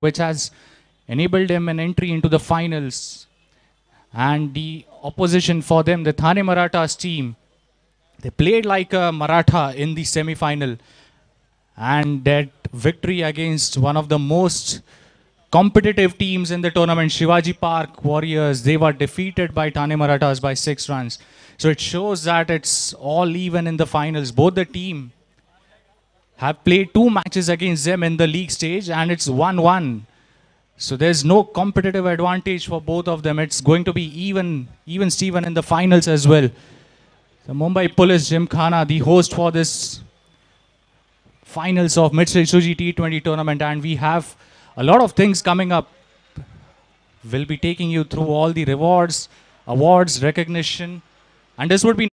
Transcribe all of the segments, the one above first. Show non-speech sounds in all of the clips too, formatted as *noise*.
which has enabled him an entry into the finals. And the opposition for them, the Thane Marathas team, they played like a Maratha in the semi-final. And that victory against one of the most competitive teams in the tournament, Shivaji Park Warriors, they were defeated by Thane Marathas by six runs. So it shows that it's all even in the finals. Both the team have played two matches against them in the league stage and it's 1-1. So there's no competitive advantage for both of them. It's going to be even, even Steven in the finals as well. The Mumbai Police Gymkhana, the host for this finals of Mitsubishi T20 tournament and we have a lot of things coming up. We'll be taking you through all the rewards, awards, recognition and this would be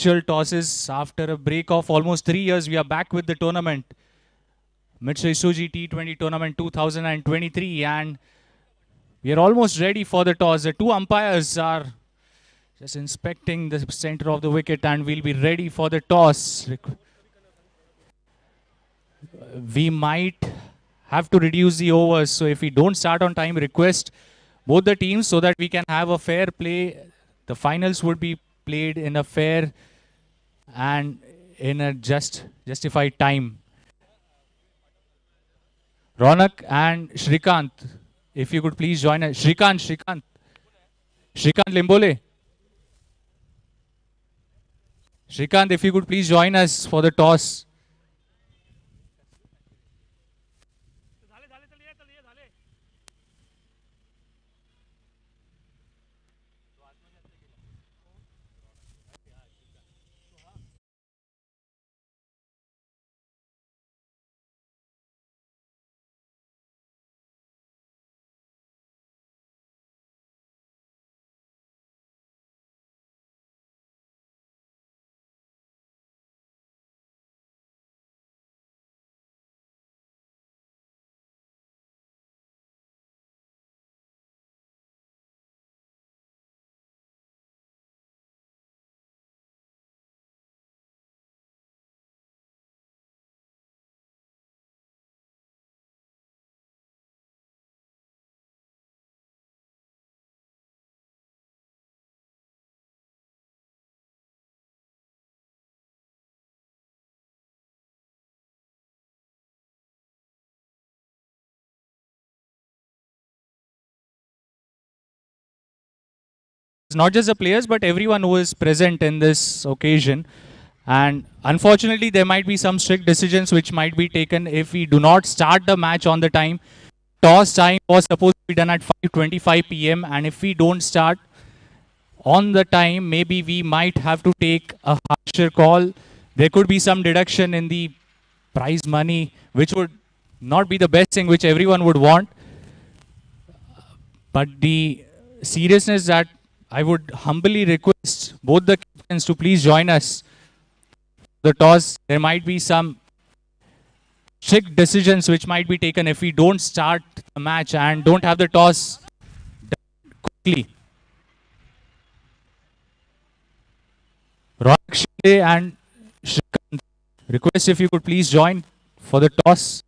Virtual tosses after a break of almost three years. We are back with the tournament. Mitsui Shoji T20 Tournament 2023 and we are almost ready for the toss. The two umpires are just inspecting the center of the wicket and we'll be ready for the toss. We might have to reduce the overs. So if we don't start on time, request both the teams so that we can have a fair play. The finals would be played in a fair and in a just justified time. Ronak and Shrikant, if you could please join us. Shrikant, Shrikant. Shrikant Limbole. Shrikant, if you could please join us for the toss. Not just the players, but everyone who is present in this occasion. And unfortunately, there might be some strict decisions which might be taken if we do not start the match on the time. Toss time was supposed to be done at 5.25 p.m. And if we don't start on the time, maybe we might have to take a harsher call. There could be some deduction in the prize money, which would not be the best thing which everyone would want. But the seriousness that I would humbly request both the captains to please join us. The toss, there might be some strict decisions which might be taken if we don't start the match and don't have the toss quickly. Ronak and Shrikant, request if you could please join for the toss.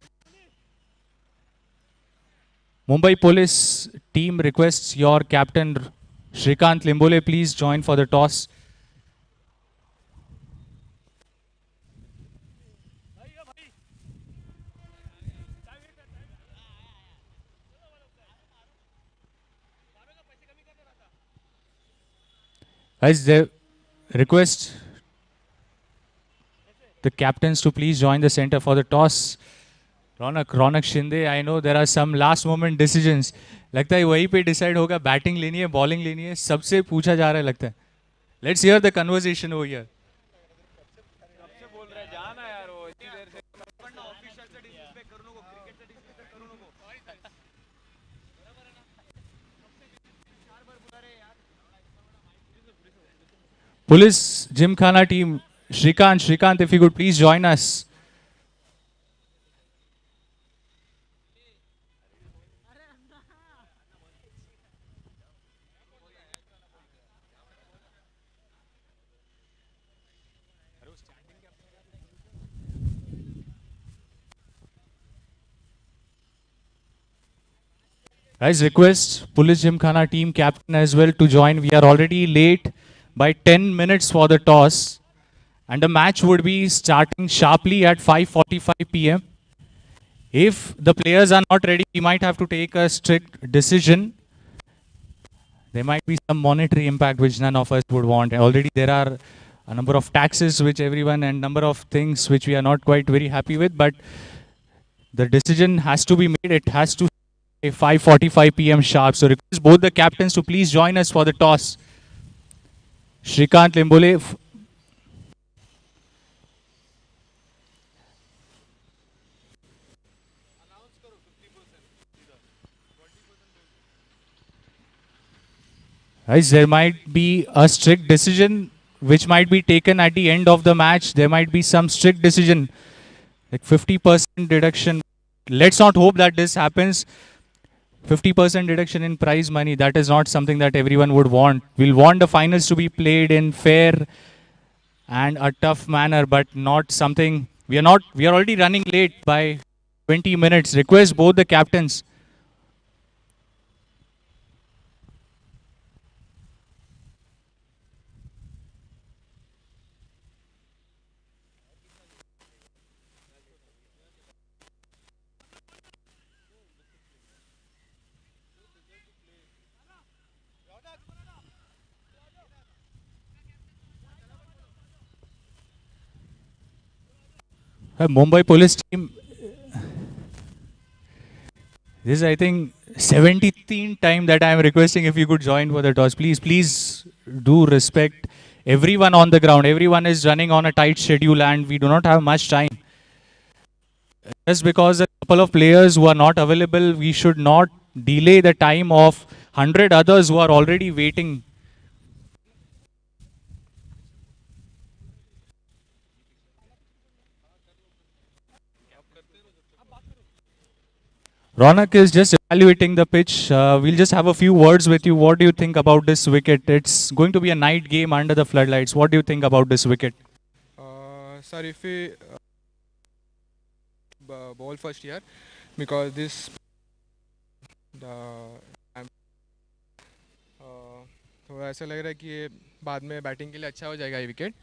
Mumbai Police team requests your captain Shrikant Limbole, please join for the toss. Guys, the request the captains to please join the center for the toss. Ronak Ronak Shinde I know there are some last moment decisions लगता है वहीं पे decide होगा batting लेनी है bowling लेनी है सबसे पूछा जा रहा है लगता है। लेट्स हियर द कन्वर्सेशन हो here Police Gymkhana team, Shrikant, Shrikant, if you could please join us. Guys, request Police Gymkhana team captain as well to join. We are already late by 10 minutes for the toss. And the match would be starting sharply at 5.45 p.m. If the players are not ready, we might have to take a strict decision. There might be some monetary impact which none of us would want. Already there are a number of taxes which everyone and number of things which we are not quite very happy with. But the decision has to be made. It has to 5.45 p.m. sharp. So request both the captains to please join us for the toss. Shrikant Limbole. Guys, there might be a strict decision which might be taken at the end of the match. There might be some strict decision, like 50% deduction. Let's not hope that this happens. 50% reduction in prize money, that is not something that everyone would want. We'll want the finals to be played in fair and a tough manner, but not something. We are not. We are already running late by 20 minutes. Request both the captains. Uh, Mumbai police team. This is, I think, 17th time that I am requesting if you could join for the toss. Please, please do respect everyone on the ground. Everyone is running on a tight schedule and we do not have much time. Just because a couple of players who are not available, we should not delay the time of 100 others who are already waiting Ronak is just evaluating the pitch. Uh, we'll just have a few words with you. What do you think about this wicket? It's going to be a night game under the floodlights. What do you think about this wicket? Uh, sir, if we uh, b- ball first here, because this the uh, तो ऐसा लग रहा है कि ये बाद में batting के लिए अच्छा हो जाएगा ये विकेट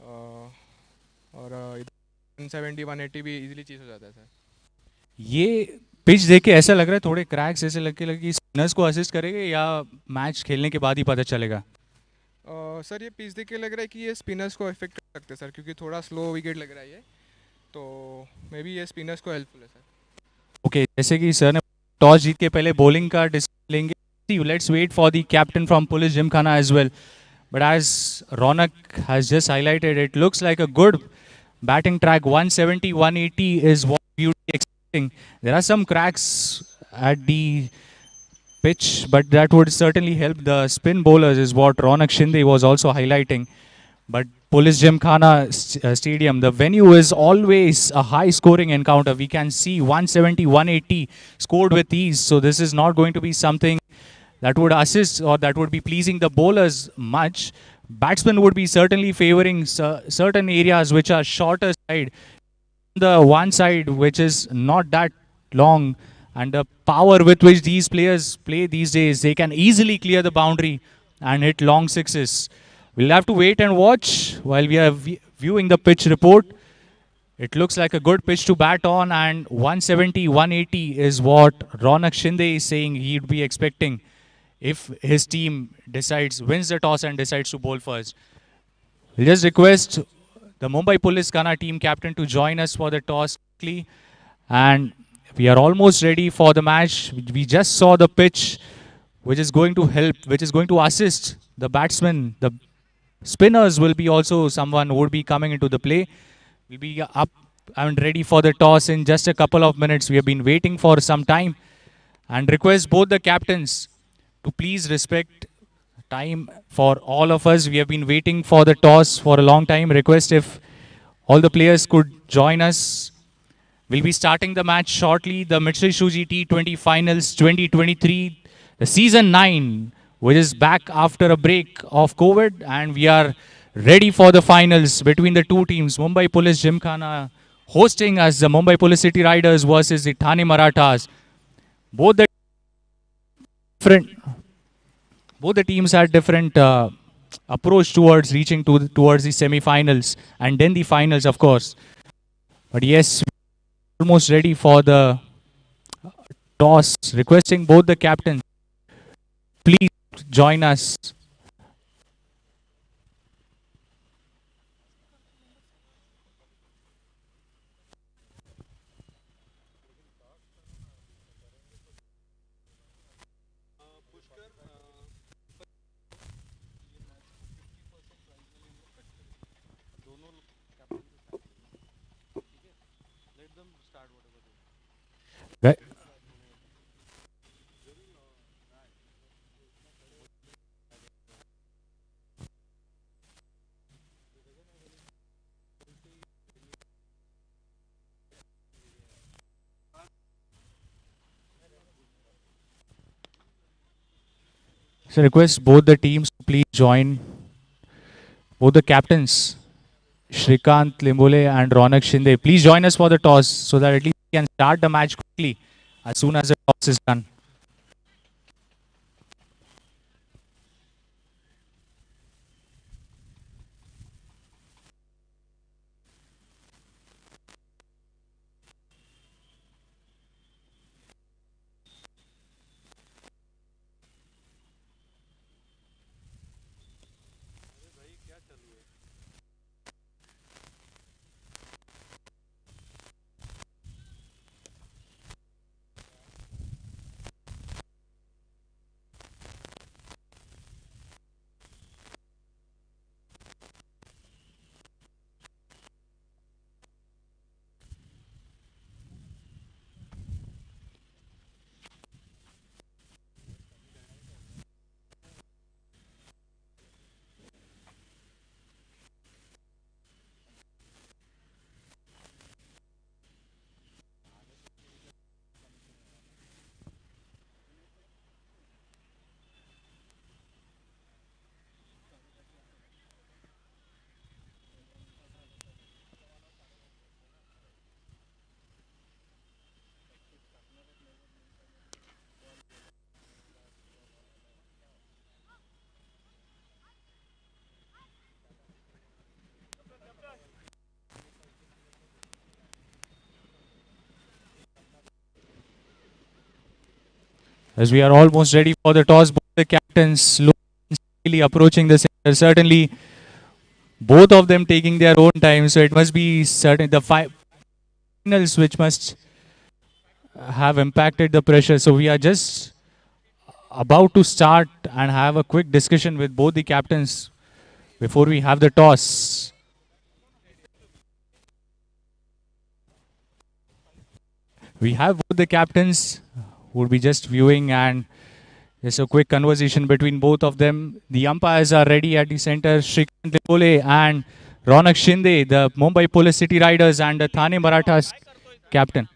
और वन सेवेंटी वन एटी भी इजीली चीज हो जाता है सर ये पिच देख के ऐसा लग रहा है थोड़े क्रैक्स ऐसे लग के लगे कि स्पिनर्स को असिस्ट करेंगे या मैच खेलने के बाद ही पता चलेगा? सर ये पिच देख के लग रहा है कि ये स्पिनर्स को इफ़ेक्ट कर सकते हैं सर क्योंकि थोड़ा स्लो विकेट लग रहा है ये। तो मे बी ये स्पिनर्स को हेल्पफुल है सर। ओके okay, जैसे कि सर ने टॉस जीत के पहले बॉलिंग का डिसीज़न लेंगे। Let's wait for the captain from Police Gymkhana as well but as Ronak has just highlighted it looks like a good batting track. 170 180 is what expecting there are some cracks at the pitch but that would certainly help the spin bowlers is what Ronak Shinde was also highlighting but Police Gymkhana st- uh, Stadium, the venue is always a high scoring encounter. We can see 170, 180 scored with ease. So this is not going to be something that would assist or that would be pleasing the bowlers much. Batsmen would be certainly favoring cer- certain areas which are shorter side. The one side which is not that long and the power with which these players play these days, they can easily clear the boundary and hit long sixes. We'll have to wait and watch while we are viewing the pitch report. It looks like a good pitch to bat on, and 170, 180 is what Ronak Shinde is saying he'd be expecting if his team decides, wins the toss and decides to bowl first. We'll just request the Mumbai Police Gymkhana team captain to join us for the toss quickly. And we are almost ready for the match. We just saw the pitch, which is going to help, which is going to assist the batsmen. The spinners will be also someone who would be coming into the play. We'll be up and ready for the toss in just a couple of minutes. We have been waiting for some time and request both the captains to please respect time for all of us. We have been waiting for the toss for a long time. Request if all the players could join us. We'll be starting the match shortly. The Mitsubishi T20 Finals 2023, the season 9, which is back after a break of COVID, and we are ready for the finals between the two teams. Mumbai Police Gymkhana hosting us, the Mumbai Police City Riders versus the Thane Marathas. Both the different, both the teams had different uh, approach towards reaching to towards the semi-finals and then the finals, of course. But yes, almost ready for the toss. Requesting both the captains, please join us. Right. So request both the teams to please join. Both the captains, Shrikant Limbole and Ronak Shinde, please join us for the toss so that at least we can start the match quickly as soon as the toss is done. As we are almost ready for the toss, both the captains slowly approaching the center. Certainly, both of them taking their own time. So it must be certain the fi- finals which must have impacted the pressure. So we are just about to start and have a quick discussion with both the captains before we have the toss. We have both the captains would be just viewing and there's a quick conversation between both of them. The umpires are ready at the center. Shrikant Limbole and Ronak Shinde, the Mumbai Police City Riders and the Thane Marathas captain.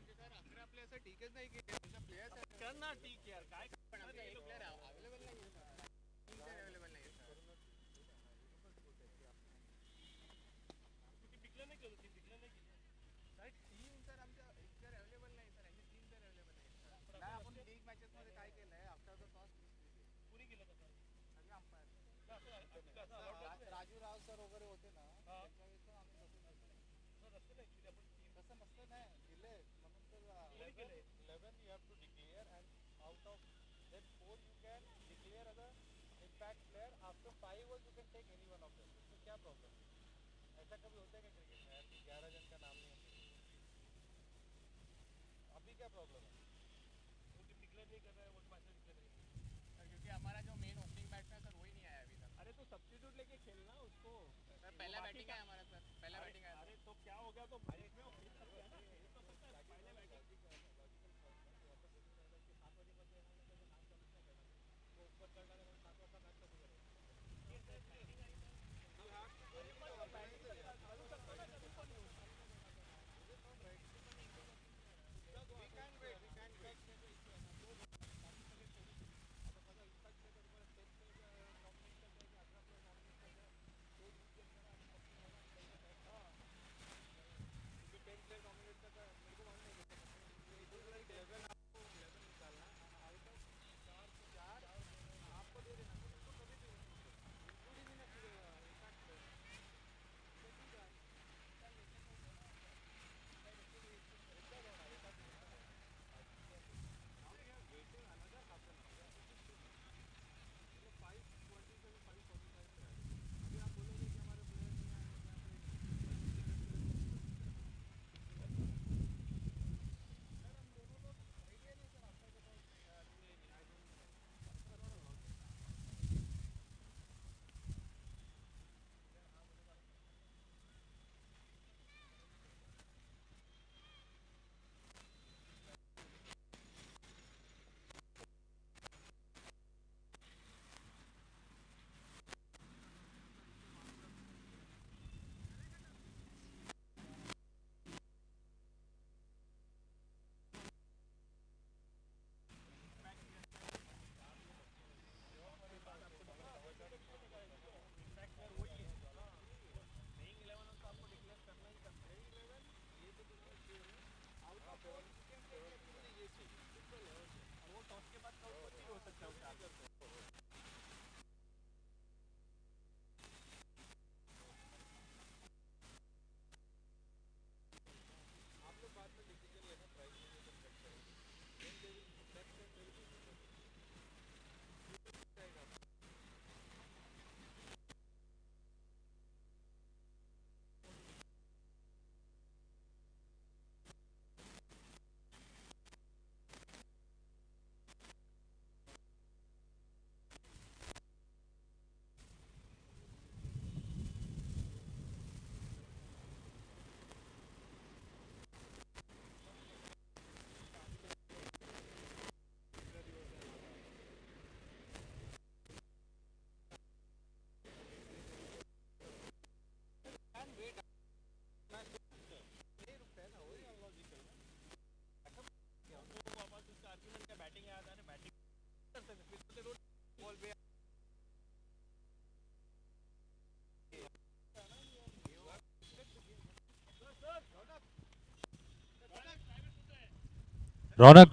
Ronak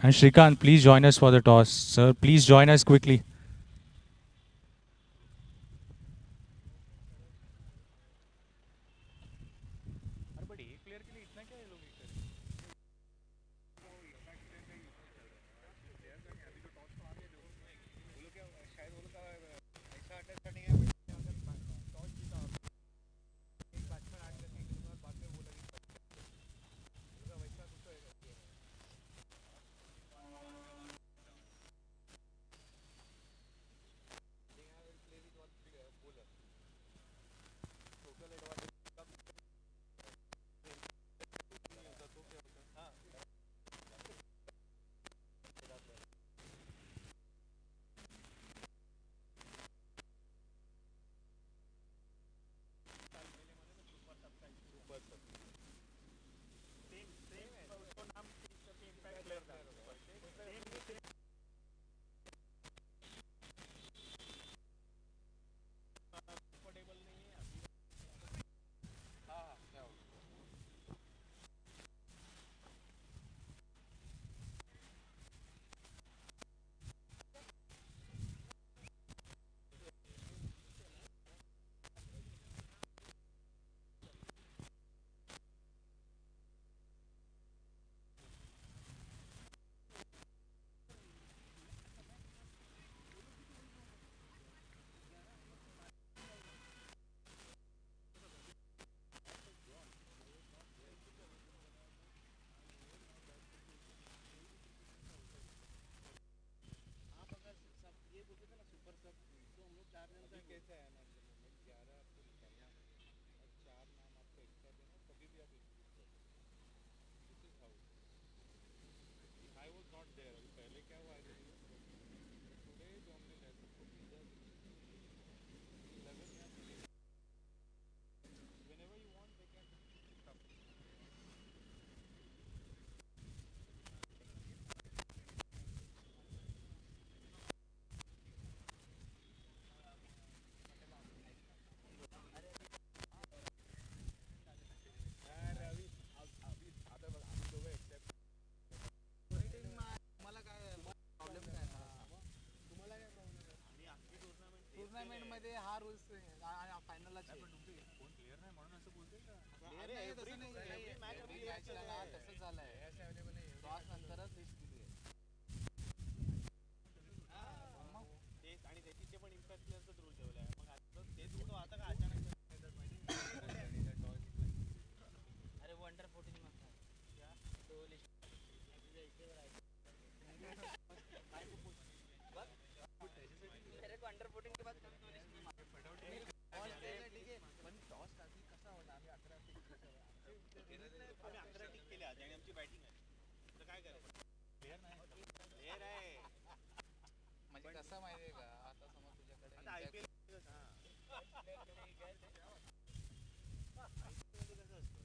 and Shrikant, please join us for the toss. Sir, please join us quickly. ते हा rules फायनलला phone clear नाही म्हणून असं बोलते का? तसंच झालंय. नंतरच प्लेअर आहे म्हणजे कसं माहितीये का? आता समज तुझ्याकडे कसं असतं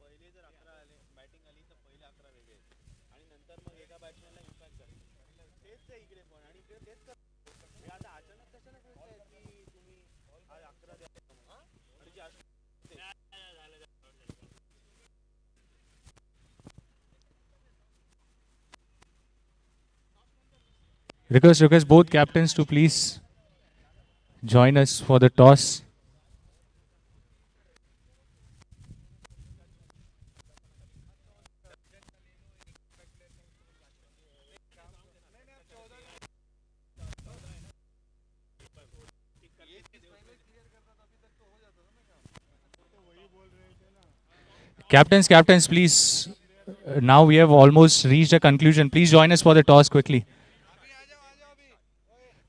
पहिले जर अकरा आले बॅटिंग आली तर पहिले अकरा वेगळे. आणि नंतर मग एका बॅट्समॅनला इम्पॅक्ट करतात तेच आहे इकडे पण. आणि इकडे तेच Request, request both captains to please join us for the toss. Captains, captains, please. uh, now we have almost reached a conclusion. Please join us for the toss quickly.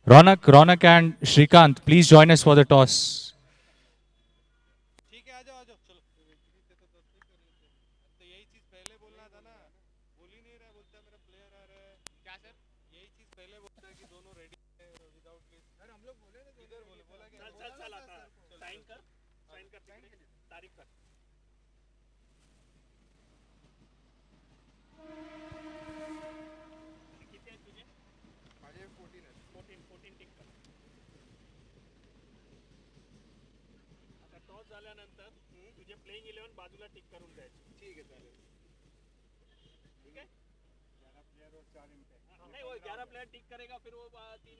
Ronak, Ronak and Shrikant, please join us for the toss. करून द्यायचे ठीक आहे चालेल ठीक है? नहीं वो ग्यारह प्लेयर टिक करेगा फिर वो आ, तीन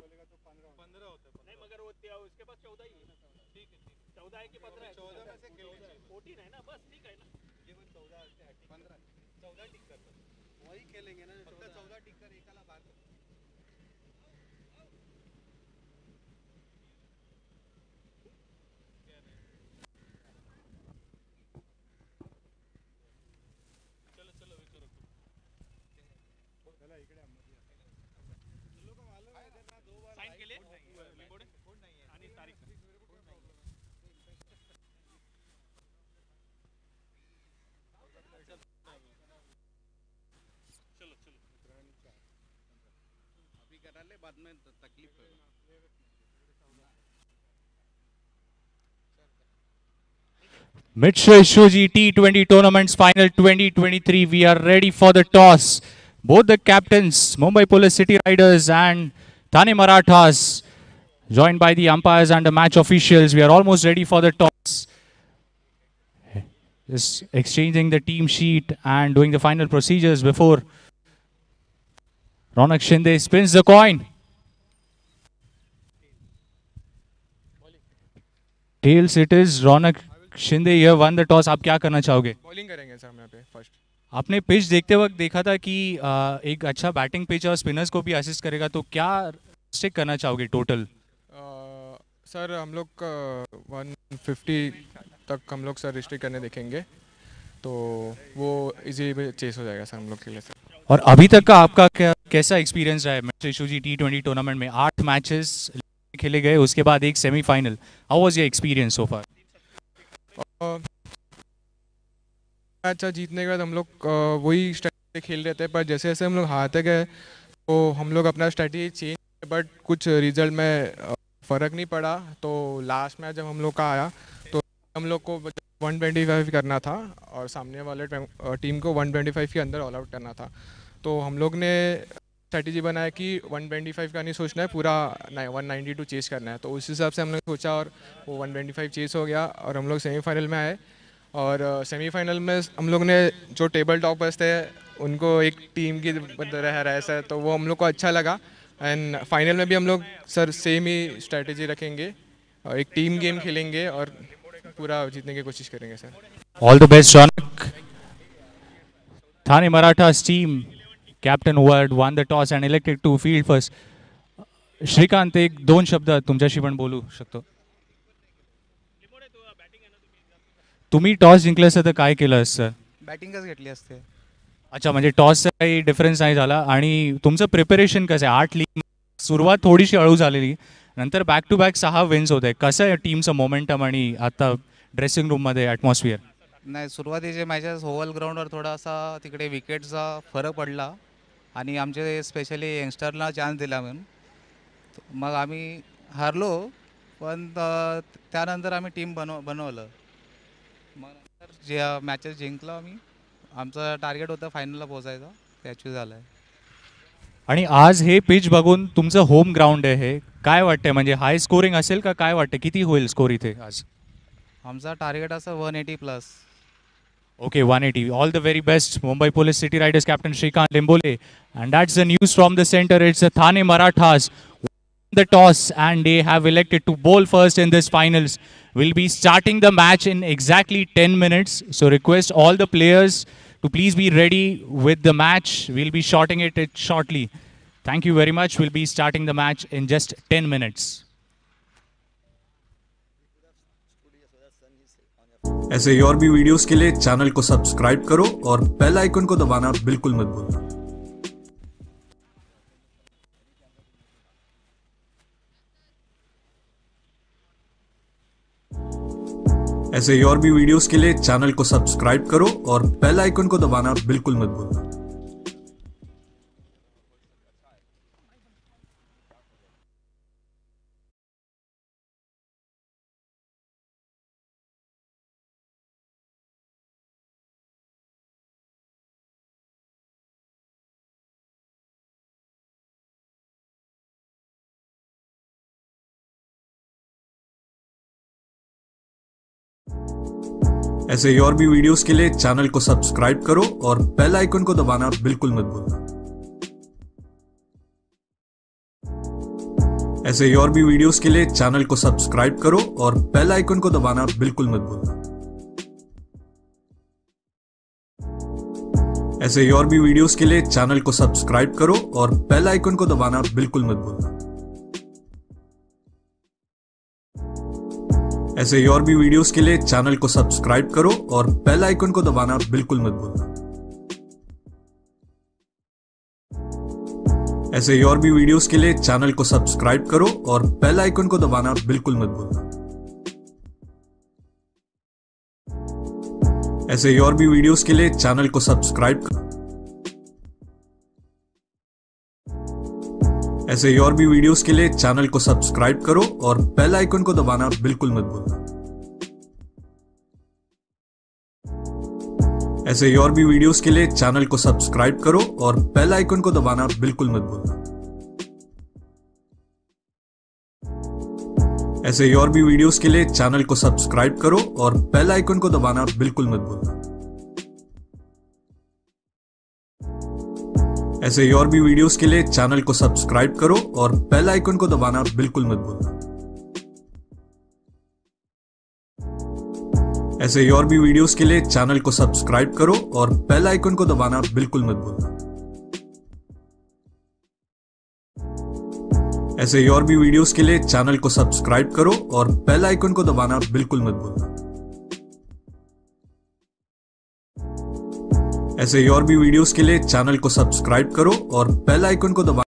बोलेगा तो पंद्रह पंद्रह होता है नहीं मगर वो उसके पास चौदह ही है। ठीक है ठीक चौदह है कि पंद्रह है? चौदह में से फोर्टीन है ना? बस ठीक है ना? ये चौदह पंद्रह। चौदह टिक कर वही खेलेंगे ना चौदह टिक कर एकाला बाहेर बाद में त- तकलीफ है Mitsui Shuji T20 Tournaments Final 2023. We are ready for the toss. Both the captains, Mumbai Police City Riders and Thane Marathas, joined by the umpires and the match officials. We are almost ready for the toss. Just exchanging the team sheet and doing the final procedures before Ronak Shinde spins the coin. Tails it is. Ronak Shinde, you have won the toss. आप क्या करना चाहोगे? Bowling करेंगे sir हम यहाँ पे first आपने pitch देखते वक्त देखा था कि आ, एक अच्छा बैटिंग पिच और स्पिनर्स को भी असिस्ट करेगा तो क्या स्टिक करना चाहोगे टोटल सर हम लोग वन फिफ्टी तक हम लोग सर रिस्ट्रिक्ट करने देखेंगे। तो वो इजी चेस हो जाएगा सर हम लोग के लिए सर और अभी तक का आपका क्या कैसा एक्सपीरियंस रहा है? मैच इशू जी टी ट्वेंटी टूर्नामेंट में आठ मैचेस खेले गए, उसके बाद एक semifinal how was your experience so far match जीतने के बाद हम लोग वही स्ट्रेटजी खेल रहे थे, पर जैसे जैसे हम लोग हारते गए तो हम लोग अपना स्ट्रेटजी चेंज बट कुछ रिज़ल्ट में फ़र्क नहीं पड़ा. तो लास्ट मैच जब हम लोग का आया तो हम लोग को 125 करना था, और सामने वाले टीम को 125 के अंदर ऑल आउट करना था. तो हम लोग ने स्ट्रेटजी बनाया कि 125 का नहीं सोचना है, पूरा वन नाइन्टी टू चेस करना है। तो उस हिसाब से हम हमने सोचा और वो 125 चेस हो गया और हम लोग सेमीफाइनल में आए। और सेमीफाइनल में हम लोग ने जो टेबल टॉपर्स थे, उनको एक टीम की तरह रहा ऐसा तो वो हम लोग को अच्छा लगा। एंड फाइनल में भी हम लोग सर सेम ही स्ट्रैटेजी रखेंगे और एक टीम गेम खेलेंगे और पूरा जीतने की कोशिश करेंगे sir all the best Ronak. Thane Marathas team who had won the toss and elected to field first. Shrikant एक दोन शब्द तुमच्याशी पण बोलू शकतो. तुम्ही टॉस जिंकलं असतं तर काय केलं असतं? बॅटिंगच घेतली असते? अच्छा म्हणजे टॉसचा काही डिफरन्स नाही झाला. आणि तुमचं प्रिपरेशन कसं आहे? आठ लीग सुरुवात थोडीशी अळू झालेली. नंतर बॅक टू बॅक सहा विन्स होत आहे कसं आहे टीमचं मोमेंटम आणि आता ड्रेसिंग रूममध्ये ॲटमॉस्फिअर नाही सुरुवातीचे मॅचेस ओव्हल ग्राउंडवर थोडासा तिकडे विकेटचा फरक पडला. आणि आमचे स्पेशली यंगस्टरला चान्स दिला म्हणून. मग आम्ही हारलो पण त्यानंतर आम्ही टीम बनव बनवलं. मग नंतर जे मॅचेस जिंकलो आम्ही. आमचं टार्गेट होतं फायनलला पोचायचं ते अचीव झालं आहे आणि आज हे पिच बघून तुमचं होम ग्राउंड आहे हे. काय वाटतंय? म्हणजे हाय स्कोरिंग असेल का? काय वाटतं किती होईल स्कोर इथे आज? आमचा टार्गेट असं one eighty plus Okay, 180. All the very best, Mumbai Police City Riders captain Shrikant Limbole. And that's the news from the center. It's the Thane Marathas the toss and they have elected to bowl first in this finals. We'll be starting the match in exactly 10 minutes. So request all the players to please be ready with the match. We'll be shorting it shortly. Thank you very much. We'll be starting the match in just 10 minutes. ऐसे ही और भी videos के लिए channel को subscribe करो और bell icon को दबाना बिल्कुल मत भूलना। ऐसे ही और भी वीडियोस के लिए चैनल को सब्सक्राइब करो और बेल आइकन को दबाना बिल्कुल मत भूलना। ऐसे और भी वीडियोस के लिए चैनल को सब्सक्राइब करो और बेल आइकन को दबाना बिल्कुल मत भूलना। ऐसे और भी वीडियोस के लिए चैनल को सब्सक्राइब करो और बेल आइकन को दबाना बिल्कुल मत भूलना। ऐसे और भी वीडियोस के लिए चैनल को सब्सक्राइब करो और बेल आइकन को दबाना बिल्कुल मत भूलना। ऐसे और भी वीडियोस के लिए चैनल को सब्सक्राइब करो और बेल आइकन को दबाना बिल्कुल मत भूलना। ऐसे और भी वीडियोस के लिए चैनल को सब्सक्राइब करो और बेल आइकन को दबाना बिल्कुल मत भूलना। ऐसे और भी वीडियोस के लिए चैनल को सब्सक्राइब करो। ऐसे और भी वीडियोस के लिए चैनल को सब्सक्राइब करो और बेल आइकन को दबाना बिल्कुल मत भूलना। ऐसे और भी वीडियोस के लिए चैनल को सब्सक्राइब करो और बेल आइकन को दबाना बिल्कुल मत भूलना। ऐसे और भी वीडियोस के लिए चैनल को सब्सक्राइब करो और बेल आइकन को दबाना बिल्कुल मत भूलना। ऐसे और भी वीडियोस के लिए चैनल को सब्सक्राइब करो और बेल आइकन को दबाना बिल्कुल मत भूलना। ऐसे और भी वीडियोस के लिए चैनल को सब्सक्राइब करो और बेल आइकन को दबाना बिल्कुल मत भूलना। ऐसे और भी वीडियोस के लिए चैनल को सब्सक्राइब करो और बेल आइकन को दबाना बिल्कुल मत भूलना। ऐसे और भी वीडियोस के लिए चैनल को सब्सक्राइब करो और बेल आइकन को दबा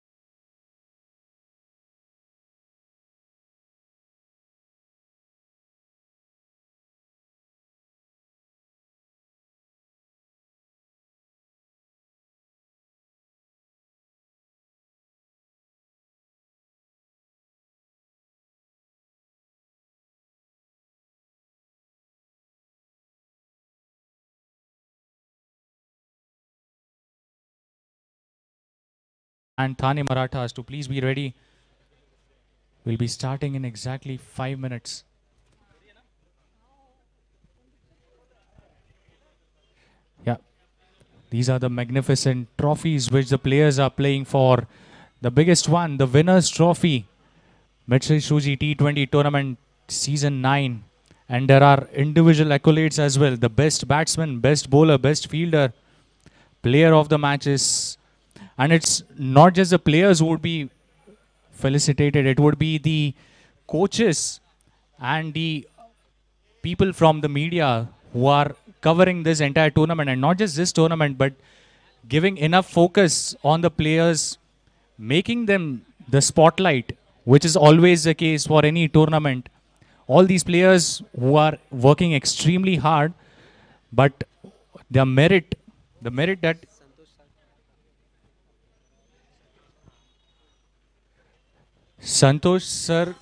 and Thane Marathas to please be ready. We'll be starting in exactly five minutes. Yeah, these are the magnificent trophies which the players are playing for. The biggest one, the winners' trophy, Mitsui Shoji T20 tournament season 9. And there are individual accolades as well. The best batsman, best bowler, best fielder, player of the matches, and it's not just the players who would be felicitated it would be the coaches and the people from the media who are covering this entire tournament. And not just this tournament but giving enough focus on the players making them the spotlight which is always the case for any tournament. All these players who are working extremely hard but their merit the merit that Santosh sir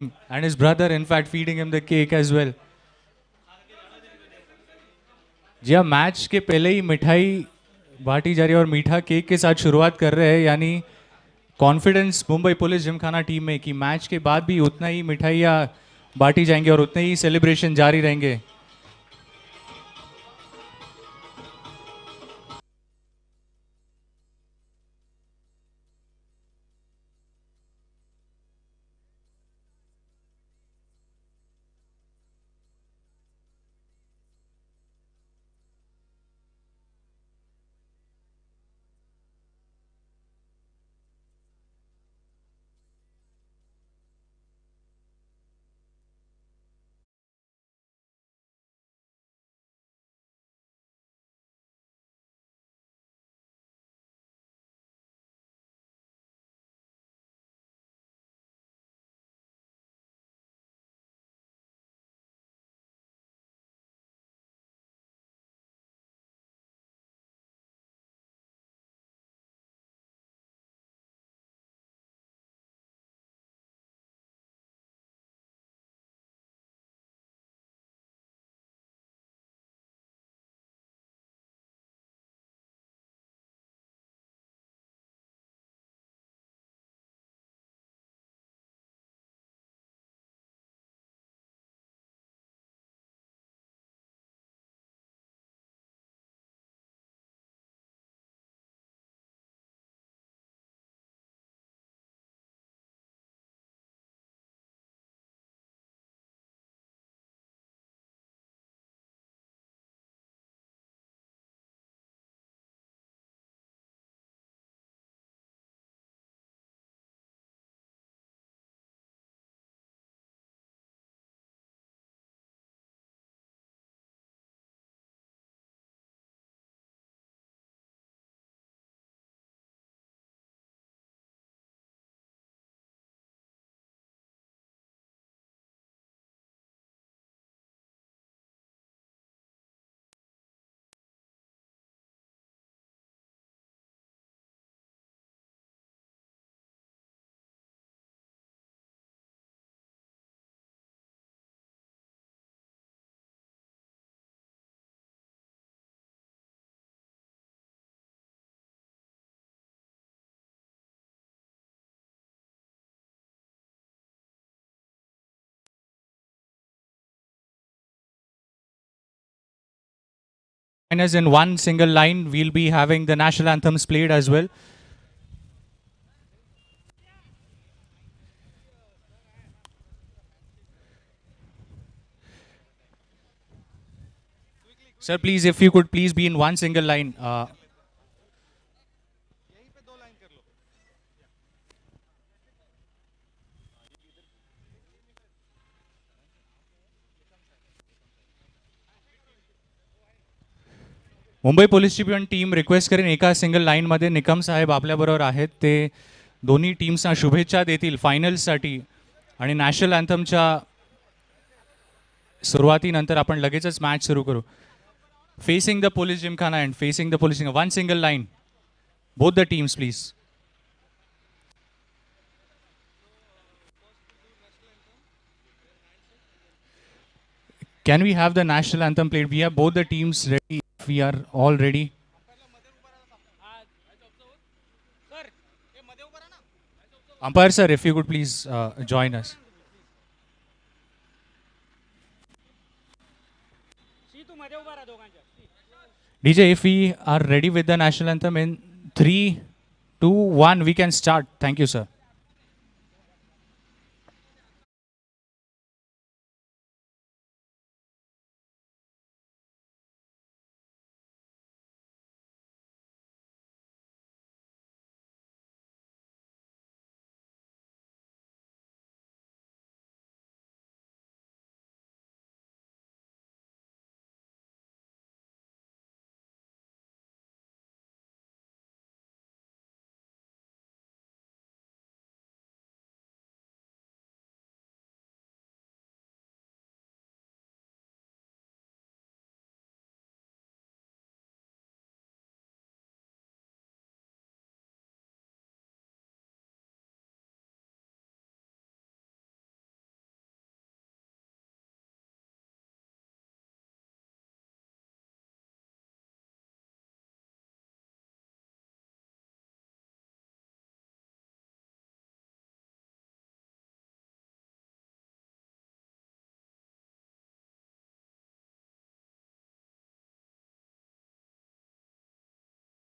and his brother, in fact, feeding him the cake as well. जी हाँ match के पहले ही मिठाई बांटी जा रही है और मीठा केक के साथ शुरुआत कर रहे हैं यानी confidence Mumbai Police Gymkhana team में कि मैच के बाद भी उतना ही मिठाइयाँ बांटी जाएँगी और उतने ही सेलिब्रेशन जारी रहेंगे As in one single line, we'll be having the national anthems played as well. Sir, please, if you could please be in one single line. Uh, Mumbai पोलीसची पण टीम रिक्वेस्ट करेन. एका सिंगल लाईनमध्ये निकम साहेब आपल्याबरोबर आहेत. ते दोन्ही टीम्सना शुभेच्छा देतील फायनल्ससाठी आणि नॅशनल अँथमच्या सुरुवातीनंतर आपण लगेचच मॅच सुरू करू. Facing the police Gymkhana and facing the police one single line both the teams please Can we have the national anthem played? We have both the teams ready. We are all ready. Umpire sir, if you could please uh, join us. DJ, if we are ready with the national anthem in three, two, one, we can start. Thank you, sir.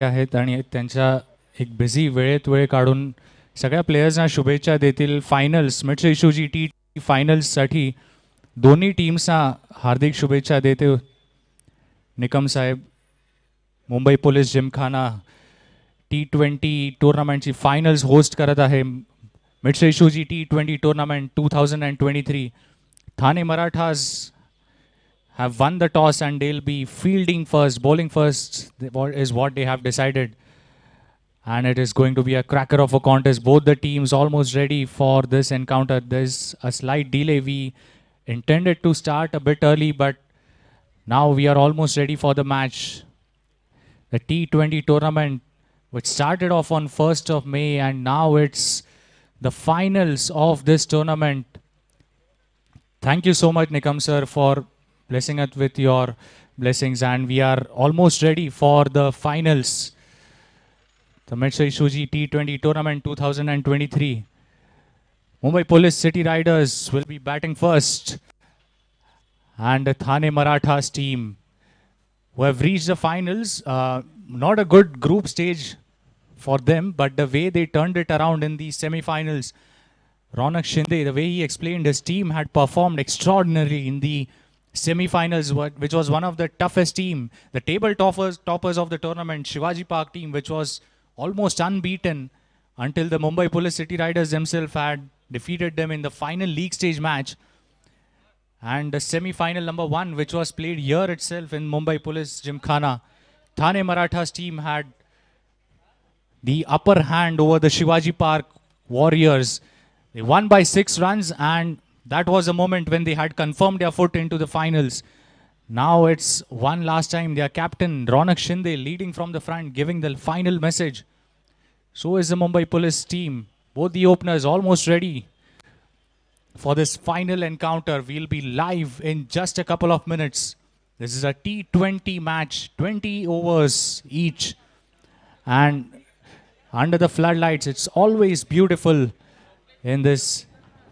आहेत आणि त्यांच्या एक busy वेळेत वेळ काढून सगळ्या प्लेयर्सना शुभेच्छा देतील. फायनल्स मिट्स इशूजी टी फायनल्ससाठी दोन्ही टीम्सना हार्दिक शुभेच्छा देते. निकम साहेब Mumbai police Gymkhana T twenty टुर्नामेंटची finals host करत आहे. मिट्स इशूजी T twenty tournament two thousand and twenty three Thane Marathas have won the toss and they'll be fielding first, bowling first, is what they have decided. And it is going to be a cracker of a contest. Both the teams almost ready for this encounter. There's a slight delay. We intended to start a bit early, but now we are almost ready for the match. The T20 tournament, which started off on 1st of May, and now it's the finals of this tournament. Thank you so much, Nikam sir, for blessing us with your blessings. And we are almost ready for the finals. The Mitsui Shoji T20 tournament 2023. Mumbai Police City Riders will be batting first. And the Thane Marathas team who have reached the finals. Uh, not a good group stage for them, but the way they turned it around in the semi-finals, Ronak Shinde, the way he explained his team had performed extraordinarily in the semi-finals, which was one of the toughest team. The table toppers, toppers of the tournament, Shivaji Park team, which was almost unbeaten until the Mumbai Police City Riders themselves had defeated them in the final league stage match. And the semi-final number one, which was played here itself in Mumbai Police Gymkhana, Thane Marathas team had the upper hand over the Shivaji Park Warriors. They won by six runs, and that was a moment when they had confirmed their foot into the finals. Now it's one last time. Their captain, Ronak Shinde, leading from the front, giving the final message. So is the Mumbai Police team. Both the openers almost ready for this final encounter. We'll be live in just a couple of minutes. This is a T20 match, 20 overs each. And under the floodlights, it's always beautiful in this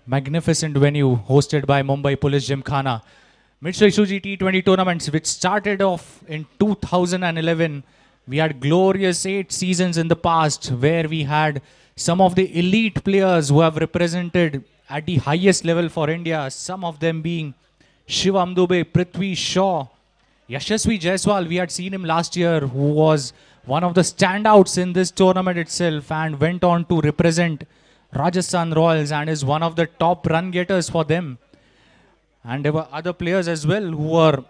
magnificent venue hosted by Mumbai Police Gymkhana. Mitsui Shoji T20 tournaments, which started off in 2011. We had glorious eight seasons in the past where we had some of the elite players who have represented at the highest level for India, some of them being Shivam Dube, Prithvi Shaw, Yashasvi Jaiswal, we had seen him last year, who was one of the standouts in this tournament itself and went on to represent Rajasthan Royals and is one of the top run getters for them. And there were other players as well who were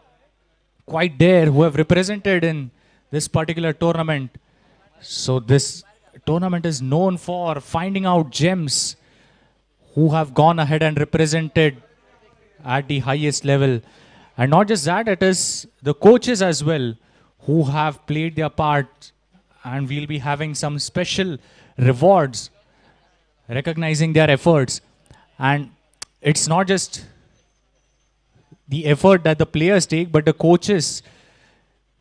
quite there, who have represented in this particular tournament. So, this tournament is known for finding out gems who have gone ahead and represented at the highest level. And not just that, it is the coaches as well who have played their part. And we'll be having some special rewards recognizing their efforts. And it's not just the effort that the players take, but the coaches,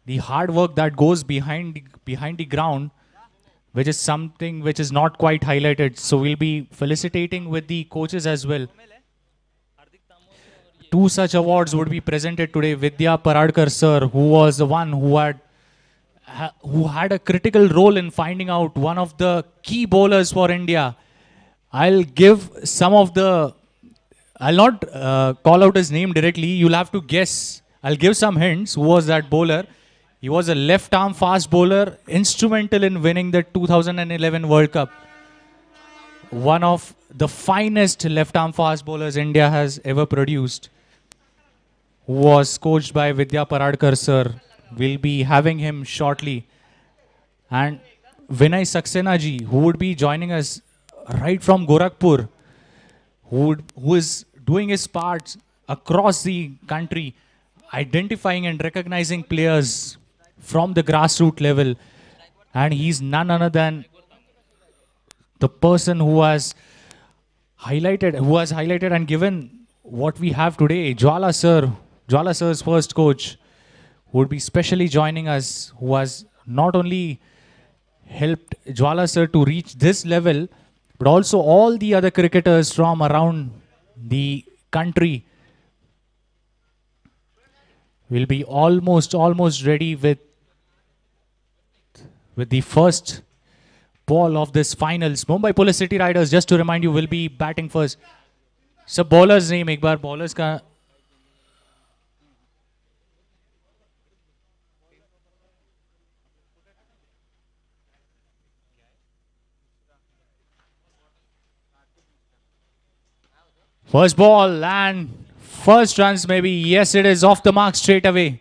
the hard work that goes behind behind the ground, which is something which is not quite highlighted. So we'll be felicitating with the coaches as well. Two such awards would be presented today. Vidya Paradkar sir, who was the one who had who had a critical role in finding out one of the key bowlers for India. I'll give some of the I'll not uh, call out his name directly. You'll have to guess. I'll give some hints. Who was that bowler? He was a left arm fast bowler, instrumental in winning the 2011 World Cup. One of the finest left arm fast bowlers India has ever produced. Was coached by Vidya Paradkar sir. We'll be having him shortly. And Vinay Saxena ji, who would be joining us right from Gorakhpur who, who is doing his parts across the country, identifying and recognizing players from the grassroots level. And he's none other than the person who has highlighted, who has highlighted and given what we have today. Jwala sir, Jwala sir's first coach, would be specially joining us, who has not only helped Jwala sir to reach this level, but also all the other cricketers from around the country will be almost almost ready with with the first ball of this finals. Mumbai Police City Riders, just to remind you, will be batting first. So bowlers name एक बार bowlers का First ball and first runs maybe. Yes, it is off the mark straight away.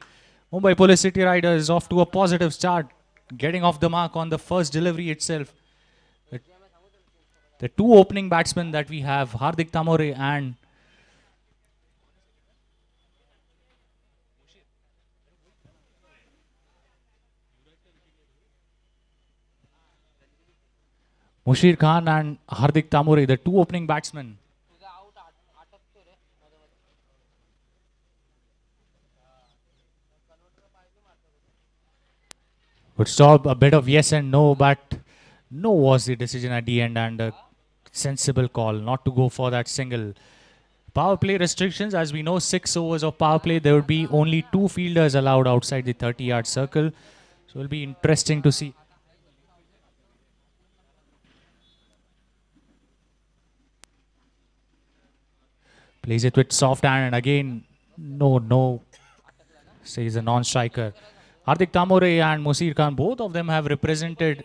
Mumbai Police City Riders off to a positive start, getting off the mark on the first delivery itself. The, the two opening batsmen that we have, Hardik Tamore and Mushir Khan and Hardik Tamore, the two opening batsmen. Would stop a bit of yes and no, but no was the decision at the end and a sensible call not to go for that single. Power play restrictions, as we know, six overs of power play, there would be only two fielders allowed outside the 30 yard circle. So it'll be interesting to see. Plays it with soft hand and again, no, no, says a non-striker. Hardik Tamore and Musir Khan, both of them have represented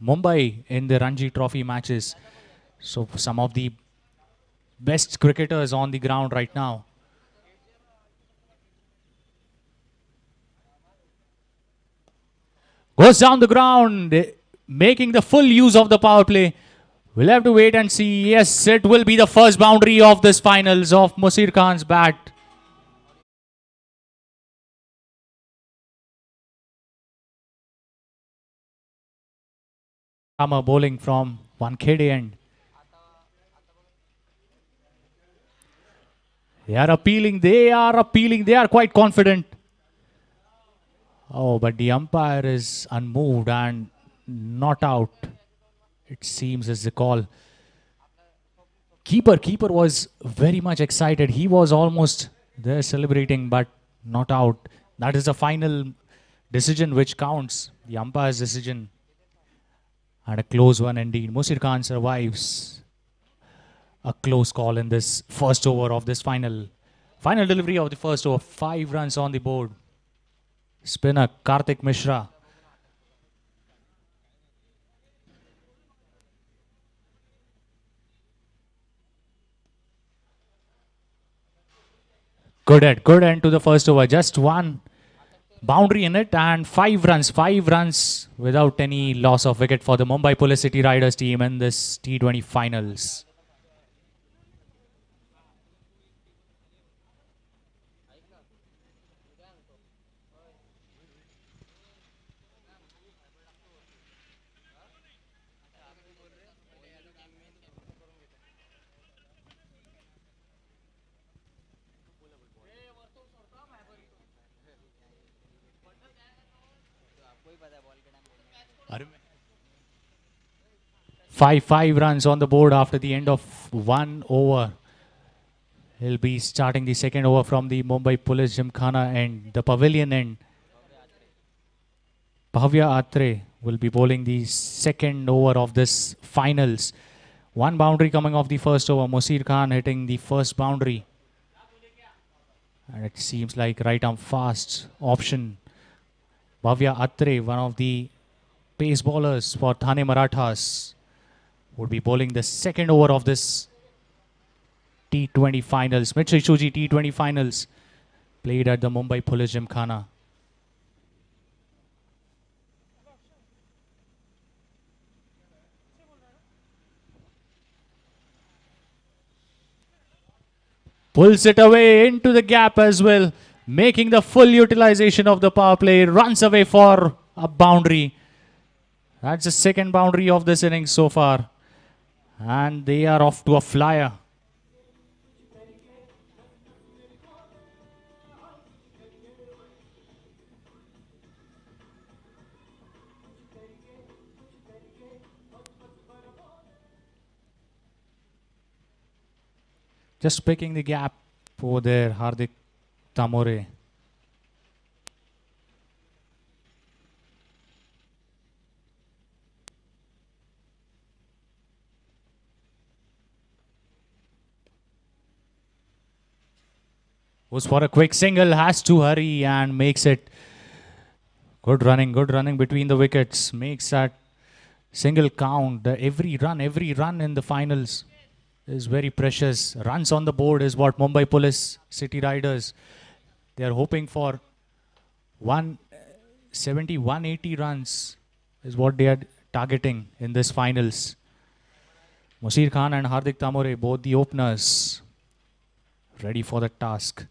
Mumbai in the Ranji Trophy matches. So some of the best cricketers on the ground right now. Goes down the ground, making the full use of the power play. We'll have to wait and see. Yes, it will be the first boundary of this finals of Musir Khan's bat. Rama bowling from Wankhede end. They are appealing, they are appealing, they are quite confident. Oh, but the umpire is unmoved and not out. It seems as the call. Keeper, keeper was very much excited. He was almost there celebrating, but not out. That is the final decision which counts. The umpire's decision. And a close one indeed. Musir Khan survives a close call in this first over of this final. Final delivery of the first over. Five runs on the board. Spinner Karthik Mishra. Good end, good end to the first over. Just one boundary in it and five runs, five runs without any loss of wicket for the Mumbai Police City Riders team in this T20 finals. Five five runs on the board after the end of one over. He'll be starting the second over from the Mumbai Police Gymkhana and the pavilion end. Bhavya Atre will be bowling the second over of this finals. One boundary coming off the first over. Musir Khan hitting the first boundary. And it seems like right arm fast option. Bhavya Atre, one of the pace bowlers for Thane Marathas, would be bowling the second over of this T20 finals. Mitsui Shoji T20 finals played at the Mumbai Police Gymkhana. Pulls it away into the gap as well, making the full utilization of the power play. Runs away for a boundary. That's the second boundary of this innings so far. And they are off to a flyer. Just picking the gap over there, Hardik Tamore. Goes for a quick single, has to hurry and makes it. Good running, good running between the wickets. Makes that single count. Every run, every run in the finals is very precious. Runs on the board is what Mumbai Police City Riders they are hoping for 170 180 runs is what they are targeting in this finals. Musir Khan and Hardik Tamore, both the openers, ready for the task.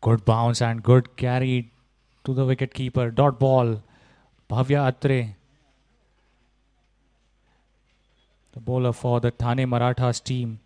Good bounce and good carry to the wicket keeper. Dot ball. Bhavya Atre. The bowler for the Thane Marathas team.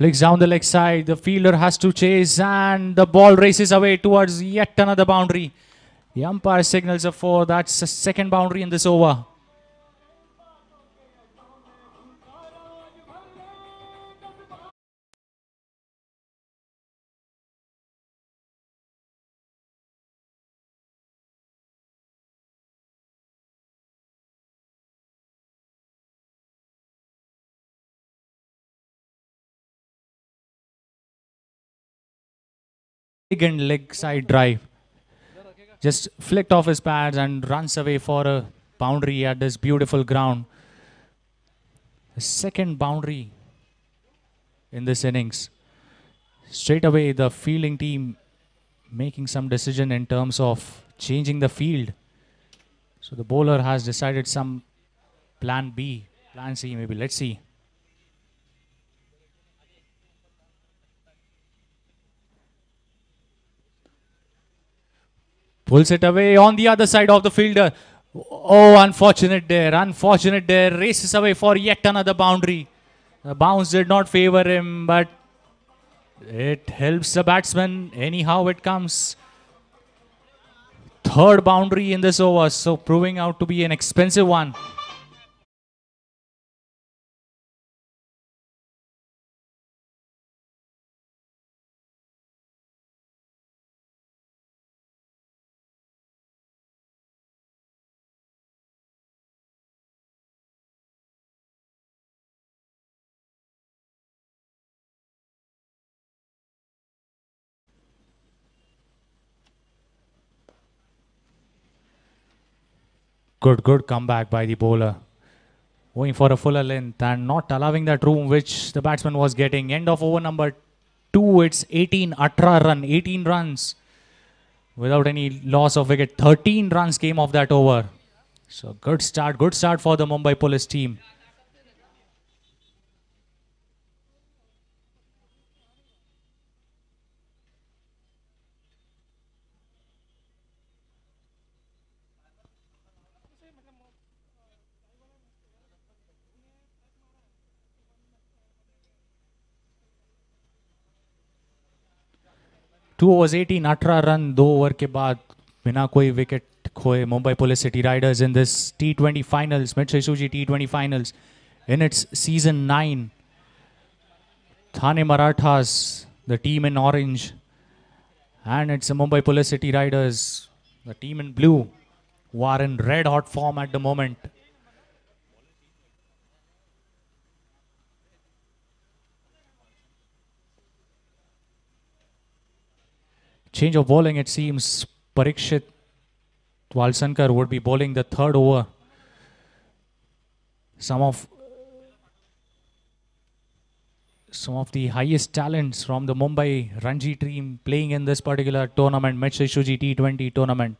Flicks down the leg side. The fielder has to chase, and the ball races away towards yet another boundary. The umpire signals a four. That's a second boundary in this over. Elegant leg side drive. Just flicked off his pads and runs away for a boundary at this beautiful ground. The second boundary in this innings. Straight away, the fielding team making some decision in terms of changing the field. So the bowler has decided some plan B, plan C maybe. Let's see. Pulls it away on the other side of the fielder. Oh, unfortunate there. Unfortunate there. Races away for yet another boundary. The bounce did not favor him, but it helps the batsman. Anyhow, it comes. Third boundary in this over, so proving out to be an expensive one. Good, good comeback by the bowler. Going for a fuller length and not allowing that room which the batsman was getting. End of over number two. It's 18 Atra run, 18 runs without any loss of wicket. 13 runs came off that over. So good start, good start for the Mumbai Police team. Two overs eighteen अठारह run दो over के बाद बिना कोई wicket खोए Mumbai police city riders in this T twenty finals मिट शिशु जी T twenty finals in its season nine Thane Marathas the team in orange and its Mumbai police city riders the team in blue वो are in red hot form at the moment Change of bowling, it seems Parikshit Walsankar would be bowling the third over. Some of some of the highest talents from the Mumbai Ranji team playing in this particular tournament, Mitsui Shoji T20 tournament.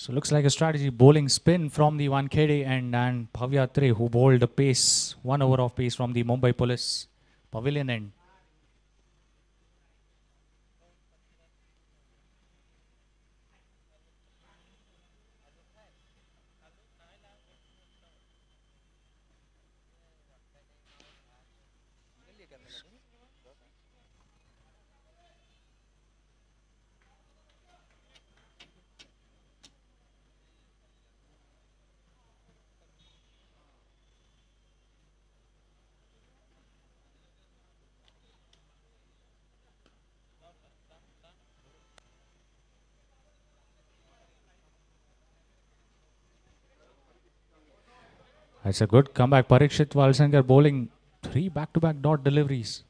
So looks like a strategy bowling spin from the Wankhede end and Bhavya Atre who bowled the pace, one over of pace from the Mumbai Police pavilion end. That's a good comeback. Parikshit Valsankar bowling three back-to-back dot deliveries.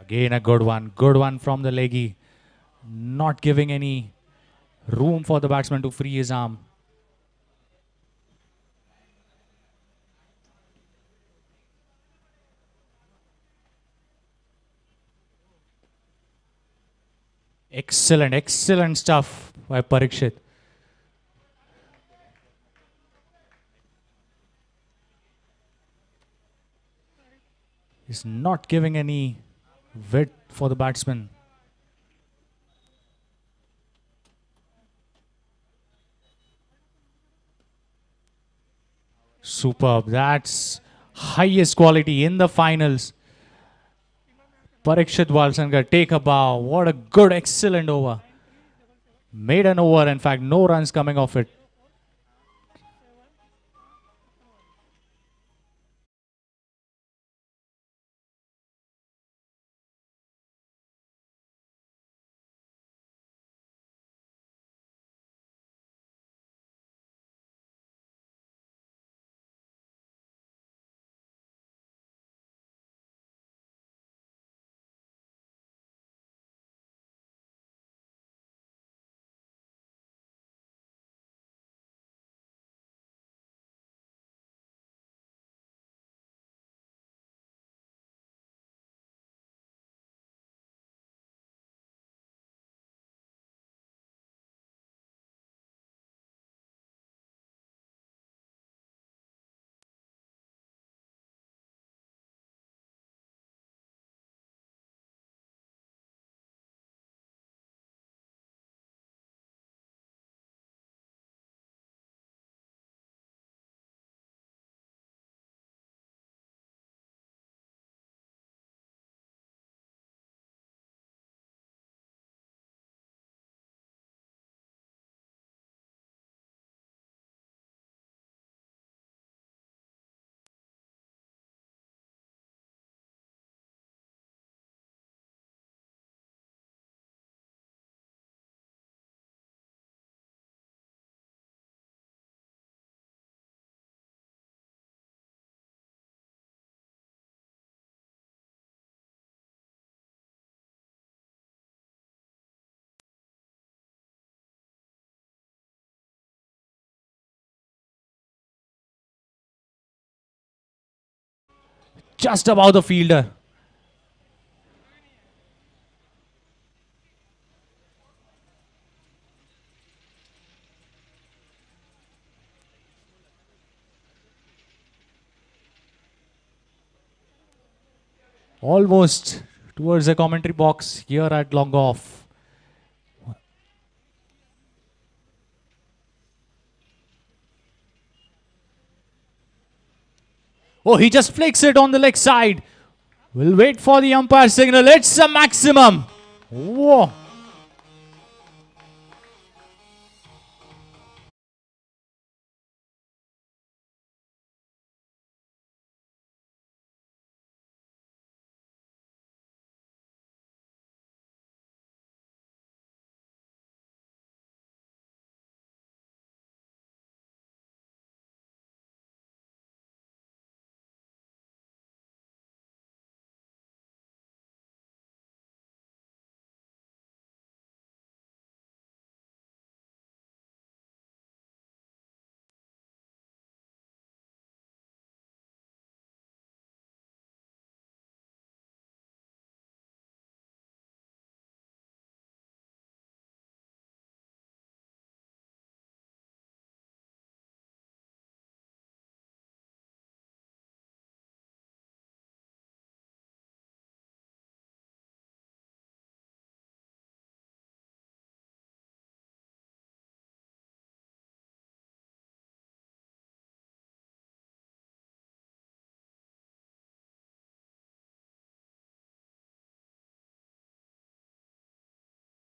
Again a good one. Good one from the leggy. Not giving any room for the batsman to free his arm. Excellent, excellent stuff by Parikshit. He's not giving any width for the batsman. Superb. That's highest quality in the finals. Parikshit Valsankar take a bow. What a good, excellent over. Made an over, in fact, no runs coming off it. Just above the fielder. Almost towards the commentary box here at long off. Oh, he just flicks it on the leg side. We'll wait for the umpire signal. It's a maximum. Whoa.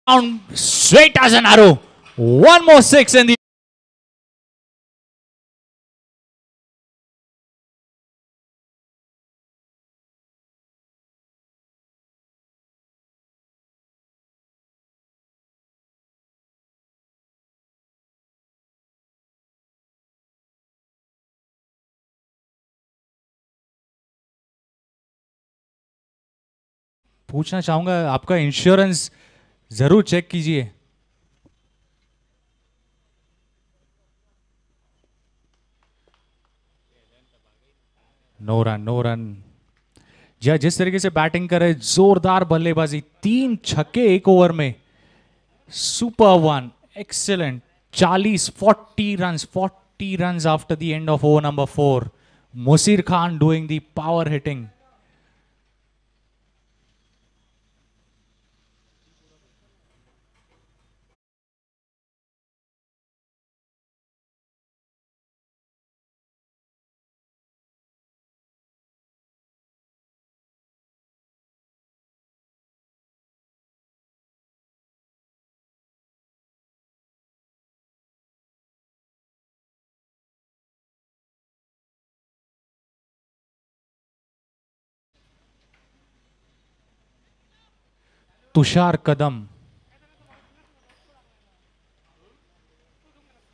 down straight as an arrow. One more six in the पूछना चाहूँगा आपका insurance ज़रूर check कीजिए। No run no run. जी जिस तरीके से batting करे जोरदार बल्लेबाजी, तीन छक्के एक ओवर में। Super one, excellent. चालीस, forty run forty run after the end of over number four. Musheer Khan doing the power hitting Tushar Kadam.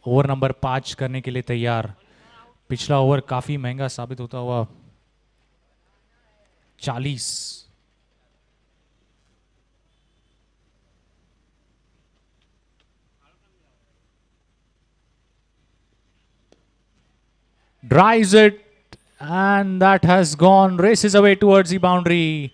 Over number पाँच करने के लिए तैयार। पिछला ओवर काफ़ी महँगा साबित होता हुआ चालीस। Drives it and that has gone race is away towards the boundary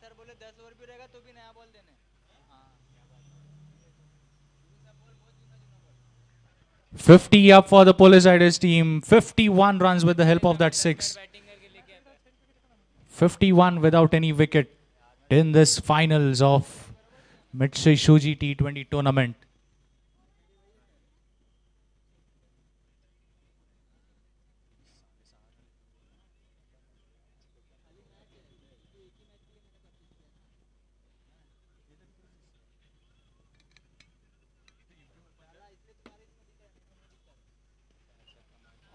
sir बोले दस ओवर भी रहेगा तो भी नया बॉल देने Fifty up for the Polisiders team 51 runs with the help of that six 51 without any wicket in this finals of Mitsubishi T20 tournament.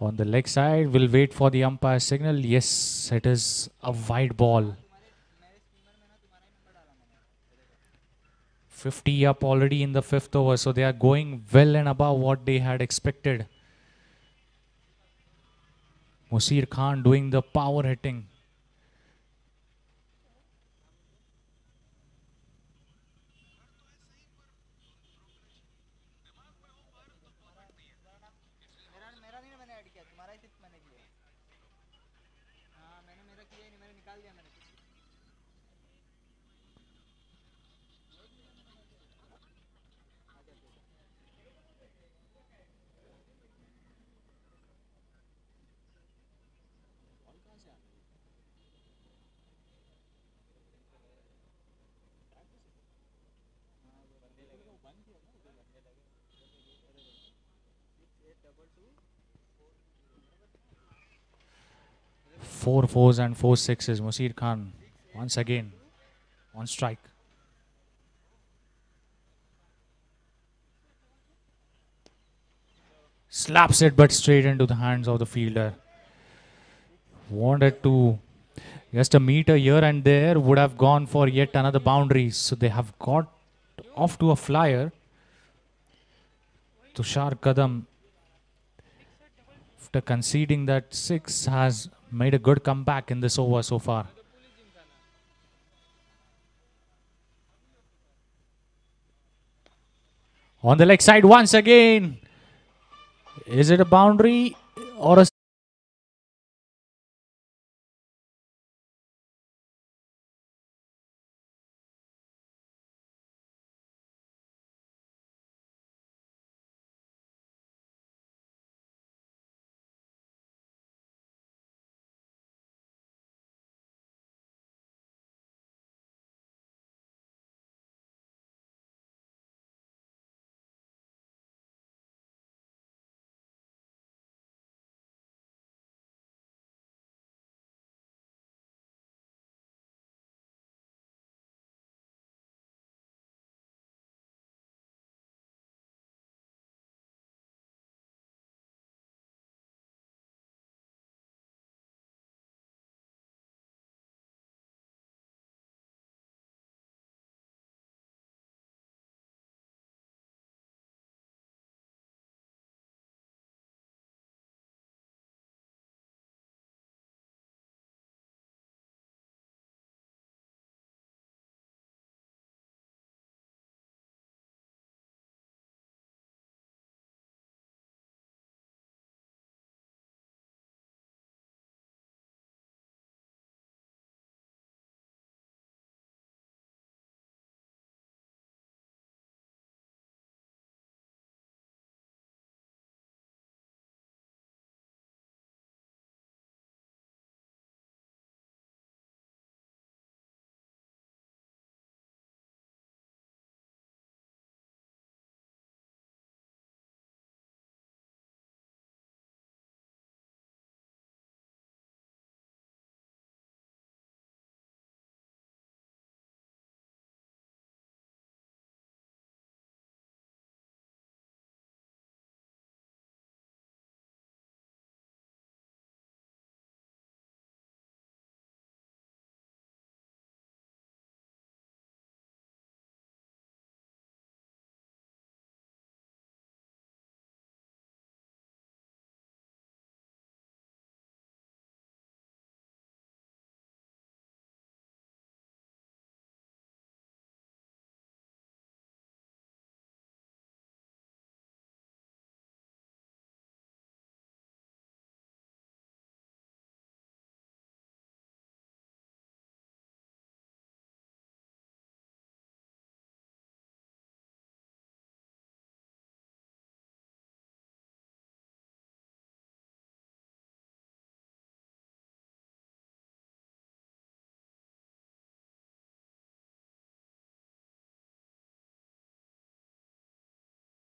On the leg side, we'll wait for the umpire signal. Yes, it is a wide ball. 50 up already in the fifth over, so they are going well and above what they had expected. Musir Khan doing the power hitting. Four fours and four sixes. Musir Khan once again on strike. Slaps it but straight into the hands of the fielder. wanted to just a meter here and there would have gone for yet another boundary. So they have got off to a flyer. Tushar Kadam, after conceding that six, has made a good comeback in this over so far. On the leg side once again. Is it a boundary or a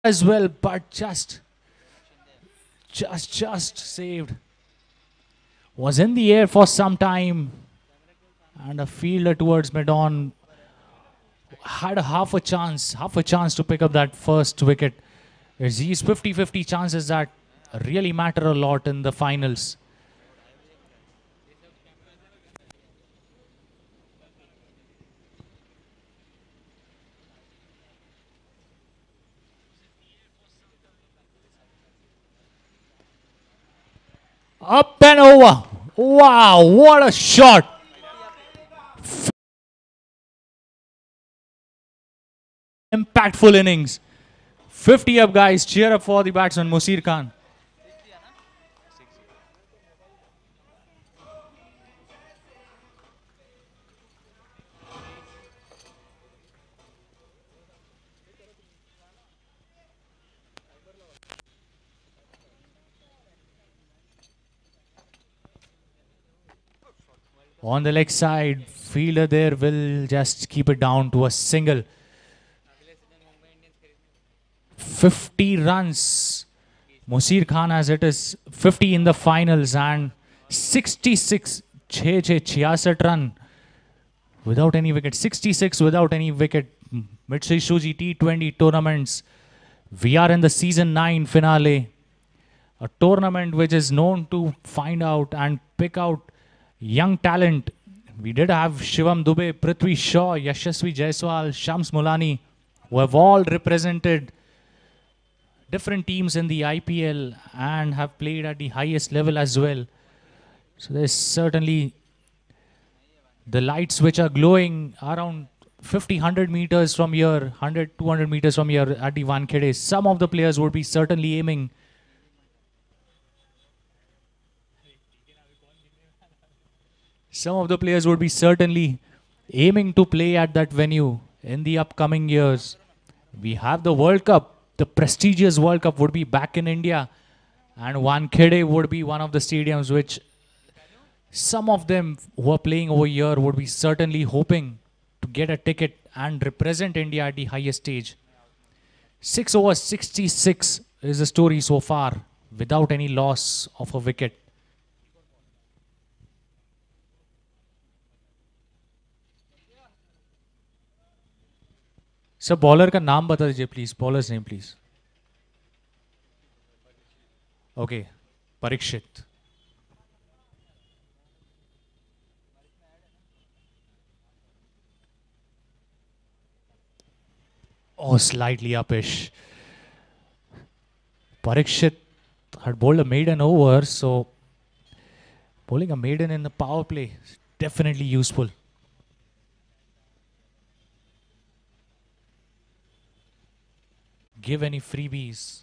as well, but just, just, just saved. Was in the air for some time, and a fielder towards mid-on had a half a chance, half a chance to pick up that first wicket. These 50-50 chances that really matter a lot in the finals. Up and over. Wow, what a shot. Impactful innings. 50 up, guys. Cheer up for the batsman, Musir Khan. On the leg side, fielder there will just keep it down to a single. 50 runs. Musir Khan as it is 50 in the finals and 66 6 66 run. Without any wicket. 66 without any wicket. Mitsui Shoji T20 tournaments. We are in the season 9 finale. A tournament which is known to find out and pick out young talent. We did have Shivam Dube, Prithvi Shaw, Yashasvi Jaiswal, Shams Mulani, who have all represented different teams in the IPL and have played at the highest level as well. So there's certainly the lights which are glowing around 50 100 meters from here 100 200 meters from here at the Wankhede some of the players would be certainly aiming some of the players would be certainly aiming to play at that venue in the upcoming years we have the world cup the prestigious world cup would be back in india and Wankhede would be one of the stadiums which some of them who are playing over here would be certainly hoping to get a ticket and represent India at the highest stage. 6 over 66 is the story so far without any loss of a wicket. Sir bowler का नाम बता दीजिए please bowler name please okay Parikshit slightly uppish Parikshit हट bowled maiden over so bowling maiden in the power play definitely useful Give any freebies.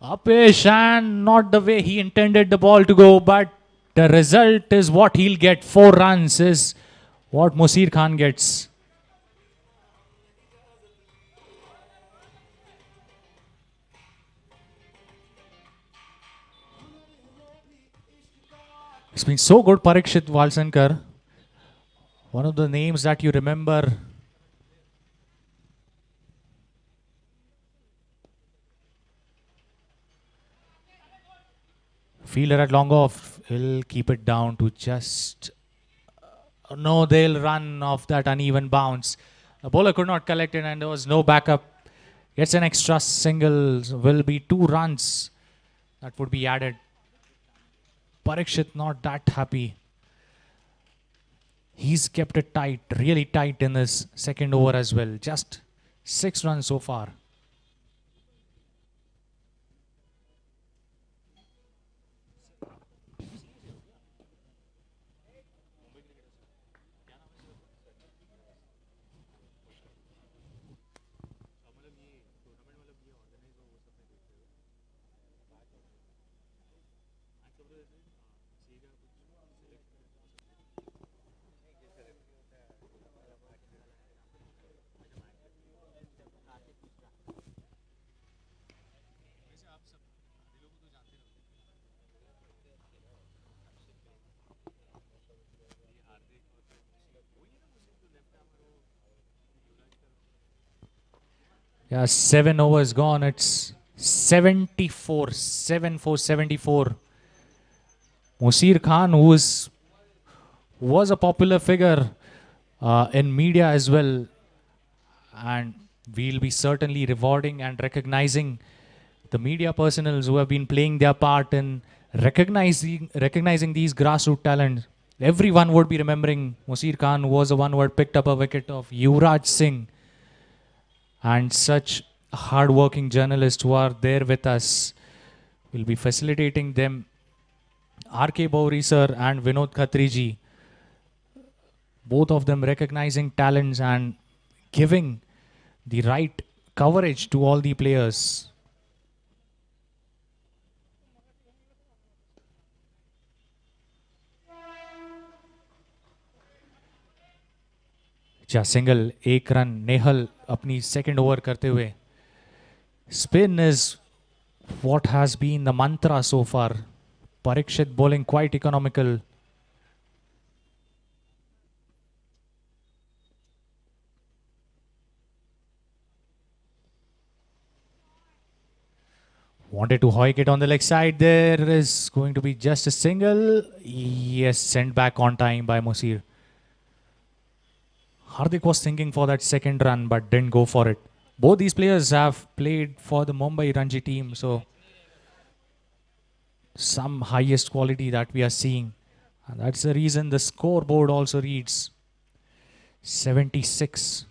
Upish and not the way he intended the ball to go, but the result is what he'll get. Four runs is what Musir Khan gets. It's been so good, Parikshit Valsankar. One of the names that you remember. Fielder at long off. He'll keep it down to just. uh, no, they'll run off that uneven bounce. The bowler could not collect it, and there was no backup. Gets an extra single. Will be two runs that would be added. Parikshit not that happy. He's kept it tight, really tight in this second over as well. Just six runs so far. Yeah, seven overs gone. It's 74, 7 4 74. Musir Khan, who is, was a popular figure uh, in media as well, and we'll be certainly rewarding and recognizing the media personals who have been playing their part in recognizing recognizing these grassroots talents. Everyone would be remembering Musir Khan, was the one who had picked up a wicket of Yuvraj Singh and such hardworking journalists who are there with us. We'll be facilitating them. R.K. Bowri sir and Vinod Khatriji, both of them recognizing talents and giving the right coverage to all the players. Single, Ekran, Nehal अपनी second over करते हुए spin is what has been the mantra so far parikshit bowling quite economical wanted to hoik it on the leg side there is going to be just a single yes sent back on time by musir Hardik was thinking for that second run but didn't go for it. Both these players have played for the Mumbai Ranji team, so some highest quality that we are seeing. And that's the reason the scoreboard also reads 76.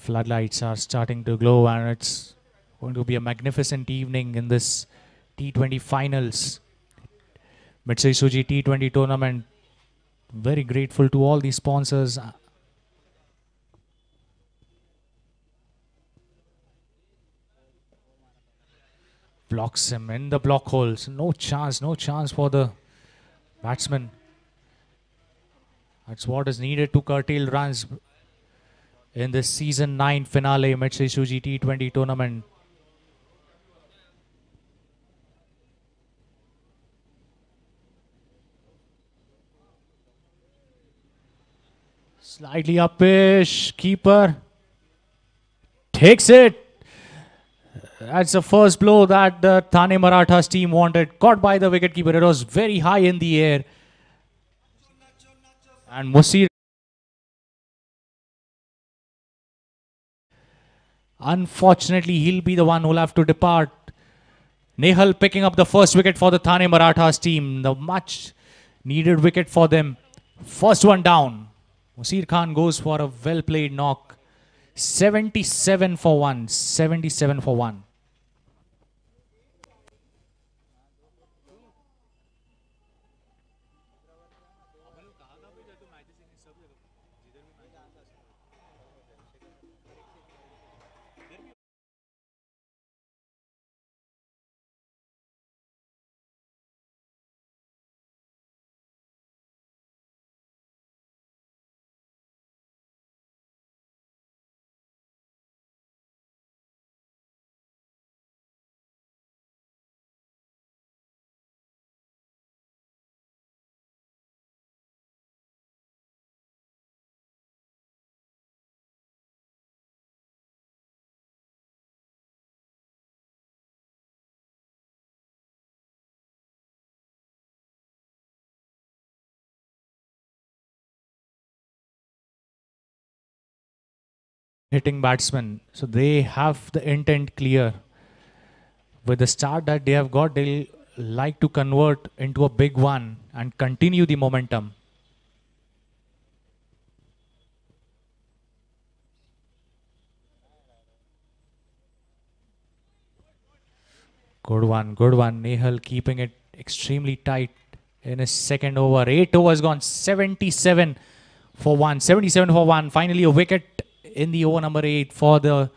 Floodlights are starting to glow, and it's going to be a magnificent evening in this T20 finals. Mitsui Shoji T20 tournament. Very grateful to all the sponsors. Blocks him in the block holes. No chance, no chance for the batsman. That's what is needed to curtail runs in this season 9 finale Mitsui Shoji T20 tournament. Slightly upish, keeper takes it. That's the first blow that the Thane Marathas team wanted. Caught by the wicketkeeper. It was very high in the air. And Musheer Unfortunately, he'll be the one who'll have to depart. Nehal picking up the first wicket for the Thane Marathas team. The much needed wicket for them. First one down. Musheer Khan goes for a well played knock. 77 for 1. 77 for 1. Hitting batsmen. So they have the intent clear. With the start that they have got, they'll like to convert into a big one and continue the momentum. Good one, good one. Nehal keeping it extremely tight in his second over. Eight overs gone, 77 for one. 77 for one. Finally, a wicket in the over number eight for the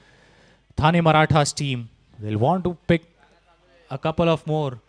Thane Marathas team. They'll want to pick a couple of more.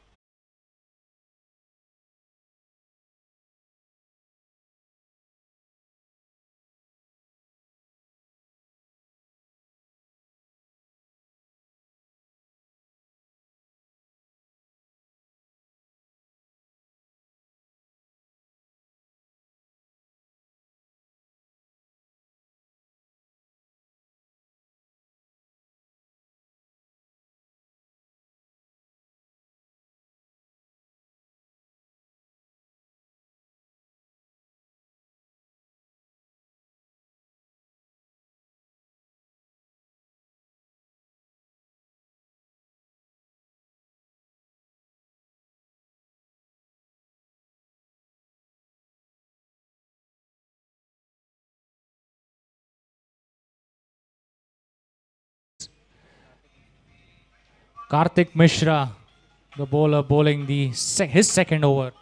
Karthik Mishra, the bowler, bowling the sec- his second over.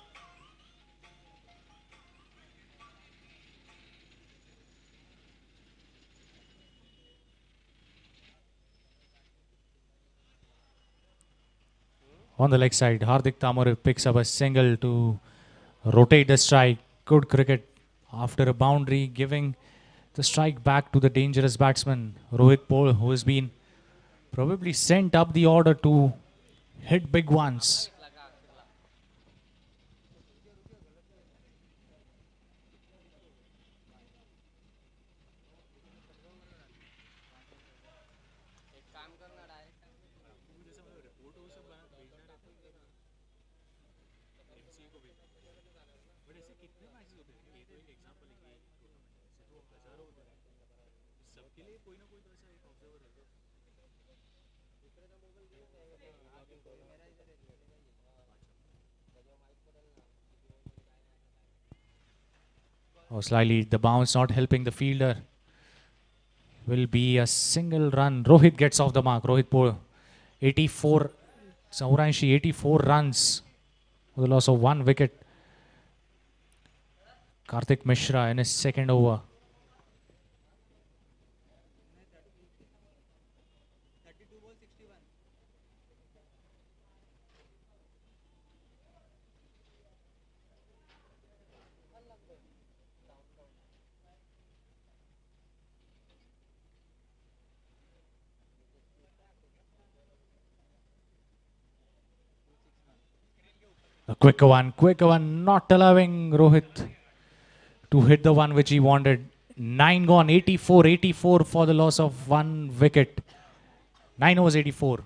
On the leg side, Hardik Tamore picks up a single to rotate the strike. Good cricket after a boundary, giving the strike back to the dangerous batsman Rohit Pol, who has been probably sent up the order to hit big ones. Oh, slightly the bounce not helping the fielder. Will be a single run. Rohit gets off the mark. Rohit Poor, 84, Sauraishi 84 runs with the loss of one wicket. Karthik Mishra in his second over. Quicker one, quicker one, not allowing Rohit to hit the one which he wanted. Nine gone, 84, 84 for the loss of one wicket. Nine overs, 84.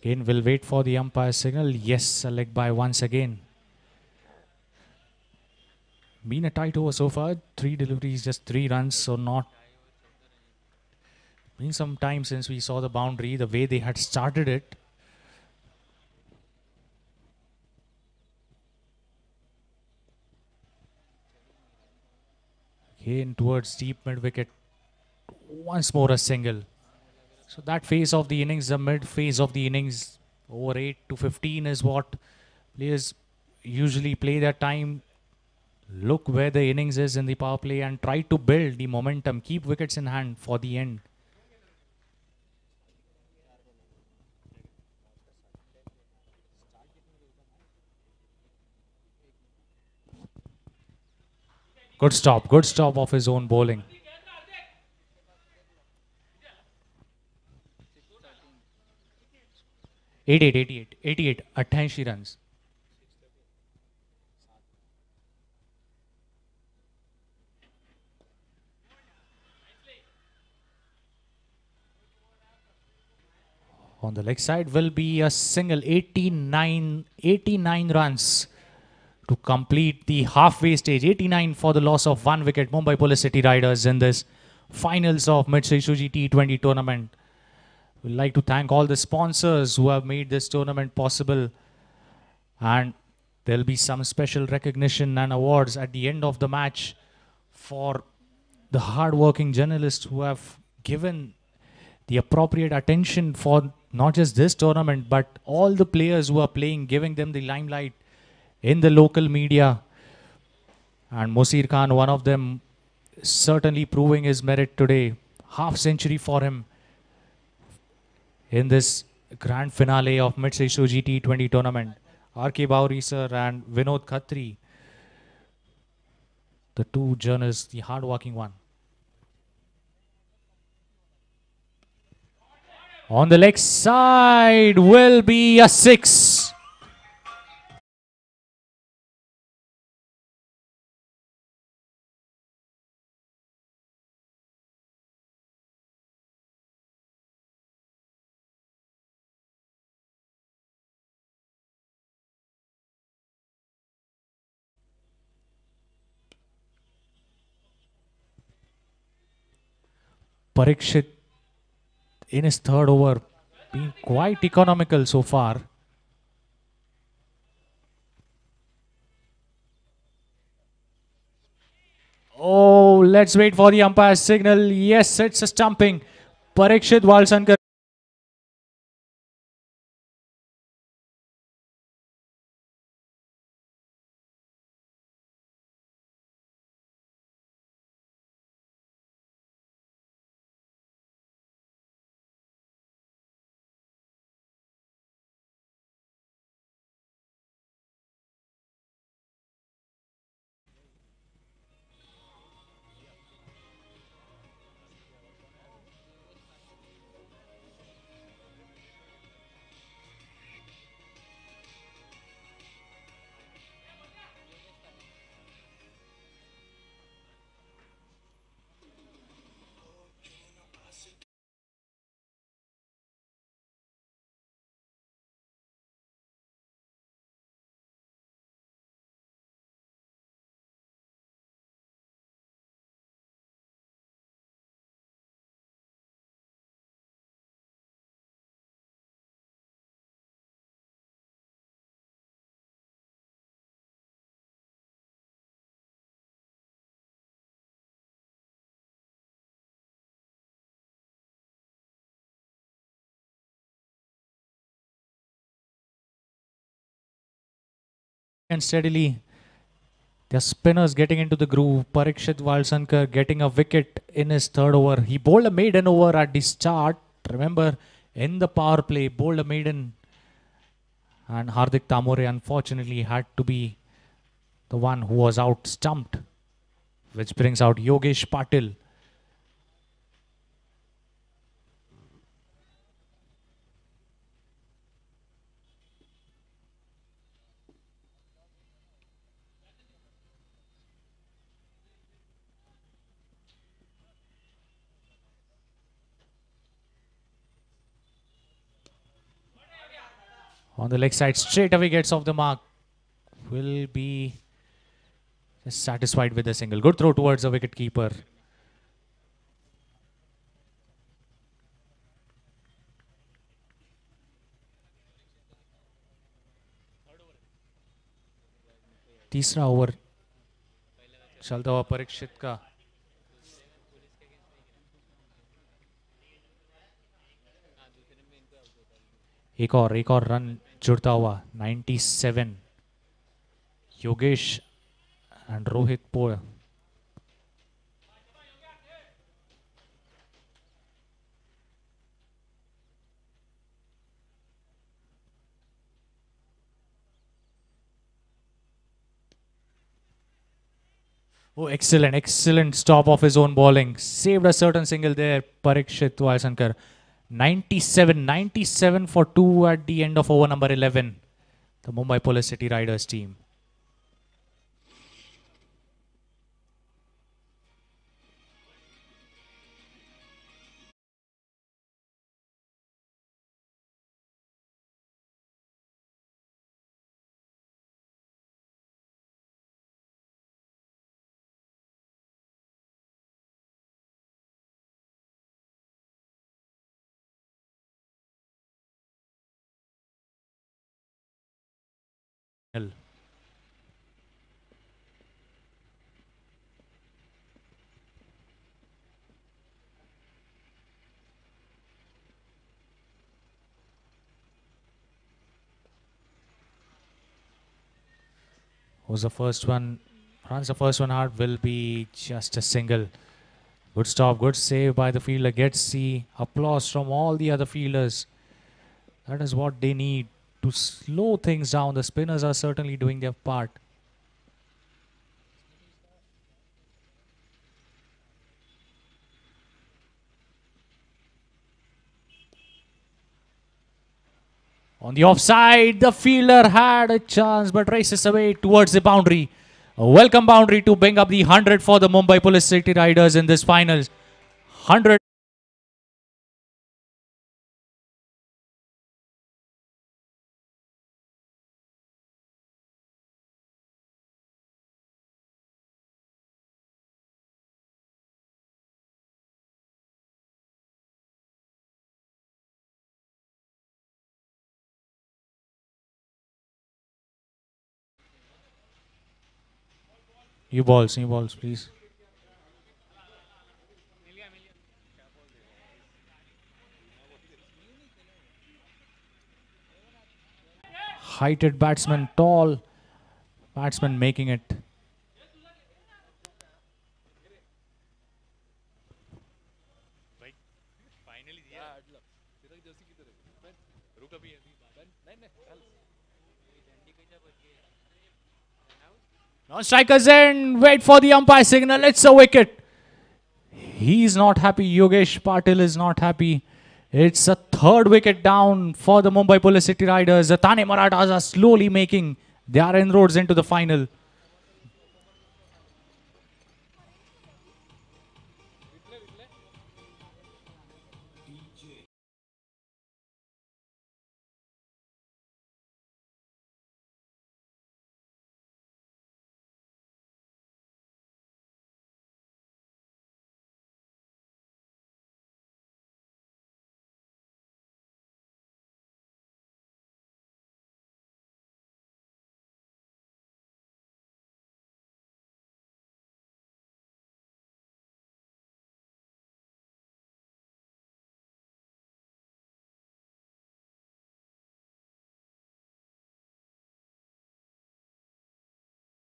Again, we'll wait for the umpire signal. Yes, leg bye once again. Been a tight over so far. Three deliveries, just three runs, so not. Been some time since we saw the boundary, the way they had started it. Again, towards deep mid wicket. Once more a single. So that phase of the innings, the mid phase of the innings, over 8 to 15 is what players usually play their time. Look where the innings is in the power play and try to build the momentum. Keep wickets in hand for the end. Good stop, good stop of his own bowling. 88 88 88 88 runs. On the leg side will be a single 89 89 runs to complete the halfway stage. 89 for the loss of one wicket. Mumbai Police City Riders in this finals of Mitsubishi Suji T20 tournament. We'd like to thank all the sponsors who have made this tournament possible. And there'll be some special recognition and awards at the end of the match for the hardworking journalists who have given the appropriate attention for not just this tournament, but all the players who are playing, giving them the limelight in the local media. And Musheer Khan, one of them, certainly proving his merit today. Half century for him in this grand finale of Mitsubishi T20 tournament. R.K. Bauri sir and Vinod Khatri, the two journalists, the hardworking one. On the leg side will be a six. Parikshit in his third over being quite economical so far. Oh, let's wait for the umpire's signal. Yes, it's a stumping. Parikshit Valsankar. And steadily. Their spinners getting into the groove. Parikshit Valsankar getting a wicket in his third over. He bowled a maiden over at the start. Remember, in the power play, bowled a maiden. And Hardik Tamore unfortunately had to be the one who was out stumped. Which brings out Yogesh Patil. on the leg side straight away gets off the mark will be just satisfied with the single good throw towards the wicket keeper तीसरा over चलता हुआ परीक्षित का एक और एक और run Jurtawa 97. Yogesh and Rohit Pohl. Oh, excellent, excellent stop of his own bowling. Saved a certain single there, Parikshit Valsankar. 97, 97 for 2 at the end of over number 11. The Mumbai Police City Riders team. Who's the first one? Runs the first one hard will be just a single. Good stop, good save by the fielder. Gets the applause from all the other fielders. That is what they need to slow things down. The spinners are certainly doing their part. On the offside, the fielder had a chance but races away towards the boundary. A welcome boundary to bring up the 100 for the Mumbai Police City Riders in this finals. 100. New balls, new balls, please. Heighted batsman, tall batsman making it. Strikers end. Wait for the umpire signal. It's a wicket. He's not happy. Yogesh Patil is not happy. It's a third wicket down for the Mumbai Police City Riders. The Thane Marathas are slowly making their inroads into the final.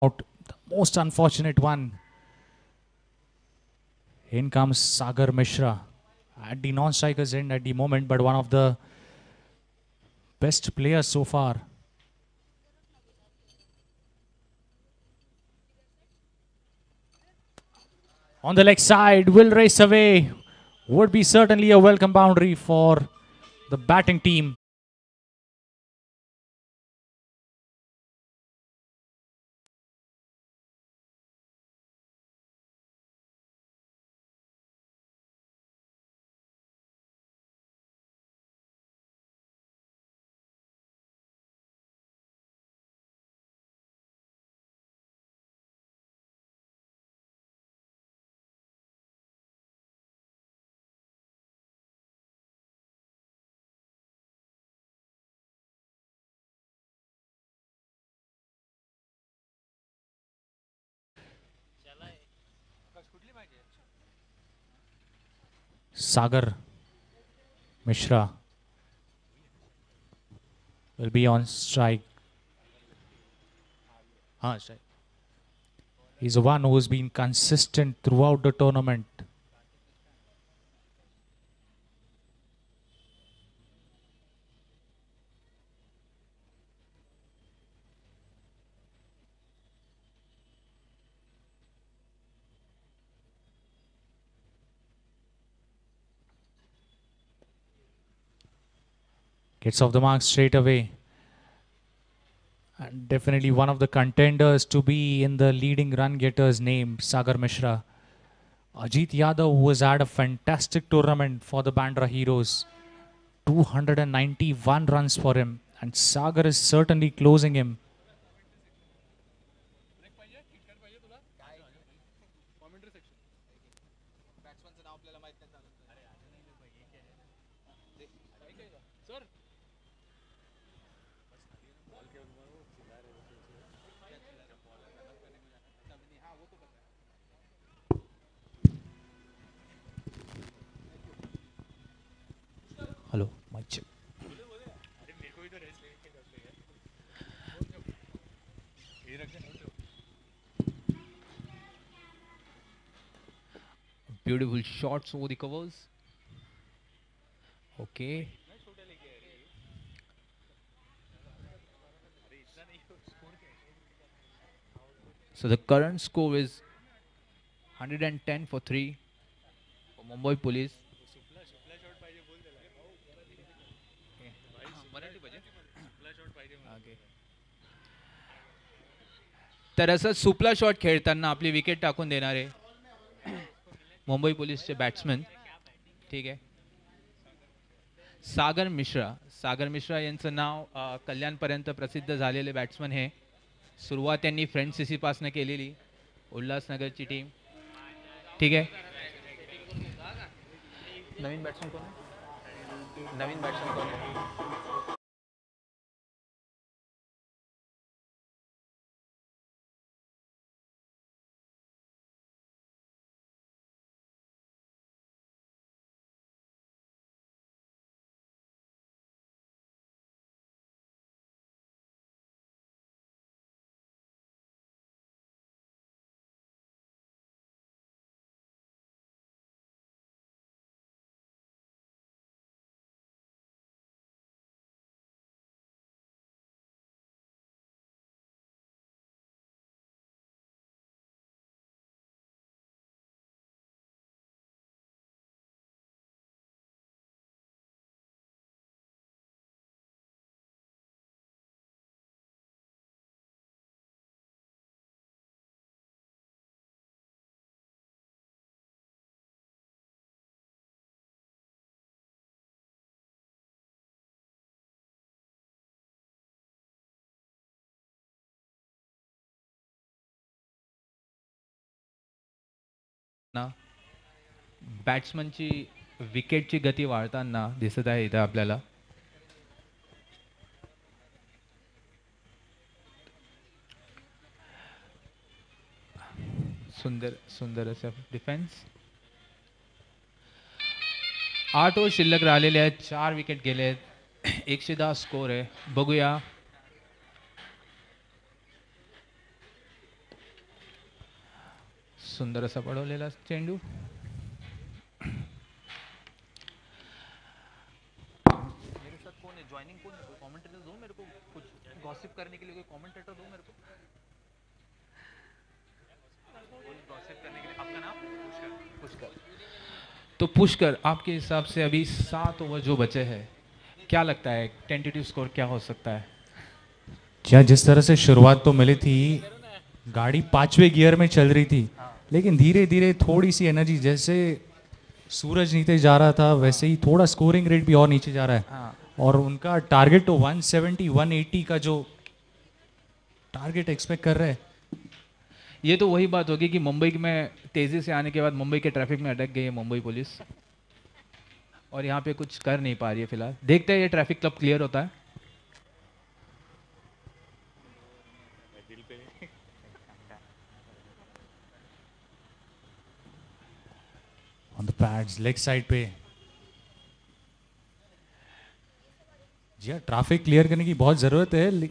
Out. The most unfortunate one. In comes Sagar Mishra at the non-strikers end at the moment, but one of the best players so far. On the leg side, will race away. Would be certainly a welcome boundary for the batting team. Sagar Mishra will be on strike. Ah, strike. He's the one who's been consistent throughout the tournament. Gets off the mark straight away. And definitely one of the contenders to be in the leading run getters name, Sagar Mishra. Ajit Yadav, who has had a fantastic tournament for the Bandra Heroes. 291 runs for him. And Sagar is certainly closing him. Hello, mic check Beautiful shots over the covers. Okay. So the current score is 110 for 3 for Mumbai Police. तर असं सुपला shot खेळताना आपली wicket टाकून देणारे Mumbai पोलीसचे batsman ठीक आहे सागर मिश्रा सागर मिश्रा यांचं नाव कल्याणपर्यंत प्रसिद्ध झालेले बॅट्समन हे. सुरुवात त्यांनी फ्रेंड सी सीपासनं केलेली उल्हासनगरची टीम ठीक आहे नवीन बॅट्समन कोण नवीन बॅट्समन कोण बॅट्समनची विकेटची गती वाढताना दिसत आहे इथं आपल्याला. सुंदर सुंदर असं डिफेन्स आठ ओव्हर शिल्लक राहिलेले आहेत चार विकेट गेले आहेत. एकशे दहा स्कोर आहे. बघूया. सुंदर असा पडवलेला चेंडू. गॉसिप करने के लिए कोई कमेंटेटर दो मेरे को। gossip करने के लिए। आपका नाम? पुष्कर। पुष्कर। तो पुष्कर आपके हिसाब से अभी सात ओवर जो बचे हैं क्या लगता है टेंटेटिव स्कोर क्या हो सकता है? क्या जिस तरह से शुरुआत तो मिली थी गाड़ी पांचवे गियर में चल रही थी लेकिन धीरे धीरे थोड़ी सी एनर्जी जैसे सूरज नीचे जा रहा था वैसे ही थोड़ा स्कोरिंग रेट भी और नीचे जा रहा है। हाँ। और उनका टारगेट तो 170 180 का जो टारगेट एक्सपेक्ट कर रहे हैं। ये तो वही बात होगी कि मुंबई में तेज़ी से आने के बाद मुंबई के ट्रैफ़िक में अटक गई है मुंबई पुलिस। और यहाँ पे कुछ कर नहीं पा रही है फ़िलहाल। देखते हैं ये ट्रैफ़िक कब क्लियर होता है। On the pads leg side पे। जी हाँ ट्रैफ़िक क्लियर करने की बहुत ज़रूरत है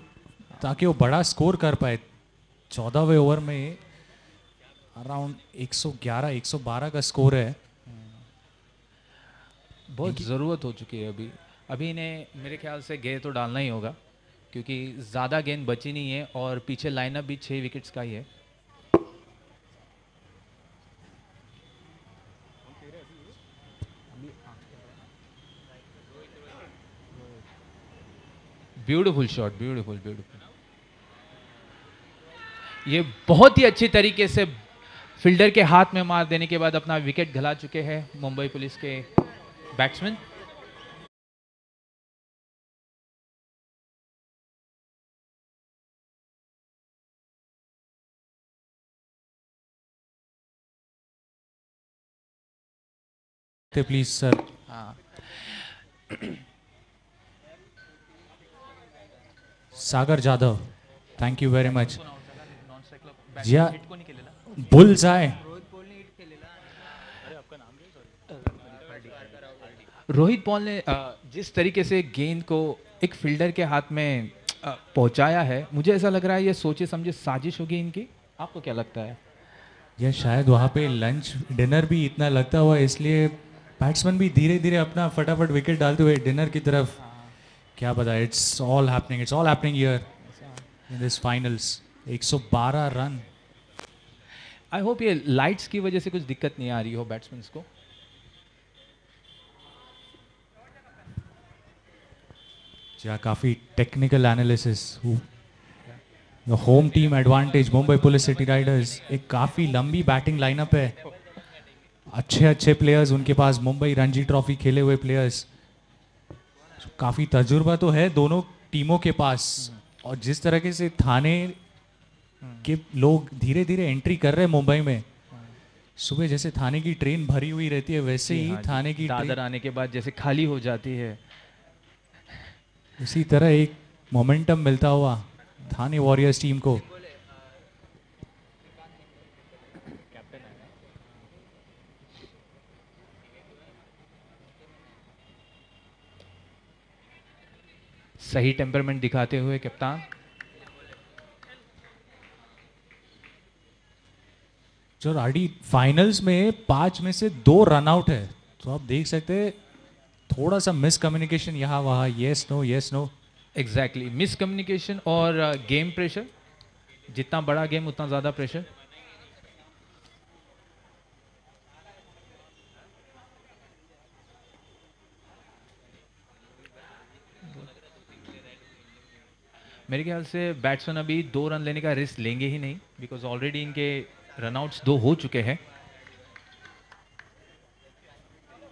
ताकि वो बड़ा स्कोर कर पाए। चौदहवें ओवर में अराउंड 111 112 का स्कोर है। बहुत ज़रूरत हो चुकी है अभी। अभी इन्हें मेरे ख्याल से गेंद तो डालना ही होगा, क्योंकि ज़्यादा गेंद बची नहीं है और पीछे लाइनअप भी छः विकेट्स का ही है। ब्यूटीफुल शॉट ब्यूटीफुल ब्यूटीफुल ये बहुत ही अच्छी तरीके से फील्डर के हाथ में मार देने के बाद अपना विकेट गला चुके हैं मुंबई पुलिस के बैट्समैन प्लीज़ सर हाँ। Sagar Jadhav thank you very much ज्या बुल्स आहे रोहित पॉल ने जिस तरीके से गेंद को एक फील्डर के हाथ में पहुँचाया है मुझे ऐसा लग रहा है ये सोचे समझे साजिश होगी इनकी। आपको क्या लगता है? या शायद वहाँ पे लंच डिनर भी इतना लगता हुआ इसलिए बैट्समैन भी धीरे धीरे अपना फटाफट विकेट डालते हुए डिनर की तरफ़ क्या पता it's all happening it's all happening here in this finals 112 run I hope ये लाइट्स की वजह से कुछ दिक्कत नहीं आ रही हो बैट्समैन को। या काफ़ी technical analysis the home team advantage Mumbai police city riders एक काफ़ी लंबी बैटिंग लाइनअप है। अच्छे अच्छे प्लेयर्स उनके पास मुंबई रणजी ट्रॉफी खेले हुए प्लेयर्स काफ़ी तजुर्बा तो है दोनों टीमों के पास। और जिस तरीके से थाने के लोग धीरे धीरे एंट्री कर रहे हैं मुंबई में सुबह जैसे थाने की ट्रेन भरी हुई रहती है वैसे ही हाँ थाने की दादर आने के बाद जैसे खाली हो जाती है। उसी तरह एक मोमेंटम मिलता हुआ थाने वॉरियर्स टीम को। सही टेम्परमेंट दिखाते हुए कप्तान। जो राडी फाइनल्स में पाँच में से दो रन आउट है तो आप देख सकते थोड़ा सा मिसकम्युनिकेशन यहाँ वहाँ yes no yes no exactly miscommunication और गेम प्रेशर जितना बड़ा गेम उतना ज़्यादा प्रेशर मेरे ख्याल से बैट्समैन अभी दो रन लेने का रिस्क लेंगे ही नहीं बिकॉज़ ऑलरेडी इनके रनआउट्स दो हो चुके हैं।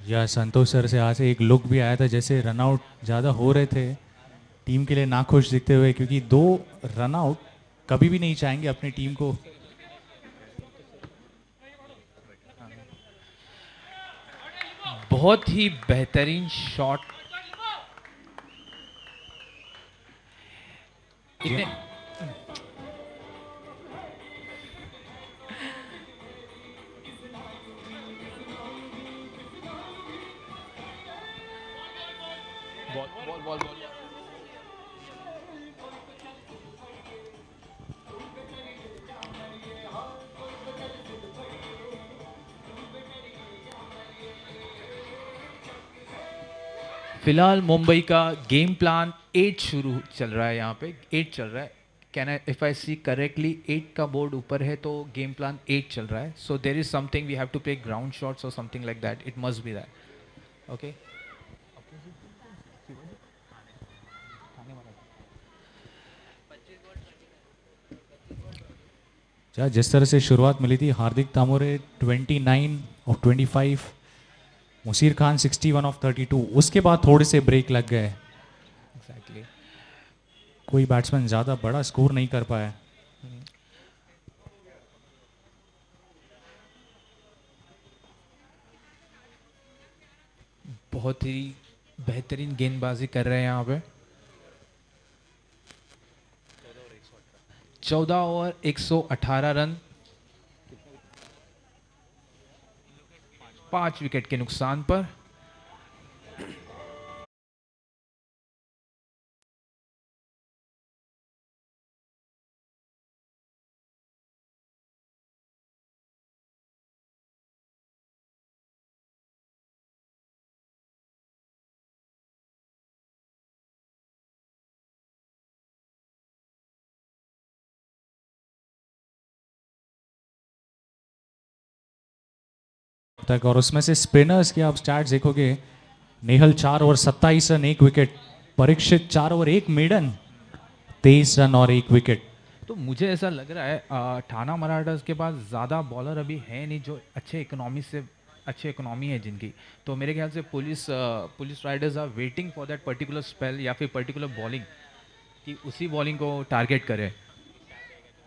या संतोष सर से आज एक लुक भी आया था जैसे रनआउट ज़्यादा हो रहे थे टीम के लिए नाखुश दिखते हुए क्योंकि दो रनआउट कभी भी नहीं चाहेंगे अपनी टीम को। बहुत ही बेहतरीन शॉट इतने बॉल बॉल बॉल बॉल फ़िलहाल मुंबई का गेम प्लान एट शुरू चल रहा है यहाँ पे, एट चल रहा है। Can I if I see correctly eight का बोर्ड ऊपर है तो गेम प्लान एट चल रहा है। So there is something we have to play ground shots और something like that it must be that okay जा जिस तरह से शुरुआत मिली थी, हार्दिक तामोरे 29 ऑफ़ 25 मुसीर खान 61 ऑफ़ 32 उसके बाद थोड़े से ब्रेक लग गए। कोई बैट्समैन ज़्यादा बड़ा स्कोर नहीं कर पाया। बहुत ही बेहतरीन गेंदबाजी कर रहे हैं यहाँ पे। चौदह ओवर 118 रन। पाँच विकेट के नुकसान पर। तक, और उसमें से स्पिनर्स के आप स्टार्ट देखोगे नेहल चार ओवर सत्ताईस रन, एक विकेट परीक्षित चार ओवर एक मेडन तेईस रन और एक विकेट तो मुझे ऐसा लग रहा है ठाना मराठास के पास ज़्यादा बॉलर अभी है नहीं, जो अच्छे इकोनॉमी से, अच्छे इकोनॉमी है जिनकी। तो मेरे ख्याल से police police riders are waiting for that particular spell या फिर पर्टिकुलर बॉलिंग कि उसी बॉलिंग को टारगेट करे।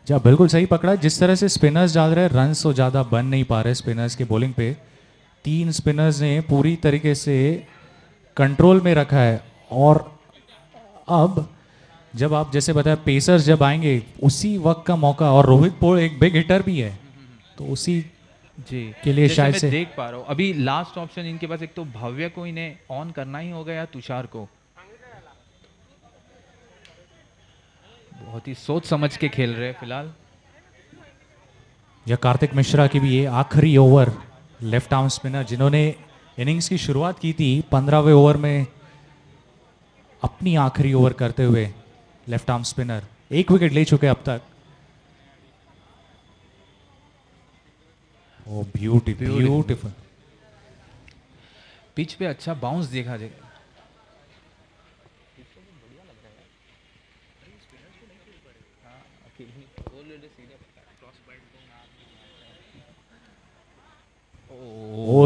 जा बिल्कुल सही पकड़ा। जिस तरह से स्पिनर्स डाल रहे हैं रन तो ज़्यादा बन नहीं पा रहे स्पिनर्स के बॉलिंग पे। तीन स्पिनर्स ने पूरी तरीके से कंट्रोल में रखा है। और अब जब आप जैसे बताया पेसर्स जब आएँगे उसी वक्त का मौका और रोहित पोल एक बिग हिटर भी है तो उसी जी के लिए शायद से देख पा रहा हूँ अभी लास्ट ऑप्शन इनके पास एक तो भव्य को इन्हें ऑन करना ही होगा या तुषार को। बहुत ही सोच समझ के खेल रहे हैं फ़िलहाल। या कार्तिक मिश्रा की भी ये आखिरी ओवर लेफ़्ट आर्म स्पिनर जिन्होंने इनिंग्स की शुरुआत की थी पंद्रहवें ओवर में अपनी आखिरी ओवर करते हुए लेफ़्ट आर्म स्पिनर एक विकेट ले चुके अब तक। ओ ब्यूटीफुल ब्यूटीफुल पिच पे अच्छा बाउंस देखा जाएगा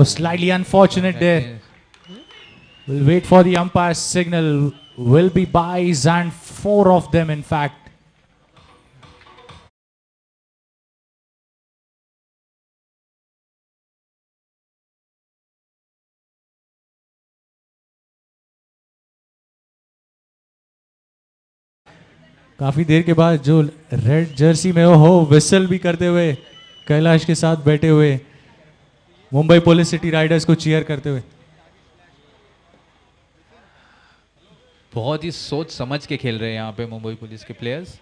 Oh, slightly unfortunate there. We'll wait for the umpire's signal. Will be buys and four of them, in fact. काफ़ी देर के बाद जो रेड जर्सी में हो विसल भी करते हुए कैलाश के साथ बैठे हुए मुंबई पुलिस सिटी राइडर्स को चीयर करते हुए। बहुत ही सोच समझ के खेल रहे हैं यहाँ पे मुंबई पुलिस के प्लेयर्स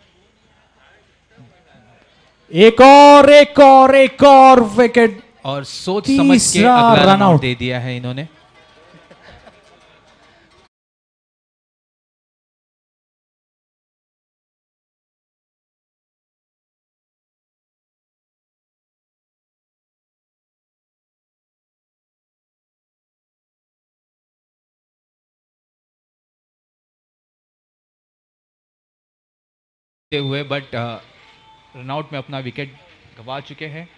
एक और एक और एक और विकेट और सोच समझ के अगला रन आउट दे दिया है इन्होंने। हुए बट रनआउट में अपना विकेट गंवा चुके हैं।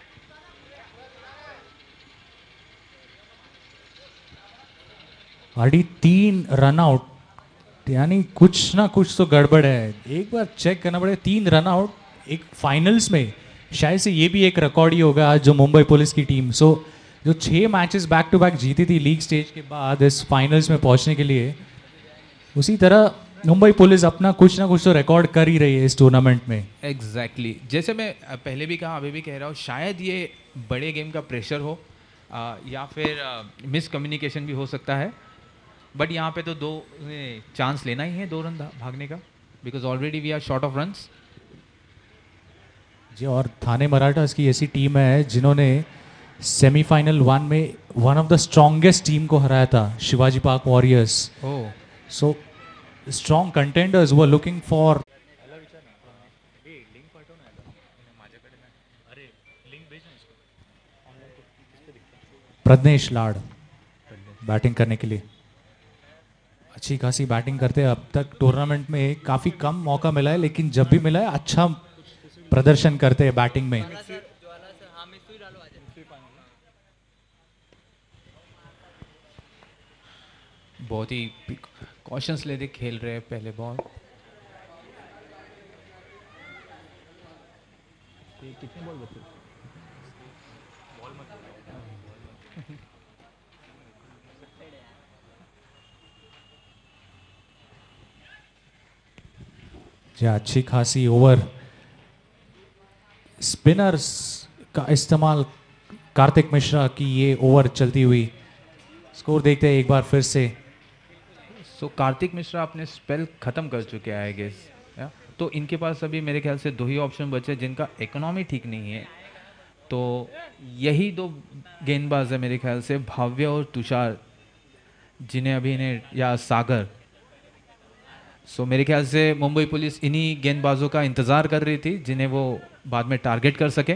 आरडी तीन रन आउट यानी कुछ ना कुछ तो गड़बड़ है। एक बार चेक करना पड़ेगा तीन रनआउट एक फाइनल्स में, शायद से ये भी एक रिकॉर्ड ही होगा जो मुंबई पुलिस की टीम सो जो छः मैचेस बैक टू बैक जीती थी लीग स्टेज के बाद इस फाइनल्स में पहुँचने के लिए, उसी तरह मुंबई पुलिस अपना कुछ ना कुछ तो रिकॉर्ड कर ही रही है इस टूर्नामेंट में। Exactly exactly. जैसे मैं पहले भी कहा अभी भी कह रहा हूँ शायद ये बड़े गेम का प्रेशर हो अ, या फिर मिस कम्युनिकेशन भी हो सकता है। बट यहाँ पे तो दो चांस लेना ही है दो रन भागने का because already we are short of runs जी और थाने मराठास की ऐसी टीम है जिन्होंने सेमीफाइनल वन में one of the strongest team को हराया था Shivaji park warriors oh so strong contenders वो looking for Pragnesh Lad batting करने के लिए। अच्छी खासी बैटिंग करते हैं। अब तक टूर्नामेंट में काफ़ी कम मौका मिला है, लेकिन जब भी मिला है अच्छा प्रदर्शन करते हैं बैटिंग में। बहुत ही कॉशंस लेते खेल रहे हैं पहले बॉल कितने बॉल बचे? जी अच्छी खासी ओवर स्पिनर्स का इस्तेमाल कार्तिक मिश्रा की ये ओवर चलती हुई. स्कोर देखते हैं एक बार फिर से. सो कार्तिक मिश्रा अपने स्पेल खत्म कर चुके हैं आई गेस तो इनके पास अभी मेरे ख्याल से दो ही ऑप्शन बचे जिनका इकोनॉमी ठीक नहीं है. तो यही दो गेंदबाज है मेरे ख्याल से भाव्य और तुषार जिन्हें अभी इन्हें या सागर. सो so, मेरे ख्याल से मुंबई पुलिस इन्हीं गेंदबाजों का इंतज़ार कर रही थी जिन्हें वो बाद में टारगेट कर सके.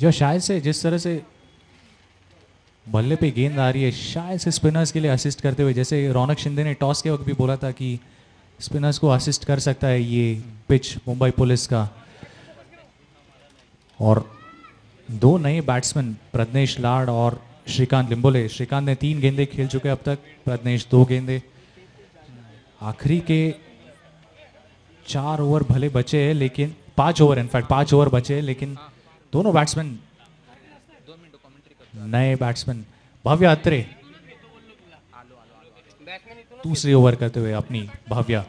जो शायद से जिस तरह से बल्ले पे गेंद आ रही है। शायद से स्पिनर्स के लिए असिस्ट करते हुए, जैसे रौनक शिंदे ने टॉस के वक्त भी बोला था कि स्पिनर्स को असिस्ट कर सकता है ये पिच मुंबई पुलिस का। और दो नए बैट्समैन प्रज्ञेश लाड और श्रीकांत लिम्बोले श्रीकांत ने तीन गेंदे खेल चुके अब तक। प्रज्ञेश दो गेंदे। आखिरी के चार ओवर भले बचे हैं, लेकिन पाँच ओवर इनफैक्ट पाँच ओवर बचे हैं, लेकिन दोनों बैट्समैन नए बैट्समैन भव्य अत्रे। दूसरी ओवर करते हुए अपनी Bhavya.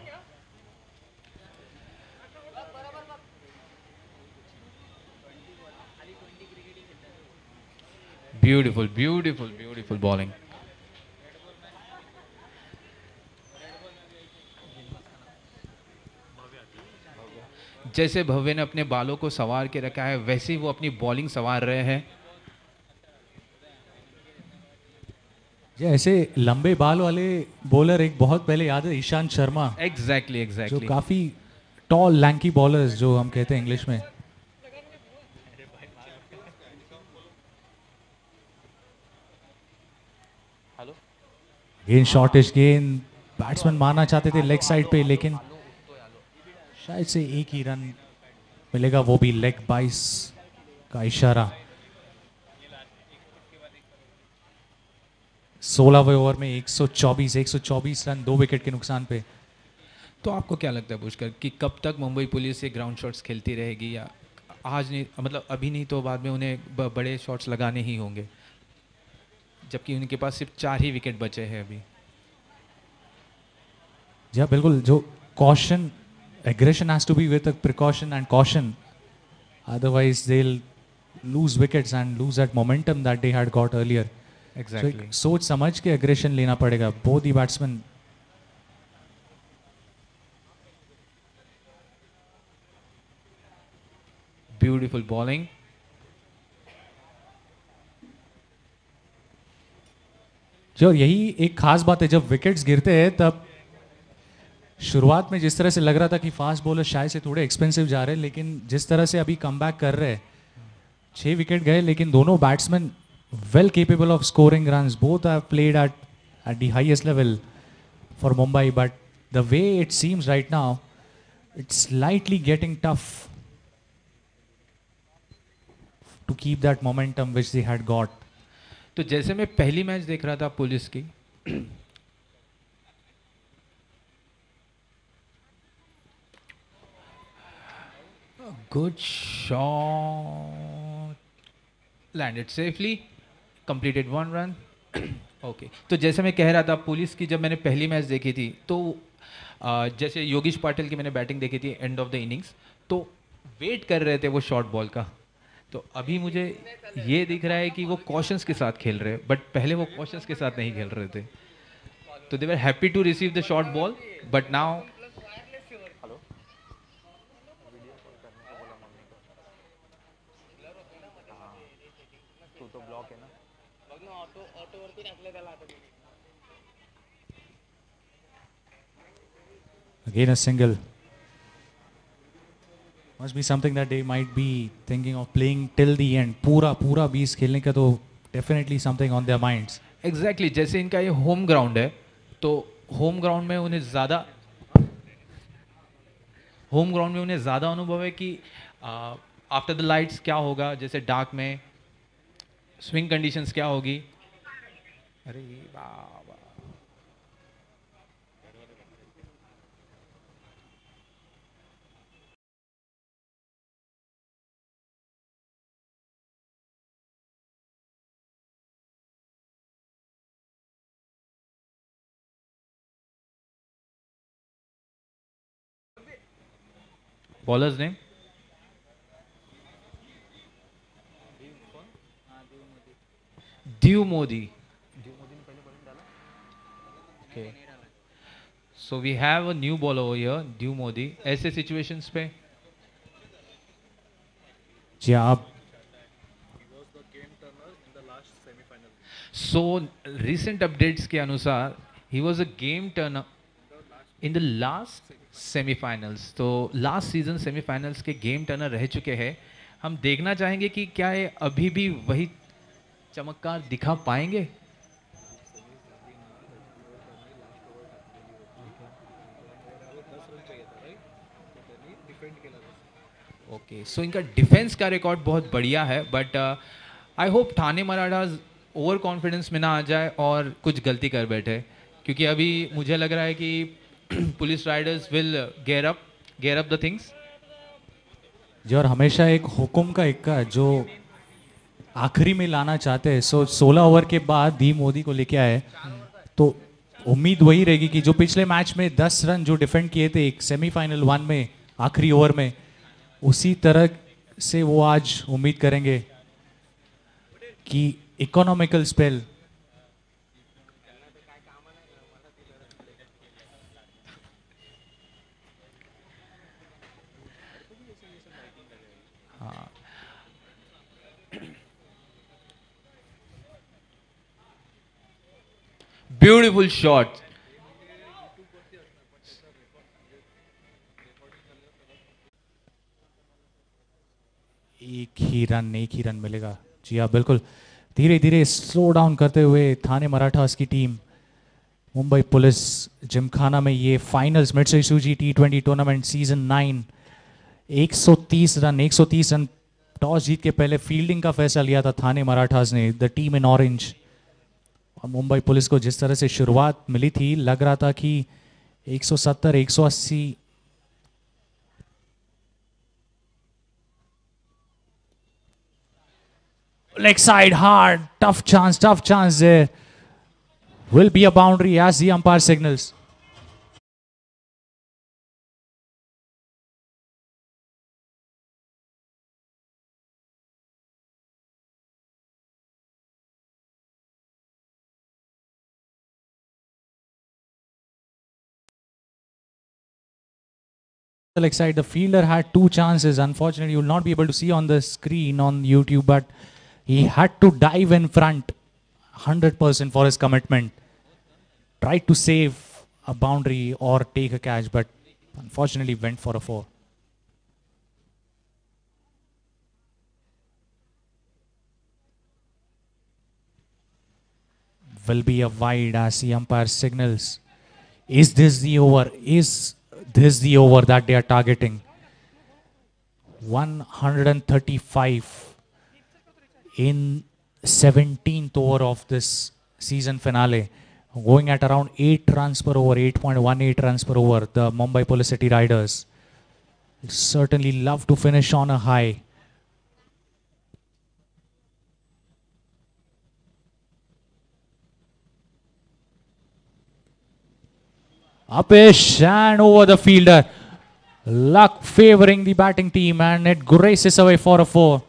Beautiful beautiful beautiful bowling जैसे भव्य ने अपने बालों को संवार के रखा है, वैसे ही वो अपनी बॉलिंग संवार रहे हैं। ये ऐसे लंबे बाल वाले बॉलर एक बहुत पहले याद है ईशांत शर्मा। एग्जैक्टली जो एग्जैक्टली काफ़ी टॉल लैंकी बॉलर्स जो हम कहते हैं इंग्लिश में। गेंद शॉर्टिश गेंद बैट्समैन मारना चाहते थे लेग साइड पे लेकिन शायद से एक ही रन मिलेगा वो भी लेग बाइस का इशारा। सोलहवें ओवर में 124 124 रन दो विकेट के नुकसान पे। तो आपको क्या लगता है पुष्कर कि कब तक मुंबई पुलिस ये ग्राउंड शॉट्स खेलती रहेगी या आज नहीं मतलब अभी नहीं तो बाद में उन्हें बड़े शॉट्स लगाने ही होंगे जबकि उनके पास सिर्फ़ चार ही विकेट बचे हैं अभी। जी हाँ बिल्कुल जो caution aggression has to be with precaution and caution otherwise they lose wickets and lose that momentum that they had got earlier exactly सोच समझ के एग्रेशन लेना पड़ेगा बोथ ही बैट्समैन ब्यूटीफुल बॉलिंग जो यही एक खास बात है जब विकेट्स गिरते हैं तब शुरुआत में जिस तरह से लग रहा था कि फास्ट बॉलर शायद से थोड़े एक्सपेंसिव जा रहे हैं लेकिन जिस तरह से अभी कम कर रहे हैं छः विकेट गए लेकिन दोनों batsman well capable of scoring run both have played at eight the highest level for Mumbai but the way it seems right now it's slightly getting tough to keep that momentum which they had got तो जैसे मैं पहली match देख रहा था police की good shot landed safely completed one run okay तो जैसे मैं कह रहा था पुलिस की जब मैंने पहली मैच देखी थी तो आ, जैसे योगेश पाटिल की मैंने बैटिंग देखी थी एंड ऑफ़ द इनिंग्स तो वेट कर रहे थे वो शॉर्ट बॉल का। तो अभी मुझे ये दिख रहा है कि वो कॉशंस के साथ खेल रहे हैं बट पहले वो कॉशंस के साथ नहीं खेल रहे थे। तो they were happy to receive the short ball but now Again a single. Must be something that they might be thinking of playing till the end. पूरा पूरा 20 खेलने का तो definitely something on their minds. exactly, जैसे इनका ये home ground है तो होम ग्राउंड में उन्हें ज़्यादा होम ग्राउंड में उन्हें ज़्यादा अनुभव है कि आफ्टर द लाइट्स क्या होगा जैसे डार्क में स्विंग कंडीशंस क्या होगी अरे बाबा bowlers name Deev Modi so we have a new bowler over here Deev Modi ऐसे सिचुएशंस पे? जी आप सो रिसेंट अपडेट्स के अनुसार he was a game turn in the last semi-finals. तो लास्ट सीज़न semi-finals के गेम टर्नर रह चुके हैं। हम देखना चाहेंगे कि क्या ये अभी भी वही चमत्कार दिखा पाएँगे? ओके सो इनका डिफेंस का रिकॉर्ड बहुत बढ़िया है but I hope Thane Maratha over confidence में ना आ जाए और कुछ गलती कर बैठे। क्योंकि अभी मुझे लग रहा है कि police riders will gear up gear up the things जी, और हमेशा एक हुक्म का इक्का जो आखिरी में लाना चाहते हैं। सो 16 ओवर के बाद दी मोदी को लेके आए। तो उम्मीद वही रहेगी कि जो पिछले मैच में 10 रन जो डिफेंड किए थे, एक सेमीफाइनल वन में, आखिरी ओवर में, उसी तरह से वो आज उम्मीद करेंगे कि इकोनॉमिकल स्पेल ब्यूटीफुल शॉट एक ही रन, एक ही रन मिलेगा। जी हाँ बिल्कुल। धीरे धीरे स्लो डाउन करते हुए थाने मराठास की टीम मुंबई पुलिस, जिमखाना में ये फाइनल्स मिड सूजी T twenty tournament season nine 130 run 130 run toss जीत के पहले फील्डिंग का फैसला लिया था थाने मराठास ने द टीम इन ऑरेंज और मुंबई पुलिस को जिस तरह से शुरुआत मिली थी, लग रहा था कि 170 180 leg side hard tough chance tough chance will be a boundary as the umpire signals side the fielder had two chances. Unfortunately you will not be able to see on the screen on youtube but he had to dive in front 100% for his commitment. Tried to save a boundary or take a catch but unfortunately went for a four. Will be a wide as the umpire signals. Is this the over? Is this is the over that they are targeting. 135 in 17th over of this season finale going at around 8 runs per over 8.18 runs per over the mumbai police city riders. Certainly love to finish on a high Upish and over the fielder. Luck favoring the batting team and it graces away for a four.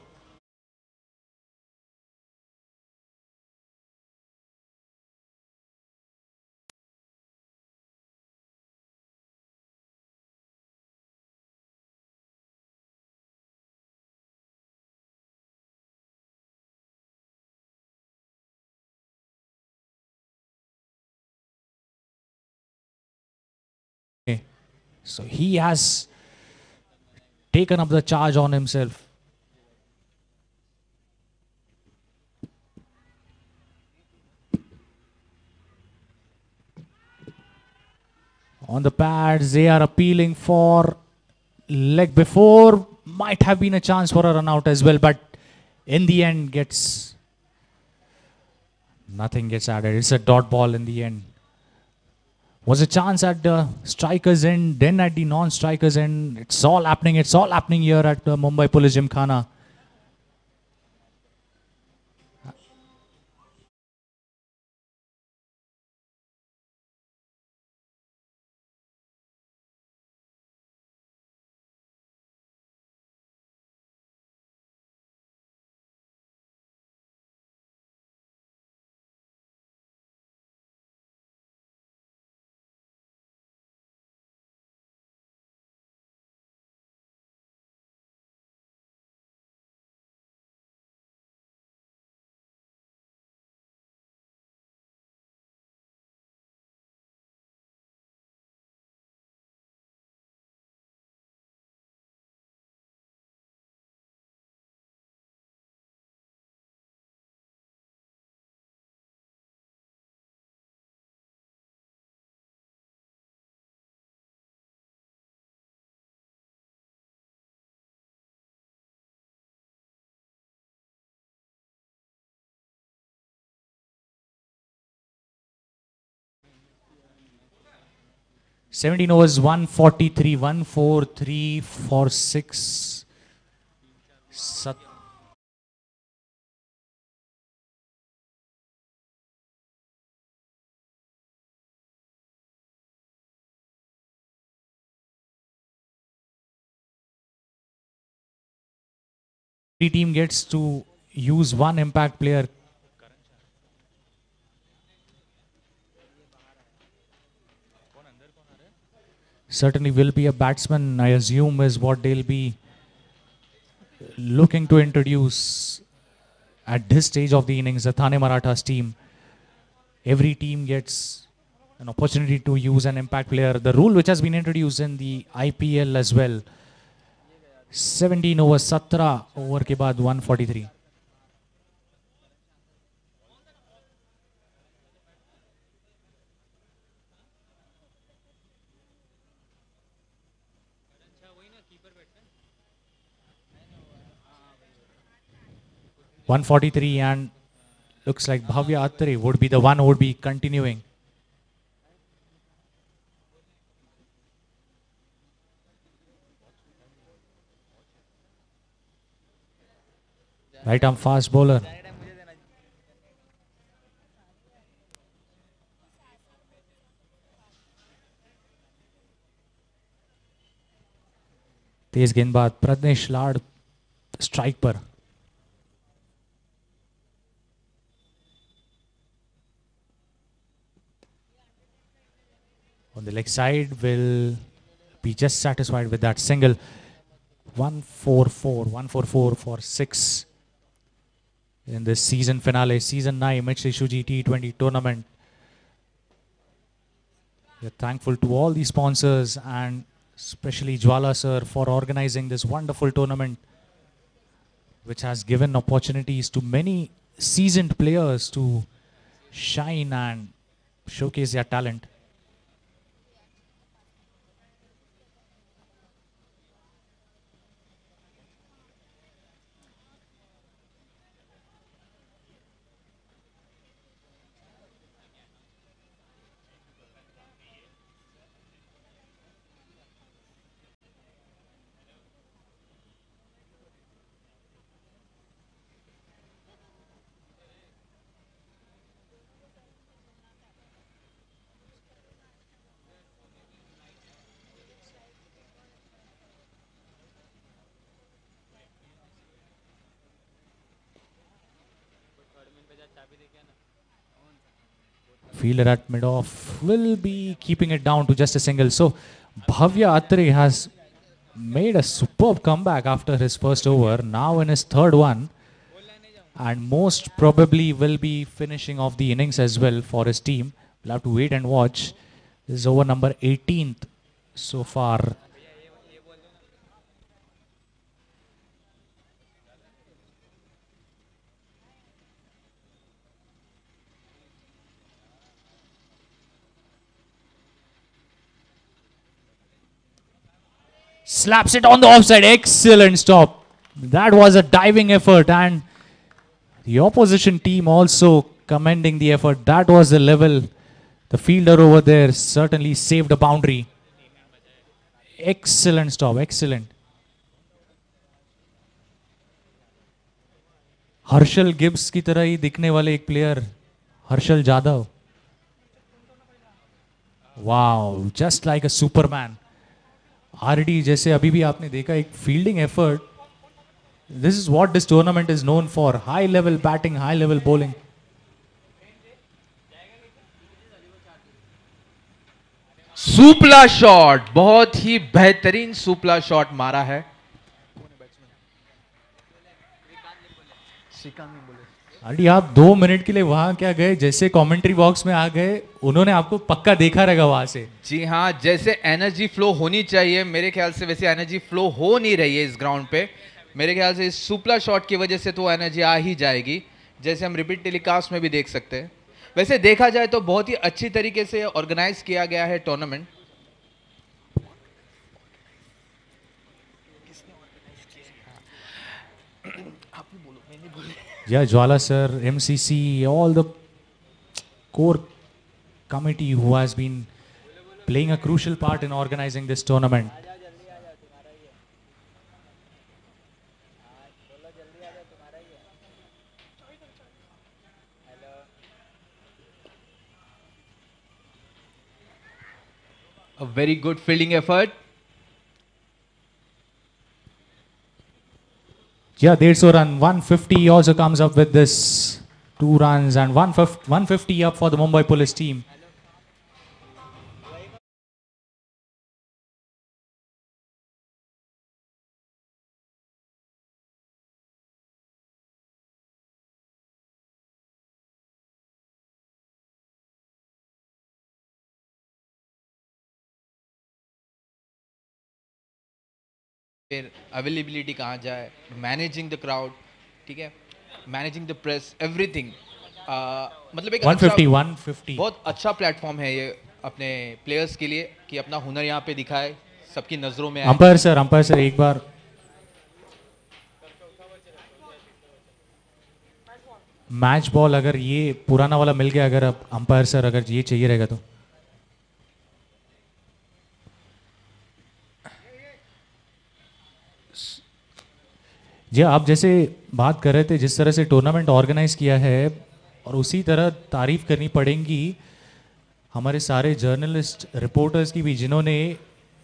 So he has taken up the charge on himself. On the pads, they are appealing for leg before. Might have been a chance for a run out as well, but in the end, gets nothing gets added. It's a dot ball in the end was a chance at the strikers end, then at the non-strikers end. It's all happening. It's all happening here at the Mumbai Police Gymkhana. Seventeen overs, one forty-three, one four three for six. Sat- Every team gets to use one impact player. certainly will be a batsman, I assume, is what they'll be looking to introduce at this stage of the innings, the Thane Marathas team. Every team gets an opportunity to use an impact player. The rule which has been introduced in the IPL as well. 17 over 17 over ke 143. 143 and looks like Bhavya Atre would be the one who would be continuing. Right arm fast bowler. तेज गेंदबाज Pragnesh Lad strike पर on the leg side will be just satisfied with that single. 144 144 for 6 in this season finale season 9 Mitsui Shoji T20 tournament. We're thankful to all the sponsors and especially Jwala sir for organizing this wonderful tournament which has given opportunities to many seasoned players to shine and showcase their talent Fielder at mid off will be keeping it down to just a single. So Bhavya Atre has made a superb comeback after his first over. Now in his third one, and most probably will be finishing off the innings as well for his team. We'll have to wait and watch. This is over number 18th so far. Slaps it on the offside. Excellent stop. That was a diving effort, and the opposition team also commending the effort. That was the level. The fielder over there certainly saved a boundary. Excellent stop. Excellent. Herschelle Gibbs की तरह ही दिखने वाले एक player Harshal Jadhav wow just like अ Superman RD जैसे अभी भी आपने देखा एक fielding effort this is what this tournament is known for high level batting high level bowling सुपला shot बहुत ही बेहतरीन सुपला शॉट मारा है। आरडी आप दो मिनट के लिए वहाँ क्या गए? जैसे कमेंट्री बॉक्स में आ गए, उन्होंने आपको पक्का देखा रहेगा वहाँ से। जी हाँ जैसे एनर्जी फ्लो होनी चाहिए, मेरे ख्याल से वैसे एनर्जी फ्लो हो नहीं रही है इस ग्राउंड पे। मेरे ख्याल से इस सुपला शॉट की वजह से तो एनर्जी आ ही जाएगी। जैसे हम रिपीट टेलीकास्ट में भी देख सकते हैं। वैसे देखा जाए तो बहुत ही अच्छी तरीके से ऑर्गेनाइज किया गया है tournament Yeah, Jwala sir, MCC, all the core committee who has been playing a crucial part in organizing this tournament. A very good fielding effort. Yeah, run. 150 also comes up with this. Two runs and 150 150 up for the Mumbai Police team. फिर availability कहाँ जाए managing the crowd ठीक है? Managing the press everything मतलब एक 150, अच्छा, 150. बहुत अच्छा प्लेटफॉर्म है ये अपने प्लेयर्स के लिए कि अपना हुनर यहाँ पे दिखाए सबकी नज़रों में अंपायर सर अंपायर सर एक बार। मैच बॉल अगर ये पुराना वाला मिल गया अगर अब अंपायर सर अगर ये चाहिए रहेगा तो। जी आप जैसे बात कर रहे थे जिस तरह से टूर्नामेंट ऑर्गेनाइज किया है और उसी तरह तारीफ़ करनी पड़ेगी हमारे सारे जर्नलिस्ट रिपोर्टर्स की भी जिन्होंने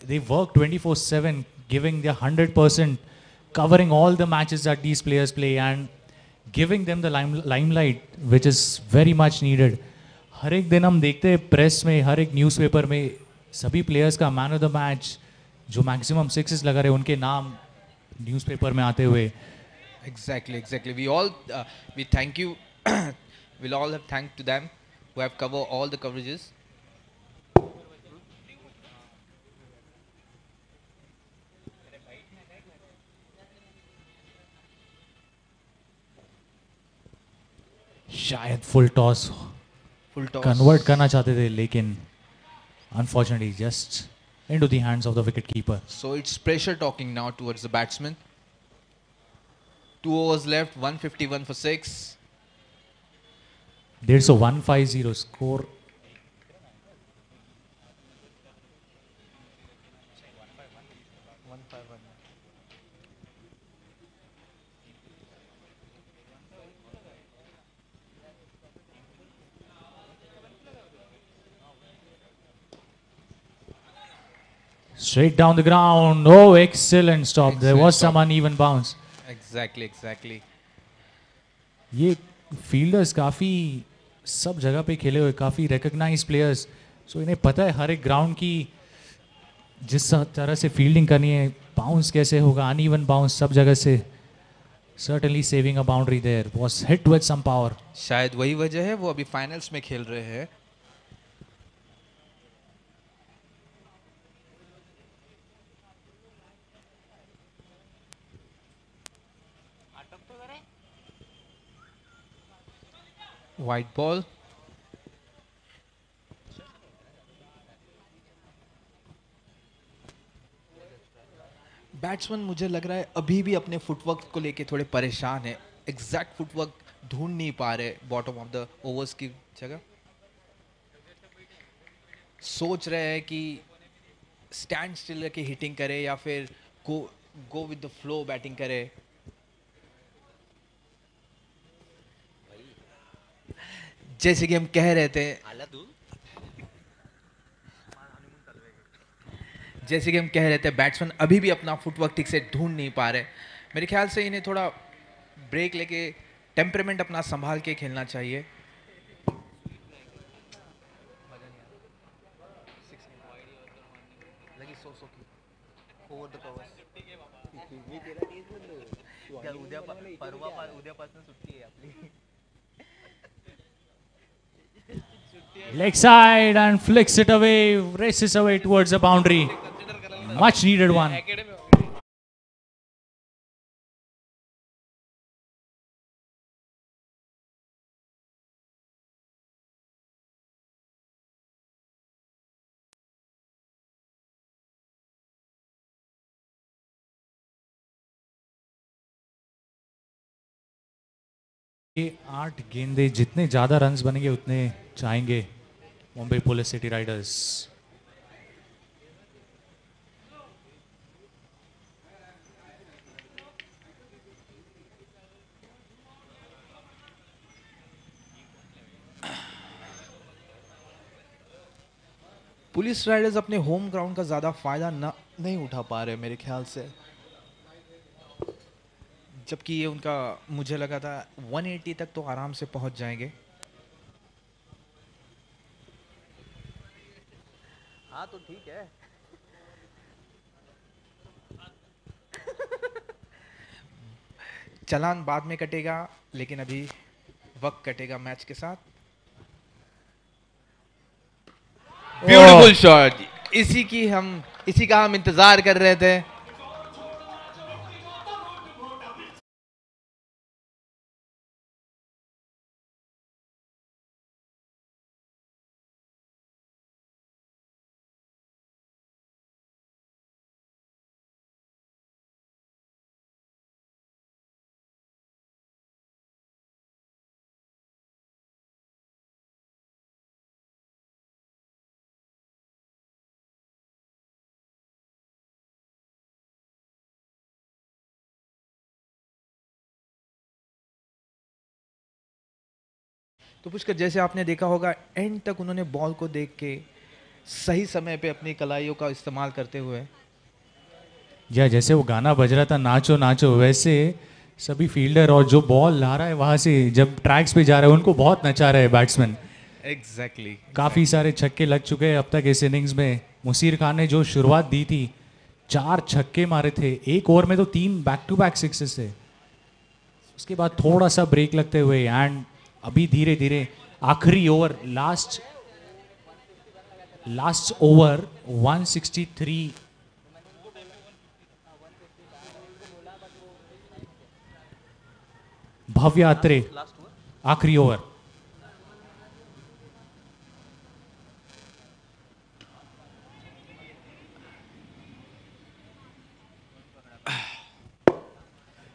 they work 24/7 giving the 100% covering all the matches that these players play and giving them the lime, limelight which is very much needed. हर एक दिन हम देखते हैं प्रेस में हर एक न्यूज़पेपर में सभी प्लेयर्स का मैन ऑफ़ द मैच जो मैक्सिमम सिक्सेस लगा रहे उनके नाम न्यूज़ पेपर में आते हुए। Exactly exactly we all we thank you we all have thank to them who have cover all the coverages शायद full toss full toss convert करना चाहते थे लेकिन unfortunately just into the hands of the wicket keeper So it's pressure talking now towards the batsman. Two overs left, 151 for six. there's a 150 score Straight down the ground. Oh, excellent stop. Excellent there was stop. some uneven bounce. Exactly, exactly. ये fielders काफ़ी सब जगह पे खेले हुए काफ़ी recognise players so इन्हें पता है हर एक ग्राउंड की जिस तरह से फील्डिंग करनी है बाउंस कैसे होगा अन इवन बाउंस सब जगह से certainly saving a boundary there was hit with some power शायद वही वजह है वो अभी फाइनल्स में खेल रहे हैं वाइट बॉल बैट्समैन मुझे लग रहा है अभी भी अपने फुटवर्क को लेके थोड़े परेशान है। एग्जैक्ट फुटवर्क ढूंढ नहीं पा रहे बॉटम ऑफ़ द ओवर्स की जगह। सोच रहे हैं कि स्टैंड स्टिल के हिटिंग करे या फिर go go with the flow batting करे। जैसे कि हम कह रहे थे जैसे कि हम कह रहे थे बैट्समैन अभी भी अपना फुटवर्क ठीक से ढूंढ नहीं पा रहे। मेरे ख्याल से इन्हें थोड़ा ब्रेक लेके टेम्परमेंट अपना संभाल के खेलना चाहिए। उद्या परवा उद्यापासून सुट्टी आहे आपली leg side and flicks it away races away towards the boundary. Much needed one ये आठ गेंदे जितने ज़्यादा रन्स बनेंगे, उतने चाहेंगे Mumbai police city riders. Police riders अपने होम ग्राउंड का ज़्यादा फ़ायदा न, नहीं उठा पा रहे मेरे ख्याल से। जबकि ये उनका मुझे लगा था 180 तक तो आराम से पहुँच जाएँगे। हाँ तो ठीक है। चलान बाद में कटेगा लेकिन अभी वक्त कटेगा मैच के साथ। ब्यूटीफुल शॉट इसी की हम इसी का हम इंतज़ार कर रहे थे। तो पुष्कर जैसे आपने देखा होगा एंड तक उन्होंने बॉल को देख के सही समय पे अपनी कलाइयों का इस्तेमाल करते हुए। या जैसे वो गाना बज रहा था नाचो नाचो वैसे सभी फील्डर और जो बॉल ला रहा है वहाँ से जब ट्रैक्स पे जा रहे हैं उनको बहुत नचा रहे हैं बैट्समैन एग्जैक्टली काफ़ी सारे छक्के लग चुके हैं अब तक इस इनिंग्स में। मुसीर खान ने जो शुरुआत दी थी चार छक्के मारे थे एक ओवर में तो तीन बैक टू बैक सिक्सेस थे। उसके बाद थोड़ा सा ब्रेक लगते हुए एंड अभी धीरे धीरे आखिरी over last last over 163 Bhavya Atre आखिरी over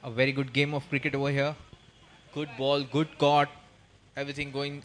a very good game of cricket over here. Good ball, good caught, everything going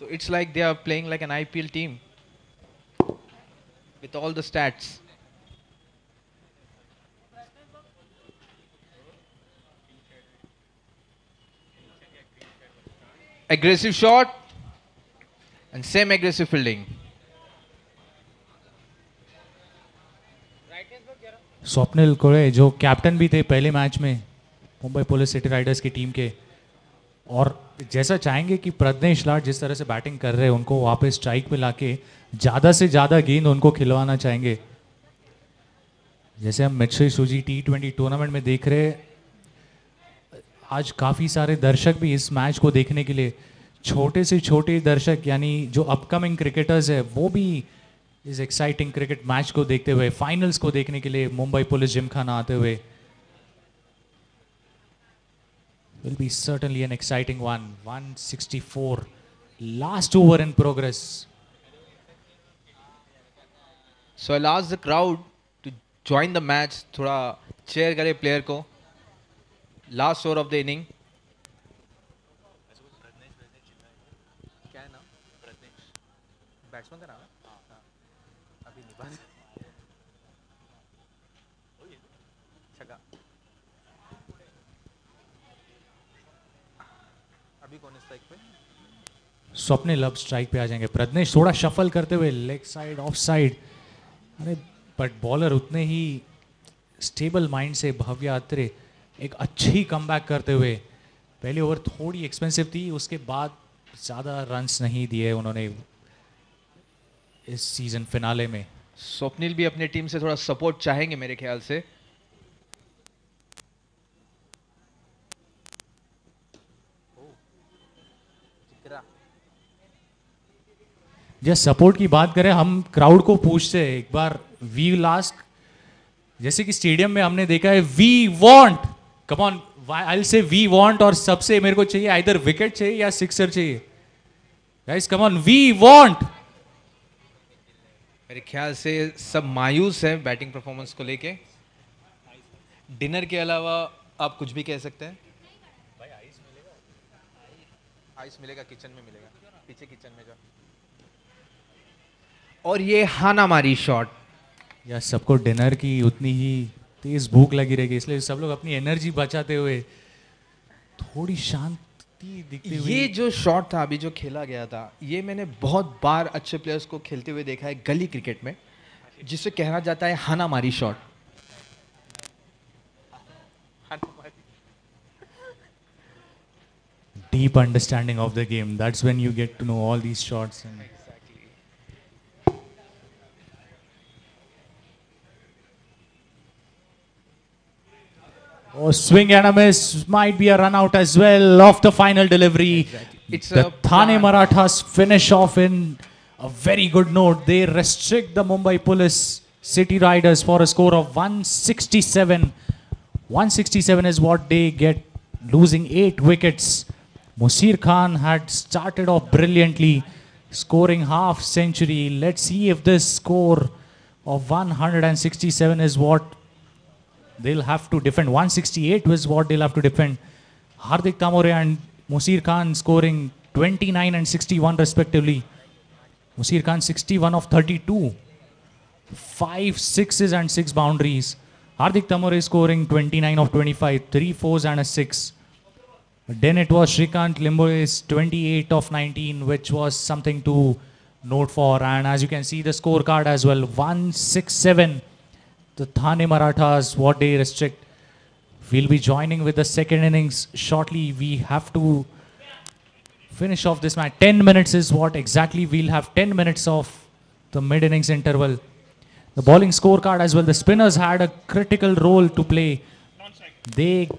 So it's like they are playing like an IPL team with all the stats. Aggressive shot and same aggressive fielding. Swapnil Kore जो captain भी थे पहले match में Mumbai police city riders की team के और जैसा चाहेंगे कि प्रज्ञेश लाड जिस तरह से बैटिंग कर रहे हैं, उनको वापस स्ट्राइक पे लाके ज़्यादा से ज़्यादा गेंद उनको खिलवाना चाहेंगे। जैसे हम मिच्छी सूजी टी ट्वेंटी टूर्नामेंट में देख रहे आज काफ़ी सारे दर्शक भी इस मैच को देखने के लिए, छोटे से छोटे दर्शक, यानी जो अपकमिंग क्रिकेटर्स है, वो भी इस एक्साइटिंग क्रिकेट मैच को देखते हुए फाइनल्स को देखने के लिए मुंबई पुलिस जिमखाना आते हुए will be certainly an exciting one 164 last over in progress So I'll ask the crowd to join the match. थोड़ा cheer करे player को. Last over of the inning. क्या है नाम? बैट्समैन का नाम स्वप्निल अब स्ट्राइक पे आ जाएँगे। प्रज्ञेश थोड़ा शफल करते हुए लेग साइड, ऑफ़ साइड। अरे बट बॉलर उतने ही स्टेबल माइंड से भव्य अत्रे एक अच्छी कमबैक करते हुए, पहली ओवर थोड़ी एक्सपेंसिव थी, उसके बाद ज़्यादा रन्स नहीं दिए उन्होंने इस सीज़न फिनाले में। स्वप्निल भी अपने टीम से थोड़ा सपोर्ट चाहेंगे मेरे ख्याल से। जब सपोर्ट की बात करें हम क्राउड को पूछते हैं एक बार वी लास्ट जैसे कि स्टेडियम में हमने देखा है we want come on I say we want और सबसे मेरे को चाहिए आइदर विकेट चाहिए या सिक्सर चाहिए। Guys come on we want मेरे ख्याल से सब मायूस है बैटिंग परफॉर्मेंस को लेके। डिनर के अलावा आप कुछ भी कह सकते हैं? भाई आइस मिलेगा। आइस मिलेगा किचन में मिलेगा। पीछे किचन में जाओ। और ये हाना मारी शॉट या सबको डिनर की उतनी ही तेज भूख लगी रहेगी इसलिए सब लोग अपनी एनर्जी बचाते हुए थोड़ी शांति दिखती हुई ये जो शॉट था अभी जो खेला गया था ये मैंने बहुत बार अच्छे प्लेयर्स को खेलते हुए देखा है गली क्रिकेट में जिसे कहना जाता है हाना मारी shot deep understanding of the game. That's when you get to know all these shots. And Swing and a miss might be a run out as well off the final delivery. It's the a Thane. Marathas finish off in a very good note. They restrict the Mumbai Police City Riders for a score of 167. 167 is what they get, losing eight wickets. Musheer Khan had started off brilliantly, scoring half century. Let's see if this score of 167 is what they'll have to defend. 168 was what they'll have to defend. Hardik Tamore and Musheer Khan scoring 29 and 61 respectively. Musheer Khan 61 of 32. Five sixes and six boundaries. Hardik Tamore scoring 29 of 25, three fours and a six. Then it was Shrikant Limbo's 28 of 19, which was something to note for. And as you can see, the scorecard as well 167 The Thane Marathas, what they restrict. We'll be joining with the second innings shortly. We have to finish off this match. 10 minutes is what exactly we'll have 10 minutes of the mid innings interval. The bowling scorecard as well. The spinners had a critical role to play. They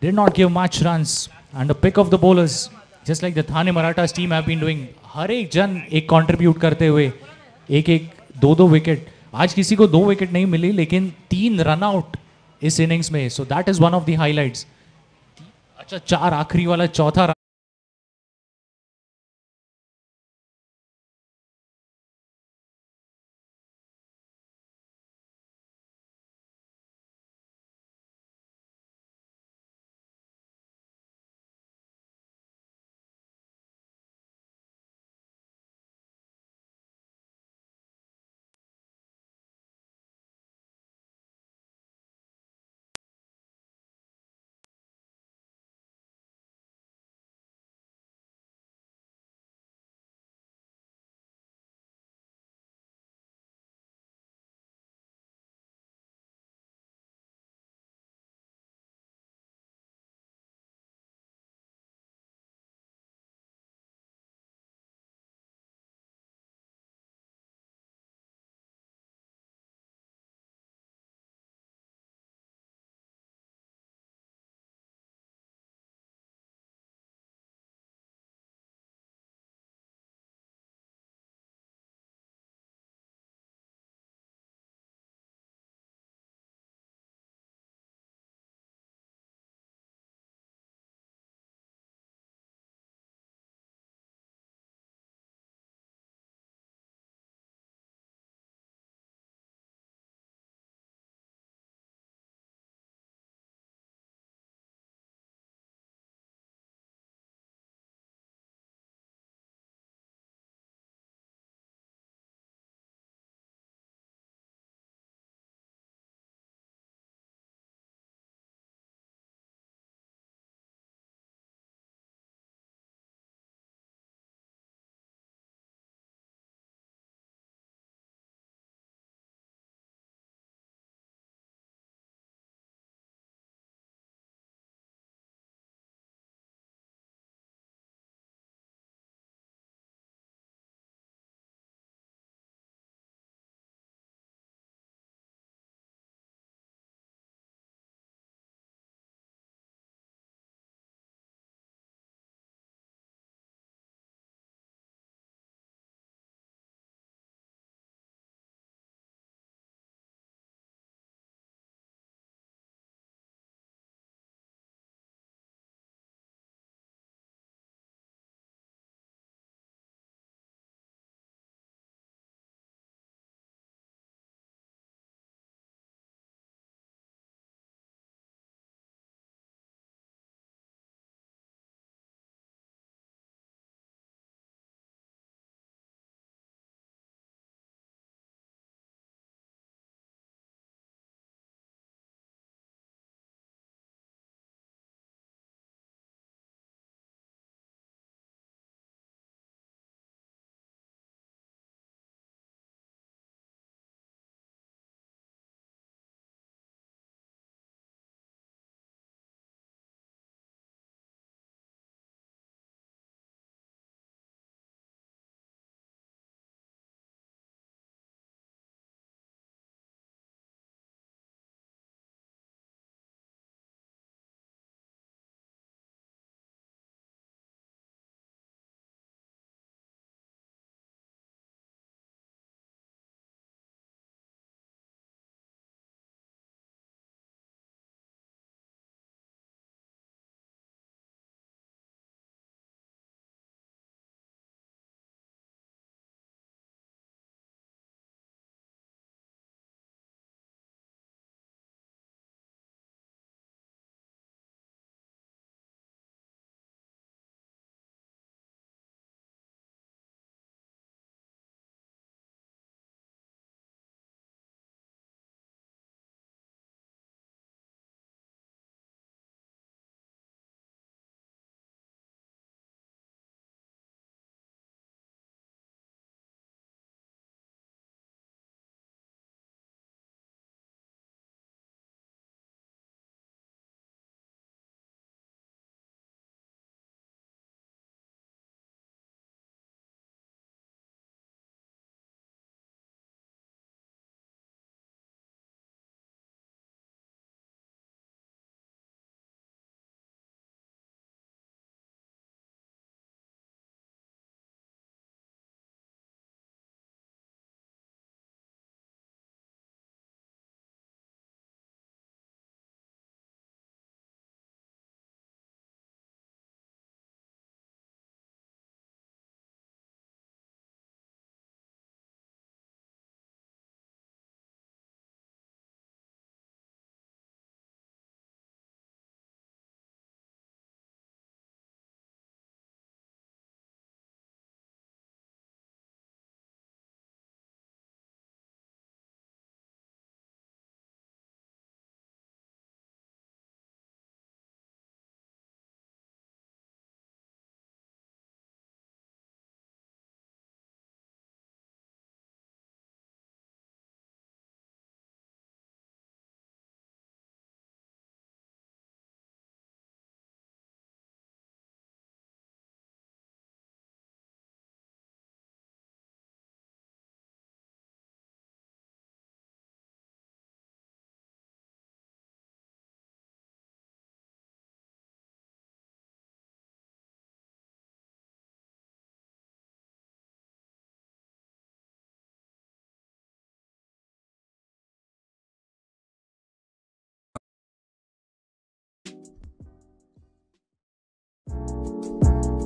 did not give much runs. And the pick of the bowlers, just like the Thane Marathas team have been doing, हर एक जन एक contribute करते हुए एक एक दो दो wicket आज किसी को दो विकेट नहीं मिली, लेकिन तीन रन आउट इस इनिंग्स में। So that is one of the highlights अच्छा चार आखिरी वाला चौथा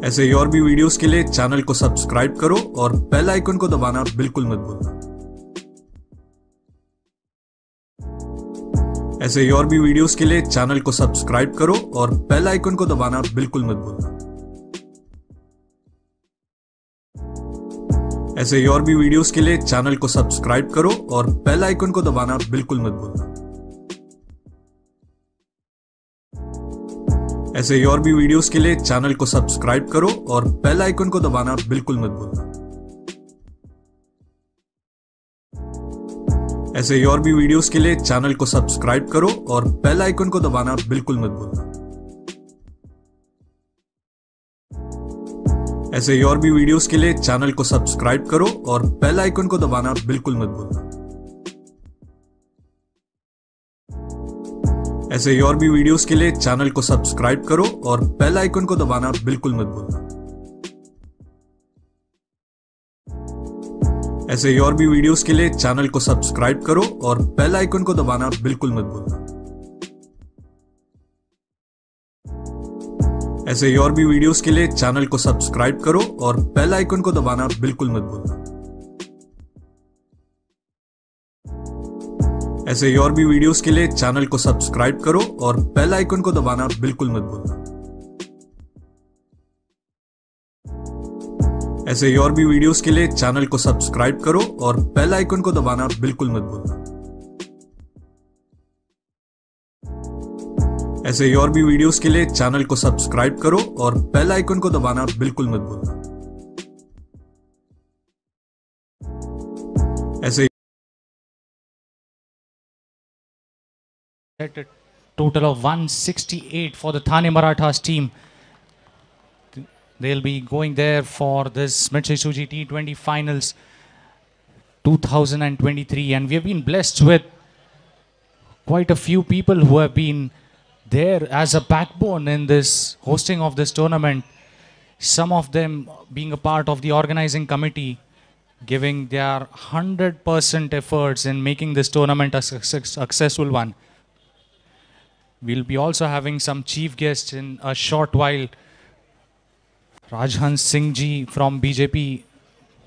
ऐसे ही और भी वीडियोस के लिए चैनल को सब्सक्राइब करो और बेल आइकन को दबाना बिल्कुल मत भूलना। ऐसे ही और भी वीडियोस के लिए चैनल को सब्सक्राइब करो और बेल आइकन को दबाना बिल्कुल मत भूलना। ऐसे ही और भी वीडियोस के लिए चैनल को सब्सक्राइब करो और बेल आइकन को दबाना बिल्कुल मत भूलना। ऐसे और भी वीडियोस के लिए चैनल को सब्सक्राइब करो और बेल आइकन को दबाना बिल्कुल मत भूलना। ऐसे और भी वीडियोस के लिए चैनल को सब्सक्राइब करो और बेल आइकन को दबाना बिल्कुल मत भूलना। ऐसे और भी वीडियोस के लिए चैनल को सब्सक्राइब करो और बेल आइकन को दबाना बिल्कुल मत भूलना। ऐसे ही और भी वीडियोस के लिए चैनल को सब्सक्राइब करो और बेल आइकन को दबाना बिल्कुल मत भूलना। ऐसे ही और भी वीडियोस के लिए चैनल को सब्सक्राइब करो और बेल आइकन को दबाना बिल्कुल मत भूलना। ऐसे ही और भी वीडियोस के लिए चैनल को सब्सक्राइब करो और बेल आइकन को दबाना बिल्कुल मत भूलना। ऐसे और भी वीडियोस के लिए चैनल को सब्सक्राइब करो और बेल आइकन को दबाना बिल्कुल मत भूलना। ऐसे और भी वीडियोस के लिए चैनल को सब्सक्राइब करो और बेल आइकन को दबाना बिल्कुल मत भूलना। ऐसे और भी वीडियोस के लिए चैनल को सब्सक्राइब करो और बेल आइकन को दबाना बिल्कुल मत भूलना। ऐसे At a total of 168 for the Thane Marathas team. They'll be going there for this Mitsui Shoji T20 Finals 2023, and we have been blessed with quite a few people who have been there as a backbone in this hosting of this tournament. Some of them being a part of the organizing committee, giving their 100% efforts in making this tournament a successful one. We'll be also having some chief guests in a short while. Rajhans Singh ji from BJP,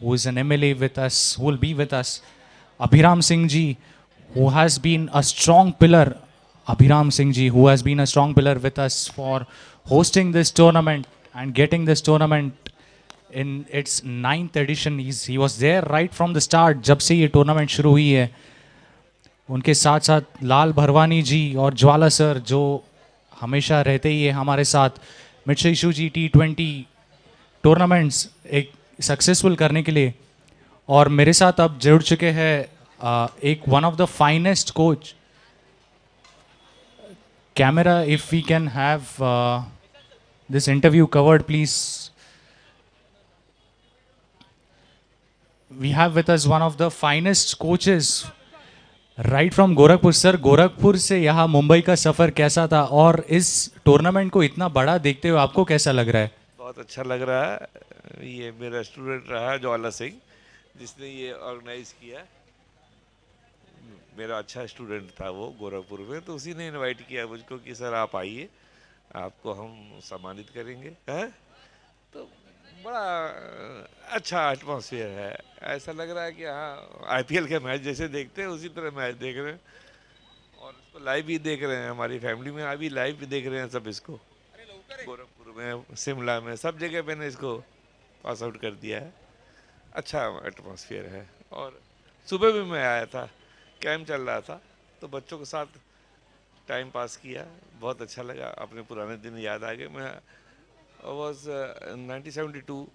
who is an MLA with us, who will be with us. Abhiram Singh ji, who has been a strong pillar. Abhiram Singh ji, who has been a strong pillar with us for hosting this tournament and getting this tournament in its ninth edition. He's, he was there right from the start, jab se ye tournament shuru hui hai. उनके साथ साथ लाल भरवानी जी और ज्वाला sir जो हमेशा रहते ही है हमारे साथ मिट्सू जी टी ट्वेंटी टूर्नामेंट्स एक सक्सेसफुल करने के लिए। और मेरे साथ अब जुड़ चुके हैं एक one of the finest coach camera if we can have this interview covered please have with us one of the finest coaches right from Gorakhpur sir Gorakhpur से यहाँ मुंबई का सफ़र कैसा था? और इस टूर्नामेंट को इतना बड़ा देखते हुए आपको कैसा लग रहा है? बहुत अच्छा लग रहा है। ये मेरा स्टूडेंट रहा, ज्वाला सिंह, जिसने ये ऑर्गेनाइज किया। मेरा अच्छा स्टूडेंट था वो गोरखपुर में तो उसी ने इनवाइट किया मुझको कि, सर, आप आइए, आपको हम सम्मानित करेंगे। हैं? तो बड़ा अच्छा एटमोसफियर है। ऐसा लग रहा है कि हाँ आईपीएल के मैच जैसे देखते हैं, उसी तरह मैच देख रहे हैं। और इसको लाइव भी देख रहे हैं, हमारी फैमिली में अभी लाइव भी देख रहे हैं सब इसको। गोरखपुर में, शिमला में, सब जगह मैंने इसको पास आउट कर दिया है। अच्छा एटमोसफियर है। और सुबह भी मैं आया था कैम्प चल रहा था तो बच्चों के साथ टाइम पास किया, बहुत अच्छा लगा। अपने पुराने दिन याद आ गए। मैं was nineteen seventy two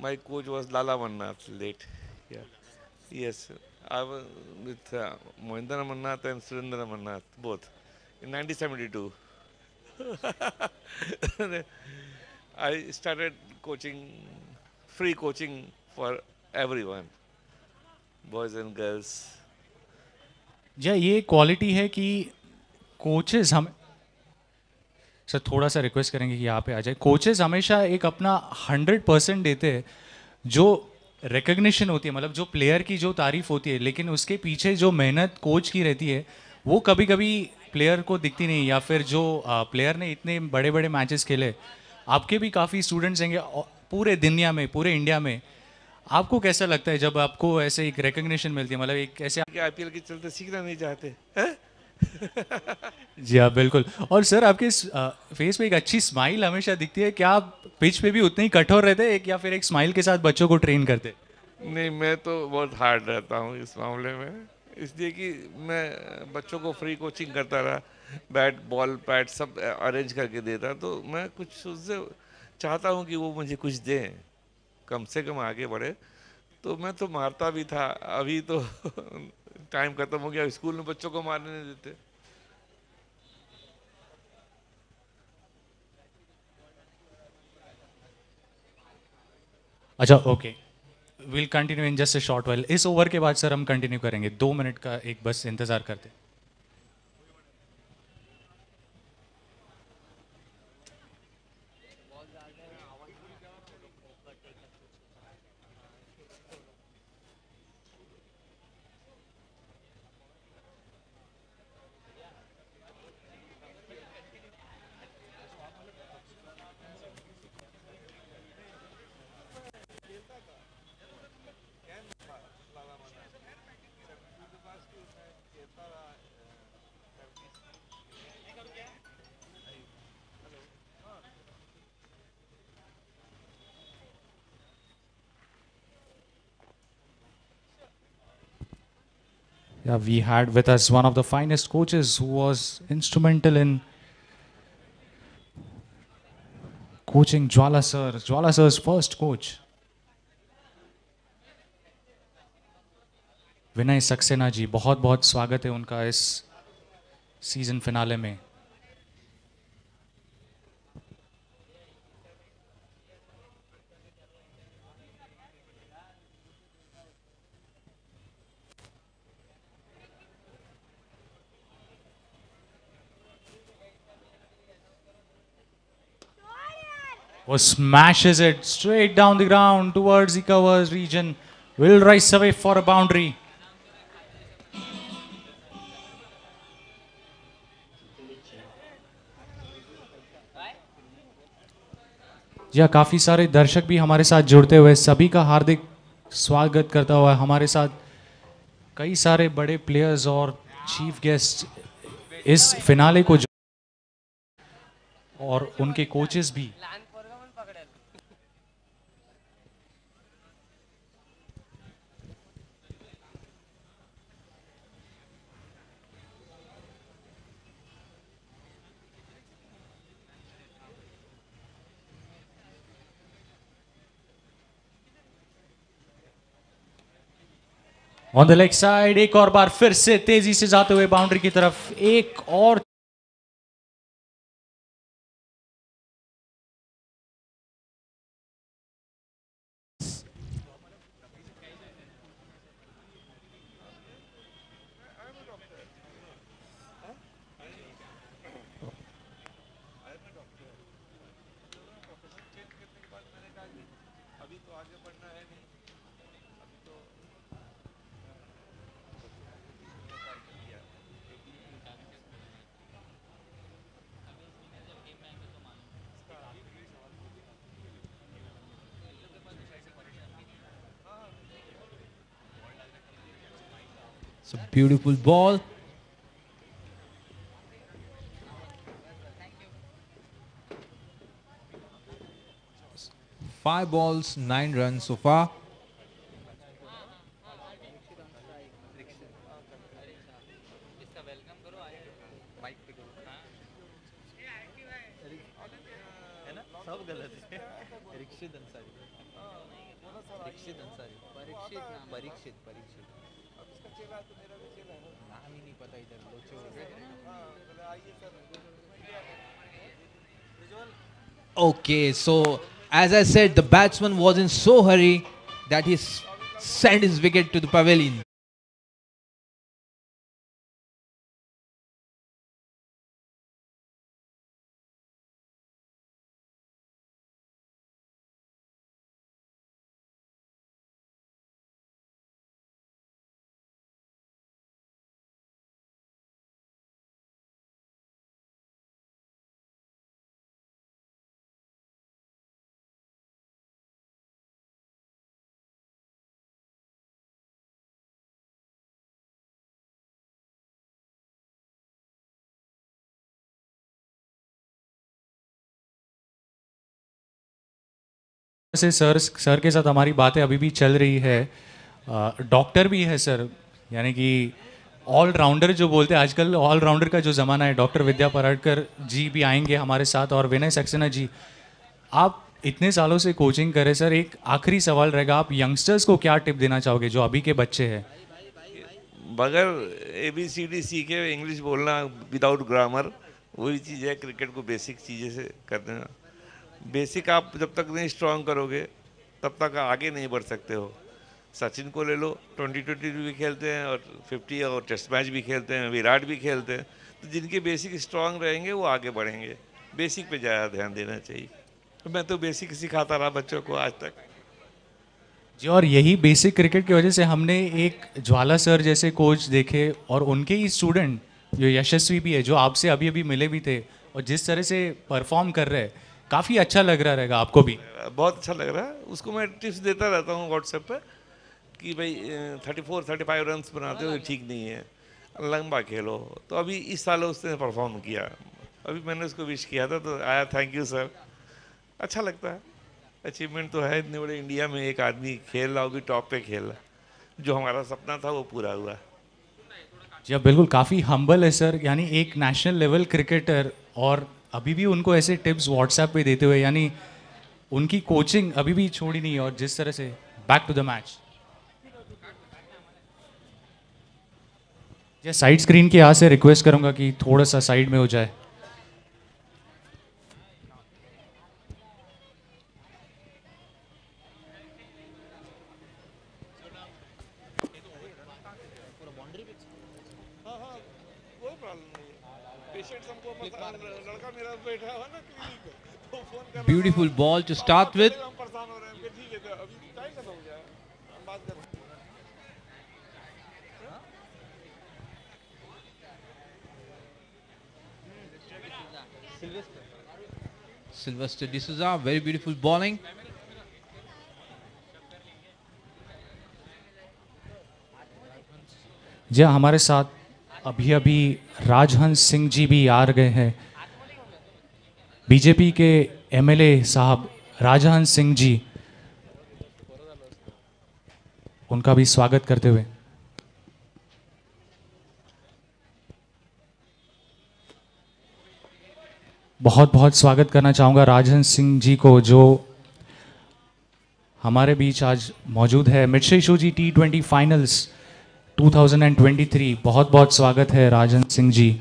my coach was Lala Mannath late. Yeah. Yes. I was with uh, Mohindra Mannath and Surendra Mannath, both, in 1972. I started coaching, free coaching for everyone, boys and girls. जी ये quality है कि coaches हम sir, थोड़ा सा request करेंगे कि यहाँ पे आ जाए। कोचेस हमेशा एक अपना हंड्रेड परसेंट देते हैं, जो रिकग्निशन होती है मतलब जो प्लेयर की जो तारीफ़ होती है, लेकिन उसके पीछे जो मेहनत कोच की रहती है, वो कभी कभी प्लेयर को दिखती नहीं, या फिर जो प्लेयर ने इतने बड़े बड़े मैचेस खेले, आपके भी काफ़ी स्टूडेंट्स हैं पूरे दुनिया में, पूरे इंडिया में। आपको कैसा लगता है जब आपको ऐसे एक रिकग्निशन मिलती है मतलब एक ऐसे आईपीएल के चलते सीखना नहीं चाहते, हैं? *laughs* जी हाँ बिल्कुल। और सर आपके इस, फेस पे एक अच्छी स्माइल हमेशा दिखती है। क्या आप पिच पे भी उतने ही कठोर रहते एक या फिर एक स्माइल के साथ बच्चों को ट्रेन करते? नहीं मैं तो बहुत हार्ड रहता हूँ इस मामले में। इसलिए कि मैं बच्चों को फ्री कोचिंग करता रहा। बैट बॉल पैड सब अरेंज करके देता। तो मैं कुछ उससे चाहता हूँ कि वो मुझे कुछ दें। कम से कम आगे बढ़े। तो मैं तो मारता भी था। अभी तो टाइम खत्म हो गया, स्कूल में बच्चों को मारने नहीं देते। अच्छा okay will continue in just a short while इस ओवर के बाद सर हम कंटिन्यू करेंगे। दो मिनट का एक बस इंतज़ार करते Yeah, we had with us one of the finest coaches who was instrumental in coaching Jwala sir. Jwala sir's first coach. विनय सक्सेना जी बहुत बहुत स्वागत है उनका इस सीज़न फिनाले में was smashes it straight down the ground towards the covers region. Will rise away for a boundary. जी हाँ काफ़ी सारे दर्शक भी हमारे साथ जुड़ते हुए सभी का हार्दिक स्वागत करता हुआ हमारे साथ कई सारे बड़े प्लेयर्स और चीफ गेस्ट इस फिनाले को और उनके कोचेस भी ऑन द लेग साइड एक और बार फिर से तेज़ी से जाते हुए बाउंड्री की तरफ़ एक और beautiful ball. Five balls, nine runs so far. Okay, so as I said, the batsman was in so hurry that he sent his wicket to the pavilion. से सर सर के साथ हमारी बातें अभी भी चल रही है। डॉक्टर भी है सर, यानी कि ऑलराउंडर जो बोलते हैं, आजकल ऑलराउंडर का जो ज़माना है, डॉक्टर विद्या पराडकर जी भी आएँगे हमारे साथ और विनय सक्सेना जी। आप इतने सालों से कोचिंग करें सर, एक आखिरी सवाल रहेगा, आप यंगस्टर्स को क्या टिप देना चाहोगे जो अभी के बच्चे हैं? बगैर ए बी सी डी सीखे इंग्लिश बोलना विदाउट ग्रामर वही चीज़ है क्रिकेट को बेसिक चीज़ें से करना। बेसिक आप जब तक नहीं स्ट्रांग करोगे, तब तक आगे नहीं बढ़ सकते हो। सचिन को ले लो, ट्वेंटी ट्वेंटी भी खेलते हैं और फिफ्टी और टेस्ट मैच भी खेलते हैं, विराट भी खेलते हैं। तो जिनके बेसिक स्ट्रांग रहेंगे, वो आगे बढ़ेंगे। बेसिक पे ज़्यादा ध्यान देना चाहिए। तो मैं तो बेसिक सिखाता रहा बच्चों को आज तक। जी, और यही बेसिक क्रिकेट की वजह से हमने एक ज्वाला सर जैसे कोच देखे, और उनके ही स्टूडेंट जो यशस्वी भी है, जो आपसे अभी अभी मिले भी थे, और जिस तरह से परफॉर्म कर रहे हैं काफ़ी अच्छा लग रहा रहेगा आपको भी। बहुत अच्छा लग रहा है। उसको मैं टिप्स देता रहता हूँ व्हाट्सएप पे कि भाई thirty four thirty five run बनाते हो ठीक नहीं है। लंबा खेलो। तो अभी इस साल उसने परफॉर्म किया। अभी मैंने उसको विश किया था तो आया थैंक यू सर अच्छा लगता है। अचीवमेंट तो है इतने बड़े इंडिया में। एक आदमी खेल रहा हो भी टॉप पे खेल रहा जो हमारा सपना था वो पूरा हुआ। जी अब बिल्कुल काफ़ी हम्बल है सर यानी एक नेशनल लेवल क्रिकेटर और अभी भी उनको ऐसे टिप्स व्हाट्सएप पे देते हुए, यानी उनकी कोचिंग अभी भी छोड़ी नहीं और जिस तरह से back to the match side screen के यहाँ से रिक्वेस्ट करूँगा कि थोड़ा सा साइड में हो जाए। Beautiful ball to start with. Sylvester D'Souza, very beautiful bowling. जी हमारे साथ अभी अभी राजहंस सिंह जी भी आ गए हैं। बीजेपी के एमएलए साहब राजहंस सिंह जी, उनका भी स्वागत करते हुए। बहुत बहुत स्वागत करना चाहूँगा राजहंस सिंह जी को, जो हमारे बीच आज मौजूद है। मिर्शे शो जी टी ट्वेंटी फाइनल्स 2023 बहुत बहुत स्वागत है राजन सिंह जी।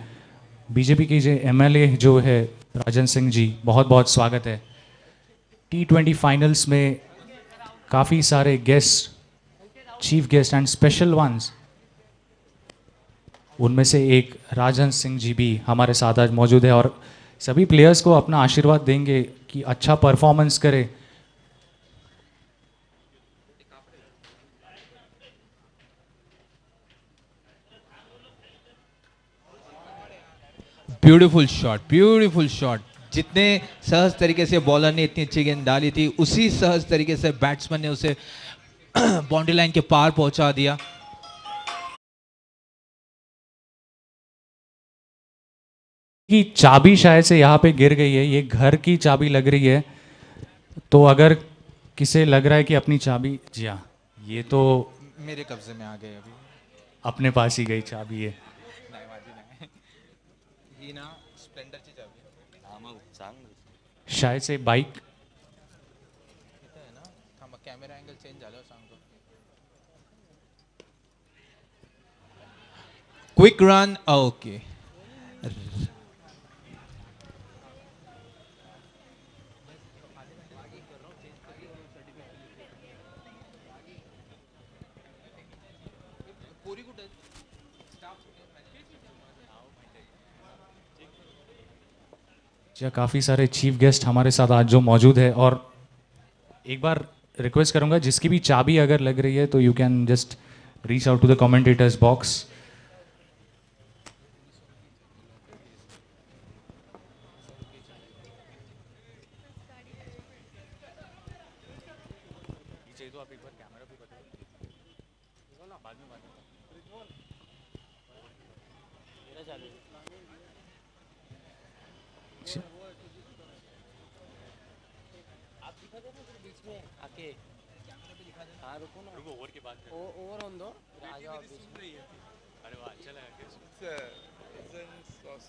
बीजेपी के जो एमएलए जो है राजन सिंह जी, बहुत बहुत स्वागत है। टी ट्वेंटी फाइनल्स में काफ़ी सारे guest chief guest and special ones उनमें से एक राजन सिंह जी भी हमारे साथ आज मौजूद है और सभी प्लेयर्स को अपना आशीर्वाद देंगे कि अच्छा परफॉर्मेंस करे। ब्यूटीफुल शॉट ब्यूटीफुल शॉट जितने सहज तरीके से बॉलर ने इतनी अच्छी गेंद डाली थी उसी सहज तरीके से बैट्समैन ने उसे *clears throat* बाउंड्री लाइन के पार पहुँचा दिया। की चाबी शायद से यहाँ पे गिर गई है ये घर की चाबी लग रही है। तो अगर किसे लग रहा है कि अपनी चाबी जी हाँ ये तो मेरे कब्जे में आ गए अभी। अपने पास ही गई चाबी है। ही ना स्प्लेंडरची चावी हा मग सांग शायद से बाइक इथं आहे ना? थांबा कॅमेरा अँगल चेंज झाल्यावर सांगतो. क्विक रन ओके जी काफ़ी सारे चीफ गेस्ट हमारे साथ आज जो मौजूद है और एक बार रिक्वेस्ट करूँगा, जिसकी भी चाबी अगर लग रही है तो you can just reach out to the commentators box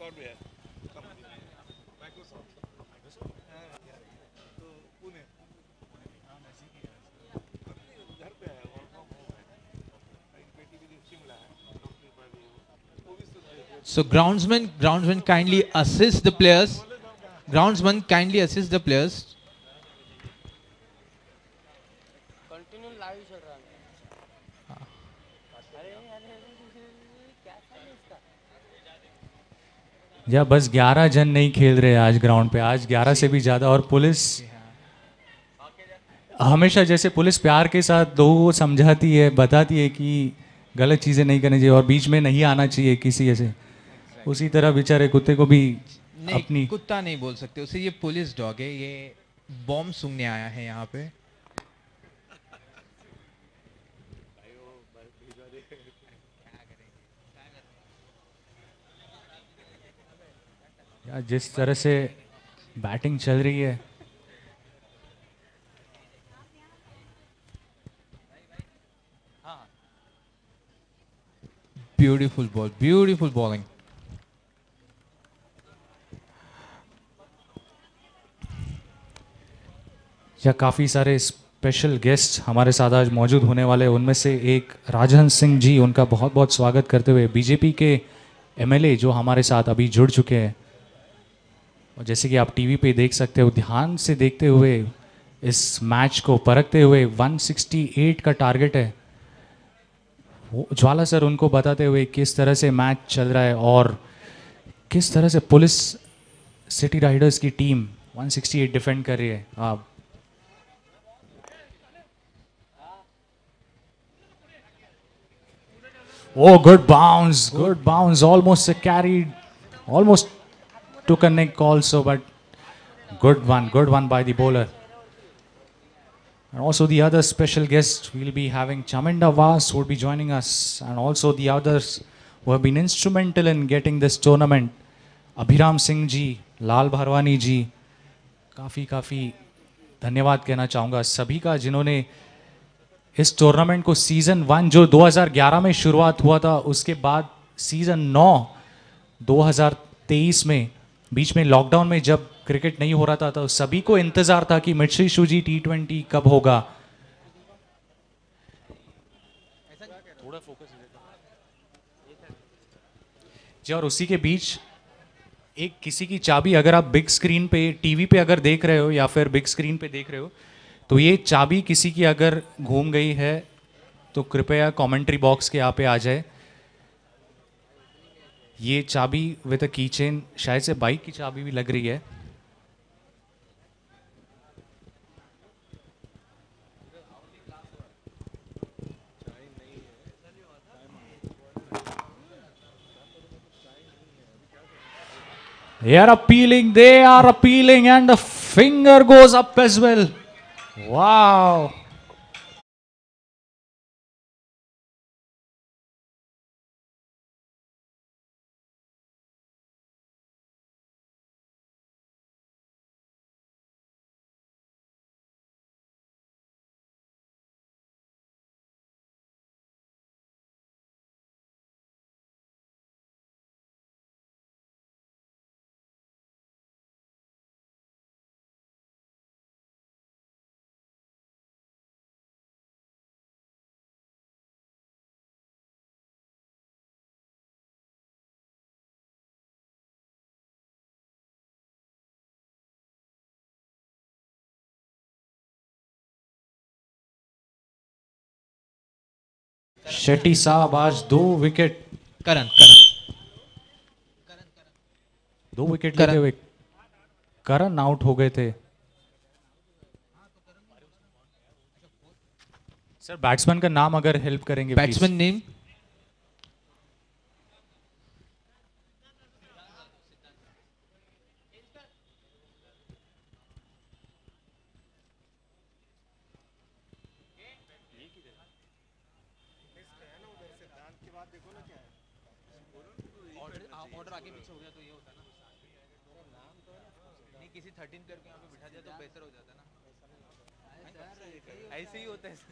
software Microsoft तो पुणे घर पे है वर्क फ्रॉम होम है एक बेटी भी शिमला है नौकरी पर भी वो वो भी सुन रही है So groundsman, groundsman kindly assist the players. Groundsman kindly assist the players. या बस 11 जन नहीं खेल रहे आज ग्राउंड पे आज 11 से भी ज़्यादा और पुलिस हमेशा जैसे पुलिस प्यार के साथ लोगों को समझाती है बताती है कि गलत चीज़ें नहीं करनी चाहिए और बीच में नहीं आना चाहिए किसी ऐसे। उसी तरह बेचारे कुत्ते को भी नहीं अपनी कुत्ता नहीं बोल सकते उसे ये पुलिस डॉग है ये बॉम्ब सूंघने आया है यहाँ पे। या जिस तरह से बैटिंग चल रही है। ब्यूटीफुल बॉल beautiful बॉलिंग या काफ़ी सारे स्पेशल गेस्ट हमारे साथ आज मौजूद होने वाले उनमें से एक राजहंस सिंह जी उनका बहुत बहुत स्वागत करते हुए बीजेपी के एमएलए जो हमारे साथ अभी जुड़ चुके हैं। और जैसे कि आप टीवी पे देख सकते हो ध्यान से देखते हुए इस मैच को परखते हुए 168 का टारगेट है ज्वाला सर उनको बताते हुए किस तरह से मैच चल रहा है और किस तरह से पुलिस सिटी राइडर्स की टीम 168 डिफेंड कर रही है आप good bounce, good bounce. Almost a carried, almost took a nick also, but good one, good one by the bowler. And also the other special guest, we'll be having Chaminda Vas will be joining us, and also the others who have been instrumental in getting this tournament. Abhiram Singh ji, Lal Bharwani ji, काफ़ी काफ़ी धन्यवाद कहना चाहूँगा सभी का जिन्होंने इस tournament को सीज़न वन जो 2011 में शुरुआत हुआ था उसके बाद सीज़न नौ 2023 में बीच में लॉकडाउन में जब क्रिकेट नहीं हो रहा था तो सभी को इंतज़ार था कि मिर्ची शूजी टी ट्वेंटी कब होगा। जी और उसी के बीच एक किसी की चाबी अगर आप बिग स्क्रीन पे टीवी पे अगर देख रहे हो या फिर बिग स्क्रीन पे देख रहे हो तो ये चाबी किसी की अगर घूम गई है तो कृपया कमेंट्री बॉक्स के यहाँ पे आ जाए। ये चाबी विद अ की चेन शायद से बाइक की चाबी भी लग रही है They are appealing, they are appealing, and the finger goes up as well. Wow. Shetty साहब आज दो विकेट करण करण। दो विकेट। लेते हुए करण आउट हो गए थे। सर बैट्समैन का नाम अगर हेल्प करेंगे बैट्समैन नेम ऑर्डर आगे पीछे हो गया तो ये होता ना नहीं किसी थर्टीन प्लेयर को यहाँ पे बिठा दिया तो बेहतर हो जाता ना। ऐसे ही होता है सर।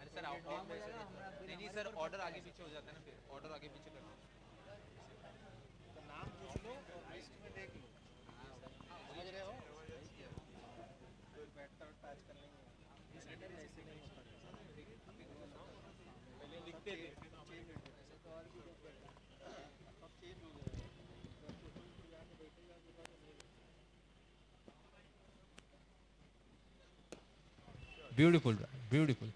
अरे सर आउट नहीं सर ऑर्डर आगे पीछे हो जाता है ना फिर। ऑर्डर आगे पीछे करना नाम पूछ लो और लिस्ट में देख लो समझ रहे हो कोई बैठता उठता आजकल नहीं है इस रिटर्न ऐसे नहीं होता पहले लिखते थे चेंज हो गया ऐसे तो और भी लोग बैठते हैं। अब चेंज हो गया ब्यूटीफुल ब्यूटीफुल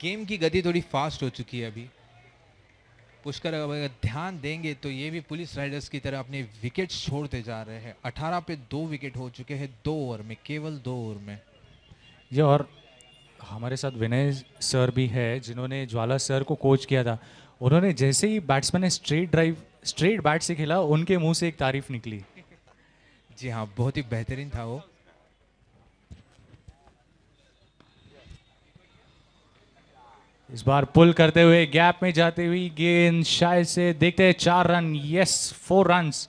गेम की गति थोड़ी फास्ट हो चुकी है अभी। पुष्कर अगर ध्यान देंगे तो ये भी पुलिस राइडर्स की तरह अपने विकेट छोड़ते जा रहे हैं। 18 पे दो विकेट हो चुके हैं दो ओवर में केवल दो ओवर में। ये और हमारे साथ विनय सर भी है जिन्होंने ज्वाला सर को कोच किया था। उन्होंने जैसे ही बैट्समैन ने स्ट्रेट ड्राइव स्ट्रेट बैट से खेला उनके मुँह से एक तारीफ़ निकली। *laughs* जी हाँ बहुत ही बेहतरीन था वो। इस बार पुल करते हुए गैप में जाते हुई गेंद शायद से देखते हैं, चार run yes four runs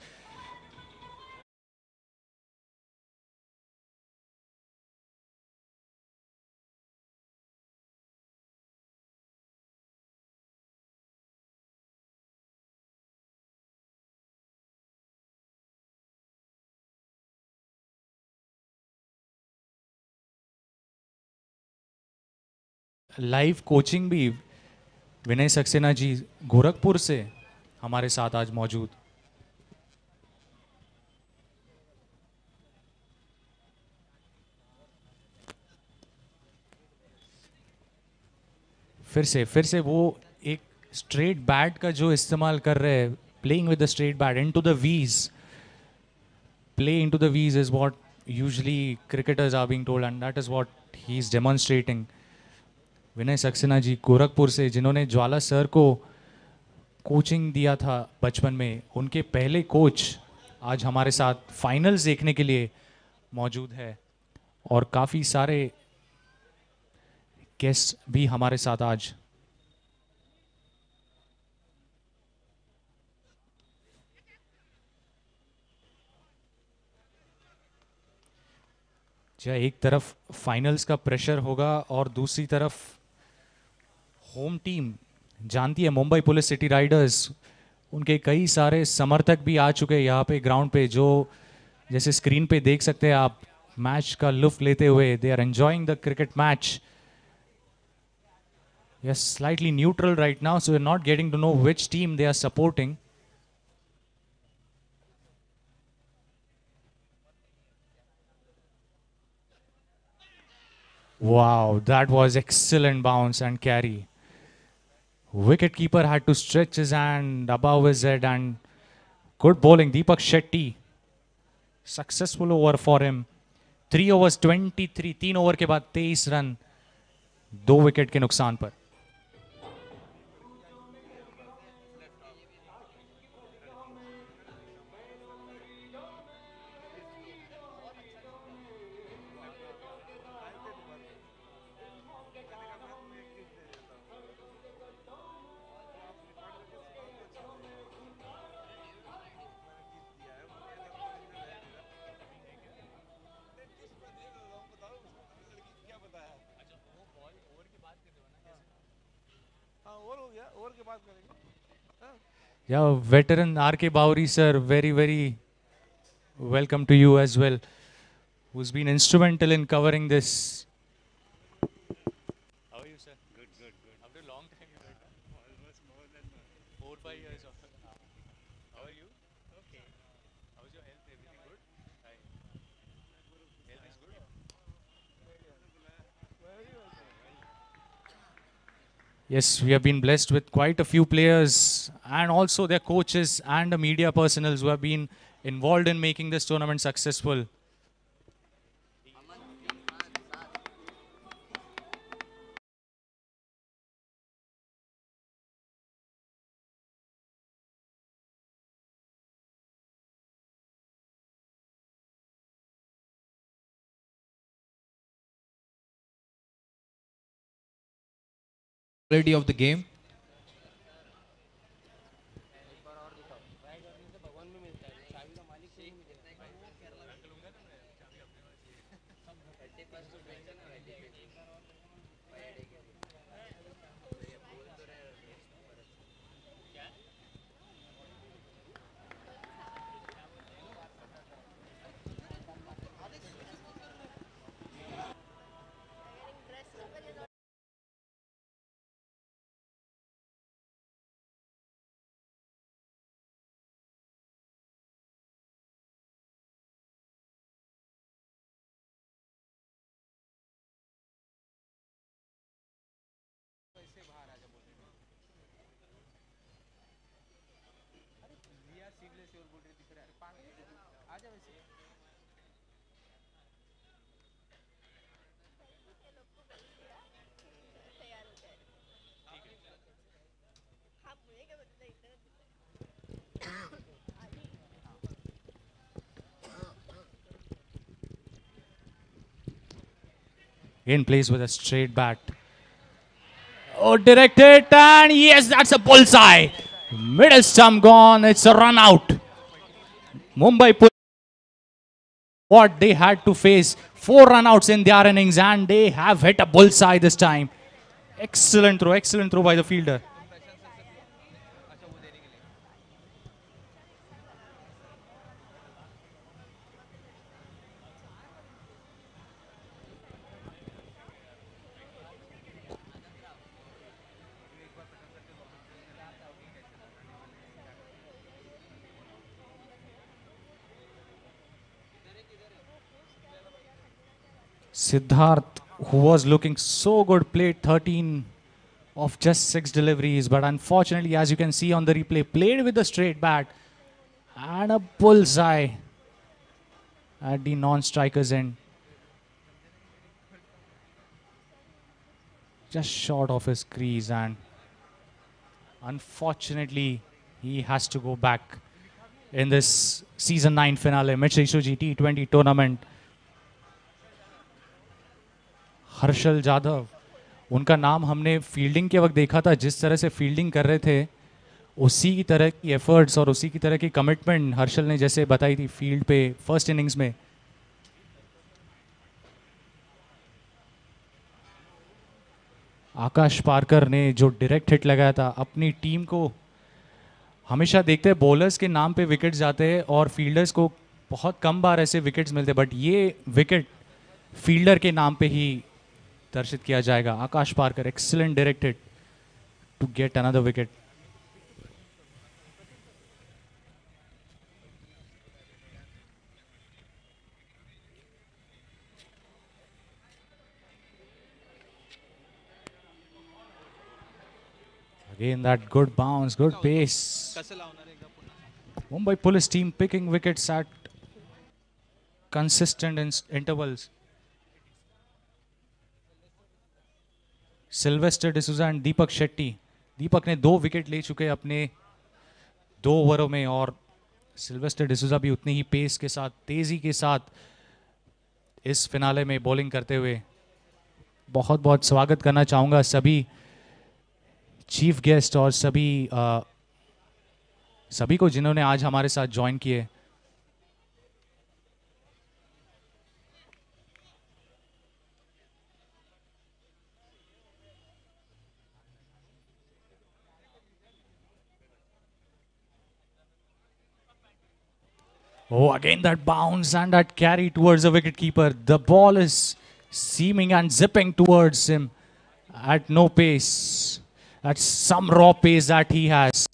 live coaching भी विनय सक्सेना जी गोरखपुर से हमारे साथ आज मौजूद फिर से फिर से वो एक स्ट्रेट बैट का जो इस्तेमाल कर रहे हैं playing with the straight bat into the V's play into the V's is what usually cricketers are being told, and that is what he's demonstrating. Vinay Saxena ji Gorakhpur से, जिन्होंने ज्वाला sir को coaching दिया था बचपन में, उनके पहले coach आज हमारे साथ फाइनल्स देखने के लिए मौजूद है। और काफ़ी सारे गेस्ट भी हमारे साथ आज। एक तरफ़ फाइनल्स का प्रेशर होगा और दूसरी तरफ़ होम टीम जानती है मुंबई पुलिस सिटी राइडर्स उनके कई सारे समर्थक भी आ चुके हैं यहाँ पे ग्राउंड पे जो जैसे स्क्रीन पे देख सकते हैं आप मैच का लुफ्त लेते हुए they are enjoying the cricket match yes slightly neutral right now so not getting to know which team they are supporting Wow, that was excellent bounce and carry. Wicket keeper had to stretch his and above his head and good bowling Deepak Shetty successful over for him three overs twenty three तीन over के बाद तेईस run दो wicket के नुकसान पर Yeah, veteran RK Bowri sir, very, very welcome to you as well, who's been instrumental in covering this. How are you, sir? Good, good, good. After a long time, you met. Almost more than four, five years. How are you? Okay. How's your health? Everything good? Hi. Health is good? Yes, we have been blessed with quite a few players and also their coaches and the media personals who have been involved in making this tournament successful. Of the game. Again place with a straight bat. Oh, directed, and yes, that's a bullseye. Middle stump gone. It's a run out. Mumbai put what they had to face. Four run outs in their innings, and they have hit a bullseye this time. Excellent throw, excellent throw by the fielder. Siddharth, who was looking so good, played 13 of just six deliveries, but unfortunately, as you can see on the replay, played with a straight bat and a bullseye at the non-striker's end. Just short of his crease, and unfortunately, he has to go back in this season 9 finale, Mitsui Shoji T20 tournament. Harshal Jadhav. उनका नाम हमने fielding के वक्त देखा था, जिस तरह से फील्डिंग कर रहे थे, उसी की तरह की एफर्ट्स और उसी की तरह की कमिटमेंट हर्षल ने जैसे बताई थी फ़ील्ड पे फ़र्स्ट इनिंग्स में। आकाश पारकर ने जो डायरेक्ट हिट लगाया था, अपनी टीम को हमेशा देखते हैं बॉलर्स के नाम पे विकेट जाते हैं और फील्डर्स को बहुत कम बार ऐसे विकेट्स मिलते बट ये विकेट फील्डर के नाम पे ही दर्शित किया जाएगा Akash Parkar excellent directed to get another wicket Again, that good bounce, good pace. Mumbai Police team picking wickets at consistent in- intervals. Sylvester D'Souza and Deepak Shetty Deepak ने दो wicket ले चुके अपने दो ओवरों में और सिल्वेस्टर डिसूजा भी उतनी ही पेस के साथ तेज़ी के साथ इस फिनाले में बॉलिंग करते हुए बहुत बहुत स्वागत करना चाहूँगा सभी चीफ गेस्ट और सभी अ, सभी को जिन्होंने आज हमारे साथ ज्वाइन किए। Oh, again that bounce and that carry towards the wicket keeper. The ball is seeming and zipping towards him at no pace. That's some raw pace that he has.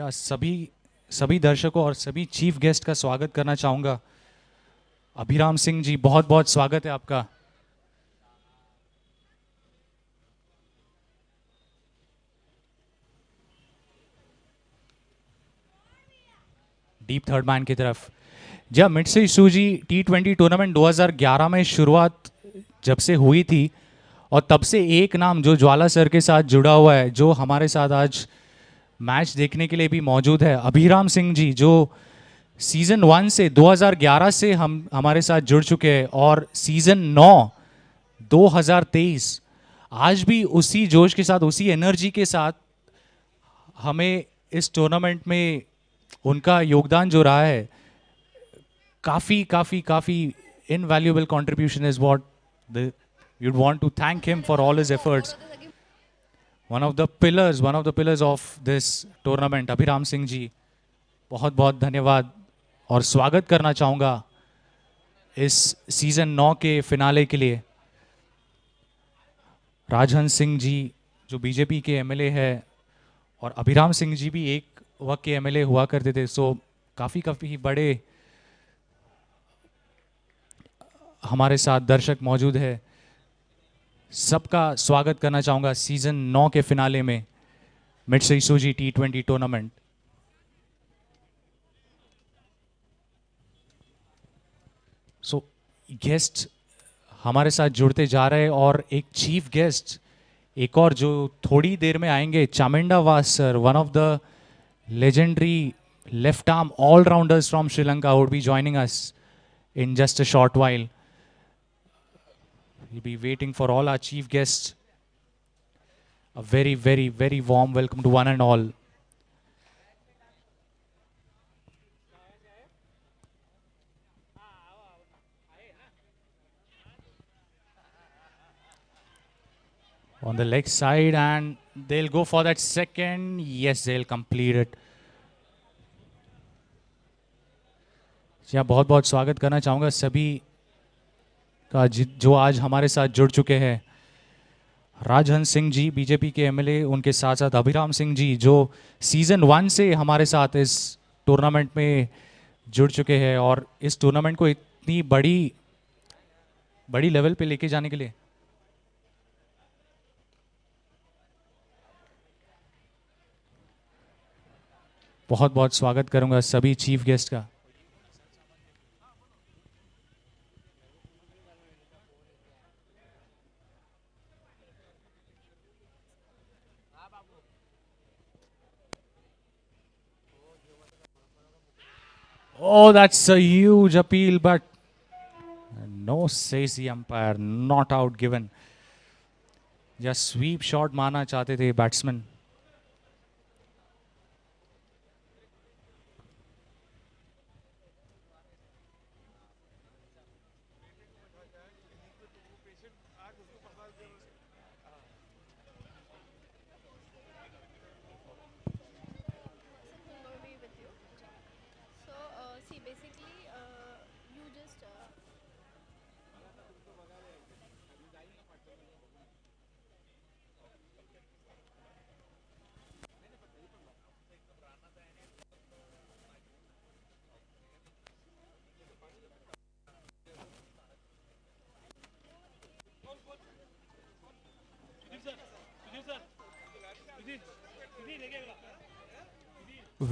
हाँ सभी सभी दर्शकों और सभी चीफ गेस्ट का स्वागत करना चाहूँगा। अभिराम सिंह जी बहुत बहुत स्वागत है आपका। डीप थर्ड मैन की तरफ़। जब मिटसी सूजी टी ट्वेंटी टूर्नामेंट 2011 में शुरुआत जब से हुई थी, और तब से एक नाम जो ज्वाला सर के साथ जुड़ा हुआ है, जो हमारे साथ आज मैच देखने के लिए भी मौजूद है अभिराम सिंह जी, जो सीज़न वन से 2011 से हम, हमारे साथ जुड़ चुके हैं और सीज़न नौ 2023 आज भी उसी जोश के साथ, उसी एनर्जी के साथ हमें इस टूर्नामेंट में उनका योगदान जो रहा है, काफ़ी काफ़ी काफ़ी invaluable contribution is what the you'd want to thank him for all his efforts. One of the pillars, one of the pillars of this tournament Abhiram Singh ji, बहुत बहुत धन्यवाद और स्वागत करना चाहूँगा इस सीज़न नौ के फिनाले के लिए। राजहंस सिंह जी, जो बीजेपी के एमएलए है, और अभिराम सिंह जी भी एक वक्त के एमएलए हुआ करते थे सो काफ़ी काफ़ी बड़े हमारे साथ दर्शक मौजूद है। सबका स्वागत करना चाहूँगा सीज़न नौ के फिनाले में मिट्स सूजी T twenty tournament so guest हमारे साथ जुड़ते जा रहे हैं और एक चीफ गेस्ट एक और जो थोड़ी देर में आएँगे, Chaminda Vaas sir one of the legendary left arm allrounders from Sri Lanka would be would be in just a short while. We'll be waiting for all our chief guests. A very, very, very warm welcome to one and all. on the leg side and they'll go for that second yes they'll complete it जी हाँ बहुत बहुत स्वागत करना चाहूँगा सभी का जि- जो आज हमारे साथ जुड़ चुके हैं, राजहंस सिंह जी, बीजेपी के एमएलए, उनके साथ साथ अभिराम सिंह जी, जो सीज़न वन से हमारे साथ इस टूर्नामेंट में जुड़ चुके हैं और इस टूर्नामेंट को इतनी बड़ी बड़ी लेवल पे लेके जाने के लिए। बहुत बहुत स्वागत करूँगा सभी चीफ गेस्ट का। Oh, that's a huge appeal, but no, says the umpire, not out given. Just sweep shot मारना चाहते थे batsman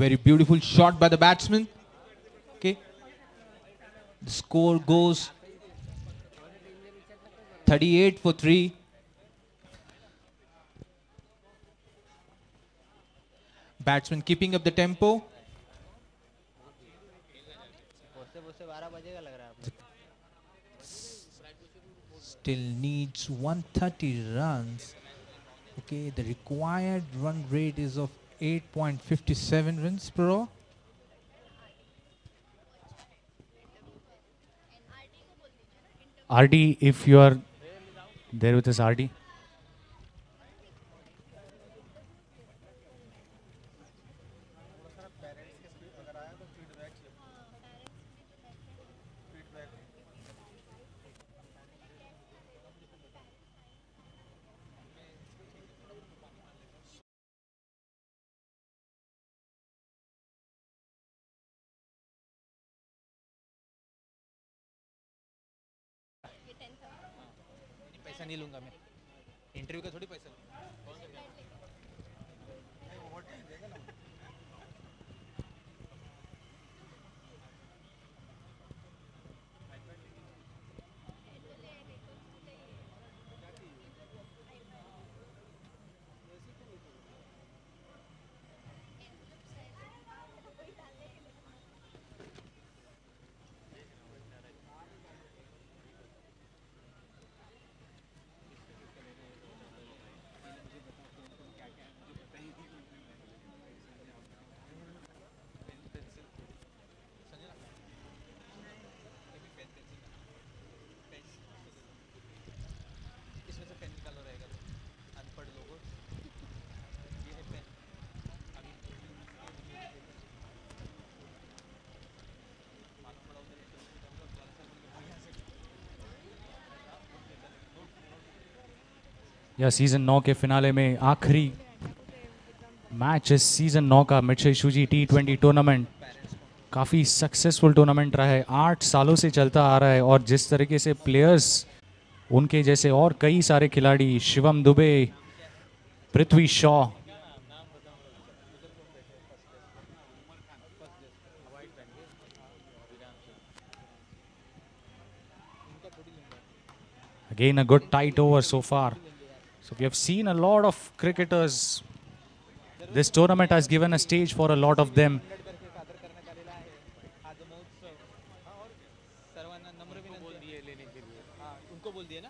Very beautiful shot by the batsman. Okay. The score goes 38 for 3. Batsman keeping up the tempo. Still needs 130 runs. Okay, the required run rate is of 8.57 runs per hour. RD, if you are there with us, RD. या season नौ के finale में आखिरी match इस season नौ का मिर्चे शूजी टी ट्वेंटी टूर्नामेंट काफ़ी सक्सेसफुल टूर्नामेंट रहा है आठ सालों से चलता आ रहा है और जिस तरीके से प्लेयर्स उनके जैसे और कई सारे खिलाड़ी Shivam Dubey Prithvi Shaw Again, a good tight over so far. So we have seen a lot of cricketers. This tournament has given a stage for a lot of them. सर्वांना नम्र विनंती बोल दिए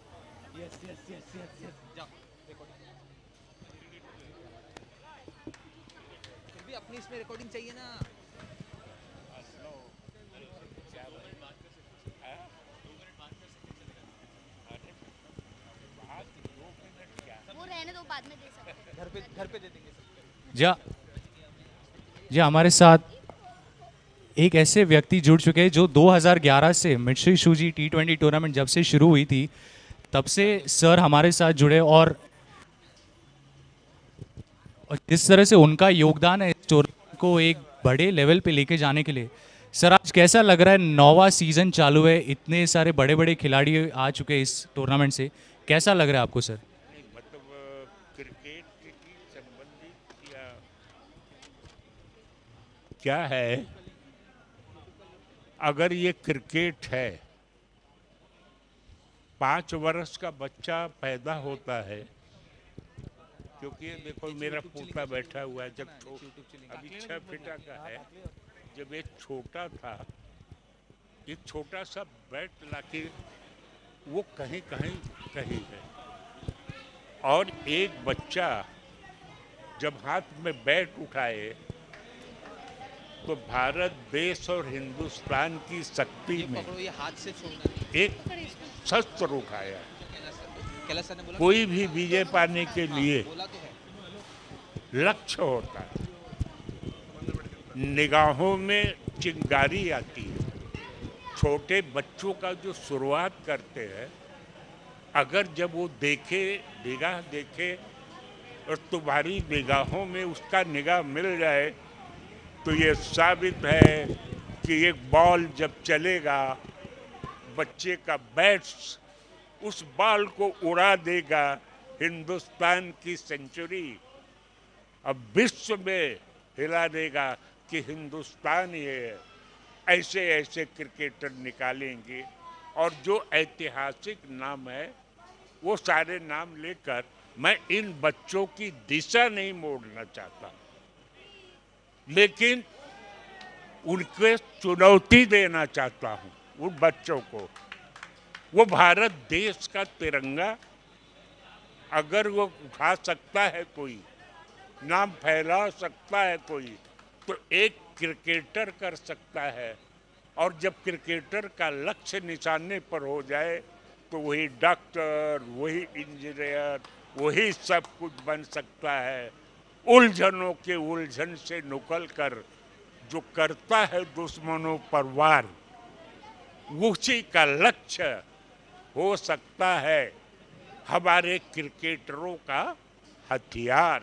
घर पे जी हाँ। जी, हमारे साथ एक ऐसे व्यक्ति जुड़ चुके हैं जो 2011 से मिट्री शूजी टी ट्वेंटी टूर्नामेंट जब से शुरू हुई थी, तब से सर हमारे साथ जुड़े और और जिस तरह से उनका योगदान है इस टूर्नामेंट को एक बड़े लेवल पे लेके जाने के लिए। सर, आज कैसा लग रहा है? नौवा सीज़न चालू है, इतने सारे बड़े बड़े खिलाड़ी आ चुके हैं इस टूर्नामेंट से। कैसा लग रहा है आपको, सर नहीं मतलब क्रिकेट की संबंधित या क्या है? अगर ये क्रिकेट है, पाँच वर्ष का बच्चा पैदा होता है, क्योंकि ये देखो मेरा पोता बैठा हुआ है, जब अभी छह फीटा का है, जब ये छोटा था, ये छोटा सा बैट लाके वो कहीं कहीं कहीं है। और एक बच्चा जब हाथ में बैट उठाए तो भारत देश और हिंदुस्तान की शक्ति में एक शस्त्र उठाया कोई भी विजय पाने के लिए बोला तो है। लक्ष्य होता है। निगाहों में चिंगारी आती है। छोटे बच्चों का जो शुरुआत करते हैं अगर जब वो देखे निगाह देखे और तुम्हारी निगाहों में उसका निगाह मिल जाए तो ये साबित है कि एक बॉल जब चलेगा, बच्चे का बैट्स उस बॉल को उड़ा देगा हिंदुस्तान की सेंचुरी। अब विश्व में हिला देगा कि हिंदुस्तान ये ऐसे ऐसे क्रिकेटर निकालेंगे और जो ऐतिहासिक नाम है, वो सारे नाम लेकर मैं इन बच्चों की दिशा नहीं मोड़ना चाहता। लेकिन उनके चुनौती देना चाहता हूँ, उन बच्चों को। वो भारत देश का तिरंगा, अगर वो उठा सकता है कोई, नाम फैला सकता है कोई तो एक क्रिकेटर कर सकता है। और जब क्रिकेटर का लक्ष्य निशाने पर हो जाए तो वही डॉक्टर, वही इंजीनियर, वही सब कुछ बन सकता है। उलझनों के उलझन से निकल कर जो करता है दुश्मनों पर वार, उसी का लक्ष्य हो सकता है हमारे क्रिकेटरों का हथियार।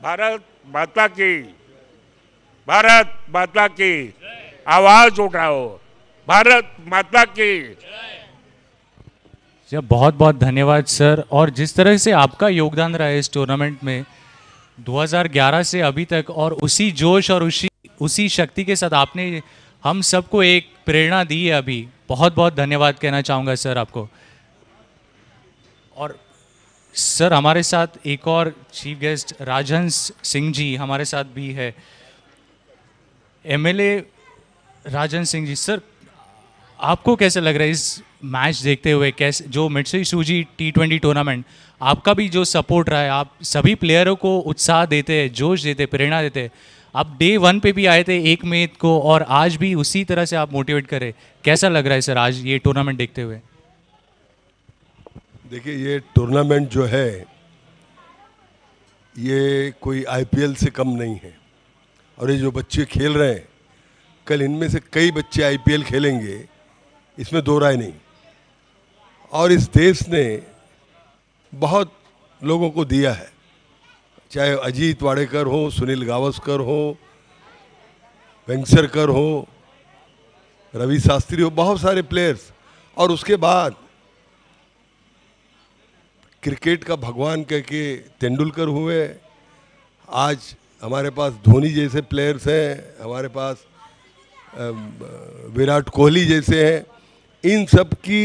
भारत माता की, भारत माता की, आवाज़ उठाओ। भारत माता की। बहुत बहुत धन्यवाद, सर। और जिस तरह से आपका योगदान रहा है इस टूर्नामेंट में 2011 से अभी तक और उसी जोश और उसी उसी शक्ति के साथ आपने हम सबको एक प्रेरणा दी है अभी। बहुत बहुत धन्यवाद कहना चाहूँगा सर आपको। और सर, हमारे साथ एक और चीफ गेस्ट राजहंस सिंह जी हमारे साथ भी है। एमएलए राजन सिंह जी, सर, आपको कैसे लग रहा है इस मैच देखते हुए? कैसे, जो मिट्सई सूजी टी ट्वेंटी टूर्नामेंट आपका भी जो सपोर्ट रहा है, आप सभी प्लेयरों को उत्साह देते हैं, जोश देते प्रेरणा देते हैं। आप डे वन पे भी आए थे एक मई को और आज भी उसी तरह से आप मोटिवेट करें कैसा लग रहा है सर आज ये टूर्नामेंट देखते हुए? देखिए, ये टूर्नामेंट जो है, ये कोई आईपीएल से कम नहीं है। और ये जो बच्चे खेल रहे हैं, कल इनमें से कई बच्चे आईपीएल खेलेंगे, इसमें दो राय नहीं। और इस देश ने बहुत लोगों को दिया है। चाहे अजीत वाडेकर हो, सुनील गावस्कर हो वेंगसरकर हो, रवि शास्त्री हो, बहुत सारे प्लेयर्स और उसके बाद क्रिकेट का भगवान कह के तेंदुलकर हुए। आज हमारे पास धोनी जैसे प्लेयर्स हैं, हमारे पास विराट कोहली जैसे हैं। इन सब की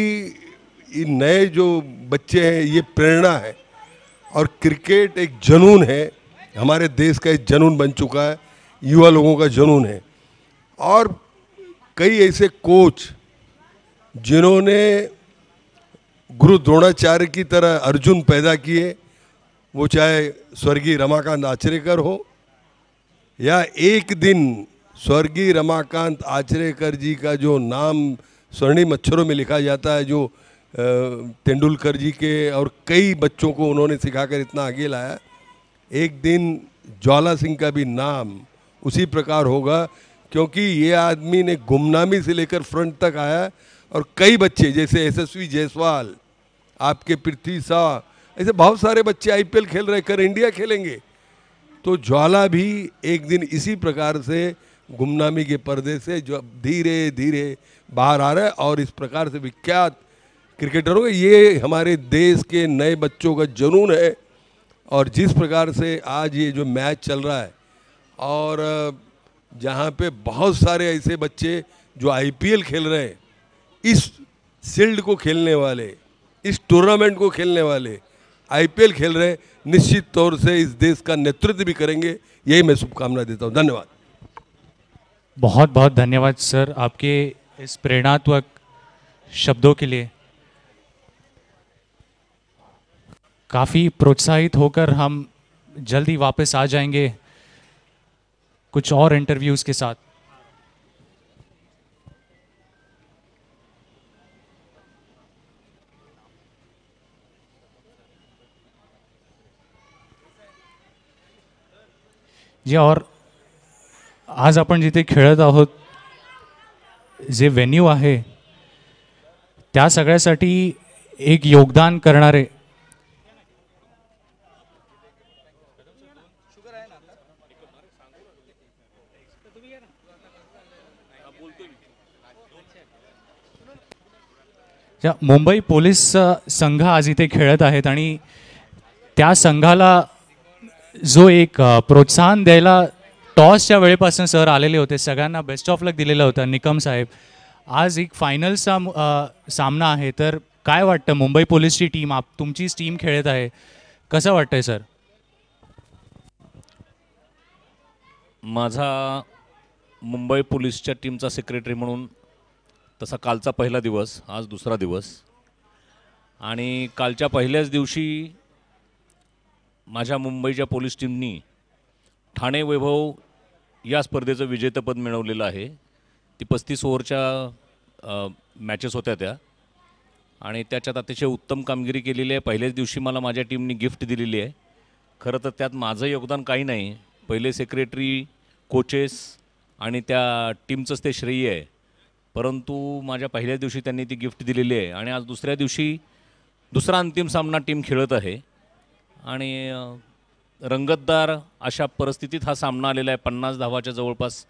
नए जो बच्चे हैं, ये प्रेरणा है। और क्रिकेट एक जनून है। हमारे देश का एक जनून बन चुका है। युवा लोगों का जनून है। और कई ऐसे कोच जिन्होंने गुरु द्रोणाचार्य की तरह अर्जुन पैदा किए। वो चाहे स्वर्गीय रमाकांत आचरेकर हो, या एक दिन स्वर्गीय रमाकांत आचरेकर जी का जो नाम स्वर्णिम अक्षरों में लिखा जाता है, जो तेंदुलकर जी के और कई बच्चों को उन्होंने सिखाकर इतना आगे लाया। एक दिन ज्वाला सिंह का भी नाम उसी प्रकार होगा, क्योंकि ये आदमी ने गुमनामी से लेकर फ्रंट तक आया और कई बच्चे, जैसे यशस्वी जायसवाल, आपके पृथ्वी शाह, ऐसे बहुत सारे बच्चे आईपीएल खेल रहे, कर इंडिया खेलेंगे। तो ज्वाला भी एक दिन इसी प्रकार से गुमनामी के पर्दे से जो धीरे धीरे बाहर आ रहा है और इस प्रकार से विख्यात क्रिकेटरों ये हमारे देश के नए बच्चों का जुनून है और जिस प्रकार से आज ये जो मैच चल रहा है और जहाँ पे बहुत सारे ऐसे बच्चे जो आईपीएल खेल रहे हैं, इस सील्ड को खेलने वाले, इस टूर्नामेंट को खेलने वाले, आईपीएल खेल रहे निश्चित तौर से इस देश का नेतृत्व भी करेंगे, यही मैं शुभकामना देता हूँ। धन्यवाद। बहुत बहुत धन्यवाद, सर, आपके इस प्रेरणात्मक शब्दों के लिए। काफ़ी प्रोत्साहित होकर हम जल्दी वापस आ जाएँगे कुछ और इंटरव्यूज़ के साथ। जी, और आज आपण जिथे खेळत आहोत, जे वेन्यू आहे, त्या सगळ्यासाठी एक योगदान करणारे ज्या मुंबई पोलीस संघ आज इथे खेळत आहेत आणि त्या संघाला जो एक प्रोत्साहन द्यायला टॉसच्या वेळेपासून सर आलेले होते सगळ्यांना बेस्ट ऑफ लक दिलेलं होतं निकम साहेब. आज एक फायनलचा सामना आहे तर काय वाटतं मुंबई पोलीसची टीम आप तुमचीच टीम खेळत आहे. कसं वाटतंय सर? माझा मुंबई पोलीसच्या टीमचा सेक्रेटरी म्हणून तसा कालचा पहिला दिवस आज दुसरा दिवस. आणि कालच्या पहिल्याच दिवशी माझ्या मुंबईच्या पोलीस टीमनी ठाणे वैभव या स्पर्धेचं विजेतेपद मिळवलेलं आहे. ती पस्तीस ओव्हरच्या मॅचेस होत्या त्या. आणि त्याच्यात अतिशय उत्तम कामगिरी केलेली आहे. पहिल्याच दिवशी मला माझ्या टीमनी गिफ्ट दिलेली आहे. खरं तर त्यात माझं योगदान काही नाही. पहिले सेक्रेटरी कोचेस आणि त्या टीमचंच ते श्रेय आहे. परंतु माझ्या पहिल्या दिवशी त्यांनी ती गिफ्ट दिलेली आहे आणि आज दुसऱ्या दिवशी दुसरा अंतिम सामना टीम खेळत आहे. आणि रंगतदार अशा परिस्थितीत हा सामना आलेला आहे. पन्नास धावाच्या जवळपास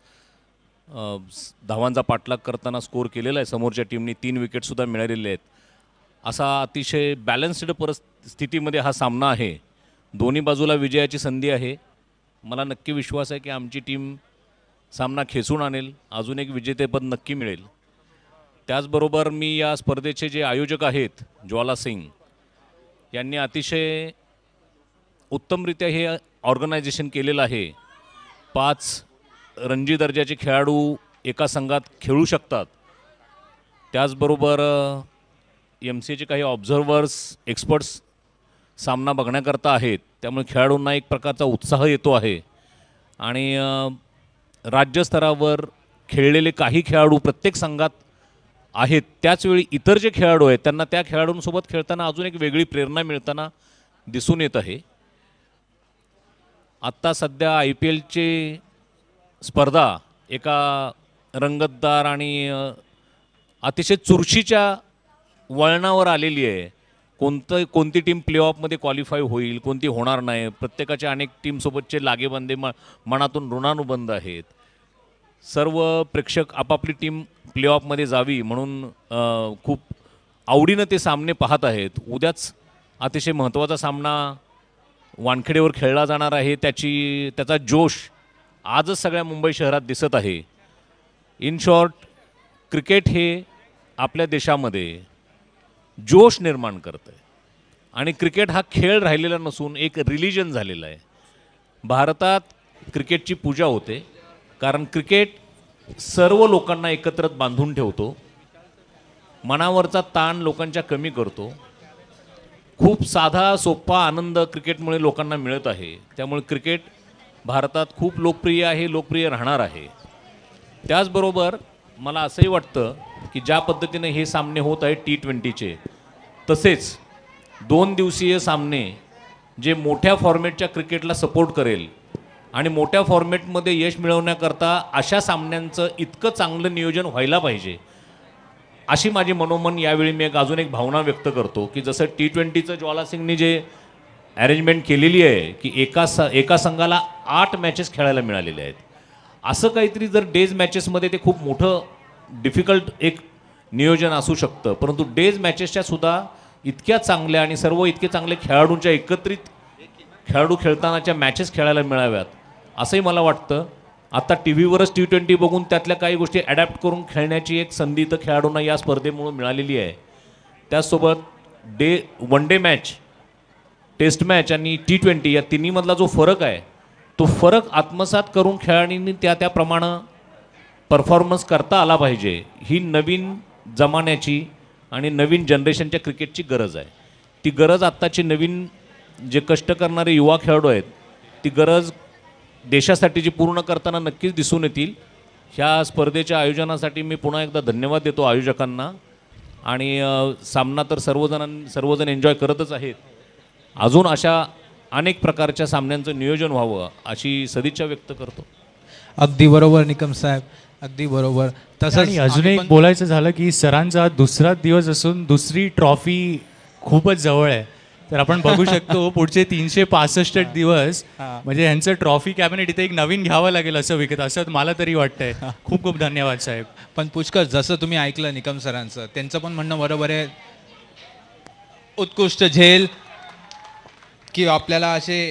धावांचा पाठलाग करताना स्कोअर केलेला आहे. समोरच्या टीमनी तीन विकेटसुद्धा मिळालेले आहेत. असा अतिशय बॅलन्स्ड परिस्थितीमध्ये हा सामना आहे. दोन्ही बाजूला विजयाची संधी आहे. मला नक्की विश्वास आहे की आमची टीम सामना खेचून आणेल अजून एक विजेतेपद नक्की मिळेल. त्याचबरोबर मी या स्पर्धेचे जे आयोजक आहेत ज्वाला सिंग यांनी अतिशय उत्तमरित्या हे ऑर्गनायझेशन केलेलं आहे. पाच रणजी दर्जाचे खेळाडू एका संघात खेळू शकतात. त्याचबरोबर एम सी एचे काही ऑब्झर्वर्स एक्सपर्ट्स सामना बघण्याकरता आहेत. त्यामुळे खेळाडूंना एक प्रकारचा उत्साह येतो आहे. आणि राज्यस्तरावर खेळलेले काही खेळाडू प्रत्येक संघात आहेत. त्याचवेळी इतर जे खेळाडू आहेत त्यांना त्या खेळाडूंसोबत खेळताना अजून एक वेगळी प्रेरणा मिळताना दिसून येत आहे. आत्ता सध्या आय पी एलची स्पर्धा एका रंगतदार आणि अतिशय चुरशीच्या वळणावर आलेली आहे. कोणतं कोणती टीम प्ले ऑफमध्ये क्वालिफाय होईल कोणती होणार नाही प्रत्येकाच्या अनेक टीमसोबतचे लागेबंदे म मनातून ऋणानुबंध आहेत. सर्व प्रेक्षक आपापली टीम प्ले ऑफमध्ये जावी म्हणून खूप आवडीनं ते सामने पाहत आहेत. उद्याच अतिशय महत्त्वाचा सामना वानखेडेवर खेळला जाणार आहे त्याची त्याचा जोश आजच सगळ्या मुंबई शहरात दिसत आहे. इन शॉर्ट क्रिकेट हे आपल्या देशामध्ये जोश निर्माण करतं आहे आणि क्रिकेट हा खेळ राहिलेला नसून एक रिलिजन झालेला आहे. भारतात क्रिकेटची पूजा होते. कारण क्रिकेट सर्व लोकांना एकत्र बांधून ठेवतो. मनावरचा ताण लोकांच्या कमी करतो. खूप साधा सोपा आनंद क्रिकेटमुळे लोकांना मिळत आहे. त्यामुळे क्रिकेट भारतात खूप लोकप्रिय आहे लोकप्रिय राहणार आहे. त्याचबरोबर मला असंही वाटतं की ज्या पद्धतीने हे सामने होत आहेत टी ट्वेंटीचे तसेच दोन दिवसीय सामने जे मोठ्या फॉर्मॅटच्या क्रिकेटला सपोर्ट करेल आणि मोठ्या फॉर्मॅटमध्ये यश मिळवण्याकरता अशा सामन्यांचं इतकं चांगलं नियोजन व्हायला पाहिजे अशी माझी मनोमन यावेळी मी एक अजून एक भावना व्यक्त करतो की जसं टी ट्वेंटीचं ज्वाला सिंगनी जे अरेंजमेंट केलेली आहे की एका स एका संघाला आठ मॅचेस खेळायला मिळालेले आहेत. असं काहीतरी जर डेज मॅचेसमध्ये ते खूप मोठं डिफिकल्ट एक नियोजन असू शकतं परंतु डेज मॅचेसच्या सुद्धा इतक्या चांगल्या आणि सर्व इतके चांगले खेळाडूंच्या एकत्रित खेळाडू खेळतानाच्या मॅचेस खेळायला मिळाव्यात. असंही मला वाटतं. आता टी व्हीवरच टी ट्वेंटी बघून त्यातल्या काही गोष्टी ॲडॅप्ट करून खेळण्याची एक संधी तर खेळाडूंना या स्पर्धेमुळे मिळालेली आहे. त्याचसोबत day one day match test match आणि टी ट्वेंटी या तिन्हीमधला जो फरक आहे तो फरक आत्मसात करून खेळाडूंनी त्या त्याप्रमाणे परफॉर्मन्स करता आला पाहिजे. ही नवीन जमान्याची आणि नवीन जनरेशनच्या क्रिकेटची गरज आहे. ती गरज आत्ताची नवीन जे कष्ट करणारे युवा खेळाडू आहेत ती गरज देशासाठी जी पूर्ण करताना नक्कीच दिसून येतील. ह्या स्पर्धेच्या आयोजनासाठी मी पुन्हा एकदा धन्यवाद देतो आयोजकांना. आणि सामना तर सर्वजणां सर्वजण एन्जॉय करतच आहेत. अजून अशा अनेक प्रकारच्या सामन्यांचं नियोजन व्हावं अशी सदिच्छा व्यक्त करतो. अगदी बरोबर निकम साहेब. अगदी बरोबर. तसंच अजून एक बोलायचं झालं की सरांचा दुसरा दिवस असून दुसरी ट्रॉफी खूपच जवळ आहे. तर आपण बघू शकतो *laughs* पुढचे तीनशे पासष्ट दिवस. म्हणजे यांचं ट्रॉफी कॅबिनेट इथे एक नवीन घ्यावं लागेल असं विकत असं मला तरी वाटतंय. खूप खूप धन्यवाद साहेब. पण पुष्कर जसं तुम्ही ऐकलं निकम सरांचं त्यांचं पण म्हणणं बरोबर आहे. उत्कृष्ट झेल की आपल्याला असे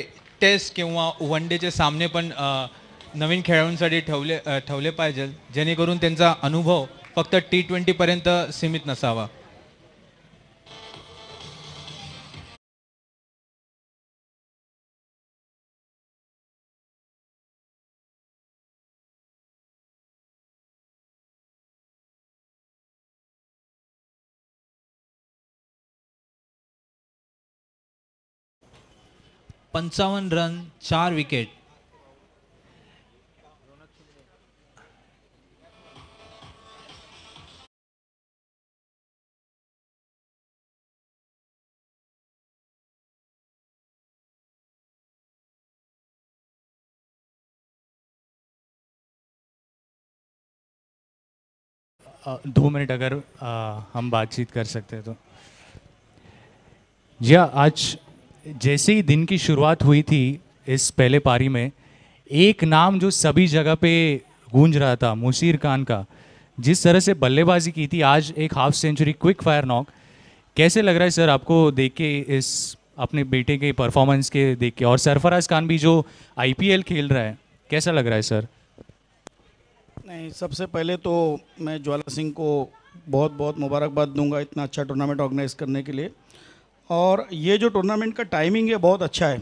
टेस्ट किंवा वन डेचे सामने पण नवीन खेळाडूंसाठी ठेवले ठेवले पाहिजे जेणेकरून त्यांचा अनुभव फक्त टी ट्वेंटीपर्यंत सीमित नसावा. पंचावन्न रन चार विकेट दो मिनट अगर अ, हम बातचीत कर सकते हैं तो। जी हाँ, आज जैसे ही दिन की शुरुआत हुई थी इस पहले पारी में एक नाम जो सभी जगह पे गूंज रहा था मुसीर खान का जिस तरह से बल्लेबाजी की थी आज एक half century quick fire knock कैसे लग रहा है सर आपको देख के इस अपने बेटे के परफॉर्मेंस के देख के? और सरफराज खान भी जो आईपीएल खेल रहा है कैसा लग रहा है सर? नहीं सबसे पहले तो मैं ज्वाला सिंह को बहुत बहुत मुबारकबाद दूँगा इतना अच्छा टूर्नामेंट ऑर्गेनाइज करने के लिए। और ये जो टूर्नामेंट का टाइमिंग है बहुत अच्छा है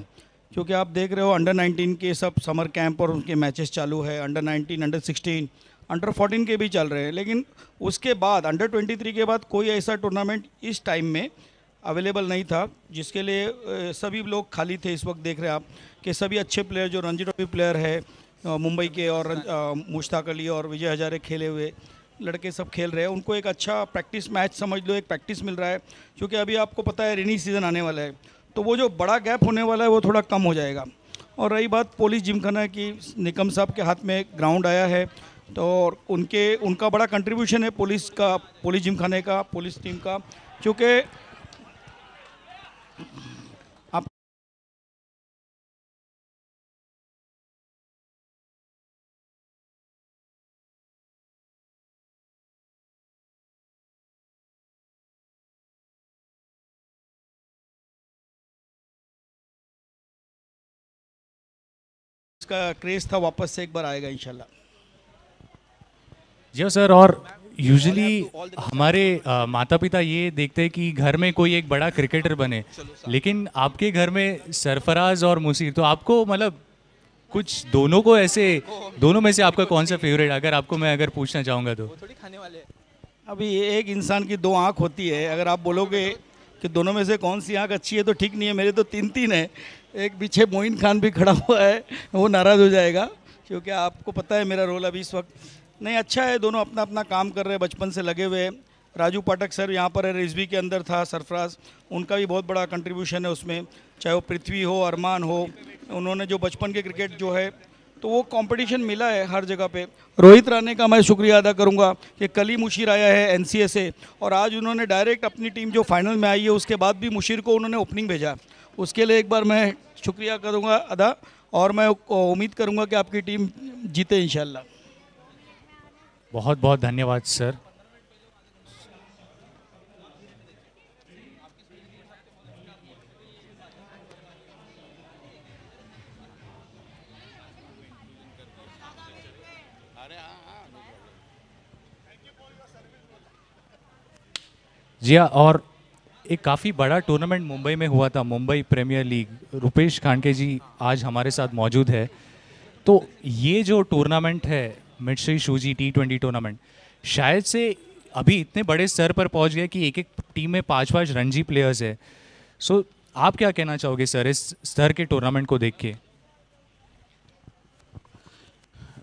क्योंकि आप देख रहे हो अंडर 19 के सब समर कैंप और उनके मैचेस चालू है अंडर 19, अंडर 16, अंडर 14 के भी चल रहे हैं। लेकिन उसके बाद अंडर 23 के बाद कोई ऐसा टूर्नामेंट इस टाइम में अवेलेबल नहीं था जिसके लिए सभी लोग खाली थे इस वक्त देख रहे हैं आप कि सभी अच्छे प्लेयर जो रणजी ट्रॉफी प्लेयर है मुंबई के और मुश्ताक अली और विजय हजारे खेले हुए लड़के सब खेल रहे हैं। उनको एक अच्छा प्रैक्टिस मैच समझ लो, एक प्रैक्टिस मिल रहा है, क्योंकि अभी आपको पता है रेनी सीज़न आने वाला है तो वो जो बड़ा गैप होने वाला है, वो थोड़ा कम हो जाएगा। और रही बात पुलिस जिमखाना की निकम साहब के हाथ में ग्राउंड आया है तो उनके, उनका बड़ा कंट्रीब्यूशन है पुलिस का पुलिस जिमखाने का पुलिस टीम का, क्योंकि इसका क्रेज था वापस से एक बार आएगा इंशाल्लाह। जी हाँ, सर और यूजुअली हमारे माता पिता ये देखते हैं कि घर में कोई एक बड़ा क्रिकेटर बने। लेकिन आपके घर में सरफराज और मुसीर तो आपको मतलब कुछ दोनों को ऐसे दोनों में से आपका कौन सा फेवरेट अगर आपको मैं अगर पूछना चाहूँगा तो। अभी एक इंसान की दो आँख होती है। अगर आप बोलोगे कि दोनों में से कौन सी आँख अच्छी है तो ठीक नहीं है। मेरे तो तीन तीन है। एक पीछे मोइन खान भी खड़ा हुआ है, वो नाराज़ हो जाएगा, क्योंकि आपको पता है मेरा रोल अभी इस वक्त। नहीं अच्छा है, दोनों अपना अपना काम कर रहे हैं, बचपन से लगे हुए हैं। राजू पाठक सर यहाँ पर है, रिजवी के अंदर था, सरफराज, उनका भी बहुत बड़ा कंट्रीब्यूशन है उसमें। चाहे वो पृथ्वी हो, अरमान हो, उन्होंने जो बचपन के क्रिकेट जो है तो वो कंपटीशन मिला है हर जगह पे। रोहित राणे का मैं शुक्रिया अदा करूँगा कि कल ही मुशीर आया है एनसीए से और आज उन्होंने डायरेक्ट अपनी टीम जो फाइनल में आई है, उसके बाद भी मुशीर को उन्होंने ओपनिंग भेजा। उसके लिए एक बार मैं शुक्रिया करूँगा अदा, और मैं उम्मीद करूँगा कि आपकी टीम जीते इंशाल्लाह। बहुत बहुत धन्यवाद, सर। जी और एक काफ़ी बड़ा टूर्नामेंट मुंबई में हुआ था, मुंबई प्रीमियर लीग रुपेश खानके जी आज हमारे साथ मौजूद है। तो ये जो टूर्नामेंट है मिडश्री शूजी टी ट्वेंटी टूर्नामेंट शायद से अभी इतने बड़े स्तर पर पहुँच गया कि एक एक टीम में पाँच पाँच रणजी प्लेयर्स है। सो आप क्या कहना चाहोगे सर, इस स्तर के टूर्नामेंट को देख के?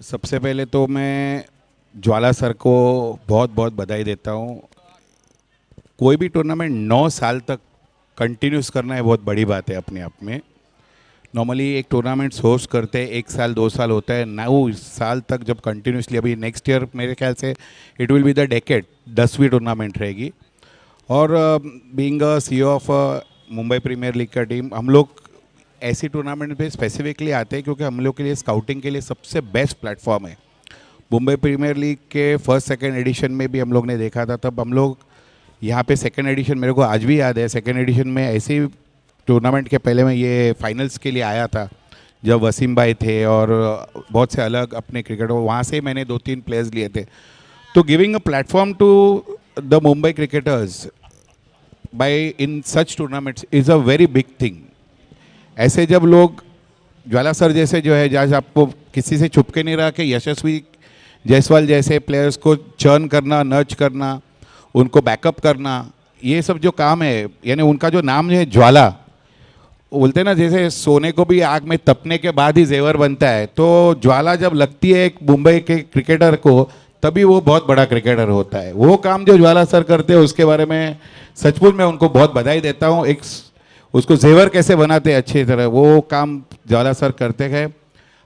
सबसे पहले तो मैं ज्वाला सर को बहुत बहुत बधाई देता हूँ। कोई भी टूर्नामेंट नौ साल तक कंटिन्यूस करना है बहुत बड़ी बात है अपने आप में। नॉर्मली एक टूर्नामेंट होस्ट करते हैं, एक साल, दो साल होता है, नौ साल तक जब कंटिन्यूसली अभी नेक्स्ट ईयर मेरे ख्याल से it will be the decade दसवीं टूर्नामेंट रहेगी। और a CEO of Mumbai premier league का टीम हम लोग ऐसी टूर्नामेंट पे स्पेसिफिकली आते हैं क्योंकि हम लोग के लिए स्काउटिंग के लिए सबसे बेस्ट प्लेटफॉर्म है। मुंबई प्रीमियर लीग के फ़र्स्ट सेकेंड एडिशन में भी हम लोग ने देखा था, तब हम लोग यहाँ पे सेकेंड एडिशन मेरे को आज भी याद है। सेकेंड एडिशन में ऐसी टूर्नामेंट के पहले मैं ये फाइनल्स के लिए आया था, जब वसीम भाई थे और बहुत से अलग अपने क्रिकेटर वहाँ से मैंने दो तीन प्लेयर्स लिए थे। तो giving a platform to the Mumbai cricketers by in such tournaments is a very big thing ऐसे जब लोग ज्वाला सर जैसे जो है, जहाँ आपको किसी से छुप के नहीं रहा कि यशस्वी जायसवाल जैसे प्लेयर्स को चर्न करना नर्च करना उनको बैकअप करना, ये सब जो काम है, यानी उनका जो नाम है ज्वाला बोलते ना, जैसे सोने को भी आग में तपने के बाद ही जेवर बनता है तो ज्वाला जब लगती है एक मुंबई के क्रिकेटर को, तभी वो बहुत बड़ा क्रिकेटर होता है। वो काम जो ज्वाला सर करते हैं, उसके बारे में सचमुच मैं उनको बहुत बधाई देता हूँ। एक उसको जेवर कैसे बनाते हैं, अच्छी तरह, वो काम ज्वाला सर करते हैं।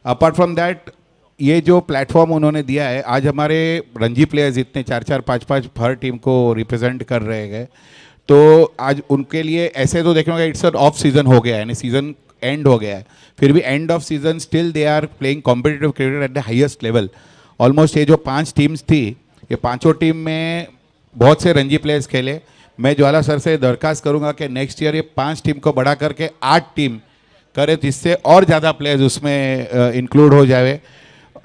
अपार्ट फ्रॉम दैट ये जो प्लेटफॉर्म उन्होंने दिया है, आज हमारे रणजी प्लेयर्स इतने चार चार, पाँच पाँच हर टीम को रिप्रेजेंट कर रहे हैं। तो आज उनके लिए ऐसे तो देखने इट्स एन ऑफ़ सीज़न हो गया है, यानी सीज़न एंड हो गया है। फिर भी end of season still they are playing competitive cricket at the highest level almost ये जो पाँच टीम्स थी, ये पाँचों टीम में बहुत से रणजी प्लेयर्स खेले। मैं ज्वाला सर से दरखास्त करूँगा कि नेक्स्ट ईयर ये पाँच टीम को बढ़ा करके आठ टीम करे, जिससे और ज़्यादा प्लेयर्स उसमें इंक्लूड हो जाए।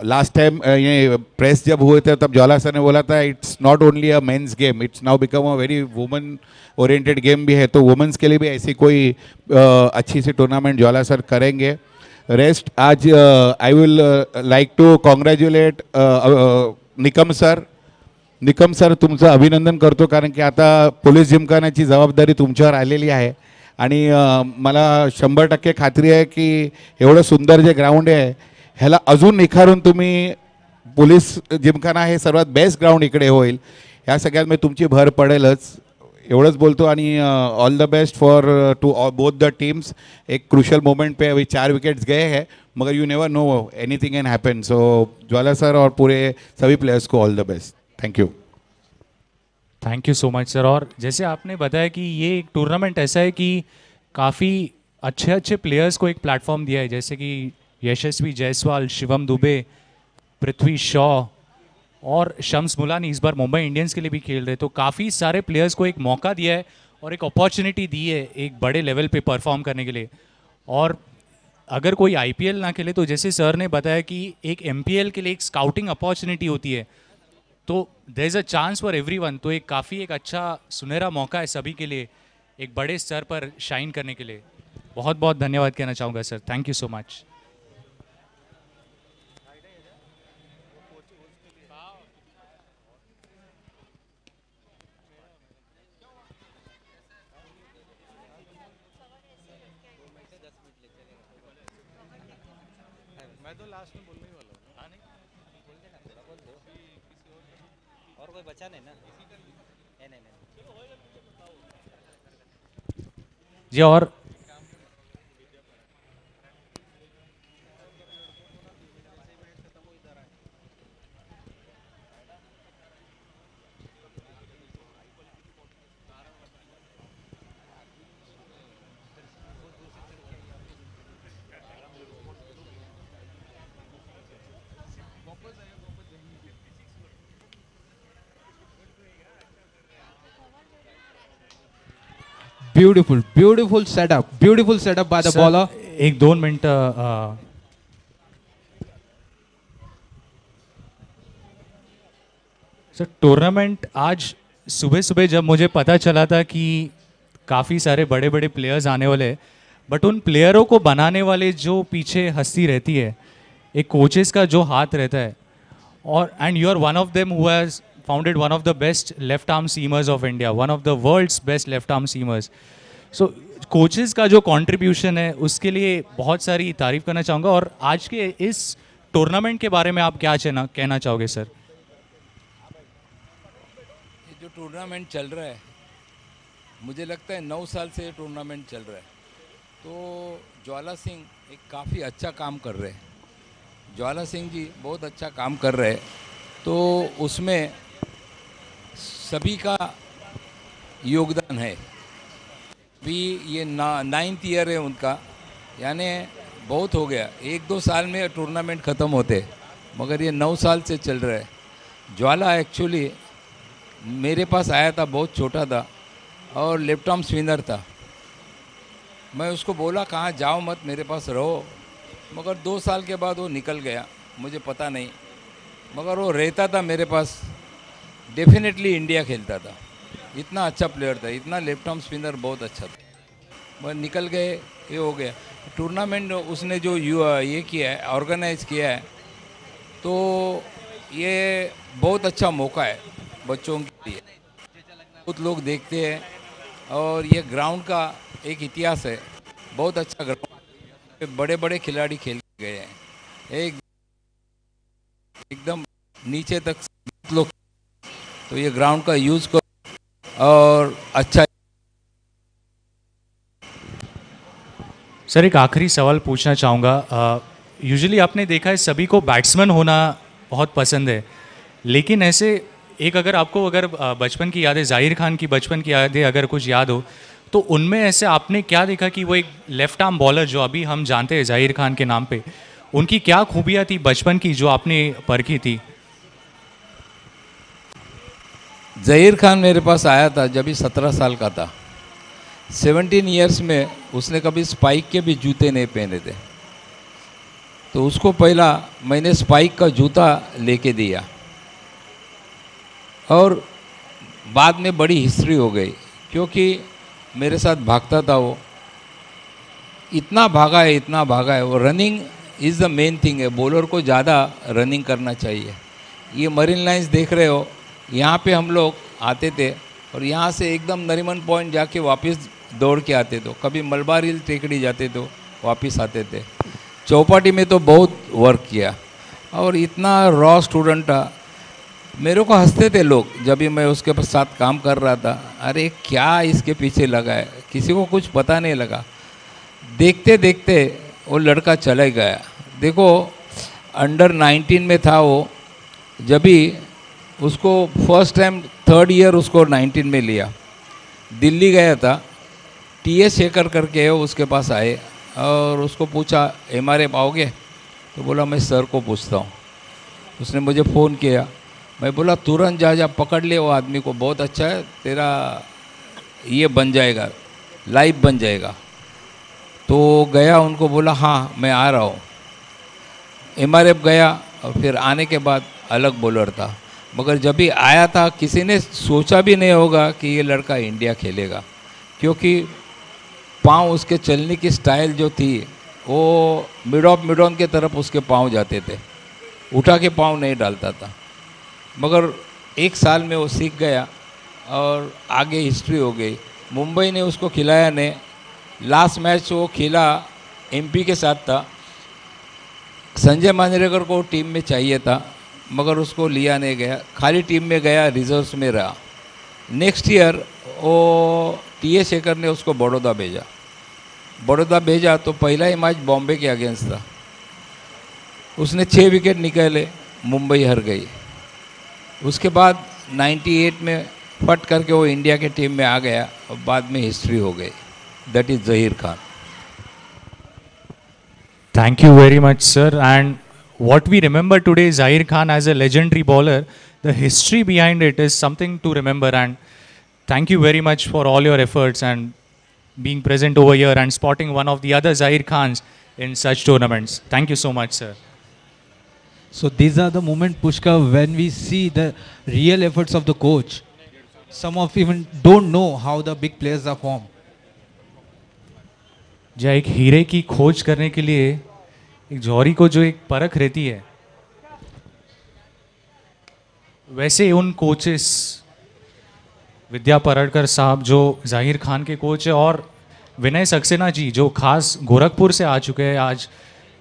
लास्ट टाइम ये प्रेस जब हुए थे तब ज्वाला सर ने बोला था it's not only a men's game it's now become a very women oriented game भी है. तो वुमेंस के लिए भी ऐसी कोई uh, अच्छी सी टूर्नामेंट ज्वाला सर करेंगे। रेस्ट आज I will like to congratulate Nikam sir Nikam sir तुमचं अभिनंदन करतो कारण की आता पोलीस जिमखान्याची जबाबदारी तुमच्यावर आलेली आहे. आणि मला शंभर टक्के खात्री आहे की एवढं सुंदर जे ग्राउंड आहे ह्याला अजून निखारून तुम्ही पोलीस जिमखाना हे सर्वात बेस्ट ग्राउंड इकडे होईल. ह्या सगळ्यांमध्ये मी तुमची भर पडेलच. एवढंच बोलतो आणि all the best for to both the teams एक क्रुशल मोमेंट पे अभी चार विकेट्स गए हैं मगर you never know anything can happen so Jwala sir और पूरे सभी प्लेयर्स को all the best thank you thank you so much sir और जैसे आपने बताया कि ये एक टूर्नामेंट ऐसा है कि काफ़ी अच्छे अच्छे प्लेयर्स को एक प्लेटफॉर्म दिया है जैसे कि यशस्वी जायसवाल, शिवम दुबे, पृथ्वी शॉ और शम्स मुलानी इस बार मुंबई इंडियंस के लिए भी खेल रहे तो काफ़ी सारे प्लेयर्स को एक मौका दिया है और एक अपॉर्चुनिटी दी है एक बड़े लेवल पे परफॉर्म करने के लिए। और अगर कोई आईपीएल ना खेले तो जैसे सर ने बताया कि एक एमपीएल के लिए एक स्काउटिंग अपॉर्चुनिटी होती है तो there is a chance for every तो एक काफ़ी एक अच्छा सुनहरा मौका है सभी के लिए एक बड़े स्तर पर शाइन करने के लिए। बहुत बहुत धन्यवाद कहना चाहूँगा, sir. Thank you so much जी और Beautiful, beautiful setup. Beautiful setup by the sir, bowler. एक दो मिनट सर टूर्नामेंट आज सुबह सुबह जब मुझे पता चला था कि काफ़ी सारे बड़े बड़े प्लेयर्स आने वाले हैं बट उन प्लेयरों को बनाने वाले जो पीछे हस्ती रहती है एक कोचेस का जो हाथ रहता है और and you are one of them who founded one of the best left arm seamers of India one of the world's best left arm seamers so coaches का जो कंट्रीब्यूशन है, उसके लिए बहुत सारी तारीफ़ करना चाहूँगा और आज के इस टूर्नामेंट के बारे में आप क्या कहना कहना चाहोगे सर ये जो टूर्नामेंट चल रहा है, मुझे लगता है नौ साल से ये टूर्नामेंट चल रहा है। तो ज्वाला सिंह एक काफ़ी अच्छा काम कर रहे हैं। ज्वाला सिंह जी बहुत अच्छा काम कर रहे हैं। तो उसमें सभी का योगदान है। भी ये ना नाइन्थ ईयर है उनका। यानी बहुत हो गया। एक दो साल में टूर्नामेंट ख़त्म होते। मगर ये नौ साल से चल रहा है। ज्वाला एक्चुअली मेरे पास आया था, बहुत छोटा था और लेफ़्ट आर्म स्पिनर था। मैं उसको बोला, कहाँ जाओ मत, मेरे पास रहो। मगर दो साल के बाद वो निकल गया। मुझे पता नहीं। मगर वो रहता था मेरे पास। डेफिनेटली इंडिया खेलता था। इतना अच्छा प्लेयर था। इतना लेफ़्ट आर्म स्पिनर बहुत अच्छा था। मगर निकल गए, ये हो गया। टूर्नामेंट उसने जो यू, ये किया है ऑर्गेनाइज किया है तो ये बहुत अच्छा मौका है बच्चों के लिए। बहुत लोग देखते हैं और ये ग्राउंड का एक इतिहास है। बहुत अच्छा ग्राउंड बड़े बड़े खिलाड़ी खेल गए हैं। एक एकदम नीचे तक लोग तो ये ग्राउंड का यूज़ करो और अच्छा सर, एक आखिरी सवाल पूछना चाहूँगा। यूजुअली आपने देखा है सभी को बैट्समैन होना बहुत पसंद है। लेकिन ऐसे एक अगर आपको अगर बचपन की यादें, ज़ाहिर खान की बचपन की यादें अगर कुछ याद हो तो उनमें ऐसे आपने क्या देखा कि वो एक लेफ़्ट आर्म बॉलर जो अभी हम जानते हैं ज़ाहिर खान के नाम पे, उनकी क्या खूबियाँ थी बचपन की जो आपने परखी थी? जहीर खान मेरे पास आया था जब ही सत्रह साल का था। सेवनटीन ईयर्स में उसने कभी स्पाइक के भी जूते नहीं पहने थे। तो उसको पहला मैंने स्पाइक का जूता लेके दिया। और बाद में बड़ी हिस्ट्री हो गई, क्योंकि मेरे साथ भागता था वो। इतना भागा है, इतना भागा है, वो running is the main thing है। बॉलर को ज़्यादा रनिंग करना चाहिए। ये मरीन लाइंस देख रहे हो यहाँ पे हम लोग आते थे और यहाँ से एकदम नरीमन पॉइंट जाके वापस दौड़ के आते थे। कभी मलबार हिल टेकड़ी जाते तो वापस आते थे। चौपाटी में तो बहुत वर्क किया। और इतना रॉ स्टूडेंट था। मेरे को हँसते थे लोग जब भी मैं उसके साथ काम कर रहा था। अरे क्या इसके पीछे लगा है? किसी को कुछ पता नहीं लगा। देखते देखते वो लड़का चला गया। देखो अंडर 19 में था वो। जब भी उसको फ़र्स्ट टाइम थर्ड ईयर उसको 19 में लिया। दिल्ली गया था टी एस शेखर करके उसके पास आए और उसको पूछा, एम आर एफ़ आओगे तो बोला, मैं सर को पूछता हूँ। उसने मुझे फ़ोन किया। मैं बोला, तुरंत जा जा, पकड़ ले, वो आदमी को बहुत अच्छा है, तेरा ये बन जाएगा लाइव बन जाएगा। तो गया, उनको बोला हाँ मैं आ रहा हूँ। एम गया और फिर आने के बाद अलग बॉलर था। मगर जब भी आया था, किसी ने सोचा भी नहीं होगा कि ये लड़का इंडिया खेलेगा, क्योंकि पाँव उसके चलने की स्टाइल जो थी, वो मिड ऑफ़, मिड ऑन के तरफ़ उसके पाँव जाते थे। उठा के पाँव नहीं डालता था। मगर एक साल में वो सीख गया और आगे हिस्ट्री हो गई। मुंबई ने उसको खिलाया ने लास्ट मैच वो खेला एमपी के साथ था। संजय मांजरेकर को टीम में चाहिए था। मगर उसको लिया नहीं गया। खाली टीम में गया रिजर्व्स में रहा। नेक्स्ट ईयर वो टी ए शेखर ने उसको बड़ौदा भेजा। बड़ौदा भेजा तो पहला ही मैच बॉम्बे के अगेंस्ट था। उसने छः विकेट निकाले, मुंबई हर गई। उसके बाद 98 में फट करके वो इंडिया के टीम में आ गया और बाद में हिस्ट्री हो गई। That is Zaheer Khan thank you very much sir And what we remember today, Zaheer Khan as a legendary bowler, the history behind it is something to remember. And thank you very much for all your efforts and being present over here and spotting one of the other Zaheer Khans in such tournaments. Thank you so much, sir. So these are the moment, Pushka, when we see the real efforts of the coach. Some of even don't know how the big players are formed. Jai एक हीरे की खोज करने के एक जौहरी को जो एक परख रहती है, वैसे उन कोचेस विद्या परड़कर साहब, जो ज़ाहिर खान के कोच है और विनय सक्सेना जी, जो खास गोरखपुर से आ चुके हैं आज,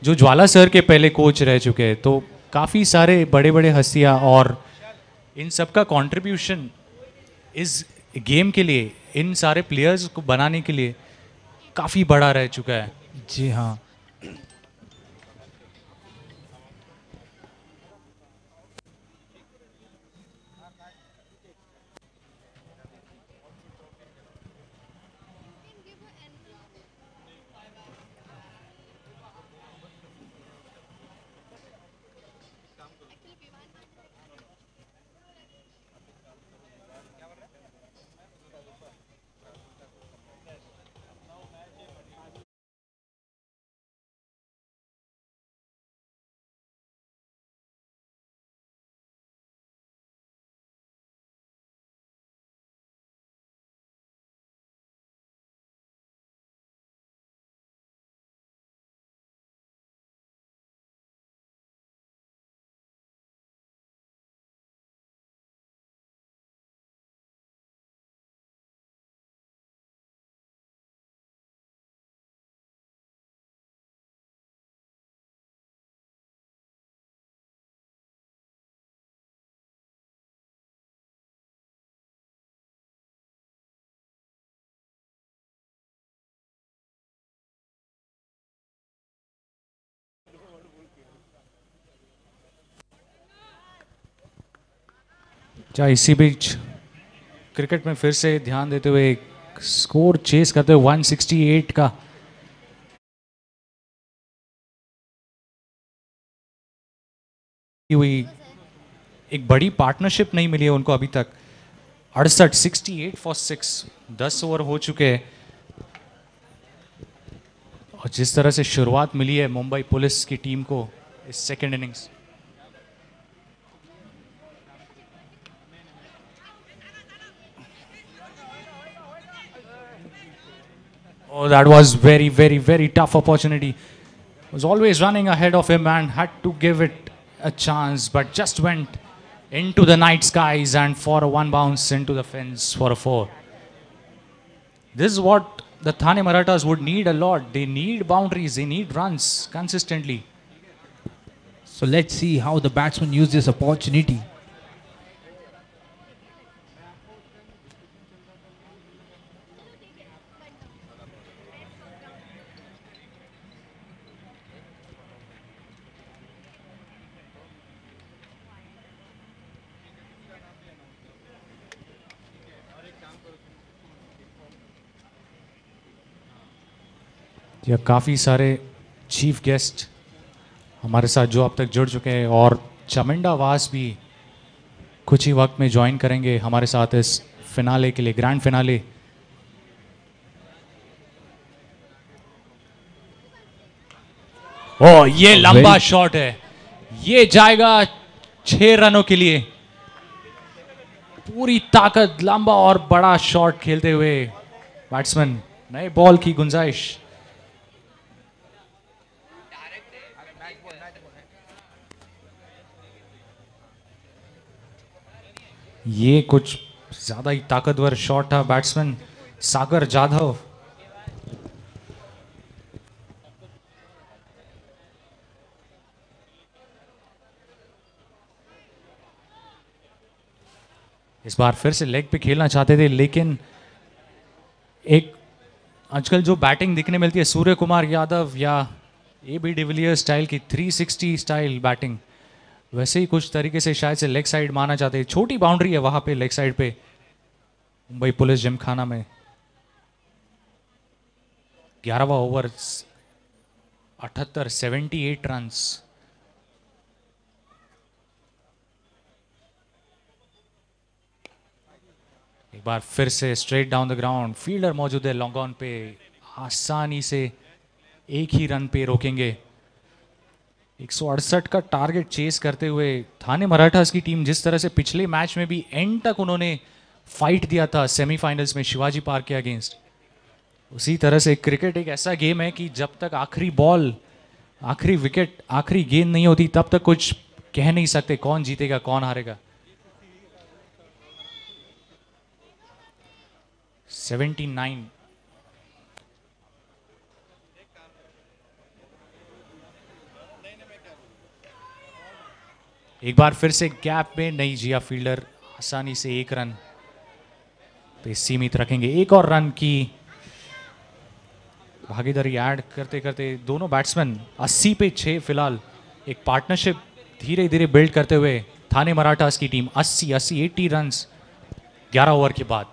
जो ज्वाला सर के पहले कोच रह चुके हैं तो काफ़ी सारे बड़े बड़े हस्तियाँ और इन सब का कॉन्ट्रीब्यूशन इस गेम के लिए, इन सारे प्लेयर्स को बनाने के लिए काफ़ी बड़ा रह चुका है। जी हाँ। क्या इसी बीच क्रिकेट में फिर से ध्यान देते हुए एक स्कोर चेस करते हुए 168 का हुई एक बड़ी पार्टनरशिप नहीं मिली है उनको अभी तक। अड़सठ सिक्सटी एट फॉर सिक्स दस ओवर हो चुके हैं। और जिस तरह से शुरुआत मिली है मुंबई पुलिस की टीम को इस second innings Oh, that was very, very, very tough opportunity. Was always running ahead of him and had to give it a chance, but just went into the night skies and for a one bounce into the fence for a four. This is what the Thane Marathas would need a lot. They need boundaries, they need runs consistently. So let's see how the batsman use this opportunity. या काफ़ी सारे chief guest हमारे साथ जो अब तक जुड़ चुके हैं और चमिंडा वास भी कुछ ही वक्त में ज्वाइन करेंगे हमारे साथ इस फिनाले के लिए ग्रैंड फिनाले ओ ये लंबा Very- शॉट है। ये जाएगा छह रनों के लिए। पूरी ताकत लंबा और बड़ा शॉट खेलते हुए बैट्समैन नए बॉल की गुंजाइश। ये कुछ ज़्यादा ही ताकतवर शॉट था बैट्समैन सागर जाधव। इस बार फिर से लेग पे खेलना चाहते थे, लेकिन एक आजकल जो बैटिंग दिखने मिलती है, सूर्य कुमार यादव या ए बी डिविलियर स्टाइल की 360 स्टाइल बैटिंग वैसे ही कुछ तरीके से शायद से लेग साइड माना जाता है। छोटी बाउंड्री है वहाँ पे लेग साइड पे। मुंबई पुलिस जिमखाना में। ग्यारहवा ओवर अठहत्तर सेवेंटी एट रन एक बार फिर से straight down the ground fielder मौजूद है लॉन्ग ऑन पे। आसानी से एक ही रन पे रोकेंगे। एक सौ अड़सठ का टारगेट चेस करते हुए थाने मराठास की टीम जिस तरह से पिछले मैच में भी एंड तक उन्होंने फाइट दिया था सेमीफाइनल्स में शिवाजी पार्क के अगेंस्ट उसी तरह से क्रिकेट एक ऐसा गेम है कि जब तक आखिरी बॉल आखिरी विकेट आखिरी गेंद नहीं होती, तब तक कुछ कह नहीं सकते कौन जीतेगा, कौन हारेगा। 79 एक बार फिर से गैप में नई जिया फील्डर आसानी से एक रन पे सीमित रखेंगे। एक और रन की भागीदारी ऐड करते करते दोनों बैट्समैन 80 पे 6 फ़िलहाल एक पार्टनरशिप धीरे धीरे बिल्ड करते हुए थाने मराठास की टीम 80 80 80 रन 11 ओवर के बाद।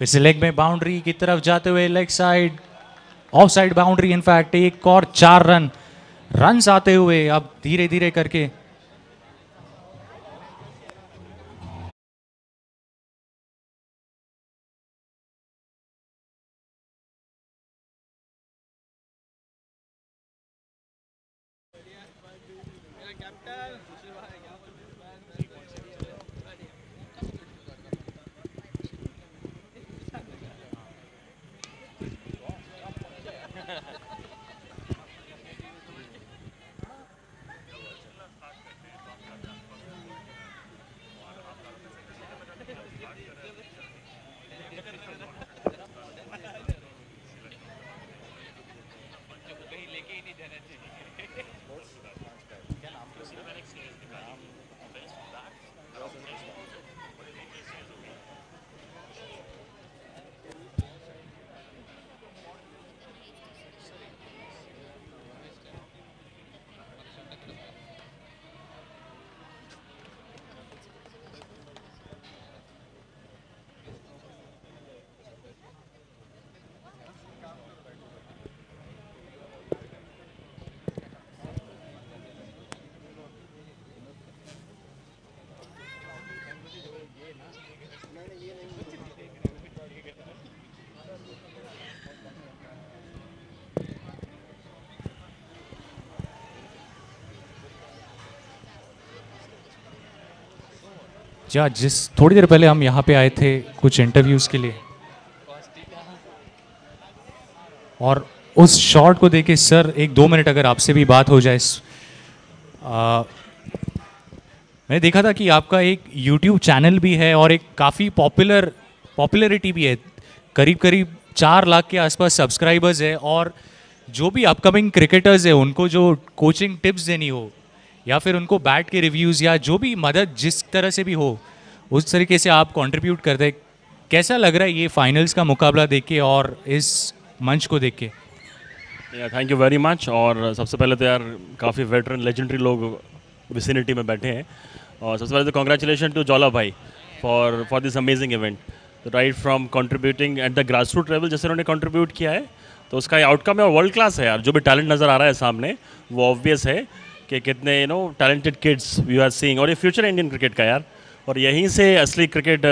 फिर से लेग में बाउंड्री की तरफ़ जाते हुए leg side off side boundary in fact एक और चार रन रन आते हुए अब धीरे धीरे करके जा, जिस, थोड़ी देर पहले हम यहाँ पे आए थे कुछ इंटरव्यूज़ के लिए। और उस शॉट को देखे सर एक दो मिनट अगर आपसे भी बात हो जाए मैंने देखा था कि आपका एक यूट्यूब चैनल भी है और एक काफ़ी पॉपुलर पॉपुलरिटी भी है। करीब करीब चार लाख के आसपास सब्सक्राइबर्स है और जो भी अपकमिंग क्रिकेटर्स है, उनको जो कोचिंग टिप्स देनी हो या फिर उनको बैट के रिव्यूज़ या जो भी मदद जिस तरह से भी हो, उस तरीके से आप कंट्रीब्यूट कर दें। कैसा लग रहा है ये फाइनल्स का मुकाबला देख के और इस मंच को देख के? थैंक यू वेरी मच और सबसे पहले तो यार, काफ़ी वेटरन लेजेंडरी लोग विसिनिटी में बैठे हैं। और सबसे पहले तो कॉन्ग्रेचुलेशन टू जौला भाई for for this amazing event right from contributing at the grass root level जैसे उन्होंने कंट्रीब्यूट किया है तो उसका आउटकम है और वर्ल्ड क्लास है यार। जो भी टैलेंट नज़र आ रहा है सामने, वो ऑब्वियस है। कि कितने you know talented kids you are seeing और ये फ्यूचर इंडियन क्रिकेट का यार। और यहीं से असली क्रिकेट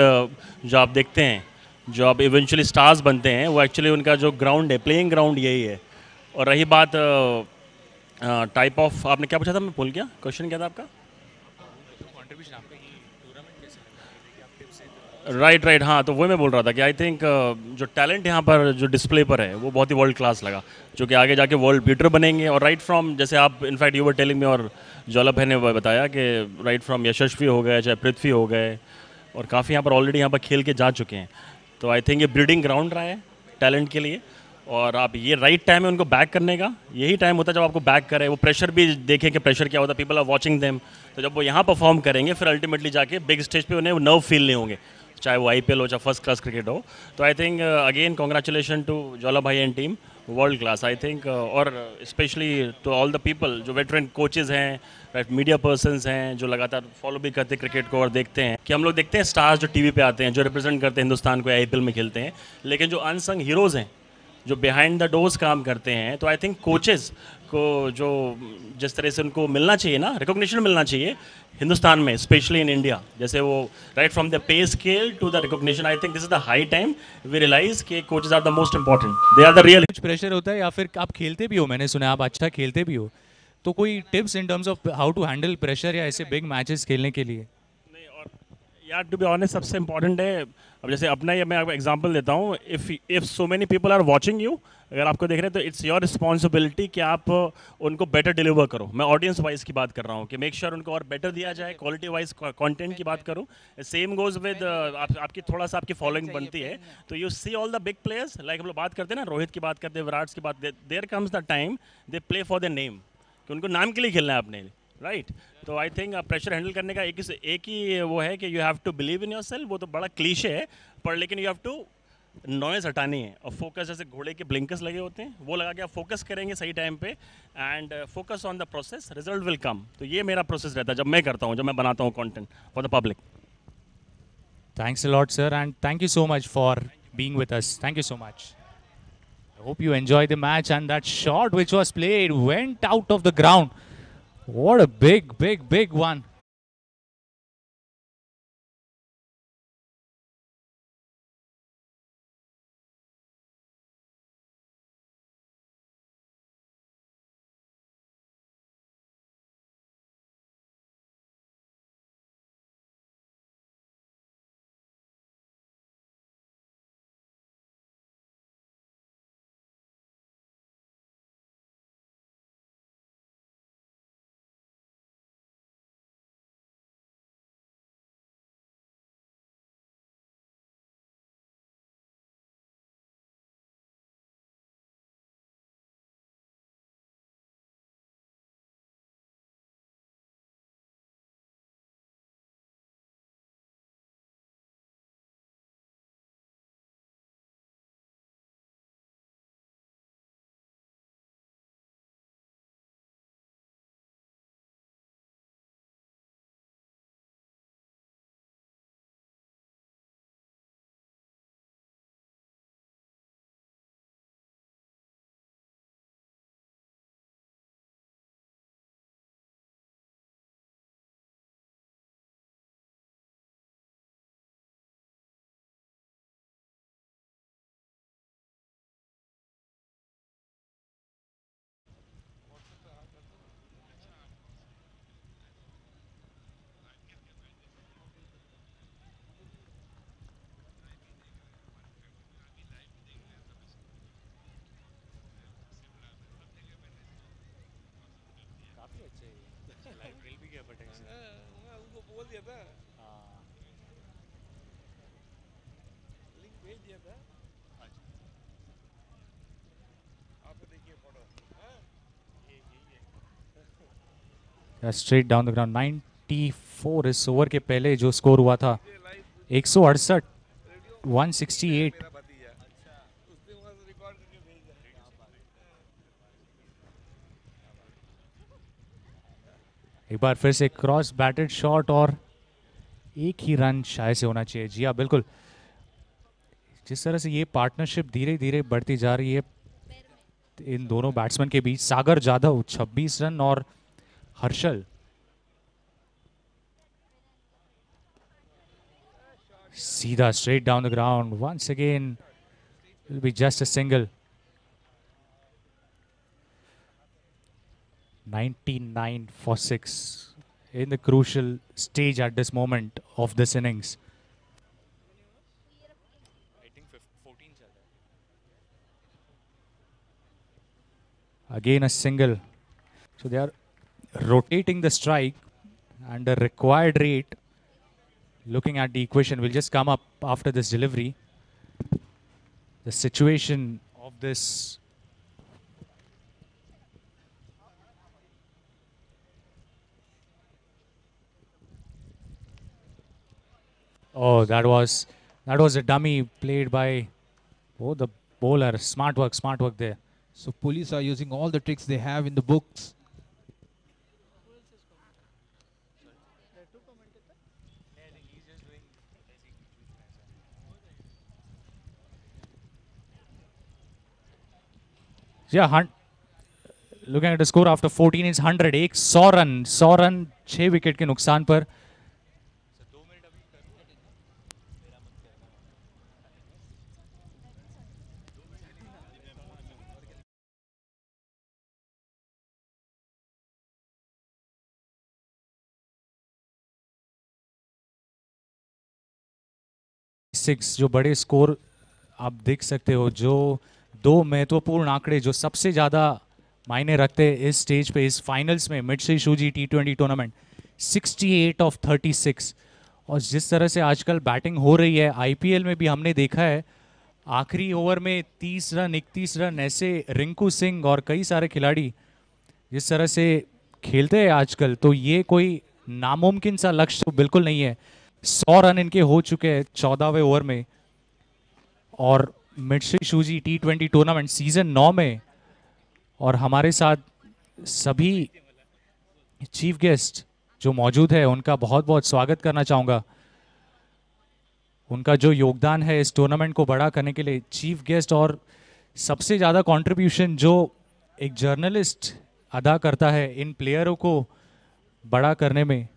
जो आप देखते हैं, जो आप इवेंचुअली स्टार्स बनते हैं, वो एक्चुअली उनका जो ग्राउंड है प्लेइंग ग्राउंड यही है। और रही बात टाइप ऑफ़ आपने क्या पूछा था, मैं भूल गया? क्वेश्चन क्या था आपका? राइट राइट हाँ तो वही मैं बोल रहा था कि आई थिंक जो टैलेंट यहाँ पर, जो डिस्प्ले पर है, वो बहुत ही वर्ल्ड क्लास लगा, जो कि आगे जाके वर्ल्ड बीटर बनेंगे और राइट फ्रॉम जैसे आप इनफैक्ट यू वर टेलिंग में और जौलभ है ने बताया कि राइट फ्रॉम यशस्वी हो गए, चाहे पृथ्वी हो गए, और काफ़ी यहाँ पर ऑलरेडी यहाँ पर खेल के जा चुके हैं। तो आई थिंक ये ब्रीडिंग ग्राउंड रहा है टैलेंट के लिए, और आप ये राइट टाइम है उनको बैक करने का। यही टाइम होता है जब आपको बैक करें, वो प्रेशर भी देखें कि प्रेशर क्या होता है पीपल आर वॉचिंग देम तो जब वो यहाँ परफॉर्म करेंगे, फिर अल्टीमेटली जाके बिग स्टेज पे उन्हें नर्व फील नहीं होंगे। चाहे वो आईपीएल हो, चाहे फ़र्स्ट क्लास क्रिकेट हो। तो I think again congratulation to Jwala भाई and team world class I think और specially to all the people जो वेटरन कोचेज़ हैं मीडिया पर्सनस हैं, जो लगातार फॉलो भी करते क्रिकेट को और देखते हैं, कि हम लोग देखते हैं स्टार्स जो टीवी पे आते हैं, जो रिप्रेजेंट करते हैं हिंदुस्तान को आईपीएल में खेलते हैं, लेकिन जो अनसंग हीरोज़ हैं, जो बिहाइंड द डोर्स काम करते हैं तो आई थिंक कोचेज़ को जो जिस तरह से उनको मिलना चाहिए ना रिकॉग्निशन मिलना चाहिए हिंदुस्तान में स्पेशली इन इंडिया जैसे वो right from the pay scale to the recognition I think this is the high time we realise के coaches are the most important they are the real कुछ प्रेशर होता है या फिर आप खेलते भी हो मैंने सुना आप अच्छा खेलते भी हो तो कोई tips in terms of how to handle pressure या ऐसे बिग मैचेस खेलने के लिए? यार टू बी ऑनेस्ट सबसे इंपॉर्टेंट है अब जैसे अपना ही मैं आपको एग्जांपल देता हूँ if if so many people are watching you अगर आपको देख रहे हैं तो इट्स योर रिस्पॉन्सिबिलिटी कि आप उनको बेटर डिलीवर करो। मैं ऑडियंस वाइज की बात कर रहा हूँ कि मेक श्योर sure उनको और बेटर दिया जाए क्वालिटी वाइज कंटेंट की बात करूँ। सेम गोज विद आप, आपकी थोड़ा सा आपकी फॉलोइंग बनती है। तो you see all the big players like हम लोग बात करते हैं ना रोहित की बात करते हैं विराट की बात there comes the time they play for the name कि उनको नाम के लिए खेलना है आपने राइट तो आई थिंक प्रेशर हैंडल करने का एक ही एक ही वो है कि you have to believe in yourself वो तो बड़ा क्लीशे है पर लेकिन यू हैव टू नॉइज़ हटानी है। और फोकस जैसे घोड़े के ब्लिंकर्स लगे होते हैं, वो लगा के आप फोकस करेंगे सही टाइम पे and focus on the process result will come तो ये मेरा प्रोसेस रहता है जब मैं करता हूँ, जब मैं बनाता हूँ content for the public thanks lot sir and thank you so much for being with us thank you so much hope you enjoy the match and that shot which was played went out of the ground what a big big one फटेंगे हाँ, मैं उनको बोल दिया था। हाँ। Link भेज दिया था। अच्छा। आप देखिए फ़ोटो स्ट्रेट डाउन द ग्राउंड 94 इस ओवर के पहले जो स्कोर हुआ था। एक सौ अड़सठ वन सिक्सटी एट एक बार फिर से क्रॉस बैटेड शॉट और एक ही रन शायद से होना चाहिए। जी हाँ बिल्कुल। जिस तरह से ये पार्टनरशिप धीरे धीरे बढ़ती जा रही है, इन दोनों बैट्समैन के बीच, सागर जाधव 26 रन और हर्षल। सीधा straight down the ground once again will be just a single 99 for 6 in the crucial stage at this moment of this innings. Again a single. So they are rotating the strike and the required rate. Looking at the equation will just come up after this delivery. The situation of this oh that was that was a dummy played by oh the bowler smart work smart work there So police are using all the tricks they have in the books. Yeah, hun- looking at the score after 14 is 100. एक 100 run 100 run 6 wicket के नुकसान पर six जो बड़े score आप देख सकते हो, जो दो महत्वपूर्ण आंकड़े जो सबसे ज़्यादा मायने रखते हैं इस स्टेज पे, इस फाइनल्स में मिड शूजी टी ट्वेंटी टूर्नामेंट 68 ऑफ़ 36 और जिस तरह से आजकल बैटिंग हो रही है आईपीएल में भी हमने देखा है, आखिरी ओवर में 30 रन 31 रन ऐसे रिंकू सिंह और कई सारे खिलाड़ी जिस तरह से खेलते हैं आजकल तो ये कोई नामुमकिन सा लक्ष्य तो बिल्कुल नहीं है। सौ रन इनके हो चुके हैं चौदहवें ओवर में। और मिडश्री शूजी टी ट्वेंटी टूर्नामेंट सीज़न नौ में और हमारे साथ सभी चीफ गेस्ट जो मौजूद है, उनका बहुत बहुत स्वागत करना चाहूँगा। उनका जो योगदान है इस टूर्नामेंट को बड़ा करने के लिए चीफ गेस्ट और सबसे ज़्यादा कंट्रीब्यूशन जो एक जर्नलिस्ट अदा करता है इन प्लेयरों को बड़ा करने में।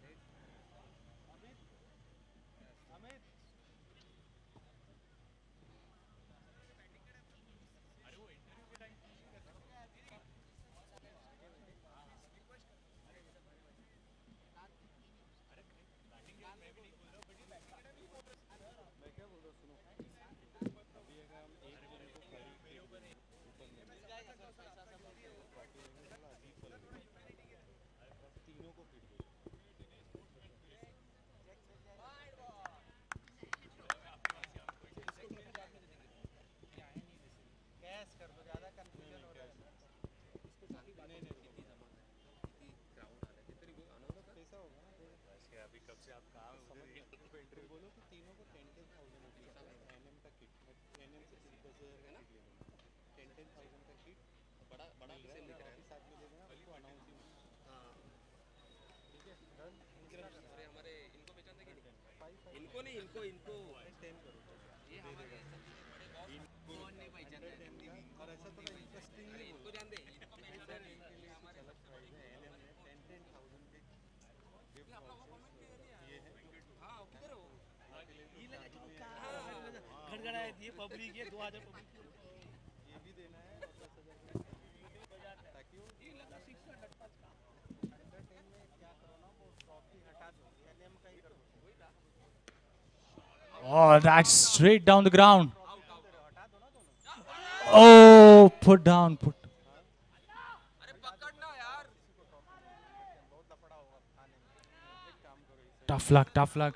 That's straight down the ground. Oh, put down, put. Tough luck, tough luck.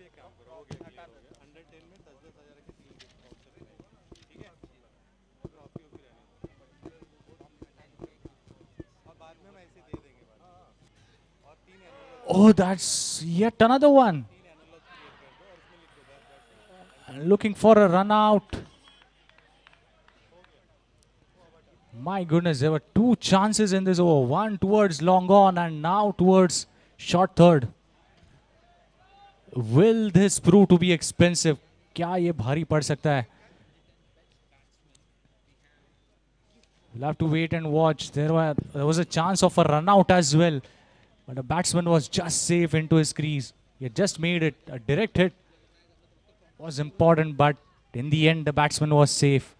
अभी एक काम करो हो गया हटा दो अंडर टेन में दस दस हज़ार के तीन गिफ्ट वाउचर रहेंगे ठीक है ट्रॉफी होती रहने दो और बाद में हम ऐसे दे देंगे बाद और तीन Oh, that's yet another one. And looking for a run out. My goodness, there were two chances in this over. One towards long on and now towards short third. Will this prove to be expensive? क्या ये भारी पड़ सकता है? We'll have to wait and watch. There were there was a chance of a run out as well, but the batsman was just safe into his crease. He had just made it. A direct hit was important, but in the end, the batsman was safe.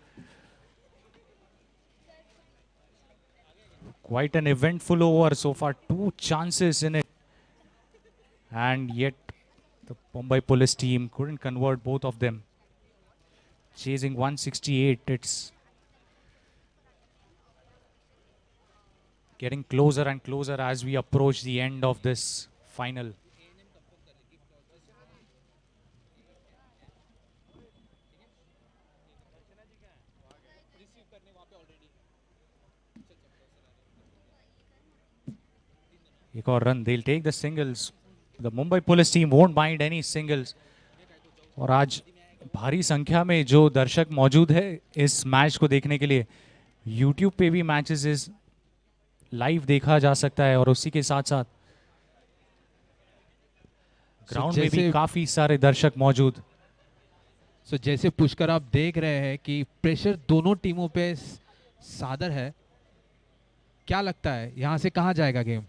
Quite an eventful over so far. Two chances in it, and yet the Mumbai Police team couldn't convert both of them. Chasing 168, it's getting closer and closer as we approach the end of this final. एक और run they'll take the singles The Mumbai police team won't mind any singles. और आज भारी संख्या में जो दर्शक मौजूद है इस मैच को देखने के लिए YouTube पे भी मैचेस इस लाइव देखा जा सकता है और उसी के साथ साथ ग्राउंड में भी काफ़ी सारे दर्शक मौजूद। सो जैसे पुष्कर आप देख रहे हैं कि प्रेशर दोनों टीमों पे सादर है क्या लगता है? यहाँ से कहाँ जाएगा गेम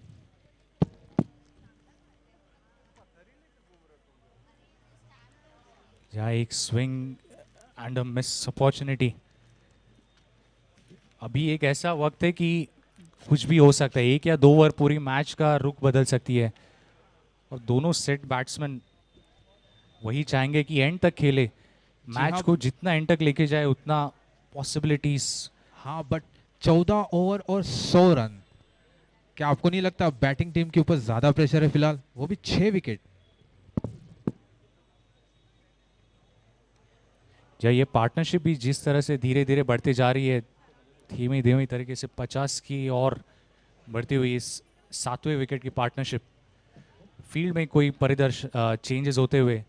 एक swing and a miss opportunity अभी एक ऐसा वक्त है कि कुछ भी हो सकता है। एक या दो ओवर पूरी मैच का रुख बदल सकती है। और दोनों सेट बैट्समैन वही चाहेंगे कि एंड तक खेले। मैच हाँ। को जितना एंड तक लेके जाए उतना पॉसिबिलिटीज हाँ बट चौदह ओवर और सौ रन। क्या आपको नहीं लगता बैटिंग टीम के ऊपर ज़्यादा प्रेशर है फ़िलहाल? वो भी छह विकेट या ये पार्टनरशिप भी जिस तरह से धीरे धीरे बढ़ते जा रही है धीमी धीमी तरीके से 50 की और बढ़ती हुई इस सातवें विकेट की पार्टनरशिप फ़ील्ड में कोई परिदर्श चेंजेस होते हुए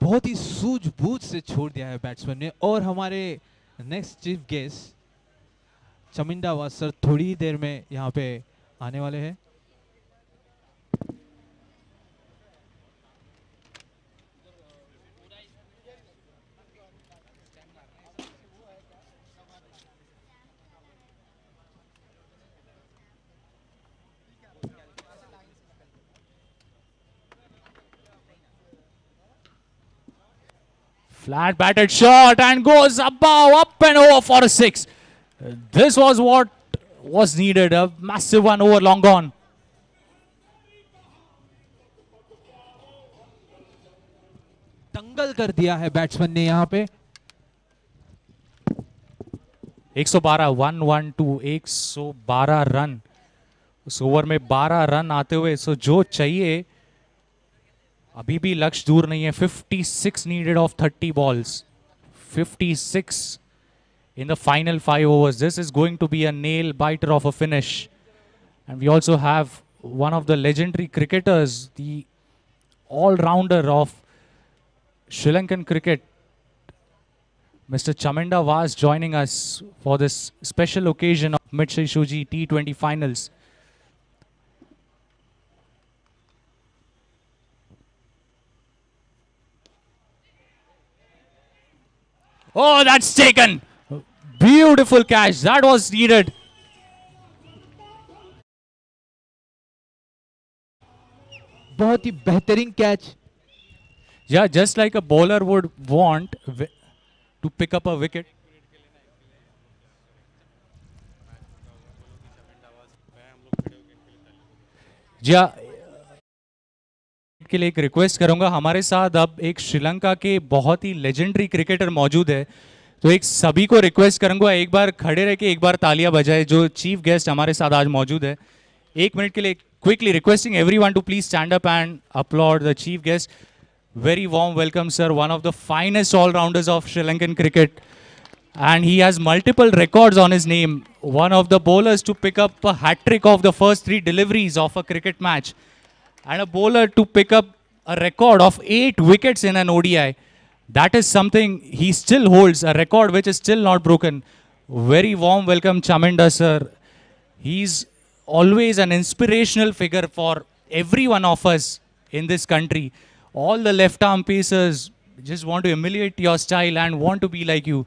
बहुत ही सूझबूझ से छोड़ दिया है बैट्समैन ने और हमारे next chief guest Chaminda Vaas थोड़ी ही देर में यहाँ पे आने वाले हैं Flat batted shot and goes above, up and over for a six. This was what was needed. A massive one over long gone. दंगल कर दिया है बैट्समैन ने यहाँ पे 112 112 112 रन उस ओवर में 12 रन आते हुए सो जो चाहिए अभी भी लक्ष्य दूर नहीं है 56 needed off 30 balls 56 in the final five overs. This is going to be a nail biter of a finish. And we also have one of the legendary cricketers, the all rounder of Sri Lankan cricket, Mr. Chaminda Vas joining us for this special occasion of Mitsui Shoji T20 finals. Oh, that's taken. Beautiful catch. That was needed. बहुत ही बेहतरीन catch Yeah, just like a bowler would want to pick up a wicket. जी हाँ, के लिए एक request करूँगा हमारे साथ अब एक श्रीलंका के बहुत ही लेजेंडरी क्रिकेटर मौजूद है तो एक सभी को रिक्वेस्ट करूँगा, एक बार खड़े रह के, एक बार तालियाँ बजाए, जो चीफ गेस्ट हमारे साथ आज मौजूद है। एक मिनट के लिए quickly requesting everyone to please stand up and applaud the chief guest very warm welcome sir one of the finest allrounders of Sri Lankan cricket and he has multiple record on his name one of the bowlers to pick up hattrick of the first three deliveries of a cricket match and a bowler to pick up record of eight wickets in an ODI that is something he still holds a record which is still not broken very warm welcome chaminda sir he's always an inspirational figure for every one of us in this country all the left arm pacers just want to emulate your style and want to be like you.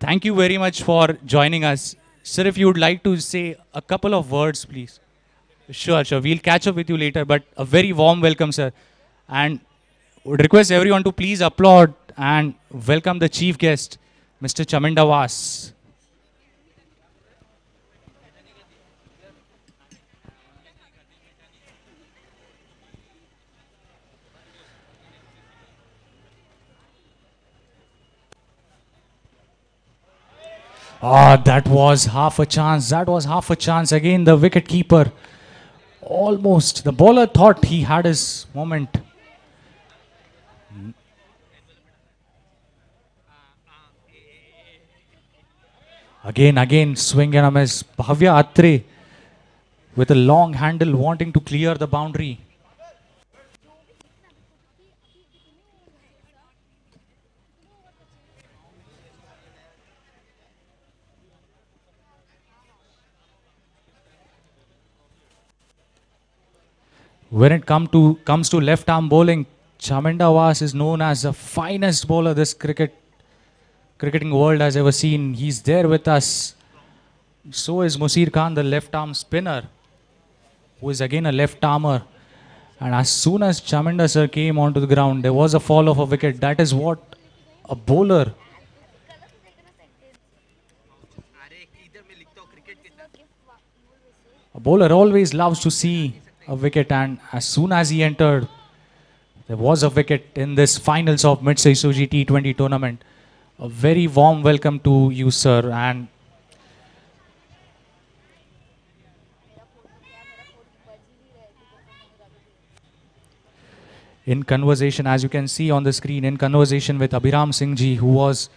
Thank you very much for joining us. Sir, if you would like to say a couple of words, please. Sure, sure. We'll catch up with you later, but a very warm welcome, sir. And would request everyone to please applaud and welcome the chief guest, Mr. Chaminda Vas. Ah, that was half a chance. That was half a chance. Again, the wicket keeper. Almost. The bowler thought he had his moment. Again, again, swing and a miss. Bhavya Atre with a long handle wanting to clear the boundary. When it come to comes to left arm bowling, Chaminda Vas is known as the finest bowler this cricket cricketing world has ever seen. He's there with us. So is Musheer Khan, the left arm spinner, who is again a left armer. And as soon as Chaminda sir came onto the ground, there was a fall of a wicket. That is what a bowler A bowler always loves to see a wicket, and as soon as he entered, there was a wicket in this finals of Mitsui Shoji T20 tournament. A very warm welcome to you, sir, and in conversation, as you can see on the screen, in conversation with Abhiram Singh ji, who was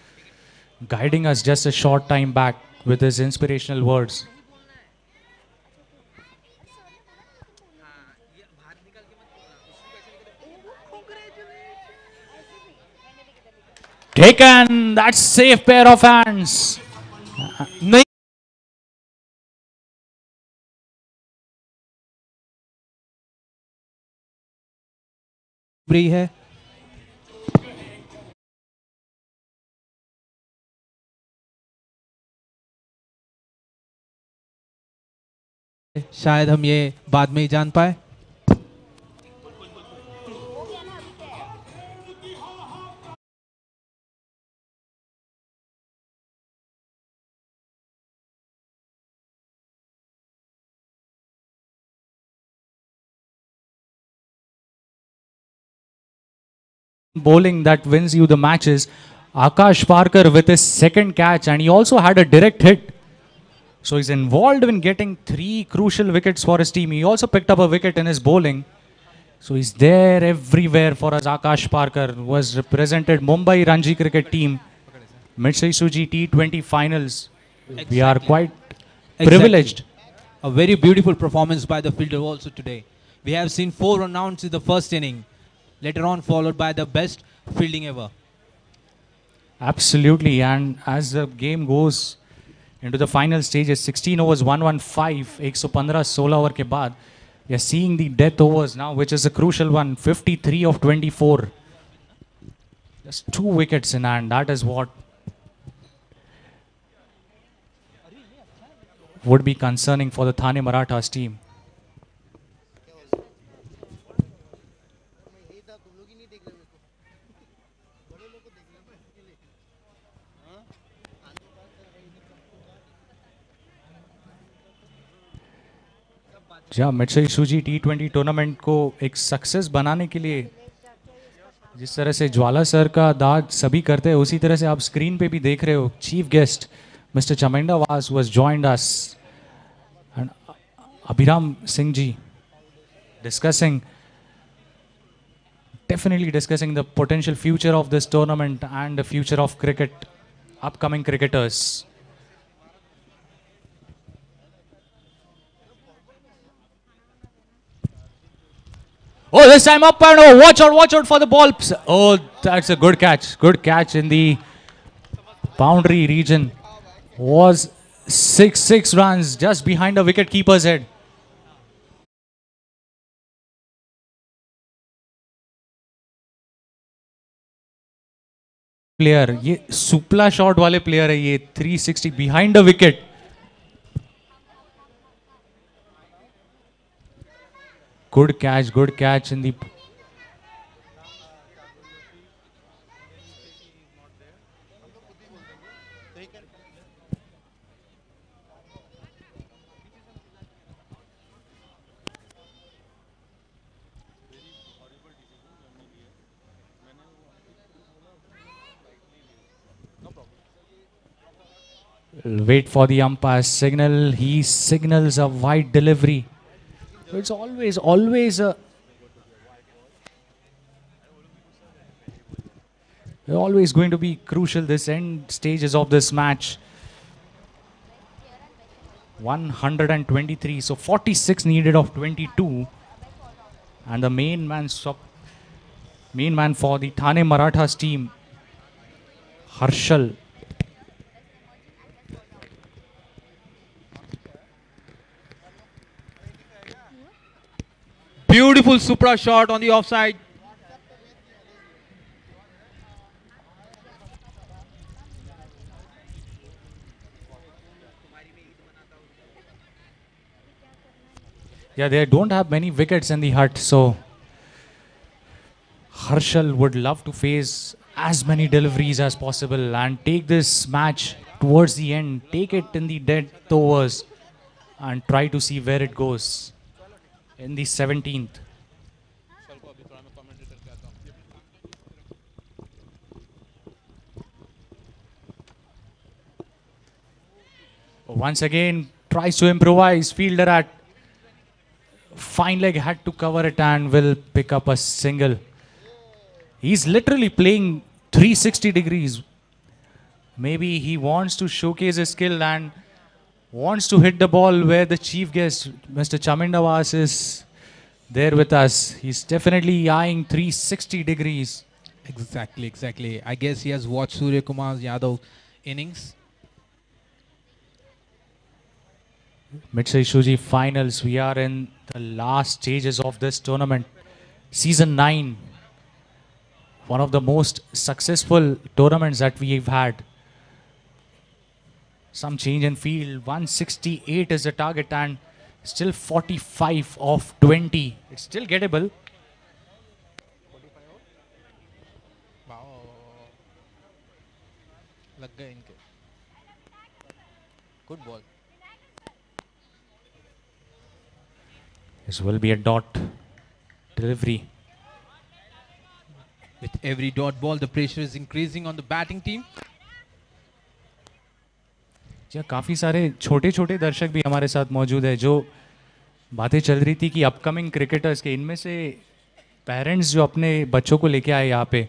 guiding us just a short time back with his inspirational words. Taken. That's safe pair of hands. रही है शायद हम ये बाद में ही जान पाए bowling that wins you the matches. Akash Parkar with his second catch, and he also had a direct hit. So he's involved in getting three crucial wickets for his team. He also picked up a wicket in his bowling. So he's there everywhere for us. Akash Parkar was represented Mumbai Ranji cricket team, Mitsui Shoji T20 finals. We are quite privileged. A very beautiful performance by the fielder also today. We have seen four run outs in the first inning later on followed by the best fielding ever. Absolutely, and as the game goes into the final stages, 16 overs, 115, 115, 16 over ke baad, we are seeing the death overs now, which is a crucial one, 53 of 24. Just two wickets in hand, that is what would be concerning for the Thane Marathas team. जहाँ मित्सु जी T twenty tournament को एक success बनाने के लिए जिस तरह से ज्वाला सर का दाद सभी करते हैं, उसी तरह से आप स्क्रीन पे भी देख रहे हो chief guest mister Chaminda Vaas was joined us and Abhiram Singh ji discussing definitely discussing the potential future of this tournament and the future of cricket upcoming cricketers Oh, this time up and oh, watch out, watch out for the ball. Oh, that's a good catch. Good catch in the boundary region. Was six six runs just behind the wicket keeper's head. Player ये सुपला shot वाले player है ये 360 behind the wicket Good catch good catch in the wait for the umpire signal. He signals a wide delivery it's always, always a. Always going to be crucial this end stages of this match. 123, so 46 needed of 22. And the main man, stop, main man for the Thane Marathas team, Harshal Beautiful Supla shot on the offside. Yeah, they don't have many wickets in the hut, so Harshal would love to face as many deliveries as possible and take this match towards the end, take it in the death overs and try to see where it goes in the 17th. Once again, tries to improvise. Fielder at fine leg had to cover it and will pick up a single. He's literally playing 360 degrees. Maybe he wants to showcase his skill and wants to hit the ball where the chief guest, Mr. Chaminda Vas, is there with us. He's definitely eyeing 360 degrees. Exactly, exactly. I guess he has watched Surya Kumar Yadav innings. Mitsui Shoji finals. We are in the last stages of this tournament. Season 9. One of the most successful tournaments that we've had. Some change in field. 168 is the target and still 45 of 20. It's still gettable. लग गए इनके good ball This will be a dot delivery. With every dot ball, the pressure is increasing on the batting team. जी काफ़ी सारे छोटे छोटे दर्शक भी हमारे साथ मौजूद है, जो बातें चल रही थी कि अपकमिंग क्रिकेटर्स के, इनमें से पेरेंट्स जो अपने बच्चों को लेके आए यहाँ पे,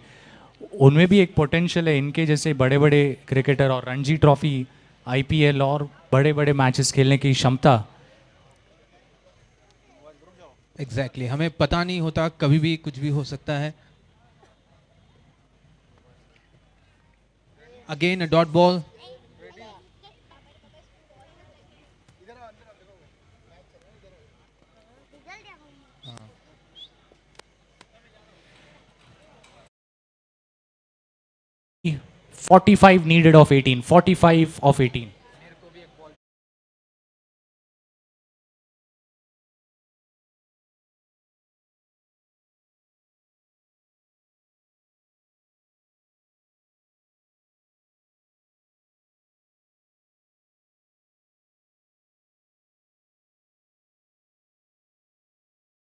उनमें भी एक पोटेंशियल है इनके जैसे बड़े बड़े क्रिकेटर और रणजी ट्रॉफी आईपीएल और बड़े बड़े मैचेस खेलने की क्षमता। Exactly exactly. हमें पता नहीं होता, कभी भी कुछ भी हो सकता है। Again a dot ball Forty-five needed of eighteen. Forty-five of eighteen.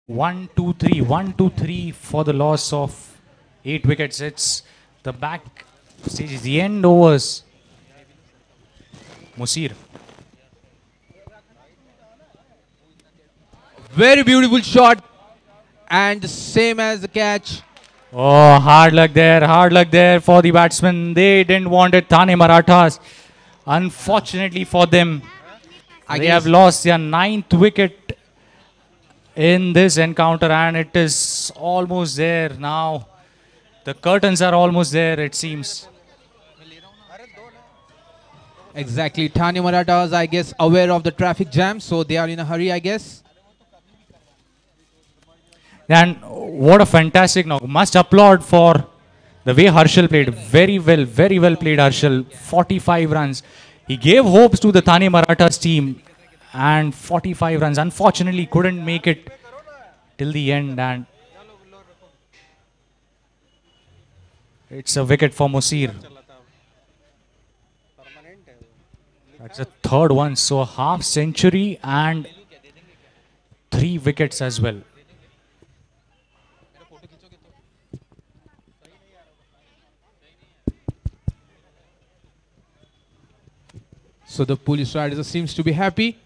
One, two, three. One, two, three for the loss of eight wickets. It's the back stage, the end overs. Musheer. Very beautiful shot. And the same as the catch. Oh, hard luck there, hard luck there for the batsmen. They didn't want it. Thane Marathas. Unfortunately for them, I they have lost their ninth wicket in this encounter, and it is almost there now. The curtains are almost there, it seems. Exactly. Thane Marathas, I guess, aware of the traffic jam, so they are in a hurry, I guess. And what a fantastic knock. Must applaud for the way Harshal played. Very well, very well played Harshal. 45 runs. He gave hopes to the Thane Marathas team and 45 runs. Unfortunately, couldn't make it till the end and it's a wicket for Musheer. That's a third one. So a half century and three wickets as well. So the police rider seems to be happy.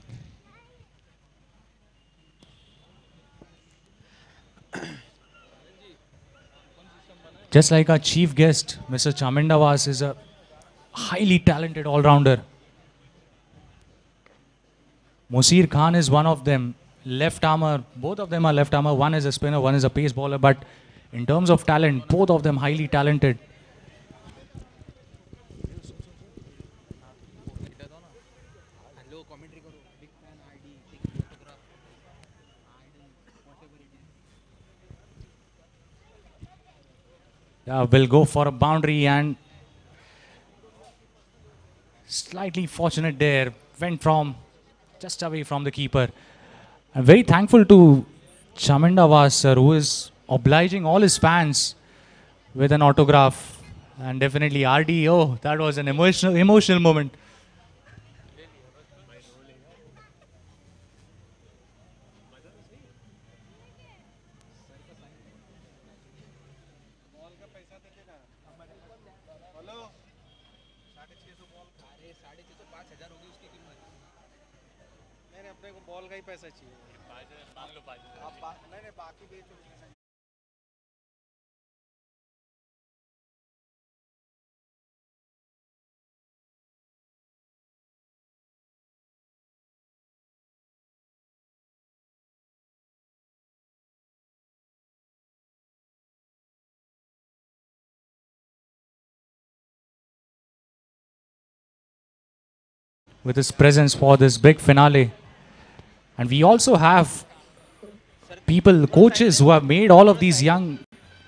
Just like our chief guest, Mr. Chaminda Vas is a highly talented all-rounder. Musheer Khan is one of them. Left armor, both of them are left armor. One is a spinner, one is a pace bowler. But in terms of talent, both of them highly talented. Yeah, will go for a boundary and slightly fortunate there. Went from just away from the keeper. I'm very thankful to Chaminda Vas sir, who is obliging all his fans with an autograph. And definitely RD, oh, that was an emotional, emotional moment. को ball का ही पैसा चाहिए आप बा- नहीं नहीं बाकी बेचो with his presence for this big finale. And we also have people, coaches who have made all of these young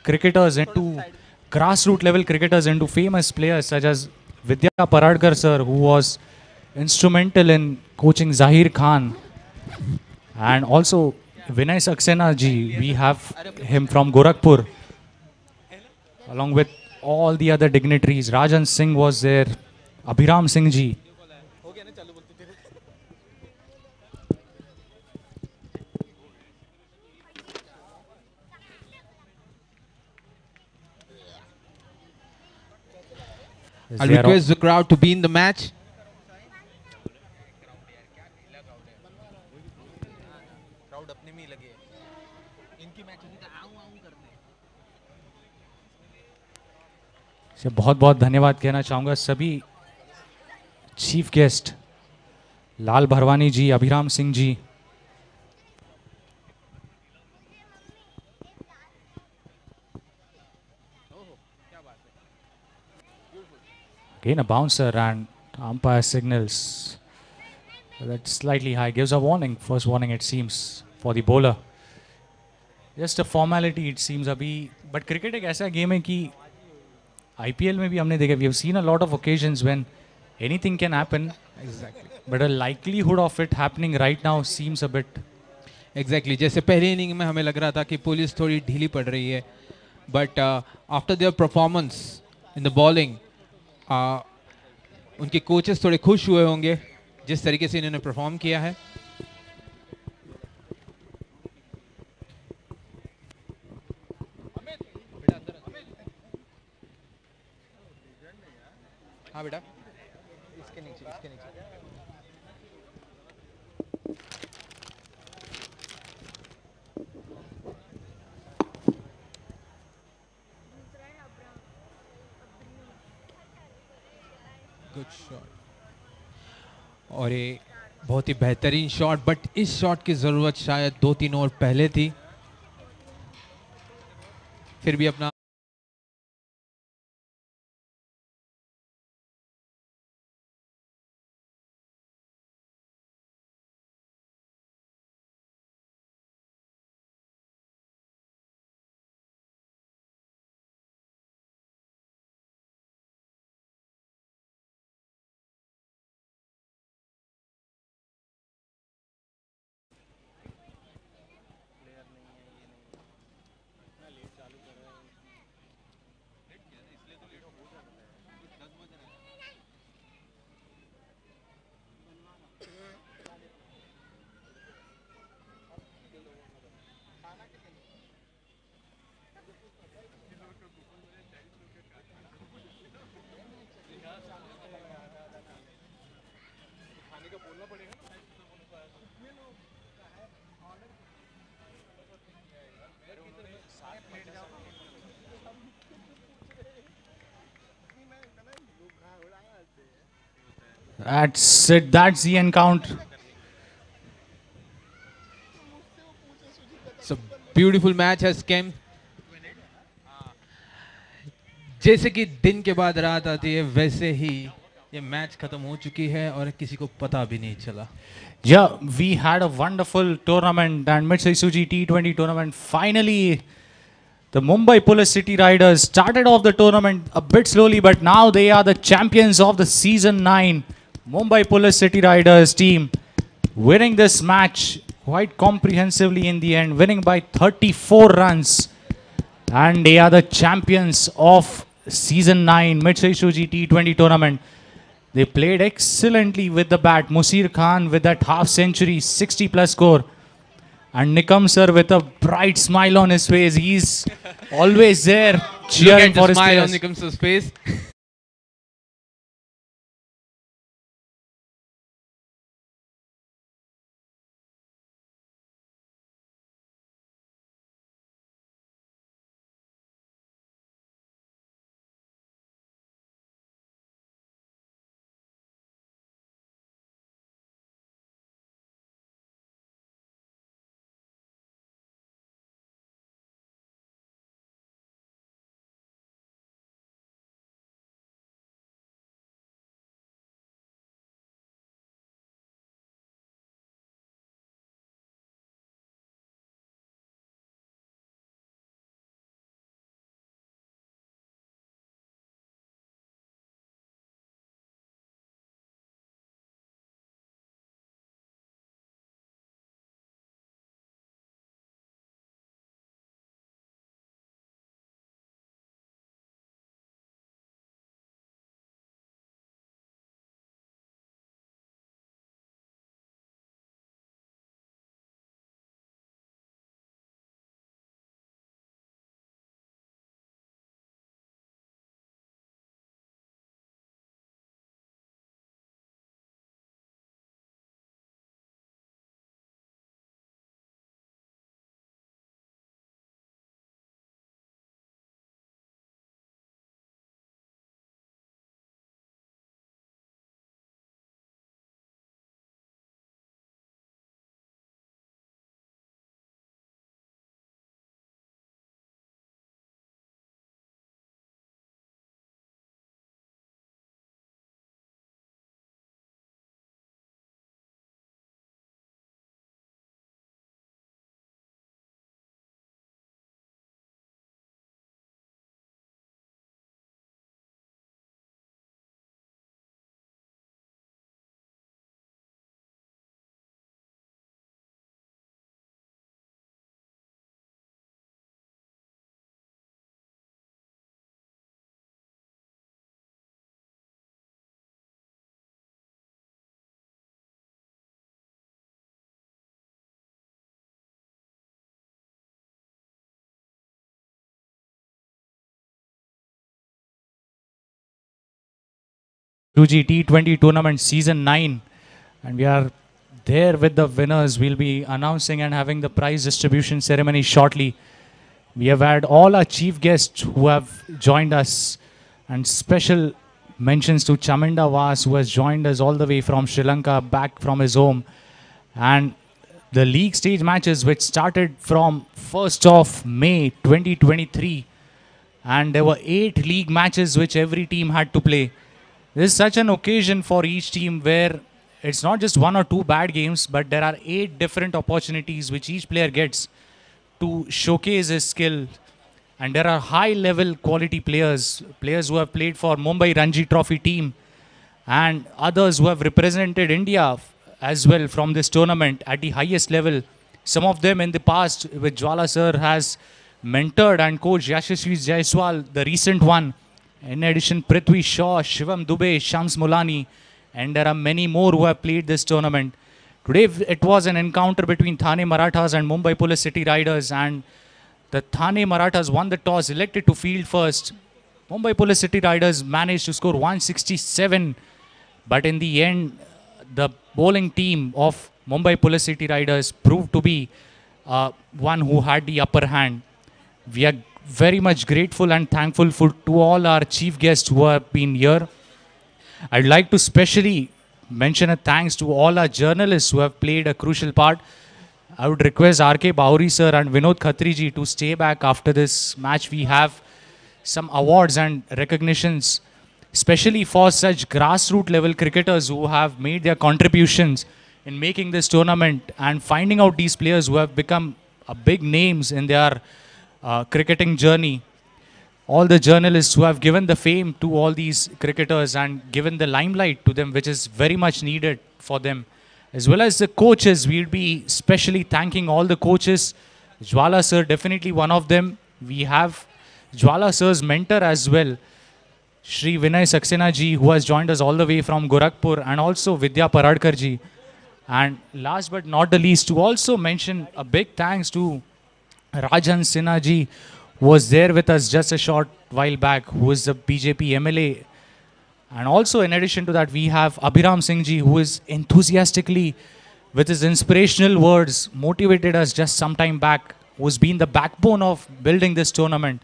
cricketers into grassroots level cricketers into famous players such as Vidya Paradkar sir who was instrumental in coaching Zaheer Khan. And also Vinay Saxena ji we have him from Gorakhpur along with all the other dignitaries. Rajan Singh was there Abhiram Singh ji I request the crowd to be in the match. से अच्छा, बहुत बहुत धन्यवाद कहना चाहूँगा सभी chief guest Lal Bharwani ji Abhiram Singh ji. Again, a bouncer and umpire signals. That's slightly high. Gives a warning. First warning, it seems, for the bowler. Just a formality, it seems. अभी but cricket एक ऐसा game है कि IPL में भी हमने देखा. We have seen a lot of occasions when anything can happen. Exactly. But a likelihood of it happening right now seems a bit. Exactly exactly. जैसे पहले इनिंग में हमें लग रहा था कि पुलिस थोड़ी ढीली पड़ रही है but after their performance in the bowling उनके कोचेस थोड़े खुश हुए होंगे जिस तरीके से इन्होंने परफॉर्म किया है। हाँ बेटा इसके नीचे इसके नीचे गुड शॉट और ये बहुत ही बेहतरीन शॉट बट इस शॉट की ज़रूरत शायद दो तीन ओवर पहले थी। फिर भी अपना That's it. That's the encounter. It's beautiful match has came. जैसे कि दिन के बाद रात आती है वैसे ही ये मैच खत्म हो चुकी है और किसी को पता भी नहीं चला या we had a wonderful tournament and midst T twenty tournament finally the Mumbai Police City Riders started off the tournament a bit slowly, but now they are the champions of the season 9. Mumbai Police City Riders team winning this match quite comprehensively in the end, winning by 34 runs. And they are the champions of season 9 Mitsui Shoji T20 tournament. They played excellently with the bat. Musheer Khan with that half century, 60 plus score. And Nikam sir with a bright smile on his face. He's always there cheering Look at the for his smile on players. Nikam's face Fuji T20 tournament season 9 and we are there with the winners. We'll be announcing and having the prize distribution ceremony shortly. We have had all our chief guests who have joined us and special mentions to Chaminda Vas who has joined us all the way from Sri Lanka back from his home and the league stage matches which started from 1st of May 2023 and there were eight league matches which every team had to play. This is such an occasion for each team where it's not just one or two bad games, but there are eight different opportunities which each player gets to showcase his skill. And there are high level quality players, players who have played for Mumbai Ranji Trophy team and others who have represented India as well from this tournament at the highest level. Some of them in the past, with Jwala sir has mentored and coached Yashasvi Jaiswal, the recent one. In addition, Prithvi Shaw, Shivam Dube, Shams Mulani, and there are many more who have played this tournament. Today it was an encounter between Thane Marathas and Mumbai Police City Riders, and the Thane Marathas won the toss, elected to field first. Mumbai Police City Riders managed to score 167, but in the end, the bowling team of Mumbai Police City Riders proved to be uh, one who had the upper hand. We are very much grateful and thankful for, to all our chief guests who have been here. I'd like to specially mention a thanks to all our journalists who have played a crucial part. I would request RK Bauri sir and Vinod Khatriji to stay back after this match. We have some awards and recognitions, especially for such grassroots level cricketers who have made their contributions in making this tournament and finding out these players who have become big names in their uh, cricketing journey all the journalists who have given the fame to all these cricketers and given the limelight to them, which is very much needed for them, as well as the coaches. We'll be specially thanking all the coaches. Jwala sir, definitely one of them. We have Jwala sir's mentor as well, Shri Vinay Saxena ji, who has joined us all the way from Gorakhpur, and also Vidya Paradkar ji. And last but not the least, to also mention a big thanks to Rajan Sinha ji, was there with us just a short while back, who is the BJP MLA. And also, in addition to that, we have Abhiram Singh ji, who is enthusiastically, with his inspirational words, motivated us just some time back, who's been the backbone of building this tournament.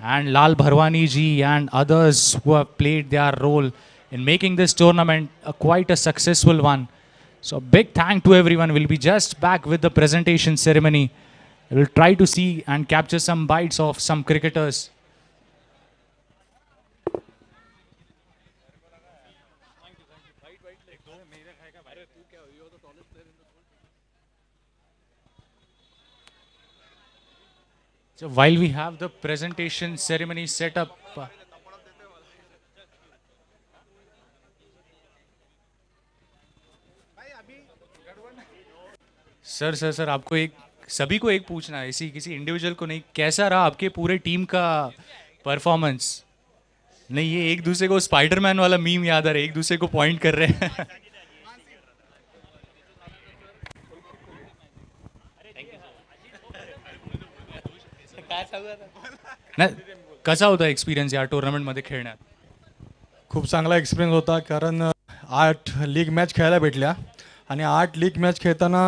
And Lal Bharwani ji and others who have played their role in making this tournament a quite a successful one. So, big thank to everyone. We'll be just back with the presentation ceremony. We'll try to see and capture some bites of some cricketers. So while we have the presentation ceremony set up, uh, sir sir sir आपको एक सभी को एक पूछना है, इसी किसी individual को नहीं, कैसा रहा आपके पूरे टीम का परफॉर्मेंस नहीं, ये एक दूसरे को स्पाइडरमैन वाला मीम याद आ रहा है, एक दूसरे को पॉइंट कर रहे हैं। नाही कसा होता एक्सपिरियन्स या टुर्नामेंटमध्ये खेळण्यात? खूप चांगला एक्सपिरियन्स होता, कारण आठ लीग मॅच खेळायला भेटल्या. आणि आठ लीग मॅच खेळताना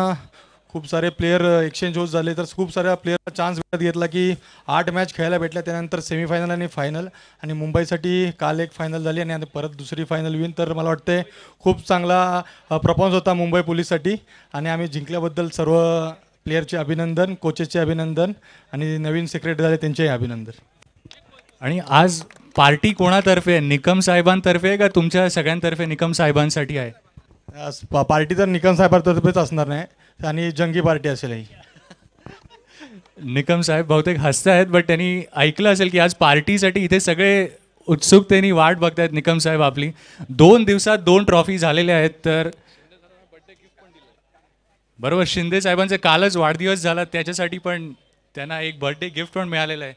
खूप सारे प्लेयर एक्सचेंज होत झाले. तर खूप साऱ्या प्लेयरला चान्स भेटत घेतला की आठ मॅच खेळायला भेटल्या. त्यानंतर सेमीफायनल आणि फायनल आणि मुंबईसाठी काल एक फायनल झाली आणि आता परत दुसरी फायनल होईल तर मला वाटते खूप चांगला परफॉर्मन्स होता मुंबई पोलीससाठी. आणि आम्ही जिंकल्याबद्दल सर्व प्लेयरचे अभिनंदन कोचेसचे अभिनंदन आणि नवीन सेक्रेटरी झाले त्यांचेही अभिनंदन. आणि आज पार्टी कोणातर्फे आहे? निकम साहेबांतर्फे आहे का तुमच्या सगळ्यांतर्फे निकम साहेबांसाठी आहे? पार्टी तर निकम साहेबांतर्फेच असणार नाही. आणि जंगी पार्टी असेल ही. निकम साहेब बहुतेक हसतायत बट त्यांनी ऐकलं असेल की आज पार्टीसाठी इथे सगळे उत्सुकतेने वाट बघतायत निकम साहेब आपली. दोन दिवसात दोन ट्रॉफी झालेल्या आहेत तर बरोबर शिंदे साहेबांचा कालच वाढदिवस झाला त्याच्यासाठी पण त्यांना एक बर्थडे गिफ्ट पण मिळालेलं आहे.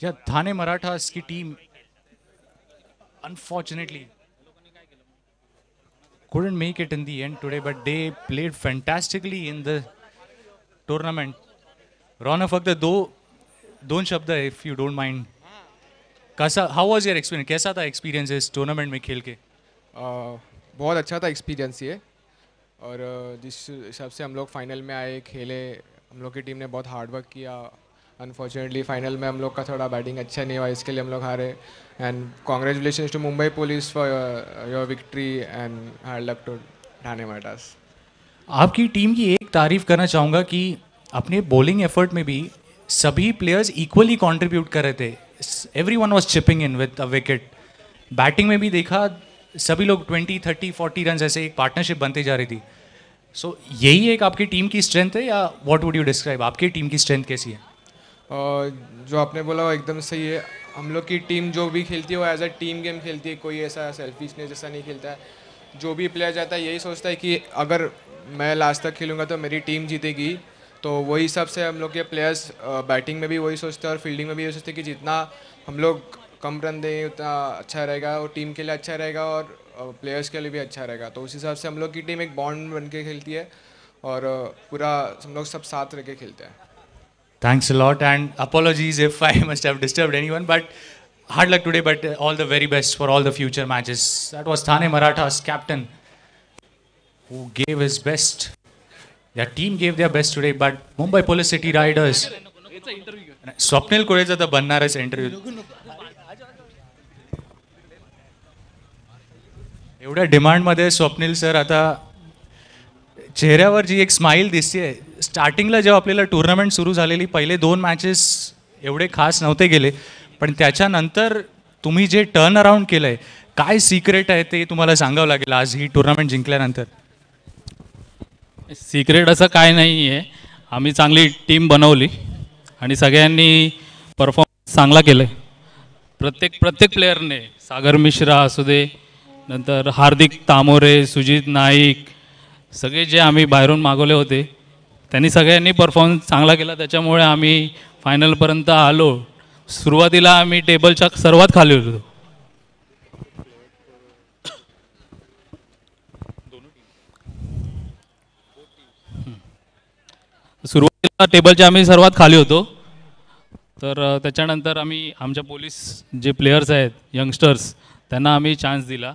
या थाने मराठास की team unfortunately couldn't make it in the end today, but they played fantastically in the tournament. Ron फक्त दो दोन शब्द इफ़ यू डोंट माइंड कैसा हाउ वाज योर एक्सपीरियंस कैसा था एक्सपीरियंस इस टूर्नामेंट में खेल के बहुत अच्छा था एक्सपीरियंस ये। और जिस हिसाब से हम लोग फाइनल में आए खेले हम लोग की टीम ने बहुत हार्ड वर्क किया। अनफॉर्चुनेटली फाइनल में हम लोग का थोड़ा बैटिंग अच्छा नहीं हुआ इसके लिए हम लोग हारे। And congratulation to Mumbai police for your victory and hard luck to Thane Marathas आपकी टीम की एक तारीफ़ करना चाहूँगा कि अपने बॉलिंग एफर्ट में भी सभी प्लेयर्स इक्वली कंट्रीब्यूट कर रहे थे। Everyone was chipping in with a wicket batting में भी देखा सभी लोग 20 30 40 रन ऐसे एक पार्टनरशिप बनते जा रही थी। सो so, यही एक आपकी टीम की स्ट्रेंथ है या व्हाट वुड यू डिस्क्राइब आपकी टीम की स्ट्रेंथ कैसी है? और जो आपने बोला वो एकदम सही है। हम लोग की टीम जो भी खेलती है, वो एज अ टीम गेम खेलती है। कोई ऐसा सेल्फिशनेस जैसा नहीं खेलता है। जो भी प्लेयर जाता है, यही सोचता है कि अगर मैं लास्ट तक खेलूँगा तो मेरी टीम जीतेगी। तो वही हिसाब से हम लोग के प्लेयर्स बैटिंग में भी वही सोचते हैं और फील्डिंग में भी यही सोचते हैं कि जितना हम लोग कम रन दें, उतना अच्छा रहेगा और टीम के लिए अच्छा रहेगा और प्लेयर्स के लिए भी अच्छा रहेगा। तो उस हिसाब से हम लोग की टीम एक बॉन्ड बन के खेलती है और पूरा हम लोग सब साथ रह के खेलते हैं। Thanks a lot and apologies if I *laughs* must have disturbed anyone, but hard luck today, but uh, all the very best for all the future matches. That was Thane Marathas captain who gave his best. Their team gave their best today, but Mumbai Police City Riders. Swapnil कुळेचा तर बनणारच interview एवढ्या डिमांडमध्ये Swapnil sir आता चेहऱ्यावर जी एक smile दिसते स्टार्टिंगला जेव्हा आपल्याला tournament सुरू झालेली पहिले दोन मॅचेस एवढे खास नव्हते गेले पण त्याच्यानंतर तुम्ही जे टर्न अराउंड केलं आहे काय सिक्रेट आहे ते तुम्हाला सांगावं लागेल आज ही टुर्नामेंट जिंकल्यानंतर? सिक्रेट असं काय नाही आहे आम्ही चांगली टीम बनवली आणि सगळ्यांनी परफॉर्मन्स चांगला केला आहे प्रत्येक प्रत्येक प्लेअरने सागर मिश्रा असू दे नंतर हार्दिक तामोरे सुजित नाईक सगळे जे आम्ही बाहेरून मागवले होते त्यांनी सगळ्यांनी परफॉर्मन्स चांगला केला. त्याच्यामुळे आम्ही फायनलपर्यंत आलो. सुरुवातीला आम्ही टेबलच्या सर्वात खाली होतो. सुरुवातीला टेबलच्या आम्ही सर्वात खाली होतो. तर त्याच्यानंतर आम्ही आमच्या पोलीस जे प्लेयर्स आहेत यंगस्टर्स त्यांना आम्ही चान्स दिला.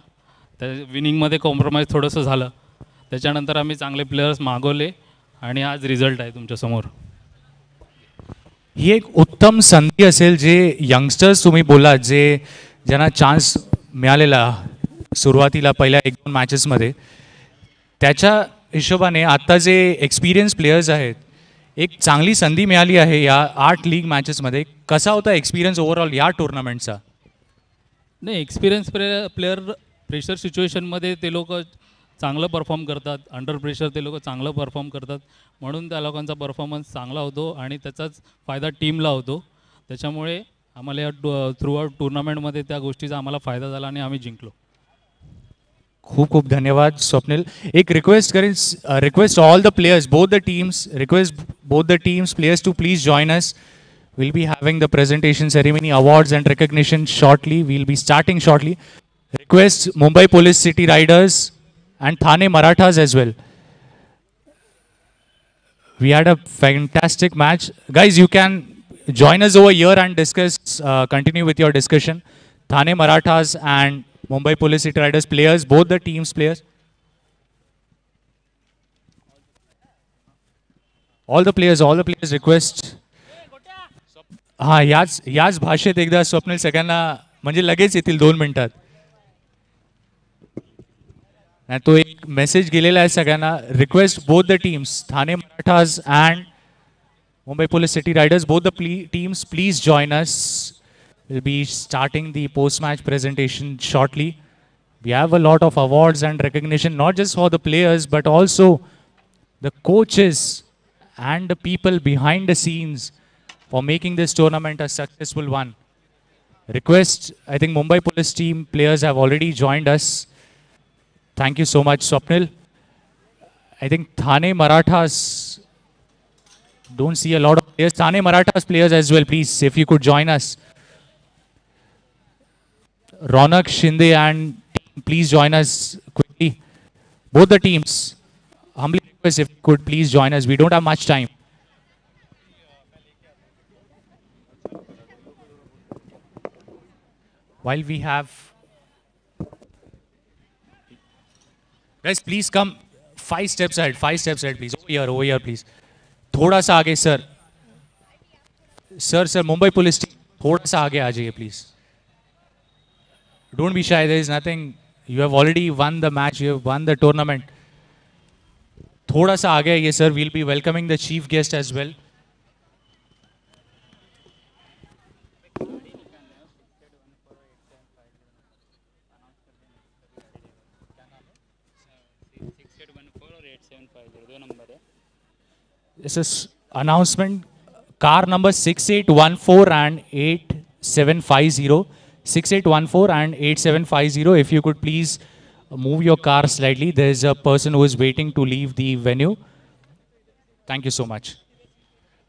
त्या विनिंगमध्ये कॉम्प्रोमाइज थोडंसं झालं. त्याच्यानंतर आम्ही चांगले प्लेयर्स मागवले. आणि आज रिझल्ट आहे तुमच्यासमोर ही एक उत्तम संधी असेल जे यंगस्टर्स तुम्ही बोलात जे ज्यांना चान्स मिळालेला सुरुवातीला पहिल्या एक दोन मॅचेसमध्ये त्याच्या हिशोबाने आत्ता जे एक्सपिरियन्स प्लेयर्स आहेत एक चांगली संधी मिळाली आहे या आठ लीग मॅचेसमध्ये कसा होता एक्सपिरियन्स ओव्हरऑल या टुर्नामेंटचा नाही एक्सपिरियन्स प्लेयर प्लेअर प्रेशर सिच्युएशनमध्ये ते लोक चांगलं परफॉर्म करतात. अंडर प्रेशर ते लोक चांगलं परफॉर्म करतात. म्हणून त्या लोकांचा परफॉर्मन्स चांगला होतो आणि त्याचाच फायदा टीमला होतो. त्याच्यामुळे आम्हाला या थ्रू आउट टुर्नामेंटमध्ये त्या गोष्टीचा आम्हाला फायदा झाला आणि आम्ही जिंकलो. खूप खूप धन्यवाद स्वप्नील. एक रिक्वेस्ट करेन request all the players both the teams request both the teams players to please join us we'll be having the presentation ceremony awards and recognition shortly. We'll be starting shortly. Request mumbai police city riders and thane marathas as well we had a fantastic match guys you can join us over here and discuss uh, continue with your discussion thane marathas and mumbai police city riders players both the teams players all the players all the players request हा याच याच भाषेत एकदा स्वप्नील सगळ्यांना म्हणजे लगेच येतील दोन मिनिटात आणि तो एक मेसेज गेलेला आहे सगळ्यांना request both the teams Thane Marathas and Mumbai police city riders both the plea teams please join us will be starting the post match presentation shortly we have a lot of awards and recognition not just for the players but also the coaches and the people behind the scenes for making this tournament a successful one. Request, I think Mumbai Police team players have already joined us. Thank you so much, Swapnil. I think Thane Marathas don't see a lot of players. Thane Marathas players as well, please, if you could join us. Ronak, Shinde and team, please join us quickly. Both the teams, humbly request if you could please join us. We don't have much time. While we have guys please come five steps ahead five steps ahead please over here over here please थोड़ा सा आगे sir sir sir Mumbai police team थोड़ा सा आगे आ जाइए please don't be shy there is nothing you have already won the match you have won the tournament थोड़ा सा आगे आइए sir we'll be welcoming the chief guest as well This is announcement. Car number 6814 and 8750. 6814 and 8750. If you could please move your car slightly. There is a person who is waiting to leave the venue. Thank you so much.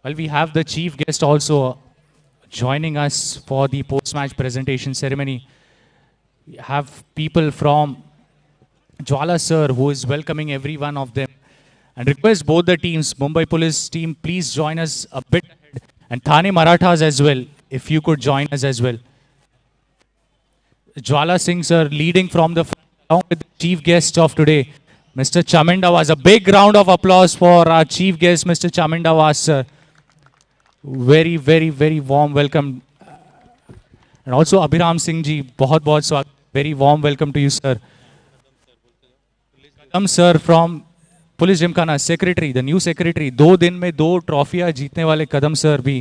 Well, we have the chief guest also joining us for the post-match presentation ceremony. We have people from Jwala sir who is welcoming every one of them and request both the teams, Mumbai Police team, please join us a bit ahead and Thane Marathas as well, if you could join us as well. Jwala Singh sir leading from the along with the chief guest of today, Mr. Chaminda Vas. A big round of applause for our chief guest, Mr. Chaminda Vas sir. Very, very, very warm welcome. And also Abhiram Singh ji, bahut bahut swag. Very warm welcome to you sir. Come, sir from police gymkhana secretary the new secretary दो दिन में दो ट्रॉफियाँ जीतने वाले Kadam sir भी।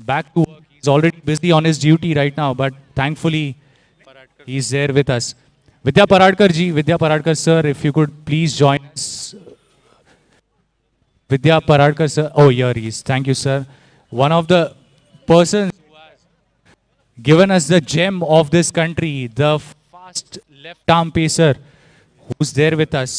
Back to is already busy on his duty right now but thankfully he is there with us Vidya Paradkar ji Vidya Paradkar sir if you could please join Vidya Paradkar sir oh here he is. Thank you, sir. One of the persons given us the gem of this country, the fast left arm pacer, who's there with us.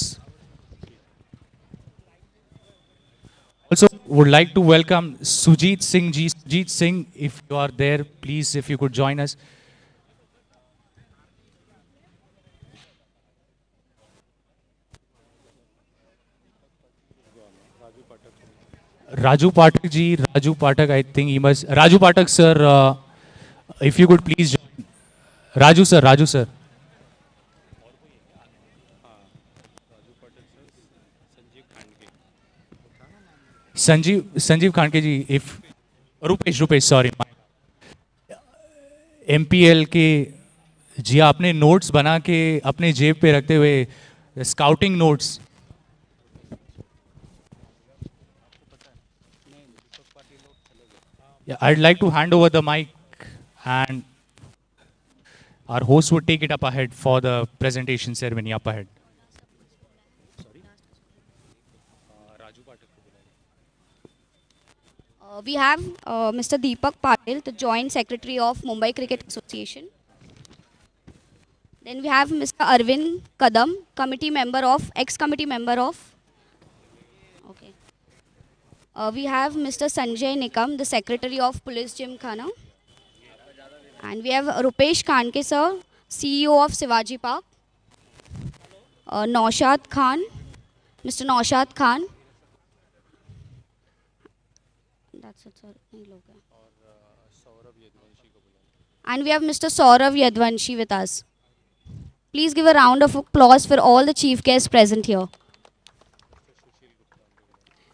Also, would like to welcome Sujit Singh ji. Sujit Singh, if you are there, please, if you could join us. Raju Pathak ji, Raju Pathak, I think he must. Raju Pathak, sir, uh, if you could please join. Raju, sir, Raju, sir. Sanjeev Sanjeev Khandke ji if Rupesh Rupesh sorry M P L K, जी आपने notes बना के अपने जेब पे रखते हुए scouting notes I'd like to hand over the mic and our host would take it up ahead for the presentation ceremony up ahead Uh, we have uh, Mr. Deepak Patil, the Joint Secretary of Mumbai Cricket Association. Then we have Mr. Arvind Kadam, committee member of, ex-committee member of. Okay. Uh, we have Mr. Sanjay Nikam, the Secretary of Police Gymkhana. And we have Rupesh Kanke sir, CEO of Sivaji Park. Uh, Naushad Khan, Mr. Naushad Khan. And we have Mr. Saurav Yadvanshi with us. Please give a round of applause for all the chief guests present here.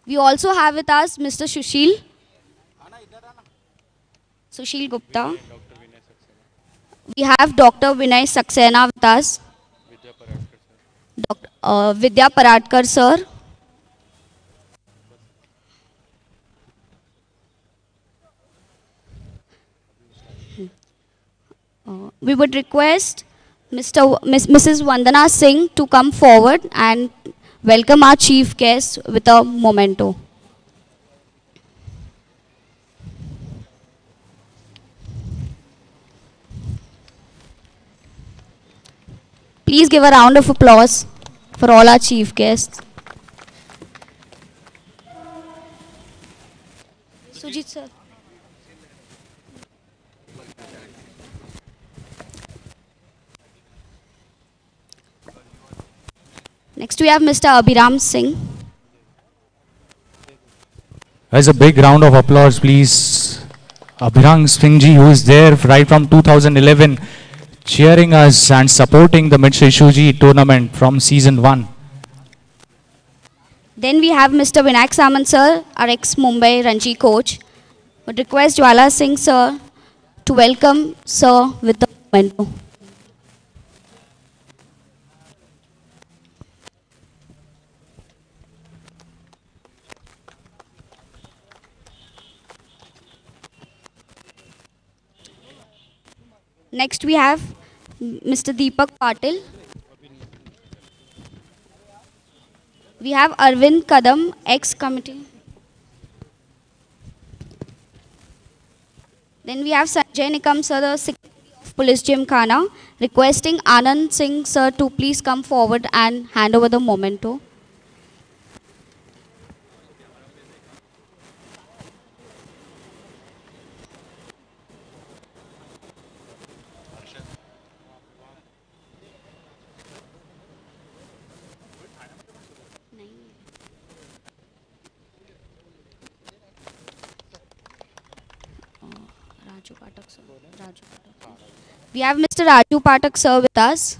We also have with us Mr. Sushil. Sushil Gupta. We have Dr. Vinay Saxena with us. Dr. Uh, Vidya Paradkar sir. We would request Mr. Miss, Mrs. Vandana Singh to come forward and welcome our chief guest with a memento. Please give a round of applause for all our chief guests. Sujit sir. Next we have Mr. Abhiram Singh. As a big round of applause, please, Abhiram Singh ji, who is there right from 2011, cheering us and supporting the Mitsui Shoji tournament from season one. Then we have Mr. Vinayak Samant sir, our ex-Mumbai Ranji coach. Would request Jwala Singh sir to welcome sir with the memento. Next we have Mr. Deepak Patil. We have Arvind Kadam, ex-committee. Then we have Sanjay Nikam sir, the Secretary of Police Gymkhana, requesting Anand Singh sir to please come forward and hand over the memento. We have Mr. Raju Patak sir with us.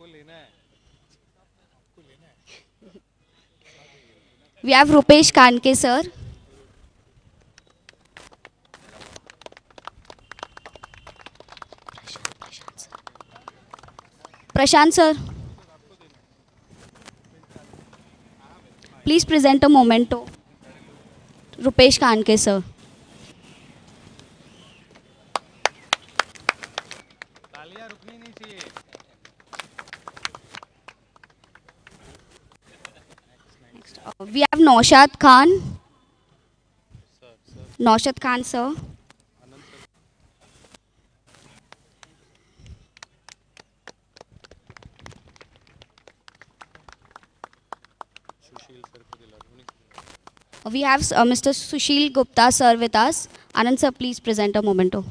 है है We have Rupesh Kanke sir. Prashant sir. Present a memento. Rupesh Kanke sir. रुकनी Uh, we have Naushad Khan. Sir, sir. Naushad Khan sir. Uh, We have uh, Mr. Sushil Gupta sir with us. Anand sir, please present a. हाँ.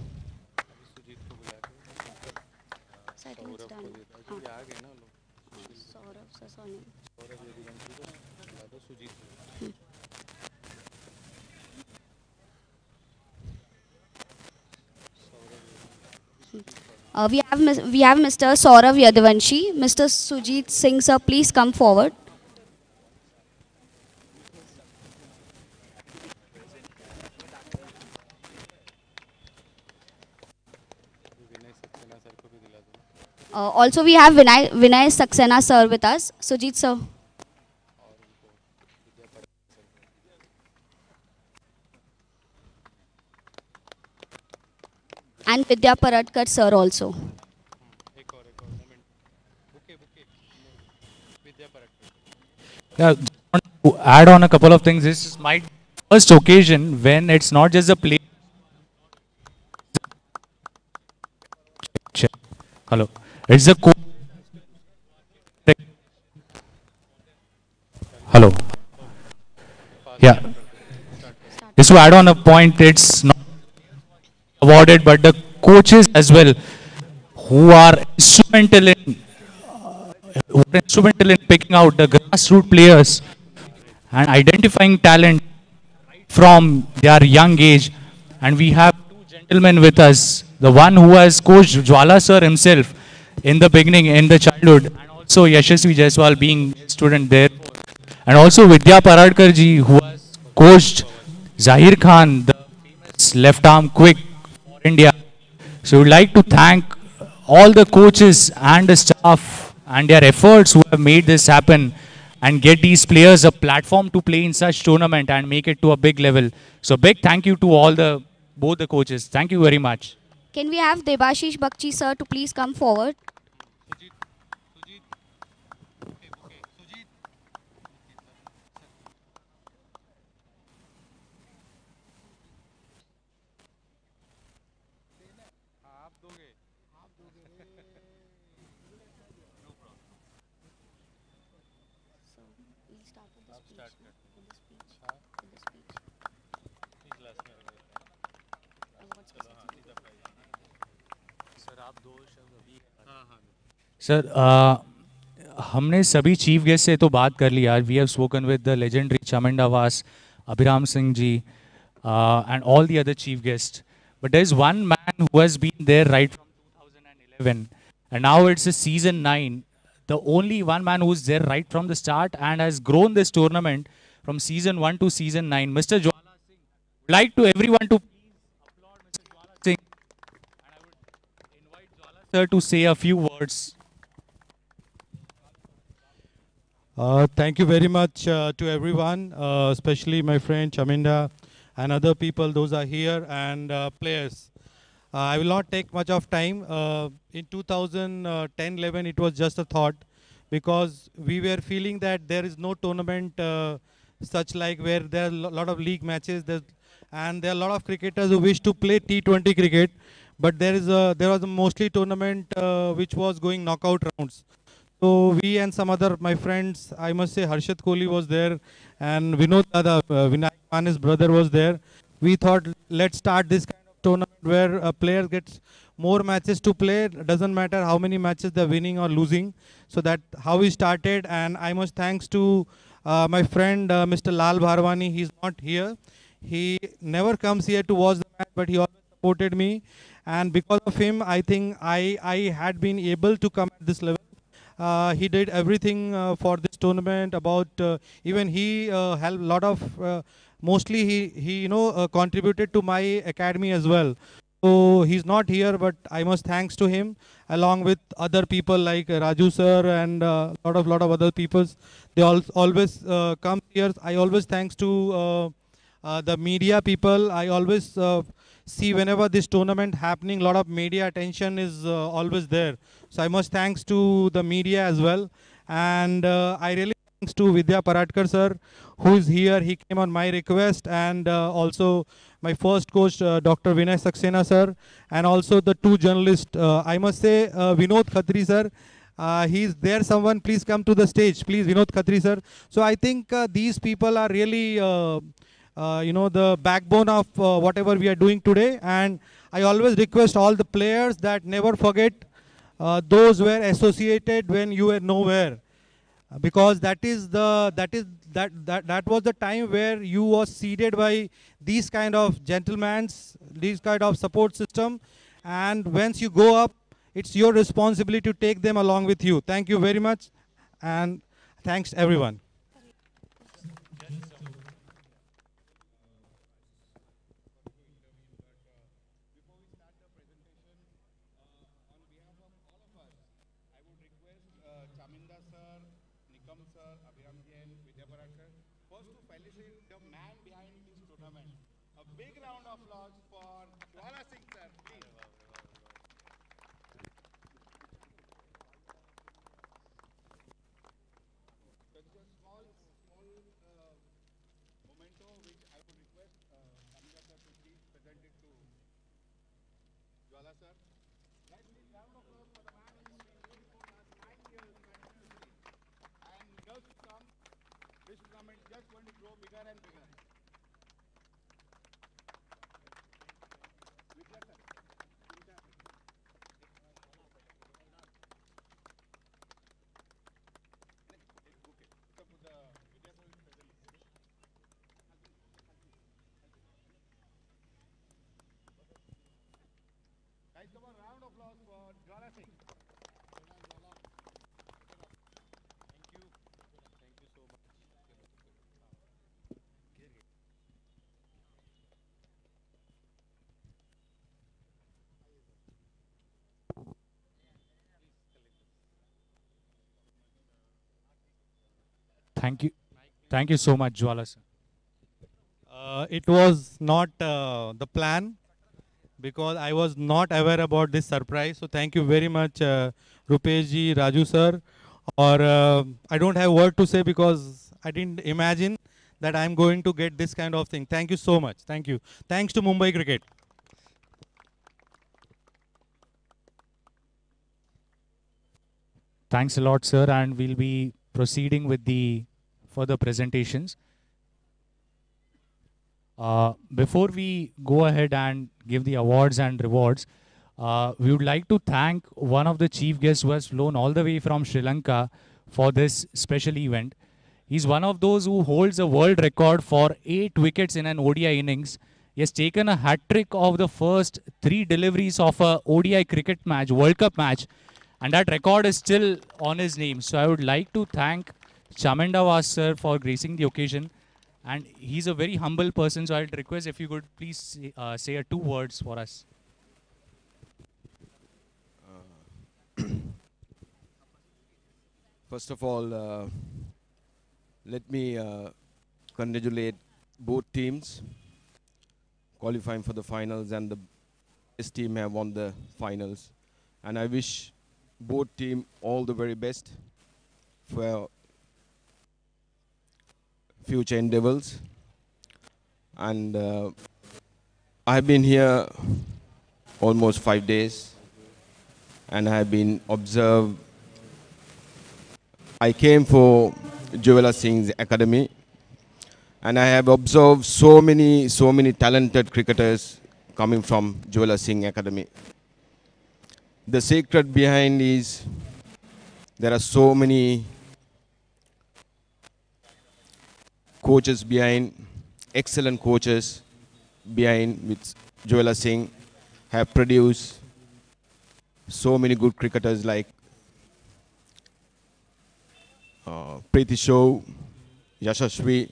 Hmm. Uh, we have we have Mr. Saurav Yadavanshi. Mr. Sujit Singh sir, please come forward. Also, we have Vinay, Vinay Saxena sir with us. Sujit sir. And Vidya Paradkar sir also. Yeah, to add on a couple of things. This is my first occasion when it's not just a play. Hello. It's a co- Hello. Yeah. Just to add on a point, it's not awarded, but the coaches as well, who are instrumental in who are instrumental in picking out the grassroots players and identifying talent from their young age. And we have two gentlemen with us. The one who has coached Jwala sir himself in the beginning, in the childhood, and also Yashasvi Jaiswal being a student there. And also Vidya Paradkar ji, who has coached Zaheer Khan, the famous left arm quick for India. So we'd like to thank all the coaches and the staff and their efforts who have made this happen and get these players a platform to play in such tournament and make it to a big level. So big thank you to all the both the coaches. Thank you very much. Can we have Debashish Bagchi sir to please come forward? Sir हमने सभी chief guest से तो बात कर लिया we have spoken with the legendary Chaminda Vaas Abhiram Singh ji and all the other chief guest but is one man who has been there right from 2011 and now it's a season nine the only one man who is there right from the start and has grown this tournament from season one to season nine mister Jwala Singh like to everyone to Jwala Singh sir to say a few words Uh, thank you very much uh, to everyone, uh, especially my friend Chaminda and other people, those are here, and uh, players. Uh, I will not take much of time. In 2010-11, it was just a thought because we were feeling that there is no tournament such like where there are a lot of league matches, and there are a lot of cricketers who wish to play T20 cricket, but there is a there was a mostly tournament which was going knockout rounds. So we and some other my friends, I must say Harshad Kohli was there, and Vinod Dada, uh, Vinayak Mane's brother was there. We thought let's start this kind of tournament where a player gets more matches to play. Doesn't matter how many matches they're winning or losing. So that how we started, and I must thanks to uh, my friend uh, Mr. Lal Bharwani. He's not here. He never comes here to watch the match, but he always supported me, and because of him, I think I I had been able to come at this level. Uh, he did everything uh, for this tournament. About uh, even he uh, helped a lot of. Uh, mostly he he you know uh, contributed to my academy as well. So he's not here, but I must thanks to him along with other people like Raju sir and a lot of lot of other people They all always come here. I always thanks to the media people. I always see whenever this tournament happening, a lot of media attention is uh, always there. So I must thanks to the media as well, and uh, I really thanks to Vidya Paradkar sir, who is here. He came on my request, and uh, also my first coach, uh, Dr. Vinay Saxena sir, and also the two journalists. Uh, I must say uh, Vinod Khatri sir. Uh, he's there. Someone, please come to the stage, please, Vinod Khatri sir. So I think uh, these people are really. Uh, uh, you know the backbone of uh, whatever we are doing today. And i always request all the players that never forget uh, those were associated when you were nowhere. Because that is the that is that that that was the time where you was seeded by these kind of gentlemen's these kind of support system. And once you go up it's your responsibility to take them along with you. Thank you very much. And thanks everyone Chaminda sir, Nikam sir, Abhiram Jain, Vidya Parakar. First to felicitate the man behind this tournament. A big round of applause for Jwala Singh sir, please. There is a small, small uh, memento which I would request uh, Chaminda sir to please present it to Jwala sir. Guys, please round of applause for the man who's been doing for last nine years continuously. And years to come, this tournament is just going to grow bigger and bigger. Vidya sir. Vidya. Okay. So put the Vidya sir will present. Guys, come on, round of applause for Jwala Singh. Thank you. Thank you so much. Thank you thank you so much jwala sir Uh, it was not uh, the plan because I was not aware about this surprise. So thank you very much, uh, Rupesh ji, Raju sir. Or uh, I don't have word to say because I didn't imagine that I'm going to get this kind of thing. Thank you so much. Thank you. Thanks to Mumbai Cricket. Thanks a lot, sir, and we'll be proceeding with the further presentations. Uh, before we go ahead and give the awards and rewards, uh, we would like to thank one of the chief guests who has flown all the way from Sri Lanka, for this special event. He's one of those who holds a world record for eight wickets in an ODI innings. He has taken a hat trick of the first three deliveries of a ODI cricket match, World Cup match, and that record is still on his name. So I would like to thank Chaminda Vas sir for gracing the occasion. And he's a very humble person, so I'd request if you could please say, uh, say a two words for us. *clears throat* First of all, uh, let me uh, congratulate both teams qualifying for the finals and the best team have won the finals. And I wish both team all the very best for future endeavors. And uh, I've been here almost five days and I have been observed I came for Jwala Singh's academy and I have observed so many, so many talented cricketers coming from Jwala Singh Academy. The secret behind is there are so many coaches behind, excellent coaches behind which Jwala Singh have produced so many good cricketers like uh, Prithvi Shaw, Yashasvi,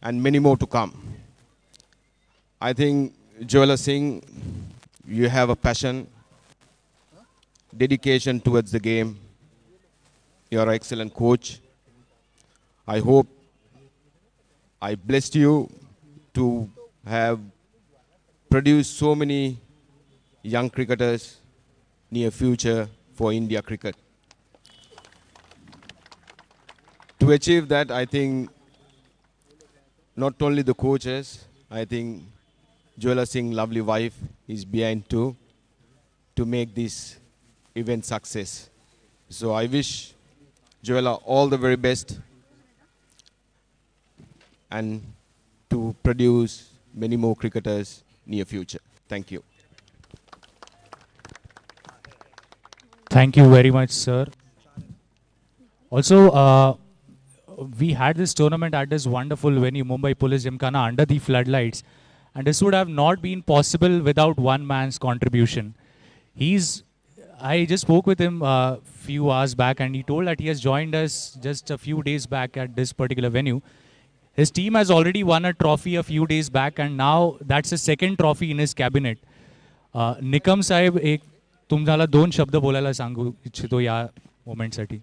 and many more to come. I think Jwala Singh, you have a passion, dedication towards the game. You are an excellent coach. I hope I blessed you to have produced so many young cricketers near future for India cricket. to achieve that, I think not only the coaches, I think Jwala Singh, lovely wife, is behind too to make this event success. So I wish Jwala all the very best and to produce many more cricketers near future. Thank you. Thank you very much, sir. Also, uh, we had this tournament at this wonderful venue, Mumbai Police Gymkhana, under the floodlights, and this would have not been possible without one man's contribution. He's, I just spoke with him a few hours back, and he told that he has joined us just a few days back at this particular venue. His team has already won a trophy a few days back, and now that's the second trophy in his cabinet. Uh, Nikam साहेब एक तुम्हाला दोन शब्द बोलायला सांगू इच्छितो या मोमेंटसाठी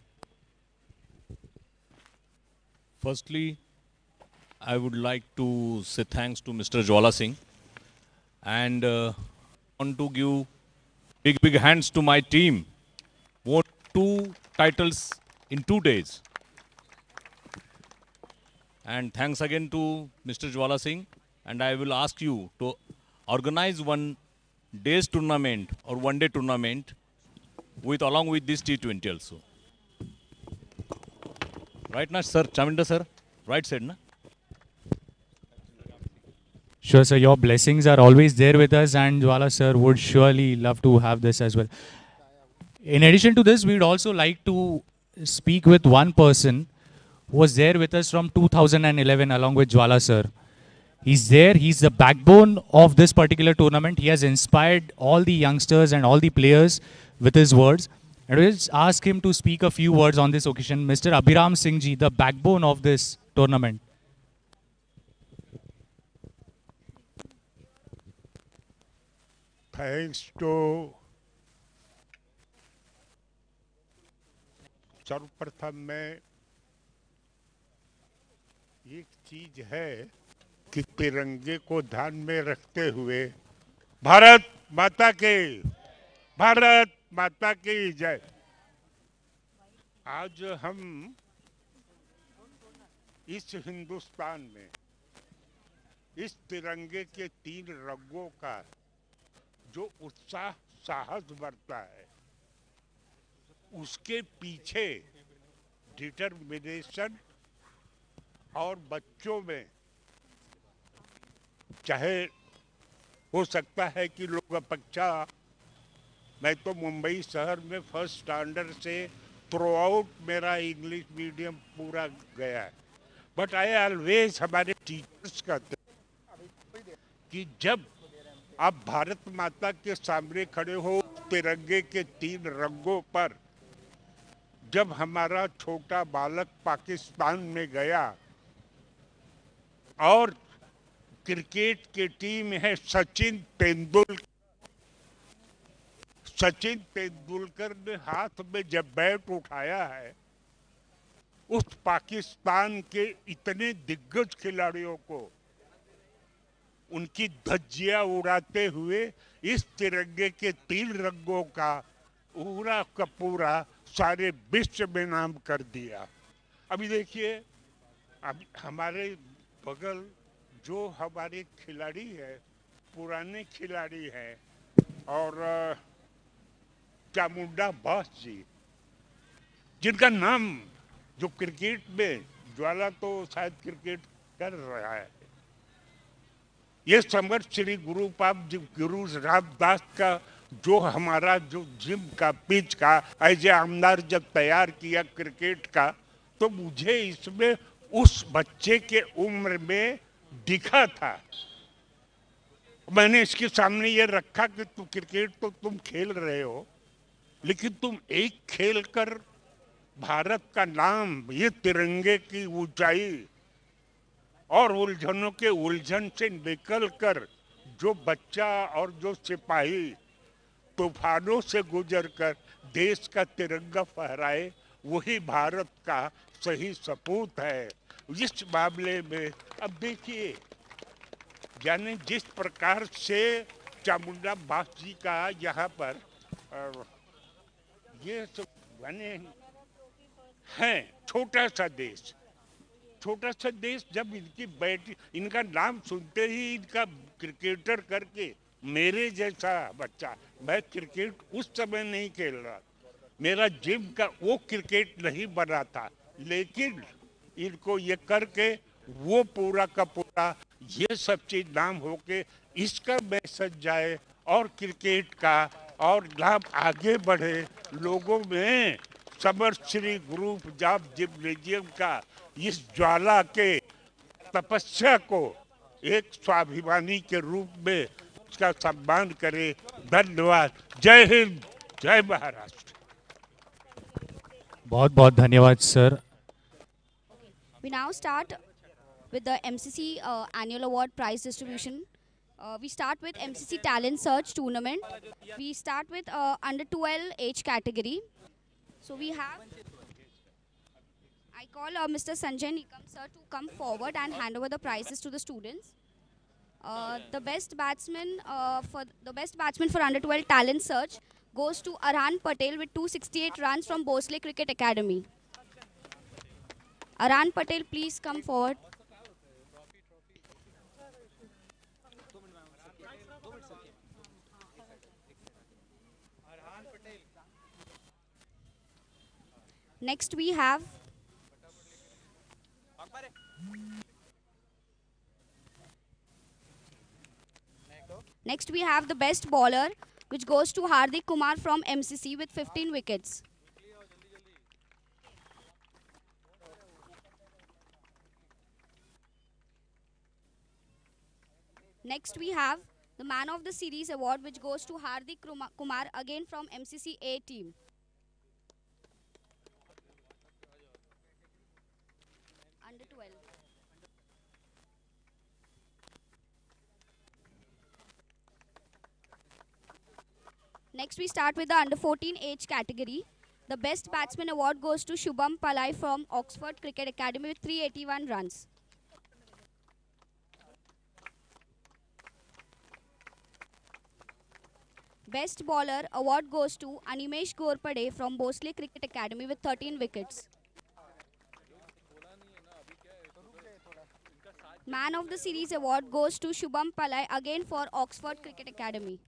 Firstly, I would like to say thanks to Mr. Jwala Singh and uh, want to give big, big hands to my team. Won two titles in two days. And thanks again to Mr. Jwala Singh. And I will ask you to organize one day's tournament or one day tournament with along with this T20 also. Right now, sir, Chaminda sir, right side, na? Sure, sir. Your blessings are always there with us, and Jwala sir would surely love to have this as well. In addition to this, we'd also like to speak with one person was there with us from 2011 along with Jwala sir. He's there, he's the backbone of this particular tournament. He has inspired all the youngsters and all the players with his words. And we'll just ask him to speak a few words on this occasion. Mr. Abhiram Singh ji, the backbone of this tournament. thanks to सर्वप्रथम में चीज़ है कि तिरंगे को ध्यान में रखते हुए, भारत माता के, भारत माता की जय। आज हम इस हिंदुस्तान में, इस तिरंगे के तीन रंगों का जो उत्साह, साहस बढ़ता है, उसके पीछे डिटर्मिनेशन और बच्चों में, चाहे हो सकता है कि लोग अपेक्षा मैं तो मुंबई शहर में फ़र्स्ट स्टैंडर्ड से थ्रू आउट मेरा इंग्लिश मीडियम पूरा गया है। बट आई ऑलवेज हमारे टीचर्स कहते कि जब आप भारत माता के सामने खड़े हो, तिरंगे के तीन रंगों पर, जब हमारा छोटा बालक पाकिस्तान में गया और क्रिकेट की टीम है सचिन तेंदुलकर। सचिन तेंदुलकर ने हाथ में जब बैट उठाया है, उस पाकिस्तान के इतने दिग्गज खिलाड़ियों को, उनकी धज्जियाँ उड़ाते हुए इस तिरंगे के तीन रंगों का पूरा का पूरा सारे विश्व में नाम कर दिया। अभी देखिए अब हमारे बगल जो हमारे खिलाड़ी है, पुराने खिलाड़ी है, और चामुंडा बास जी, जिनका नाम जो क्रिकेट में ज्वाला तो शायद क्रिकेट कर रहा है। ये समर श्री गुरु पाप जी, गुरु रामदास का, जो हमारा जो जिम का पिच का एज ए आमदार जब तैयार किया क्रिकेट का तो मुझे इसमें उस बच्चे के उम्र में दिखा था। मैंने इसके सामने ये रखा कि तुम क्रिकेट तो तुम खेल रहे हो, लेकिन तुम एक खेल कर, भारत का नाम ये तिरंगे की ऊंचाई और उलझनों के उलझन से निकलकर जो बच्चा और जो सिपाही तूफानों से गुजरकर देश का तिरंगा फहराए, वही भारत का सही सपूत है। इस मामले में अब देखिए, यानी जिस प्रकार से चामुंडा बास जी का यहाँ पर ये सब यानी है, छोटा सा देश। छोटा सा देश जब इनकी बैठ, इनका नाम सुनते ही इनका क्रिकेटर करके, मेरे जैसा बच्चा, मैं क्रिकेट उस समय नहीं खेल रहा। मेरा जिम का वो क्रिकेट नहीं बना था। लेकिन इनको ये करके वो पूरा का पूरा ये सब चीज़ नाम होके इसका मैसेज जाए और क्रिकेट का और नाम आगे बढ़े लोगों में समर श्री ग्रुप जाप जिम्नेजियम का इस ज्वाला के तपस्या को एक स्वाभिमानी के रूप में उसका सम्मान करे। धन्यवाद। जय हिंद। जय महाराष्ट्र। बहुत बहुत धन्यवाद, sir. We now start with the MCC uh, annual award prize distribution. Uh, we start with MCC Talent Search Tournament. We start with uh, under 12 age category. So we have. I call uh, Mr. Sanjay Nikam sir to come forward and hand over the prizes to the students. Uh, the best batsman uh, for the best batsman for under 12 talent search goes to Arhan Patel with 268 runs from Bosley Cricket Academy. Aran Patel, please come forward. Next we have Next we have the best bowler which goes to Hardik Kumar from MCC with 15 wickets. Next, we have the Man of the Series award, which goes to Hardik Kumar again from MCC A team. Under 12. Next, we start with the under 14 age category. The best batsman award goes to Shubham Palai from Oxford Cricket Academy with 381 runs. Best bowler award goes to Animesh Gorpade from Bosley Cricket Academy with 13 wickets. Man of the Series award goes to Shubham Palai again for Oxford Cricket Academy.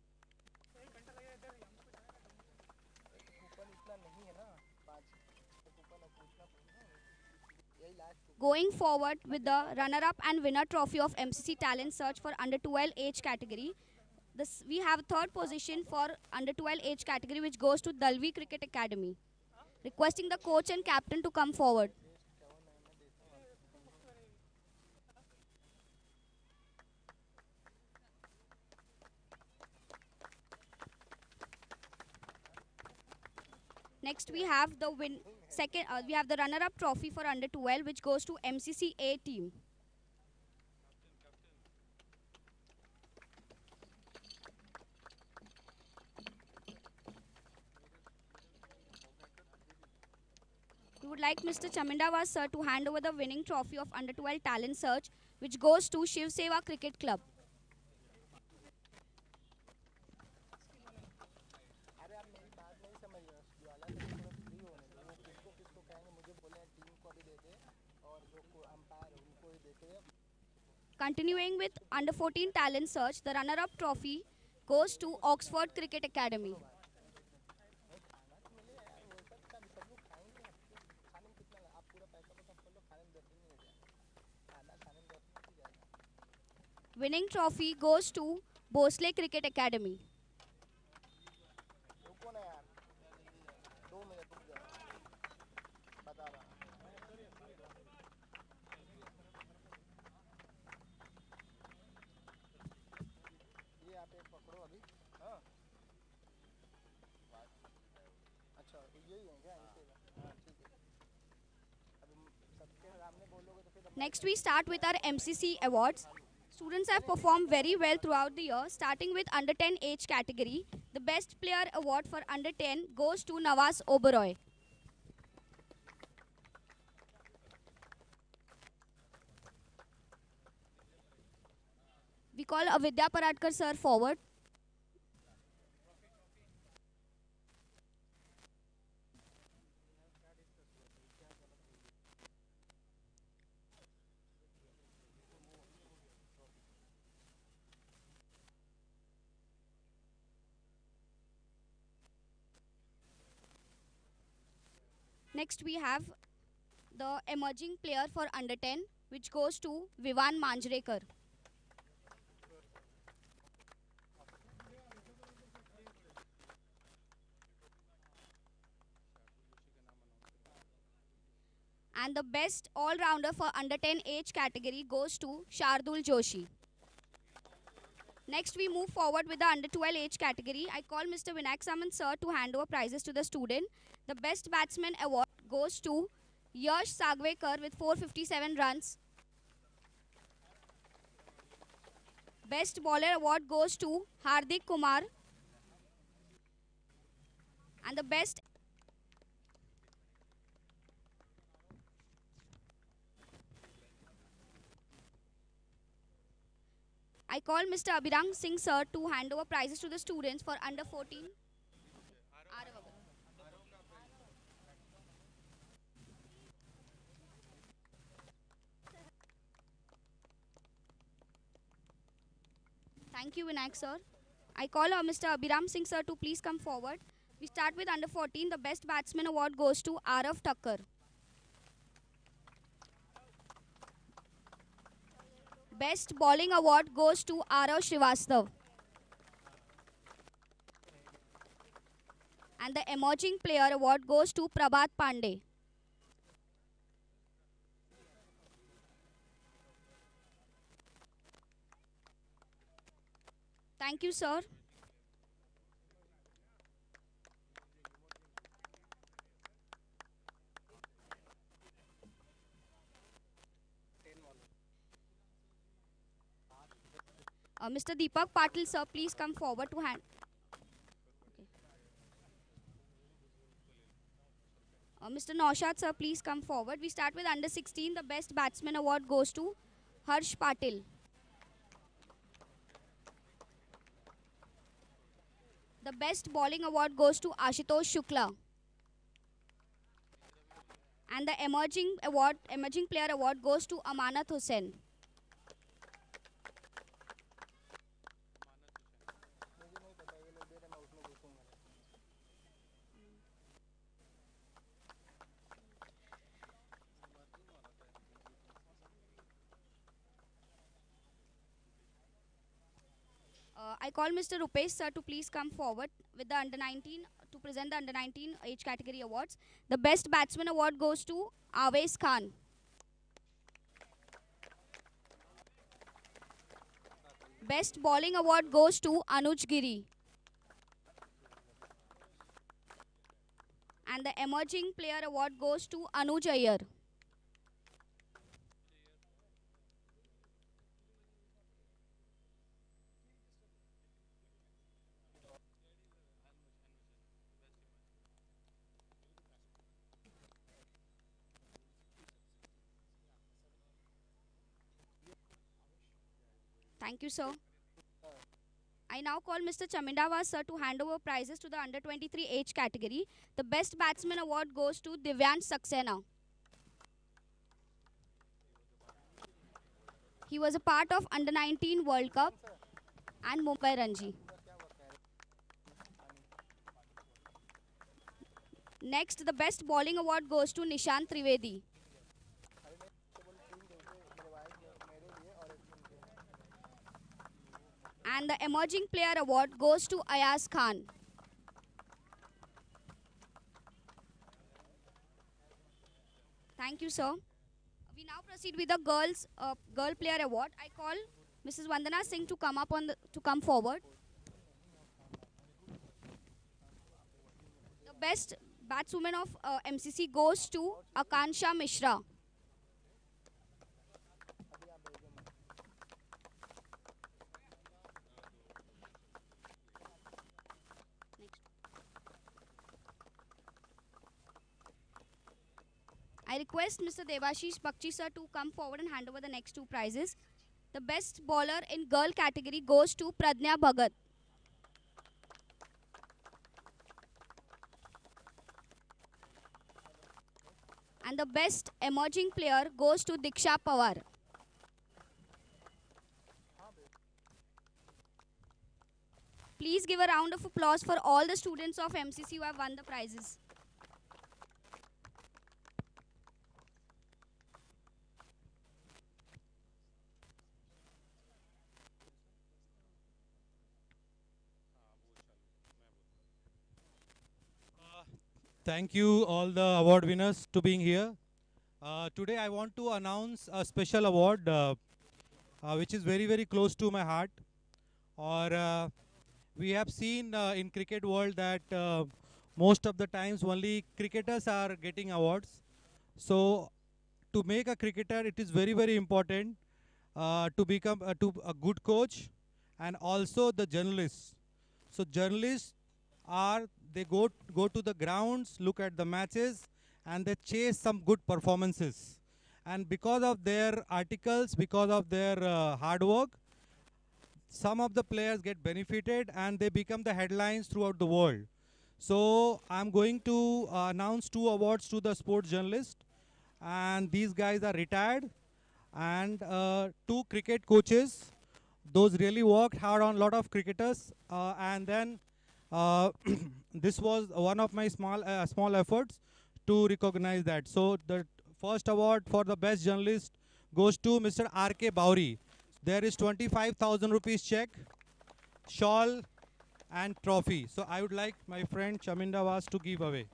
Going forward with the runner-up and winner trophy of MCC Talent Search for under 12 age category. This, we have third position for under 12 age category which goes to Dalvi Cricket Academy. Requesting the coach and captain to come forward. Next we have the win second uh, we have the runner up trophy for under 12 which goes to MCC A team. like Mr. Chaminda Vas sir to hand over the winning trophy of Under 12 Talent Search which goes to Shiv Seva Cricket Club. Continuing with Under 14 Talent Search, the runner-up trophy goes to Oxford Cricket Academy. Winning trophy goes to Bosley Cricket Academy. Next we start with our MCC awards. Students have performed very well throughout the year, starting with under 10 age category. The best player award for under 10 goes to Nawaz Oberoi. We call Avidya Paradkar sir forward. Next, we have the emerging player for under 10, which goes to Vivan Manjrekar. And the best all rounder for under 10 age category goes to Shardul Joshi. Next, we move forward with the under 12 age category. I call Mr. Vinayak Samant sir to hand over prizes to the student. The best batsman award goes to Yash Sagwekar with 457 runs. Best bowler award goes to Hardik Kumar. And the best I call Mr. Abhiram Singh sir to hand over prizes to the students for under 14. Thank you, Vinayak sir. I call uh, Mr. Abhiram Singh sir to please come forward. We start with under 14. The best batsman award goes to Arav Tucker. Best bowling award goes to Arav Srivastav. And the emerging player award goes to Prabhat Pandey. Thank you, sir. Uh, Mr. Deepak Patil, sir, please come forward to hand. Okay. Uh, Mr. Naushad, sir, please come forward. We start with under 16. The best batsman award goes to Harsh Patil. The best bowling award goes to Ashutosh Shukla. And the emerging award, emerging player award goes to Amanat Hussain. I call Mr. Rupesh sir to please come forward with the under 19 to present the under 19 age category awards. The best batsman award goes to Aves Khan. Best bowling award goes to Anuj Giri. And the emerging player award goes to Anuj Iyer. Thank you, sir. I now call Mr. Chaminda Vas sir to hand over prizes to the under 23 age category. The best batsman award goes to Divyansh Saxena. He was a part of under 19 World Cup and Mumbai Ranji. Next, the best bowling award goes to Nishant Trivedi. And the emerging player award goes to Ayaz Khan. Thank you, sir. We now proceed with the girls uh, girl player award. I call Mrs. Vandana Singh to come up on the, to come forward. The best batswoman of uh, MCC goes to Akansha Mishra. I request Mr. Debashish Bagchi sir to come forward and hand over the next two prizes. The best bowler in girl category goes to Pradnya Bhagat. And the best emerging player goes to Diksha Pawar. Please give a round of applause for all the students of MCC who have won the prizes. Thank you all the award winners to being here. Uh, today I want to announce a special award uh, uh, which is very very close to my heart. Or uh, we have seen uh, in cricket world that uh, most of the times only cricketers are getting awards. So to make a cricketer it is very very important to become to a good coach and also the journalists. So journalists are they go go to the grounds, look at the matches, and they chase some good performances. And because of their articles, because of their uh, hard work, some of the players get benefited and they become the headlines throughout the world. So I'm going to uh, announce two awards to the sports journalist, and these guys are retired, and uh, two cricket coaches. Those really worked hard on a lot of cricketers, uh, and then *clears throat* this was one of my small uh, small efforts to recognize that. So the first award for the best journalist goes to Mr. R.K. Bauri. There is 25,000 rupees check, shawl and trophy. So I would like my friend Chaminda Vas to give away.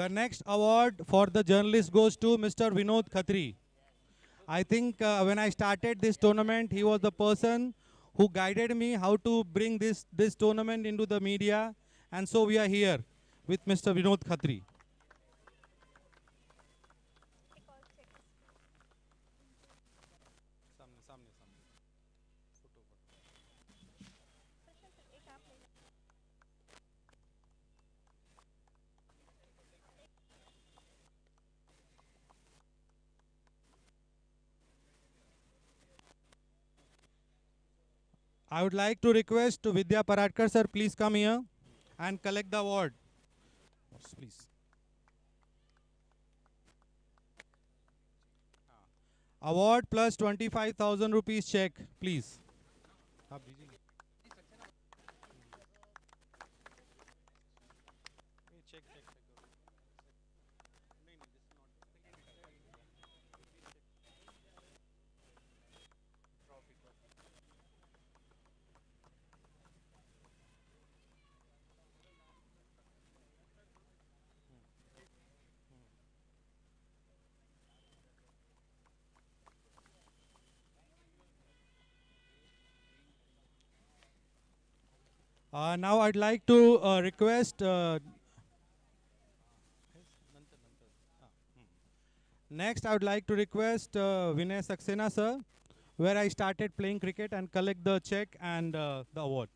The next award for the journalist goes to Mr. Vinod Khatri. I think uh, when I started this tournament, he was the person who guided me how to bring this, this tournament into the media. And so we are here with Mr. Vinod Khatri. I would like to request to Vidya Paradkar sir, please come here. and collect the award. Please. Award plus 25,000 rupees check, please. Uh, now I'd like to uh, request. Uh, next, I would like to request uh, Vinay Saxena, sir, where I started playing cricket and collect the check and uh, the award.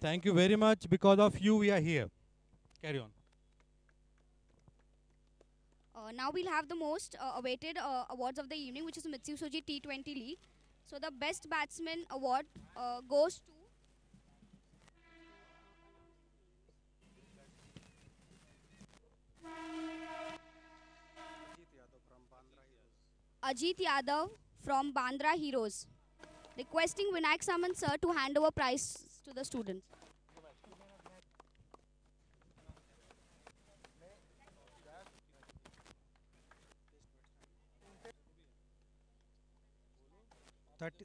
Thank you very much. Because of you, we are here. Carry on. Uh, now we'll have the most uh, awaited uh, awards of the evening, which is the Mitsui Shoji T20 League. So the best batsman award uh, goes to Ajit Yadav from Bandra Heroes. Requesting Vinayak Samant sir to hand over prize to the students. Thirty.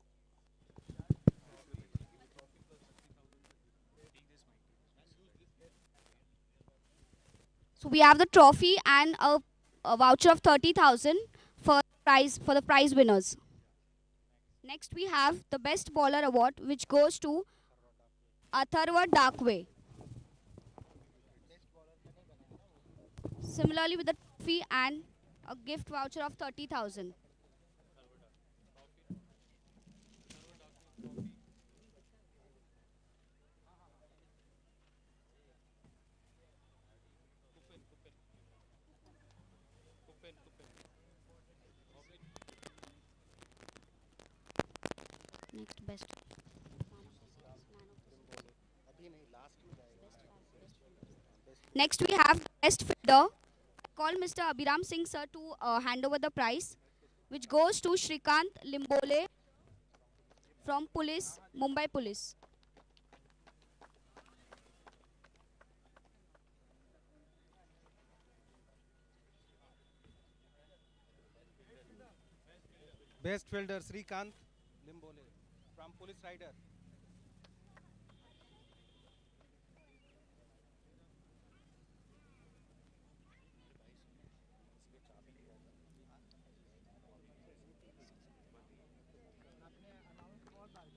So we have the trophy and a, a voucher of 30,000 for prize for the prize winners. Next we have the best bowler award which goes to Atharva Dakwe. Similarly with the fee and a gift voucher of 30,000. Next best. Next we have best fielder. Call Mr. Abhiram Singh sir to uh, hand over the prize, which goes to Shrikant Limbole from Police, Mumbai Police. Best fielder Srikant Limbole from Police Rider.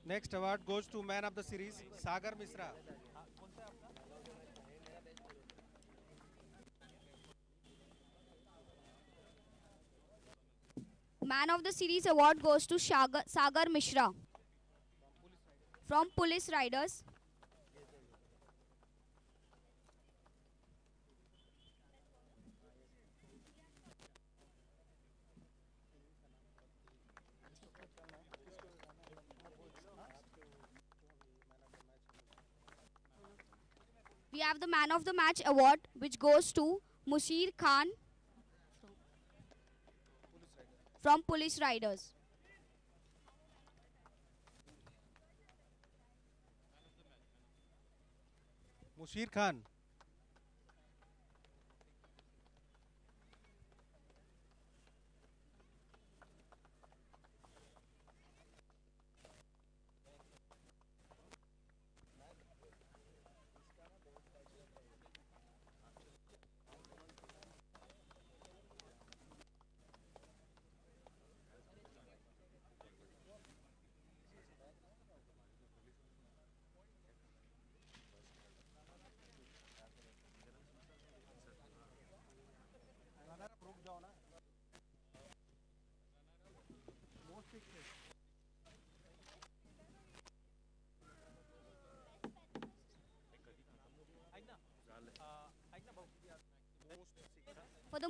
Next award goes to man of the series Sagar Mishra. Man of the Series award goes to Sagar Mishra from Police We have the Man of the Match award which goes to Musheer Khan from Police Riders. Musheer Khan.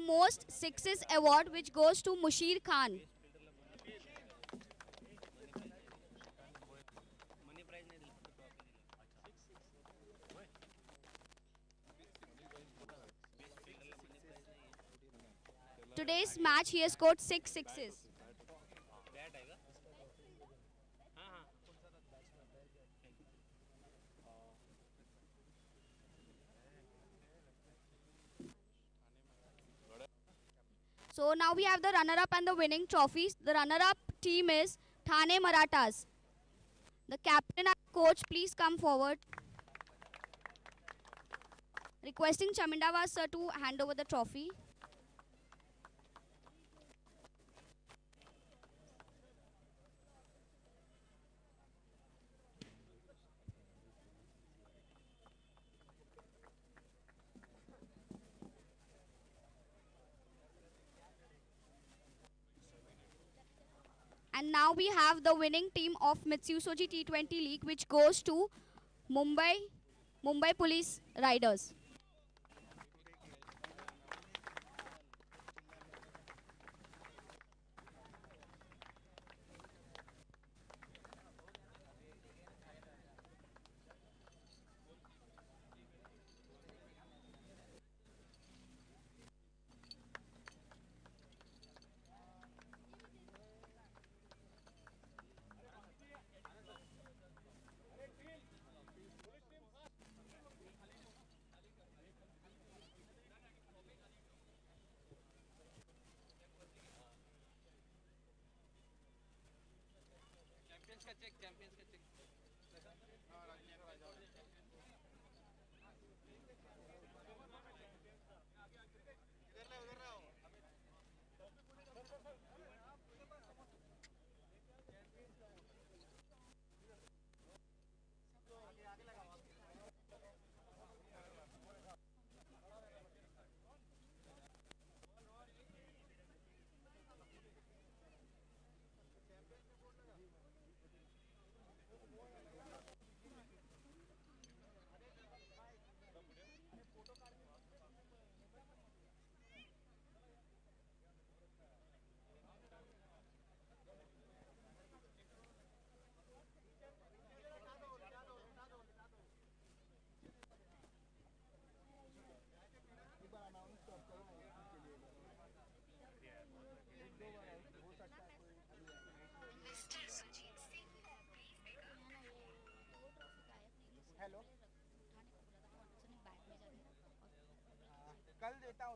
Most sixes award, which goes to Musheer Khan. Today's match, he has scored six sixes. So now we have the runner-up and the winning trophies. The runner-up team is Thane Marathas. The captain and coach, please come forward. Requesting Chaminda Vas sir to hand over the trophy. And now we have the winning team of Mitsui Shoji T20 League, which goes to Mumbai, Mumbai Police Riders.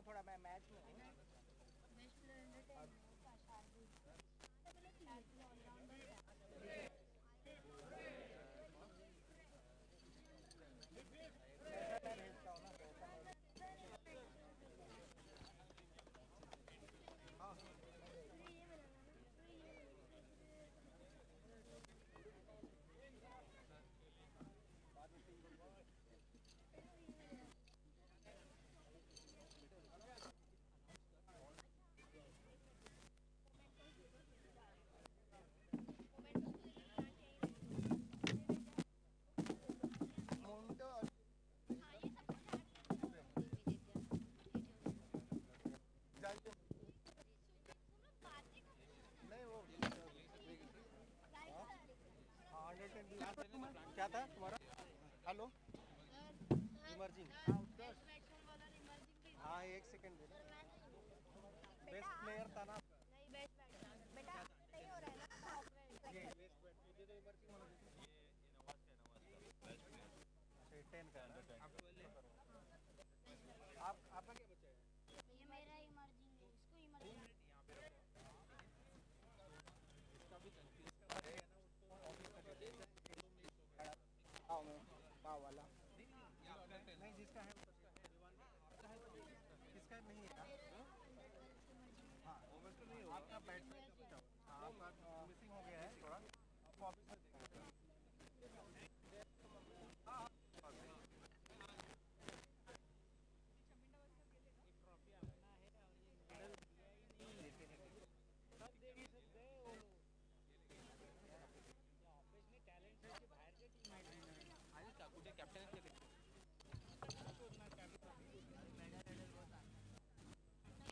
थोड़ा मैं में हूँ मुंडो और नहीं वो हाँ hundred ten क्या था तुम्हारा? हेलो इमर्जिंग हाँ एक सेकंड दे बेस्ट प्लेयर था ना? ये टेन का